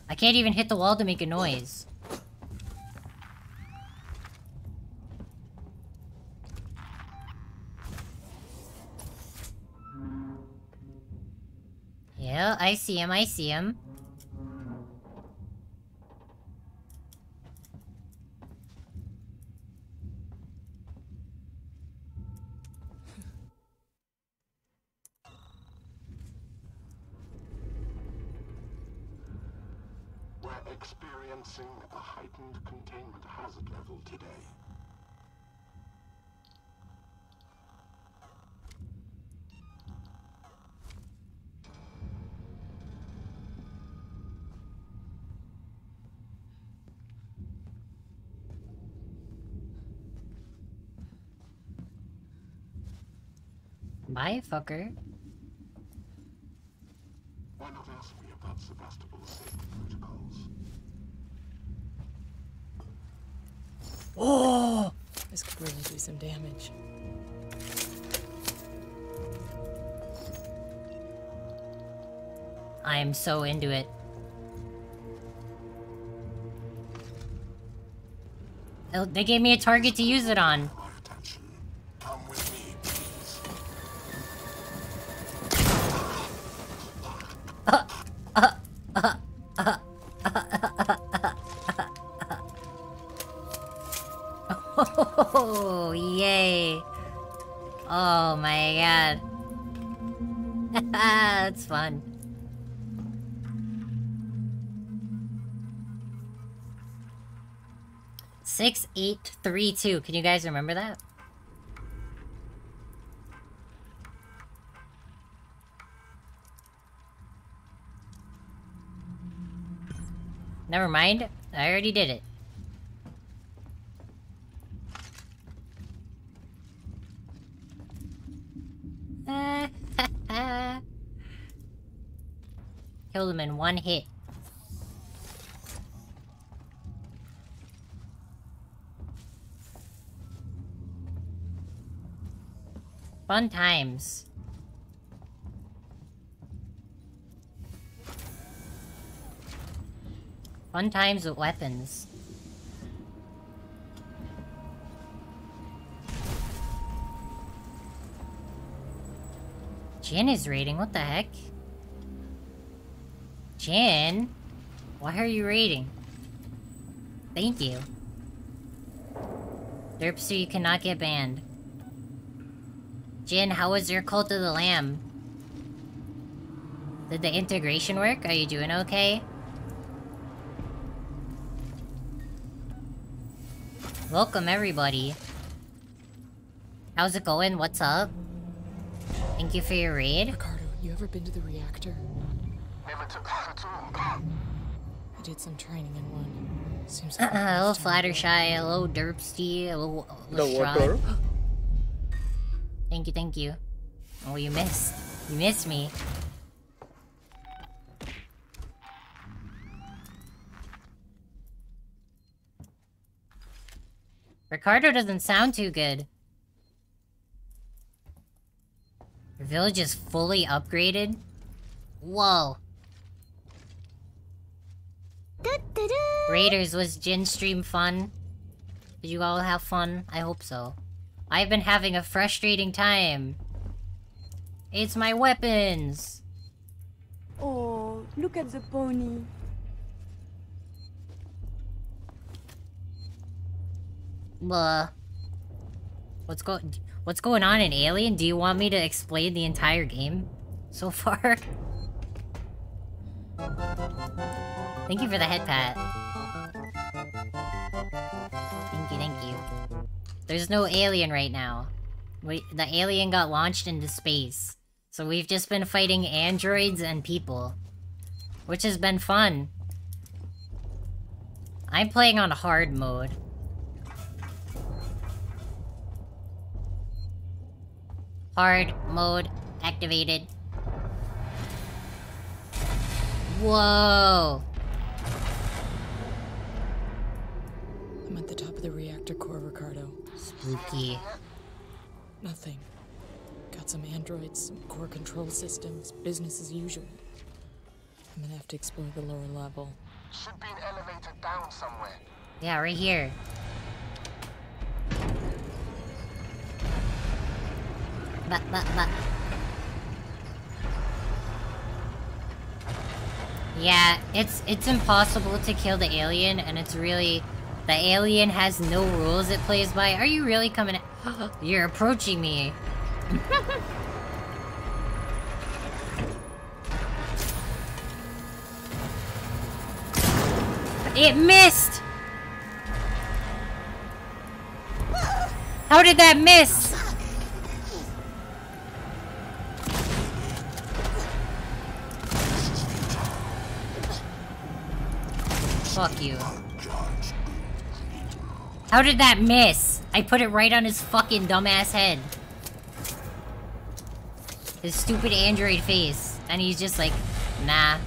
I can't even hit the wall to make a noise. Yeah, I see him, I see him. today. Bye, fucker. Why not ask me about Sevastopol? Oh! This could really do some damage. I am so into it. They gave me a target to use it on. Eight, three, two. Can you guys remember that? Never mind. I already did it. (laughs) Killed him in one hit. Fun times. Fun times with weapons. Jin is raiding, what the heck? Jin? Why are you raiding? Thank you. Derpster, you cannot get banned. Jin, how was your Cult of the Lamb? Did the integration work? Are you doing okay? Welcome, everybody. How's it going? What's up? Thank you for your raid. Ricardo, you ever been to the reactor? Never took that at all. I did some training in one. Seems Uh, like hello, Flattershy. Hello, Derpsty. Hello, The Lestrade. Thank you, thank you. Oh, you missed. You missed me. Ricardo doesn't sound too good. Your village is fully upgraded? Whoa. Raiders, was Jin stream fun? Did you all have fun? I hope so. I've been having a frustrating time. It's my weapons! Oh, look at the pony. Blah. What's go What's going on in Alien? Do you want me to explain the entire game so far? (laughs) Thank you for the head pat. There's no alien right now. We, the alien got launched into space. So we've just been fighting androids and people. Which has been fun. I'm playing on hard mode. Hard mode activated. Whoa! I'm at the top of the reactor core, Ricardo. Spooky. Nothing. Got some androids, some core control systems, business as usual. I'm gonna have to explore the lower level. Should be an elevator down somewhere. Yeah, right here. But, but, but. Yeah, it's it's impossible to kill the alien, and it's really... The alien has no rules it plays by. Are you really coming... (gasps) You're approaching me. It missed! How did that miss? Fuck you. How did that miss? I put it right on his fucking dumbass head. His stupid android face. And he's just like, nah.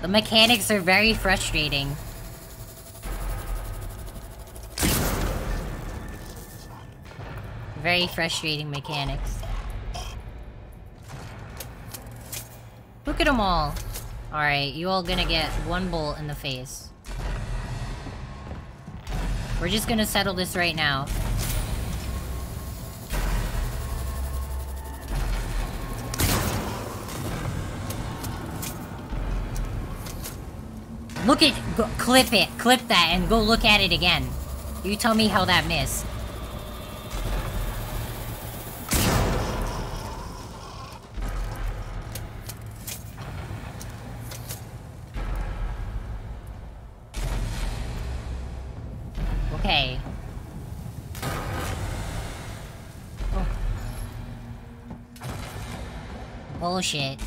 The mechanics are very frustrating. Very frustrating mechanics. Look at them all. Alright, you all gonna get one bolt in the face. We're just gonna settle this right now. Look at- go, clip it, clip that, and go look at it again. You tell me how that missed. Bullshit.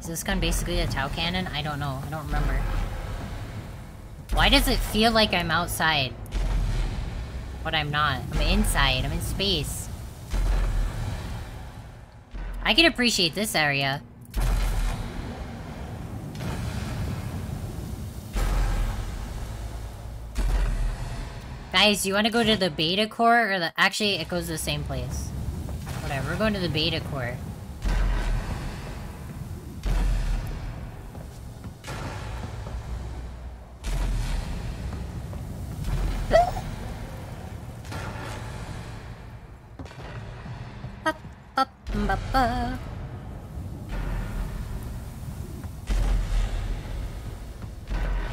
Is this gun basically a Tau cannon? I don't know. I don't remember. Why does it feel like I'm outside? But I'm not. I'm inside. I'm in space. I can appreciate this area. Guys, you want to go to the beta core or the... Actually, it goes to the same place. Whatever, we're going to the beta core. (laughs)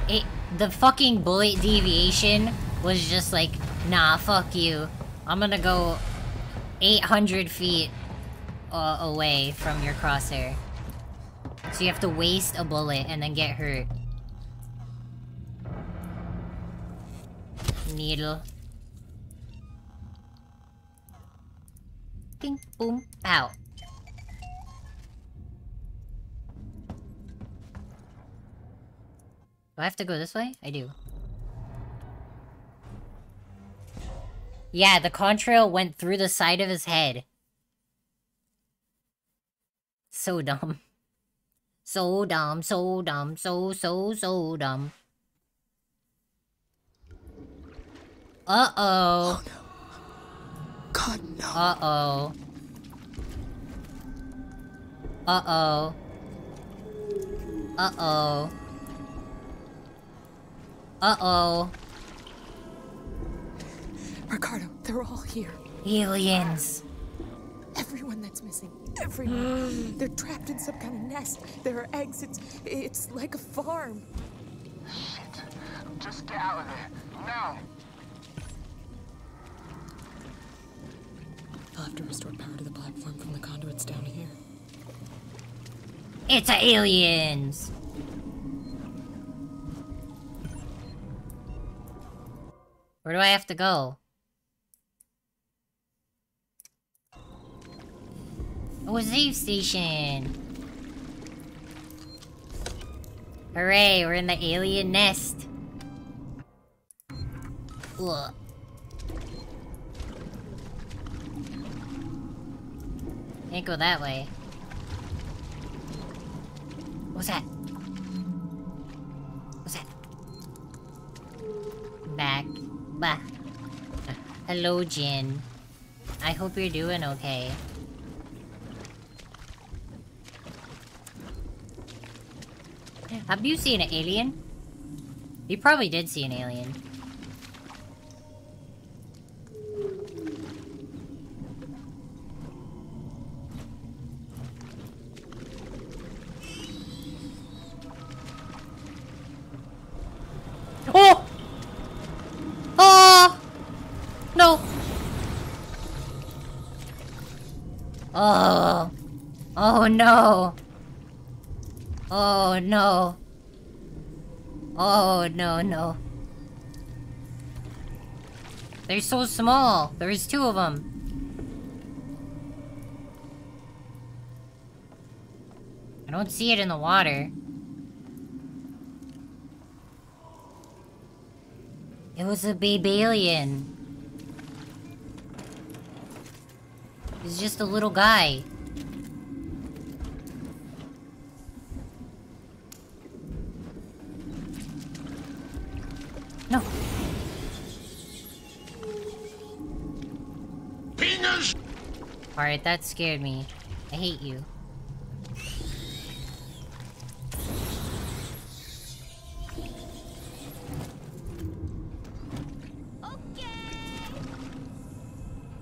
It, the fucking bullet deviation was just like, nah, fuck you. I'm gonna go 800 feet uh, away from your crosshair. So you have to waste a bullet and then get hurt. Needle. Ding, boom, pow. Do I have to go this way? I do. Yeah, the contrail went through the side of his head. So dumb. So dumb, so dumb, so, so, so dumb. Uh-oh. Oh, no. God, no. Uh-oh. Uh-oh. Uh-oh. Uh-oh. Ricardo, they're all here. Aliens. Everyone that's missing. Everyone. (gasps) they're trapped in some kind of nest. There are eggs. It's it's like a farm. Shit. Just get out of there. Now. I'll have to restore power to the platform from the conduits down here. It's aliens! Where do I have to go? Oh, station! Hooray, we're in the alien nest! Ugh. Can't go that way. What's that? What's that? Back. Bah. Hello, Jin. I hope you're doing okay. Have you seen an alien? You probably did see an alien. Oh! Ah! Ah. Oh! No! Oh! Oh no! Oh no! Oh no no! They're so small! There's two of them! I don't see it in the water. It was a baby alien. He's just a little guy. No. Penis! Alright, that scared me. I hate you.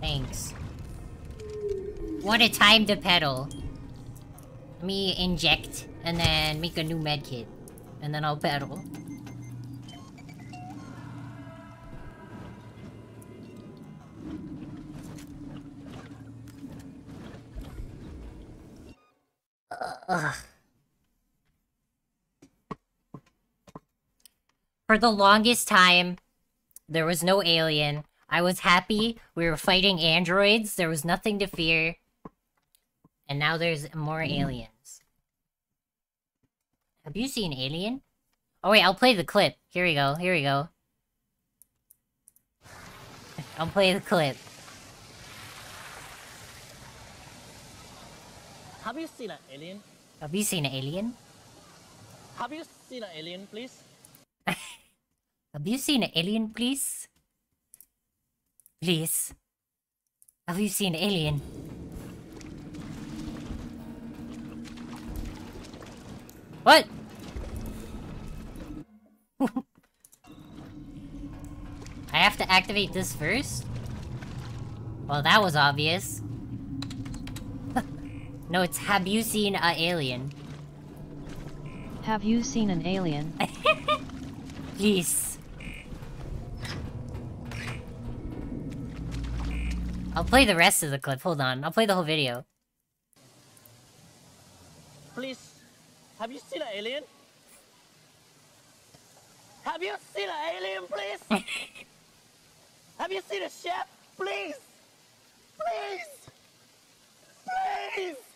Thanks. What a time to pedal. Let me inject and then make a new med kit. And then I'll pedal. For the longest time, there was no alien. I was happy. We were fighting androids. There was nothing to fear. And now there's more aliens. Have you seen Alien? Oh wait, I'll play the clip. Here we go. Here we go. I'll play the clip. Have you seen an alien? Have you seen an Alien? Have you seen an alien, please? (laughs) Have you seen an Alien, please? Please. Have you seen an Alien? What? (laughs) I have to activate this first? Well, that was obvious. No, it's have you seen a alien? Have you seen an alien? (laughs) Please. I'll play the rest of the clip. Hold on. I'll play the whole video. Please, have you seen an alien? Have you seen an alien, please? (laughs) have you seen a chef? Please! Please! Please!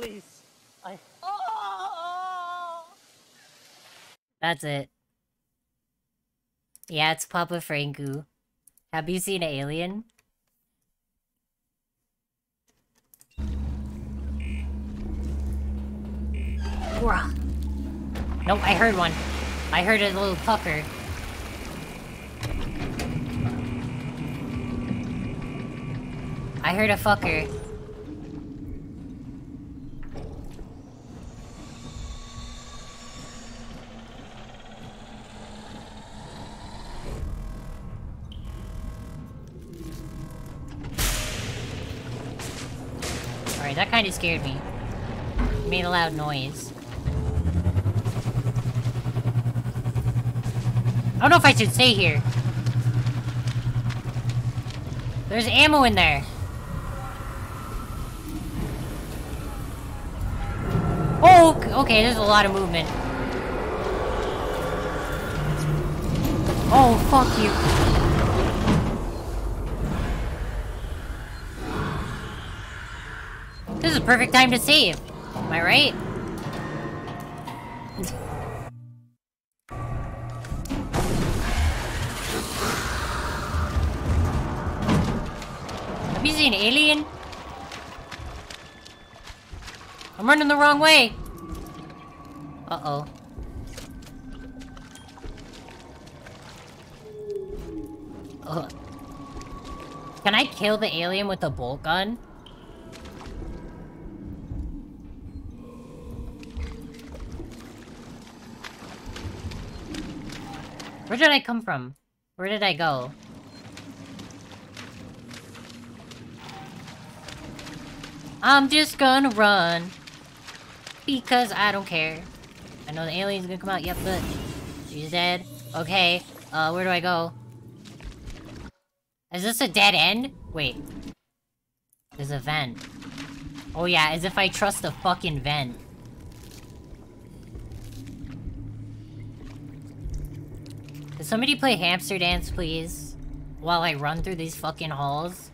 Please. I... Oh! (laughs) That's it. Yeah, it's Papa Franku. Have you seen an alien? Bruh. Nope, I heard one. I heard a little pucker. I heard a fucker. That kinda scared me. It made a loud noise. I don't know if I should stay here. There's ammo in there. Oh, ok- okay, there's a lot of movement. Oh, fuck you. This is a perfect time to save. Am I right? Have you seen Alien? I'm running the wrong way. Uh-oh. Can I kill the alien with a bolt gun? Where did I come from? Where did I go? I'm just gonna run. Because I don't care. I know the alien's gonna come out. Yep, but she's dead. Okay. Uh, where do I go? Is this a dead end? Wait. There's a vent. Oh yeah, as if I trust the fucking vent. Could somebody play Hamster Dance, please? While I run through these fucking halls?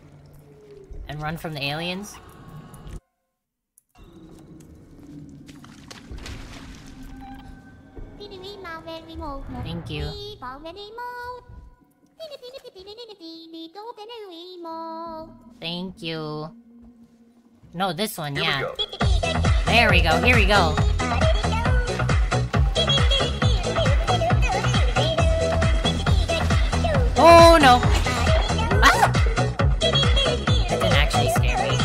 And run from the aliens? Thank you. Thank you. No, this one, yeah. There we go, here we go. Oh no! Ah! That didn't actually scare me.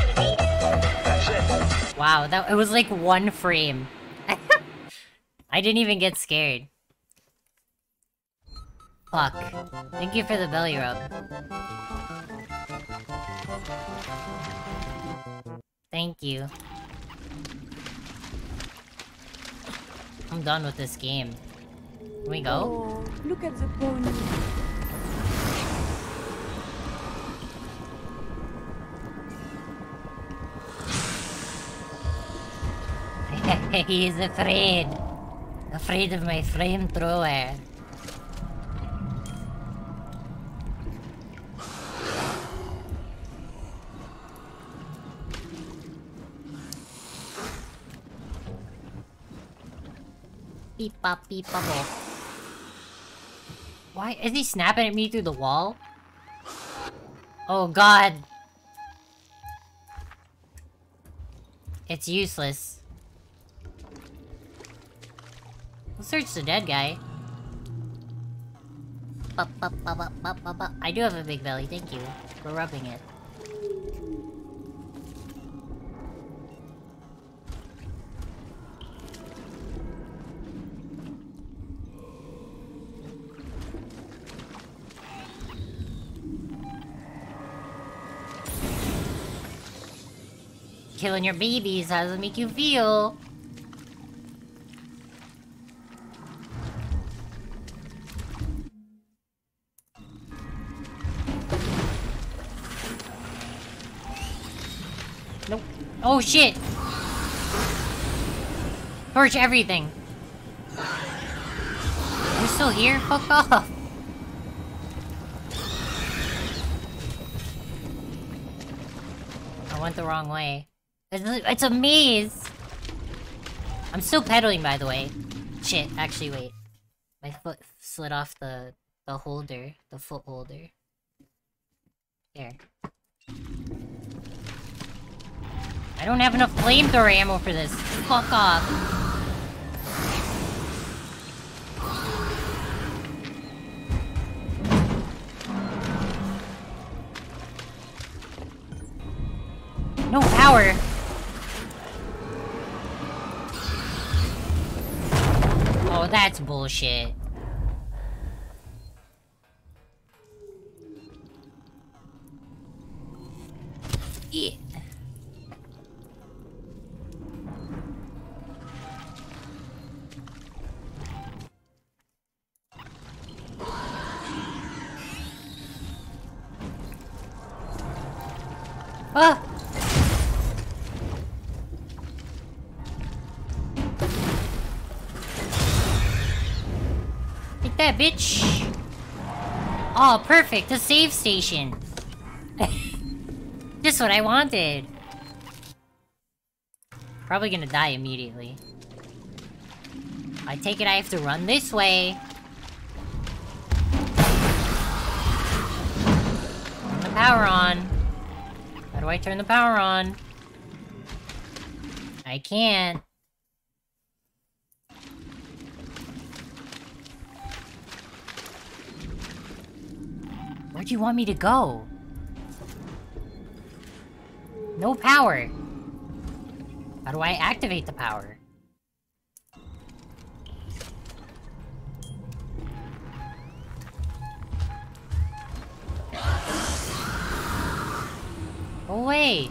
Wow, that it was like one frame. (laughs) I didn't even get scared. Fuck. Thank you for the belly rub. Thank you. I'm done with this game. Can we go? Oh, look at the pony. (laughs) He's afraid. Afraid of my flamethrower. Beep bop beep bubble. Why is he snapping at me through the wall? Oh god. It's useless. Search the dead guy. I do have a big belly, thank you for rubbing it. Killing your babies, how does it make you feel? Oh shit! Torch everything. You're still here? Fuck off! I went the wrong way. It's, it's a maze! I'm still pedaling, by the way. Shit, actually, wait. My foot slid off the the holder, the foot holder. There. I don't have enough flamethrower ammo for this. Fuck off. No power. Oh, that's bullshit. Yeah. Ah! Take that, bitch! Oh, perfect! The save station! (laughs) Just what I wanted! Probably gonna die immediately. I take it I have to run this way. Turn the power on. How do I turn the power on? I can't. Where do you want me to go? No power. How do I activate the power? Away.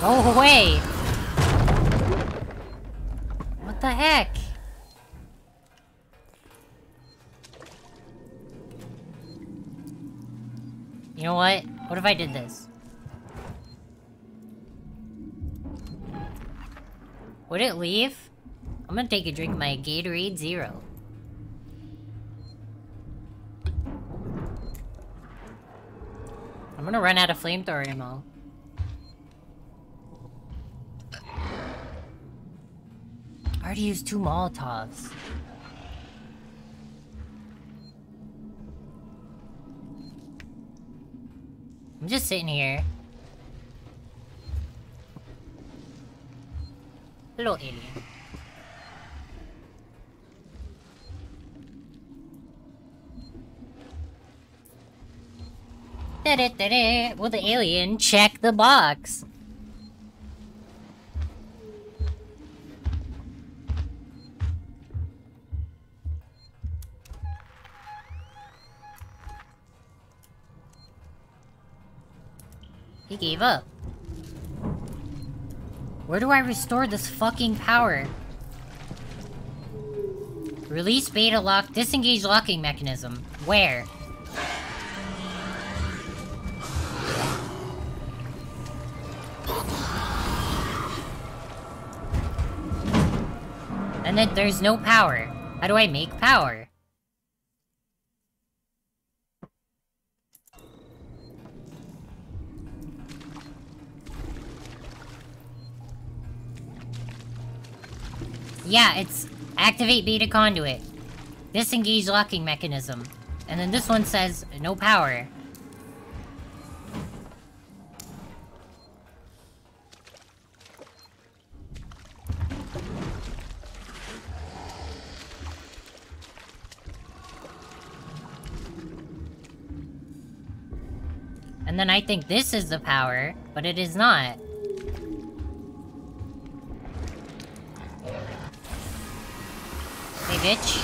Go away. What the heck? You know what? What if I did this? Would it leave? I'm gonna take a drink of my Gatorade Zero. I'm gonna run out of flamethrower ammo. I already used two Molotovs. I'm just sitting here. Hello, alien. Will the alien check the box? He gave up. Where do I restore this fucking power? Release beta lock, disengage locking mechanism. Where? And then there's no power. How do I make power? Yeah, it's activate beta conduit. Disengage locking mechanism. And then this one says no power. And then I think this is the power, but it is not. Hey, bitch.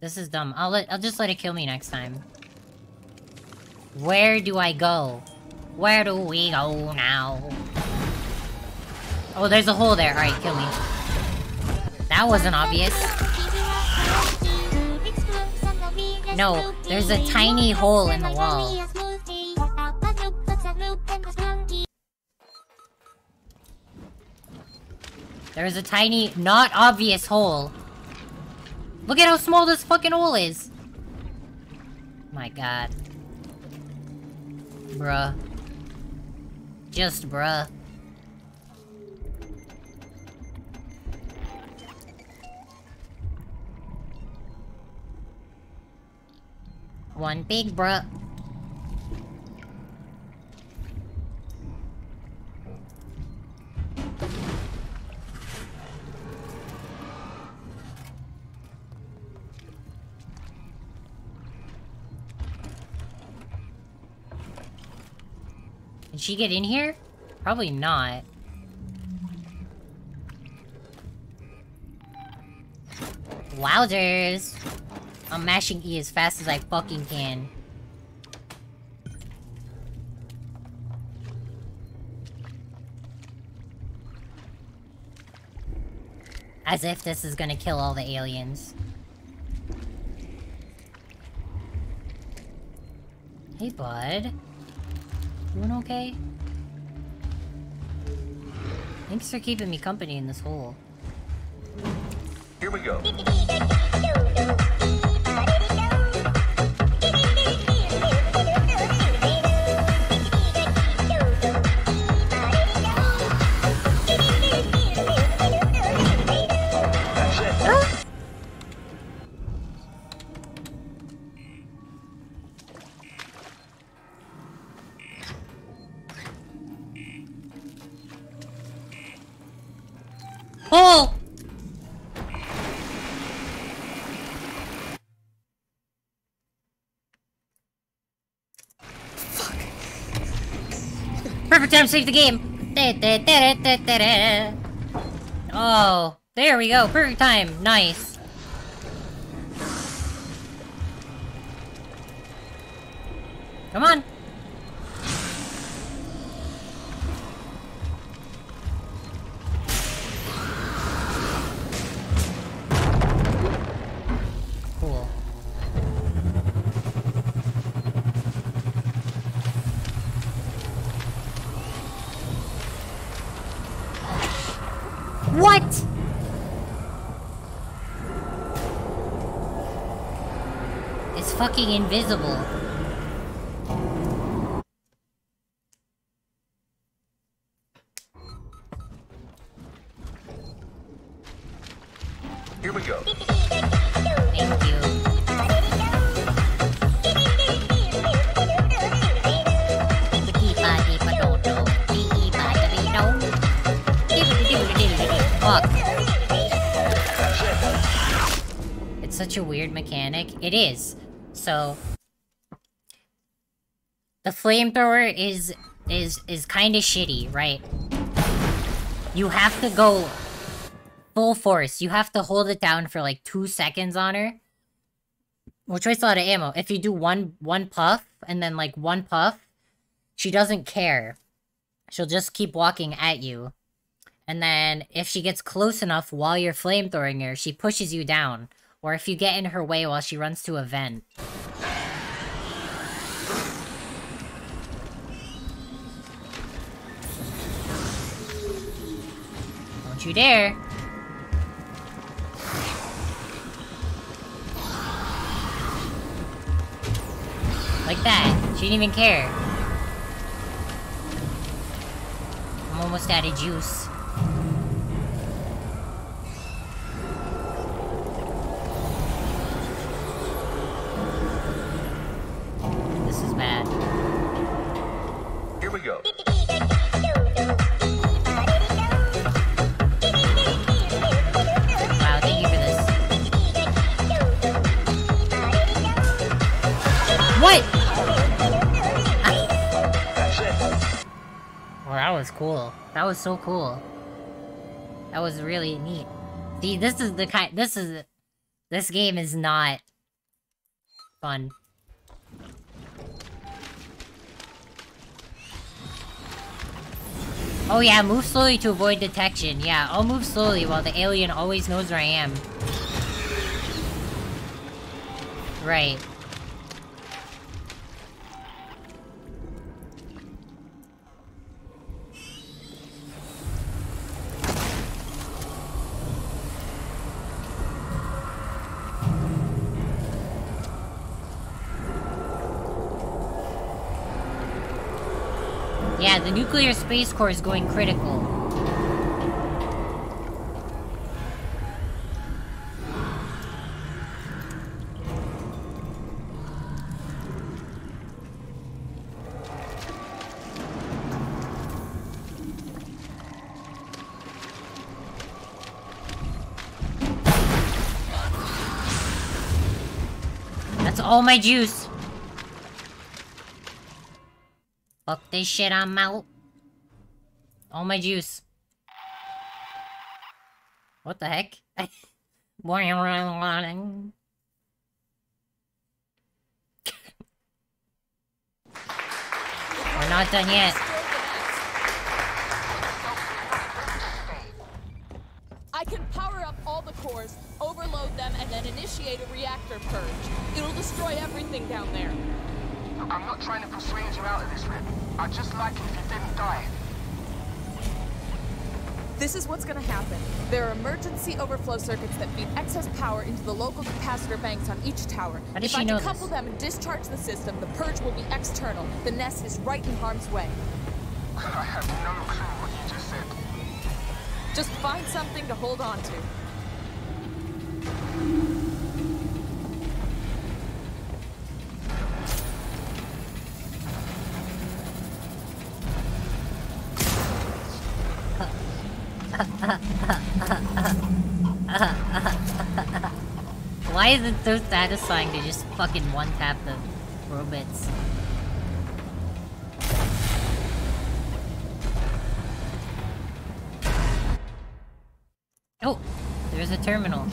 This is dumb. I'll let- I'll just let it kill me next time. Where do I go? Where do we go now? Oh, there's a hole there. Alright, kill me. That wasn't obvious. No, there's a tiny hole in the wall. There's a tiny, not obvious hole. Look at how small this fucking hole is. My god. Bruh. Just bruh. One big bruh. Did she get in here? Probably not. Wowzers! I'm mashing E as fast as I fucking can. As if this is gonna kill all the aliens. Hey, bud. You doing okay? Thanks for keeping me company in this hole. Here we go. (laughs) time to save the game! Oh, there we go. Perfect time. Nice. Come on. fucking invisible. Here we go. Fuck. It's such a weird mechanic. It is. So the flamethrower is is is kind of shitty, right? You have to go full force. You have to hold it down for like two seconds on her. Which wastes a lot of ammo. If you do one one puff and then like one puff, she doesn't care. She'll just keep walking at you. And then if she gets close enough while you're flamethrowing her, she pushes you down. Or if you get in her way while she runs to a vent. Don't you dare. Like that. She didn't even care. I'm almost out of juice. Is bad. Here we go. Wow, thank you for this. What? Ah. Well, that was cool. That was so cool. That was really neat. See, this is the kind- this is- this game is not fun. Oh yeah, move slowly to avoid detection. Yeah, I'll move slowly while the alien always knows where I am. Right. Yeah, the nuclear space core is going critical. That's all my juice. Fuck this shit, I'm out. All my juice. What the heck? (laughs) (laughs) We're not done yet. I can power up all the cores, overload them, and then initiate a reactor purge. It'll destroy everything down there. Look, I'm not trying to persuade you out of this, Rip. I'd just like it if you didn't die. This is what's gonna happen. There are emergency overflow circuits that feed excess power into the local capacitor banks on each tower. How if she I know decouple this? them and discharge the system, the purge will be external. The nest is right in harm's way. I have no clue what you just said. Just find something to hold on to. Why is it so satisfying to just fucking one-tap the robots? Oh, there's a terminal.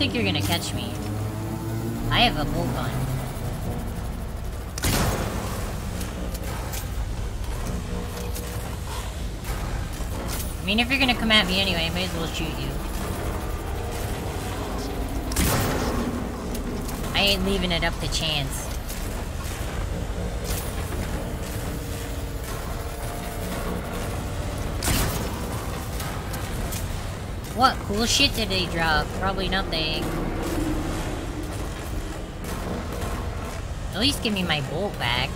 Think you're gonna catch me. I have a bolt gun. I mean, if you're gonna come at me anyway, I may as well shoot you. I ain't leaving it up to chance. What cool shit did they drop? Probably nothing. At least give me my bolt back.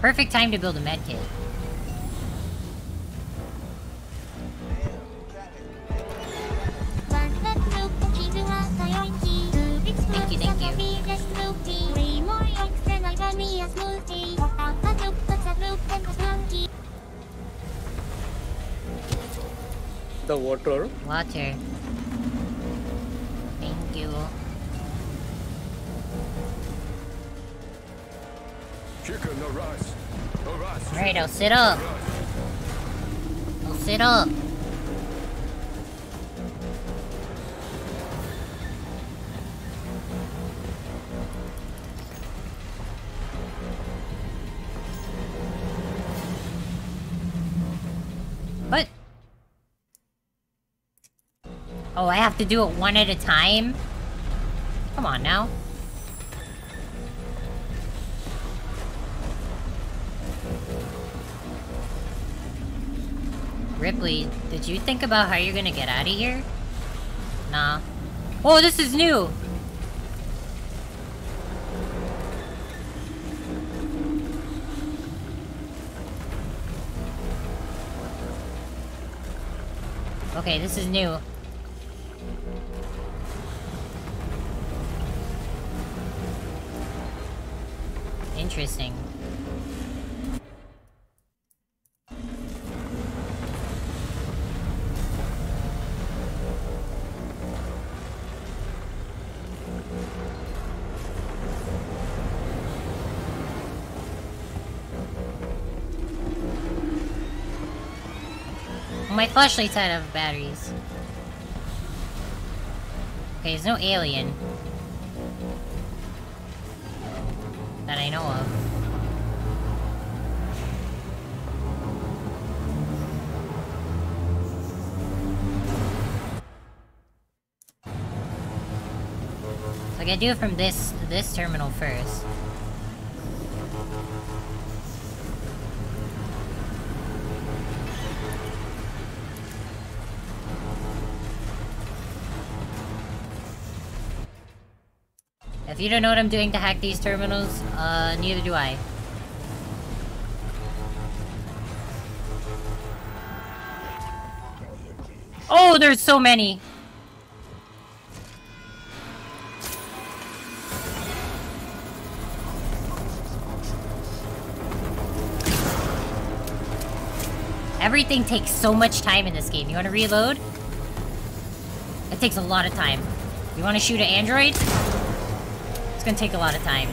Perfect time to build a med The water. Water. Thank you. Chicken, no rice. No rice. Alright, I'll sit up. I'll sit up. To do it one at a time? Come on now. Ripley, did you think about how you're gonna get out of here? Nah. Oh, this is new! Okay, this is new. Interesting. My flashlight's out of batteries. Okay, there's no alien. I know of. So I do it from this this terminal first. If you don't know what I'm doing to hack these terminals, uh, neither do I. Oh, there's so many! Everything takes so much time in this game. You want to reload? It takes a lot of time. You want to shoot an android? It's gonna take a lot of time.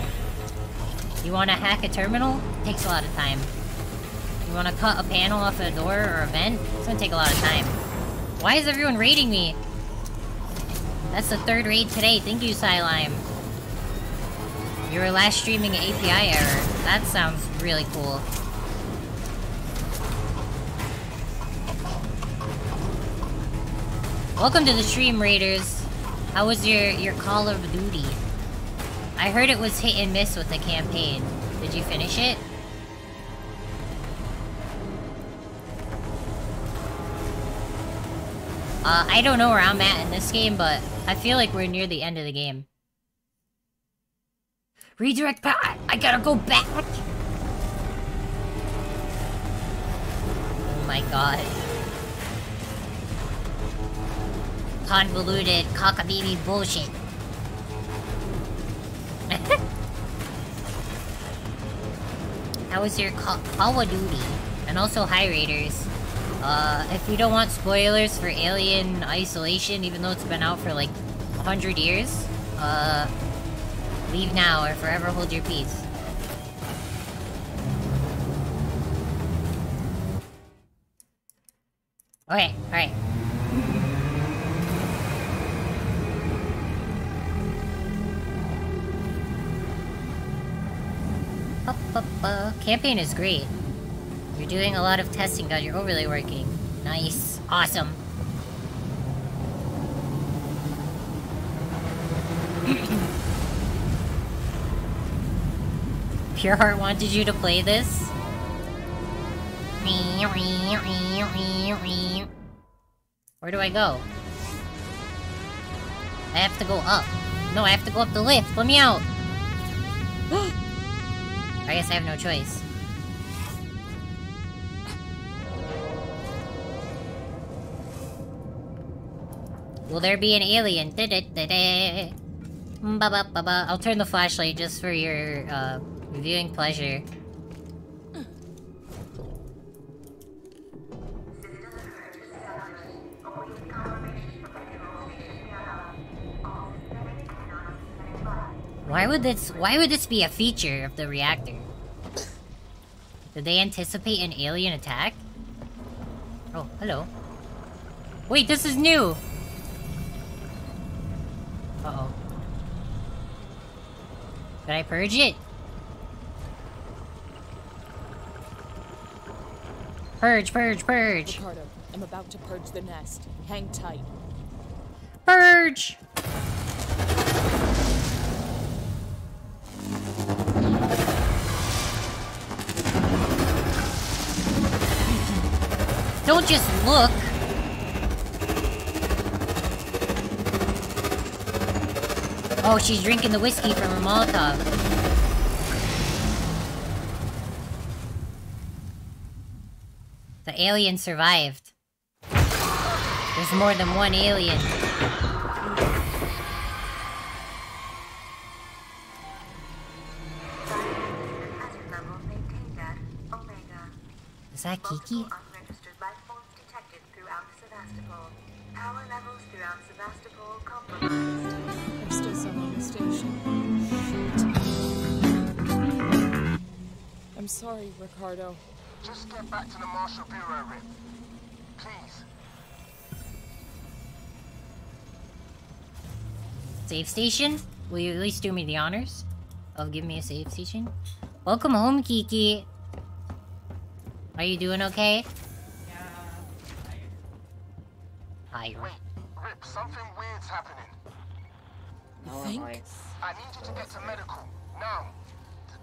You wanna hack a terminal? It Takes a lot of time. You wanna cut a panel off a door or a vent? It's gonna take a lot of time. Why is everyone raiding me? That's the third raid today. Thank you, Slime. You were last streaming an API error. That sounds really cool. Welcome to the stream, Raiders. How was your, your Call of Duty? I heard it was hit and miss with the campaign. Did you finish it? Uh, I don't know where I'm at in this game, but I feel like we're near the end of the game. Redirect back! I gotta go back! Oh my god. Convoluted cockamamie bullshit. How was your Call, Call of Duty? And also Hi Raiders. Uh, if you don't want spoilers for Alien Isolation, even though it's been out for like 100 years, uh, leave now or forever hold your peace. Okay, alright. Campaign is great. You're doing a lot of testing, God. You're overlay working. Nice. Awesome. (clears throat) Pure Heart wanted you to play this? Where do I go? I have to go up. No, I have to go up the lift. Let me out. (gasps) I guess I have no choice. Will there be an alien? Da -da -da -da. Ba -ba -ba -ba. I'll turn the flashlight just for your uh, viewing pleasure. Why would this why would this be a feature of the reactor? Did they anticipate an alien attack? Oh, hello. Wait, this is new! Uh-oh. Did I purge it? Purge, purge, purge! Ricardo, I'm about to purge the nest. Hang tight. Purge! Don't just look. Oh, she's drinking the whiskey from her Molotov. The alien survived. There's more than one alien. Is that Kiki? Power levels throughout Sevastopol compromised. I'm sorry, Ricardo. Just get back to the Marshal Bureau, Rip. Please. Save station? Will you at least do me the honors of giving me a save station? Welcome home, Kiki. Are you doing okay? Hi. Wait, Rip, something weird's happening. Oh, you think? I need you to get to medical. Now.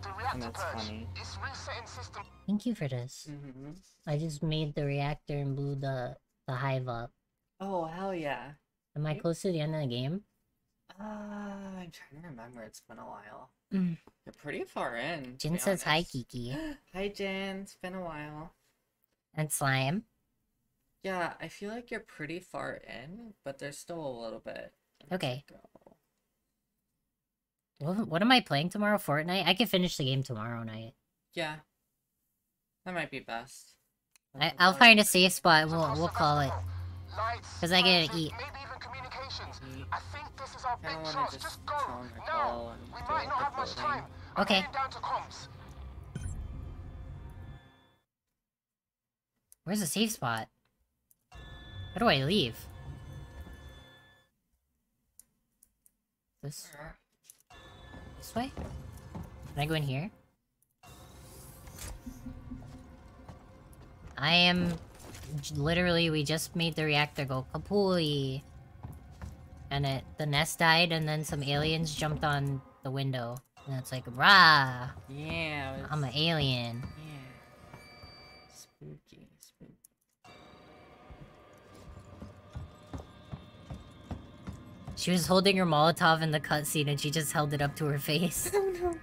The, the reactor that's purge. funny. It's resetting system. Thank you for this. Mm-hmm. I just made the reactor and blew the the hive up. Oh, hell yeah. Am I close to the end of the game? Uh, I'm trying to remember. It's been a while. Mm. You're pretty far in. Jin be says hi, honest. Kiki. (gasps) Hi, Jin. It's been a while. And Slime. Yeah, I feel like you're pretty far in, but there's still a little bit. Okay. What, what am I playing tomorrow? Fortnite? I could finish the game tomorrow night. Yeah. That might be best. I, I'll find a safe spot we'll, we'll call it. Because I gotta eat. Maybe even communications. I think this is our big chance. just Just go. tell Now. We might not have much time. I'm Okay. down to comms. Where's the safe spot? How do I leave? This? This way? Can I go in here? I am... Literally, we just made the reactor go kapooey. And it, the nest died and then some aliens jumped on the window. And it's like, rah! Yeah. I'm an alien. She was holding her Molotov in the cutscene and she just held it up to her face. (laughs) Oh no.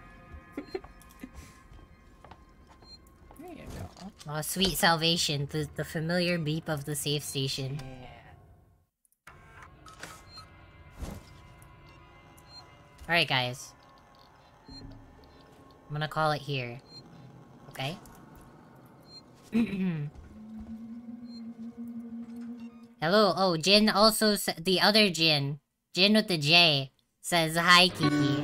there you go. Oh, sweet salvation. The, the familiar beep of the safe station. Yeah. Alright, guys. I'm gonna call it here. Okay? (clears throat) Hello. Oh, Jin also the other Jin. Jin with the J says, Hi, Kiki.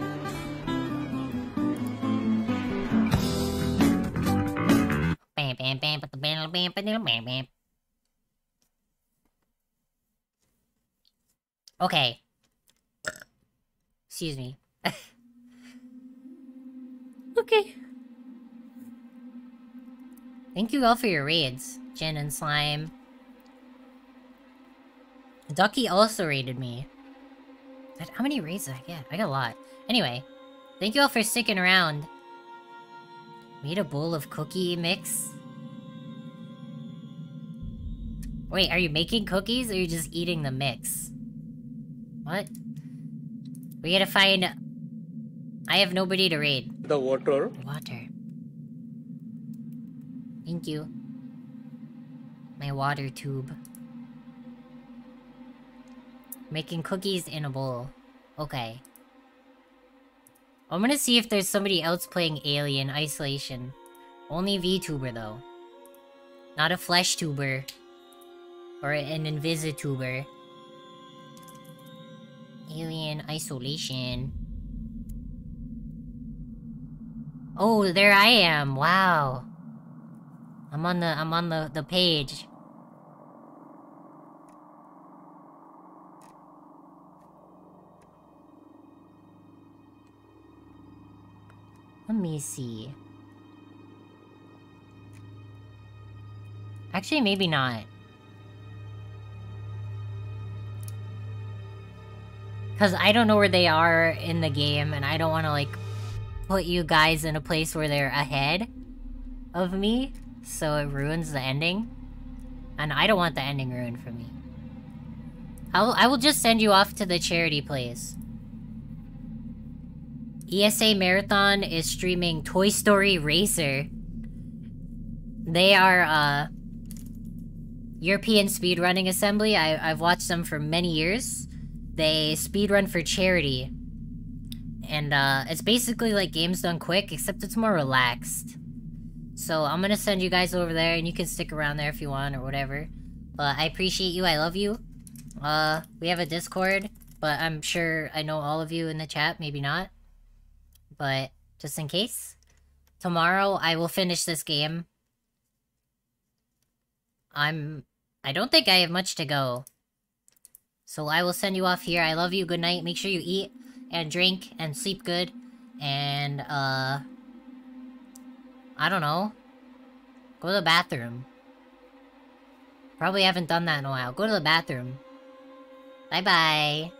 Bam, bam, bam, bam, bam, bam, bam, bam. Okay. Excuse me. (laughs) okay. Thank you all for your raids, Jin and Slime. Ducky also raided me. But How many raids did I get? I got a lot. Anyway, thank you all for sticking around. Made a bowl of cookie mix? Wait, are you making cookies or are you just eating the mix? What? We gotta find... I have nobody to raid. The water. Water. Thank you. My water tube. Making cookies in a bowl. Okay. I'm gonna see if there's somebody else playing Alien Isolation. Only VTuber though. Not a flesh tuber. Or an invisituber. Alien Isolation. Oh, there I am. Wow. I'm on the I'm on the the page. Let me see. Actually, maybe not. Because I don't know where they are in the game, and I don't want to, like, put you guys in a place where they're ahead of me, so it ruins the ending. And I don't want the ending ruined for me. I'll, I will just send you off to the charity place. ESA Marathon is streaming Toy Story Racer. They are, uh... European Speedrunning Assembly. I, I've watched them for many years. They speedrun for charity. And, uh, it's basically like Games Done Quick, except it's more relaxed. So I'm gonna send you guys over there, and you can stick around there if you want, or whatever. But I appreciate you, I love you. Uh, we have a Discord, but I'm sure I know all of you in the chat, maybe not but just in case. Tomorrow I will finish this game. I'm... I don't think I have much to go. So I will send you off here. I love you. Good night. Make sure you eat and drink and sleep good. And, uh... I don't know. Go to the bathroom. Probably haven't done that in a while. Go to the bathroom. Bye-bye.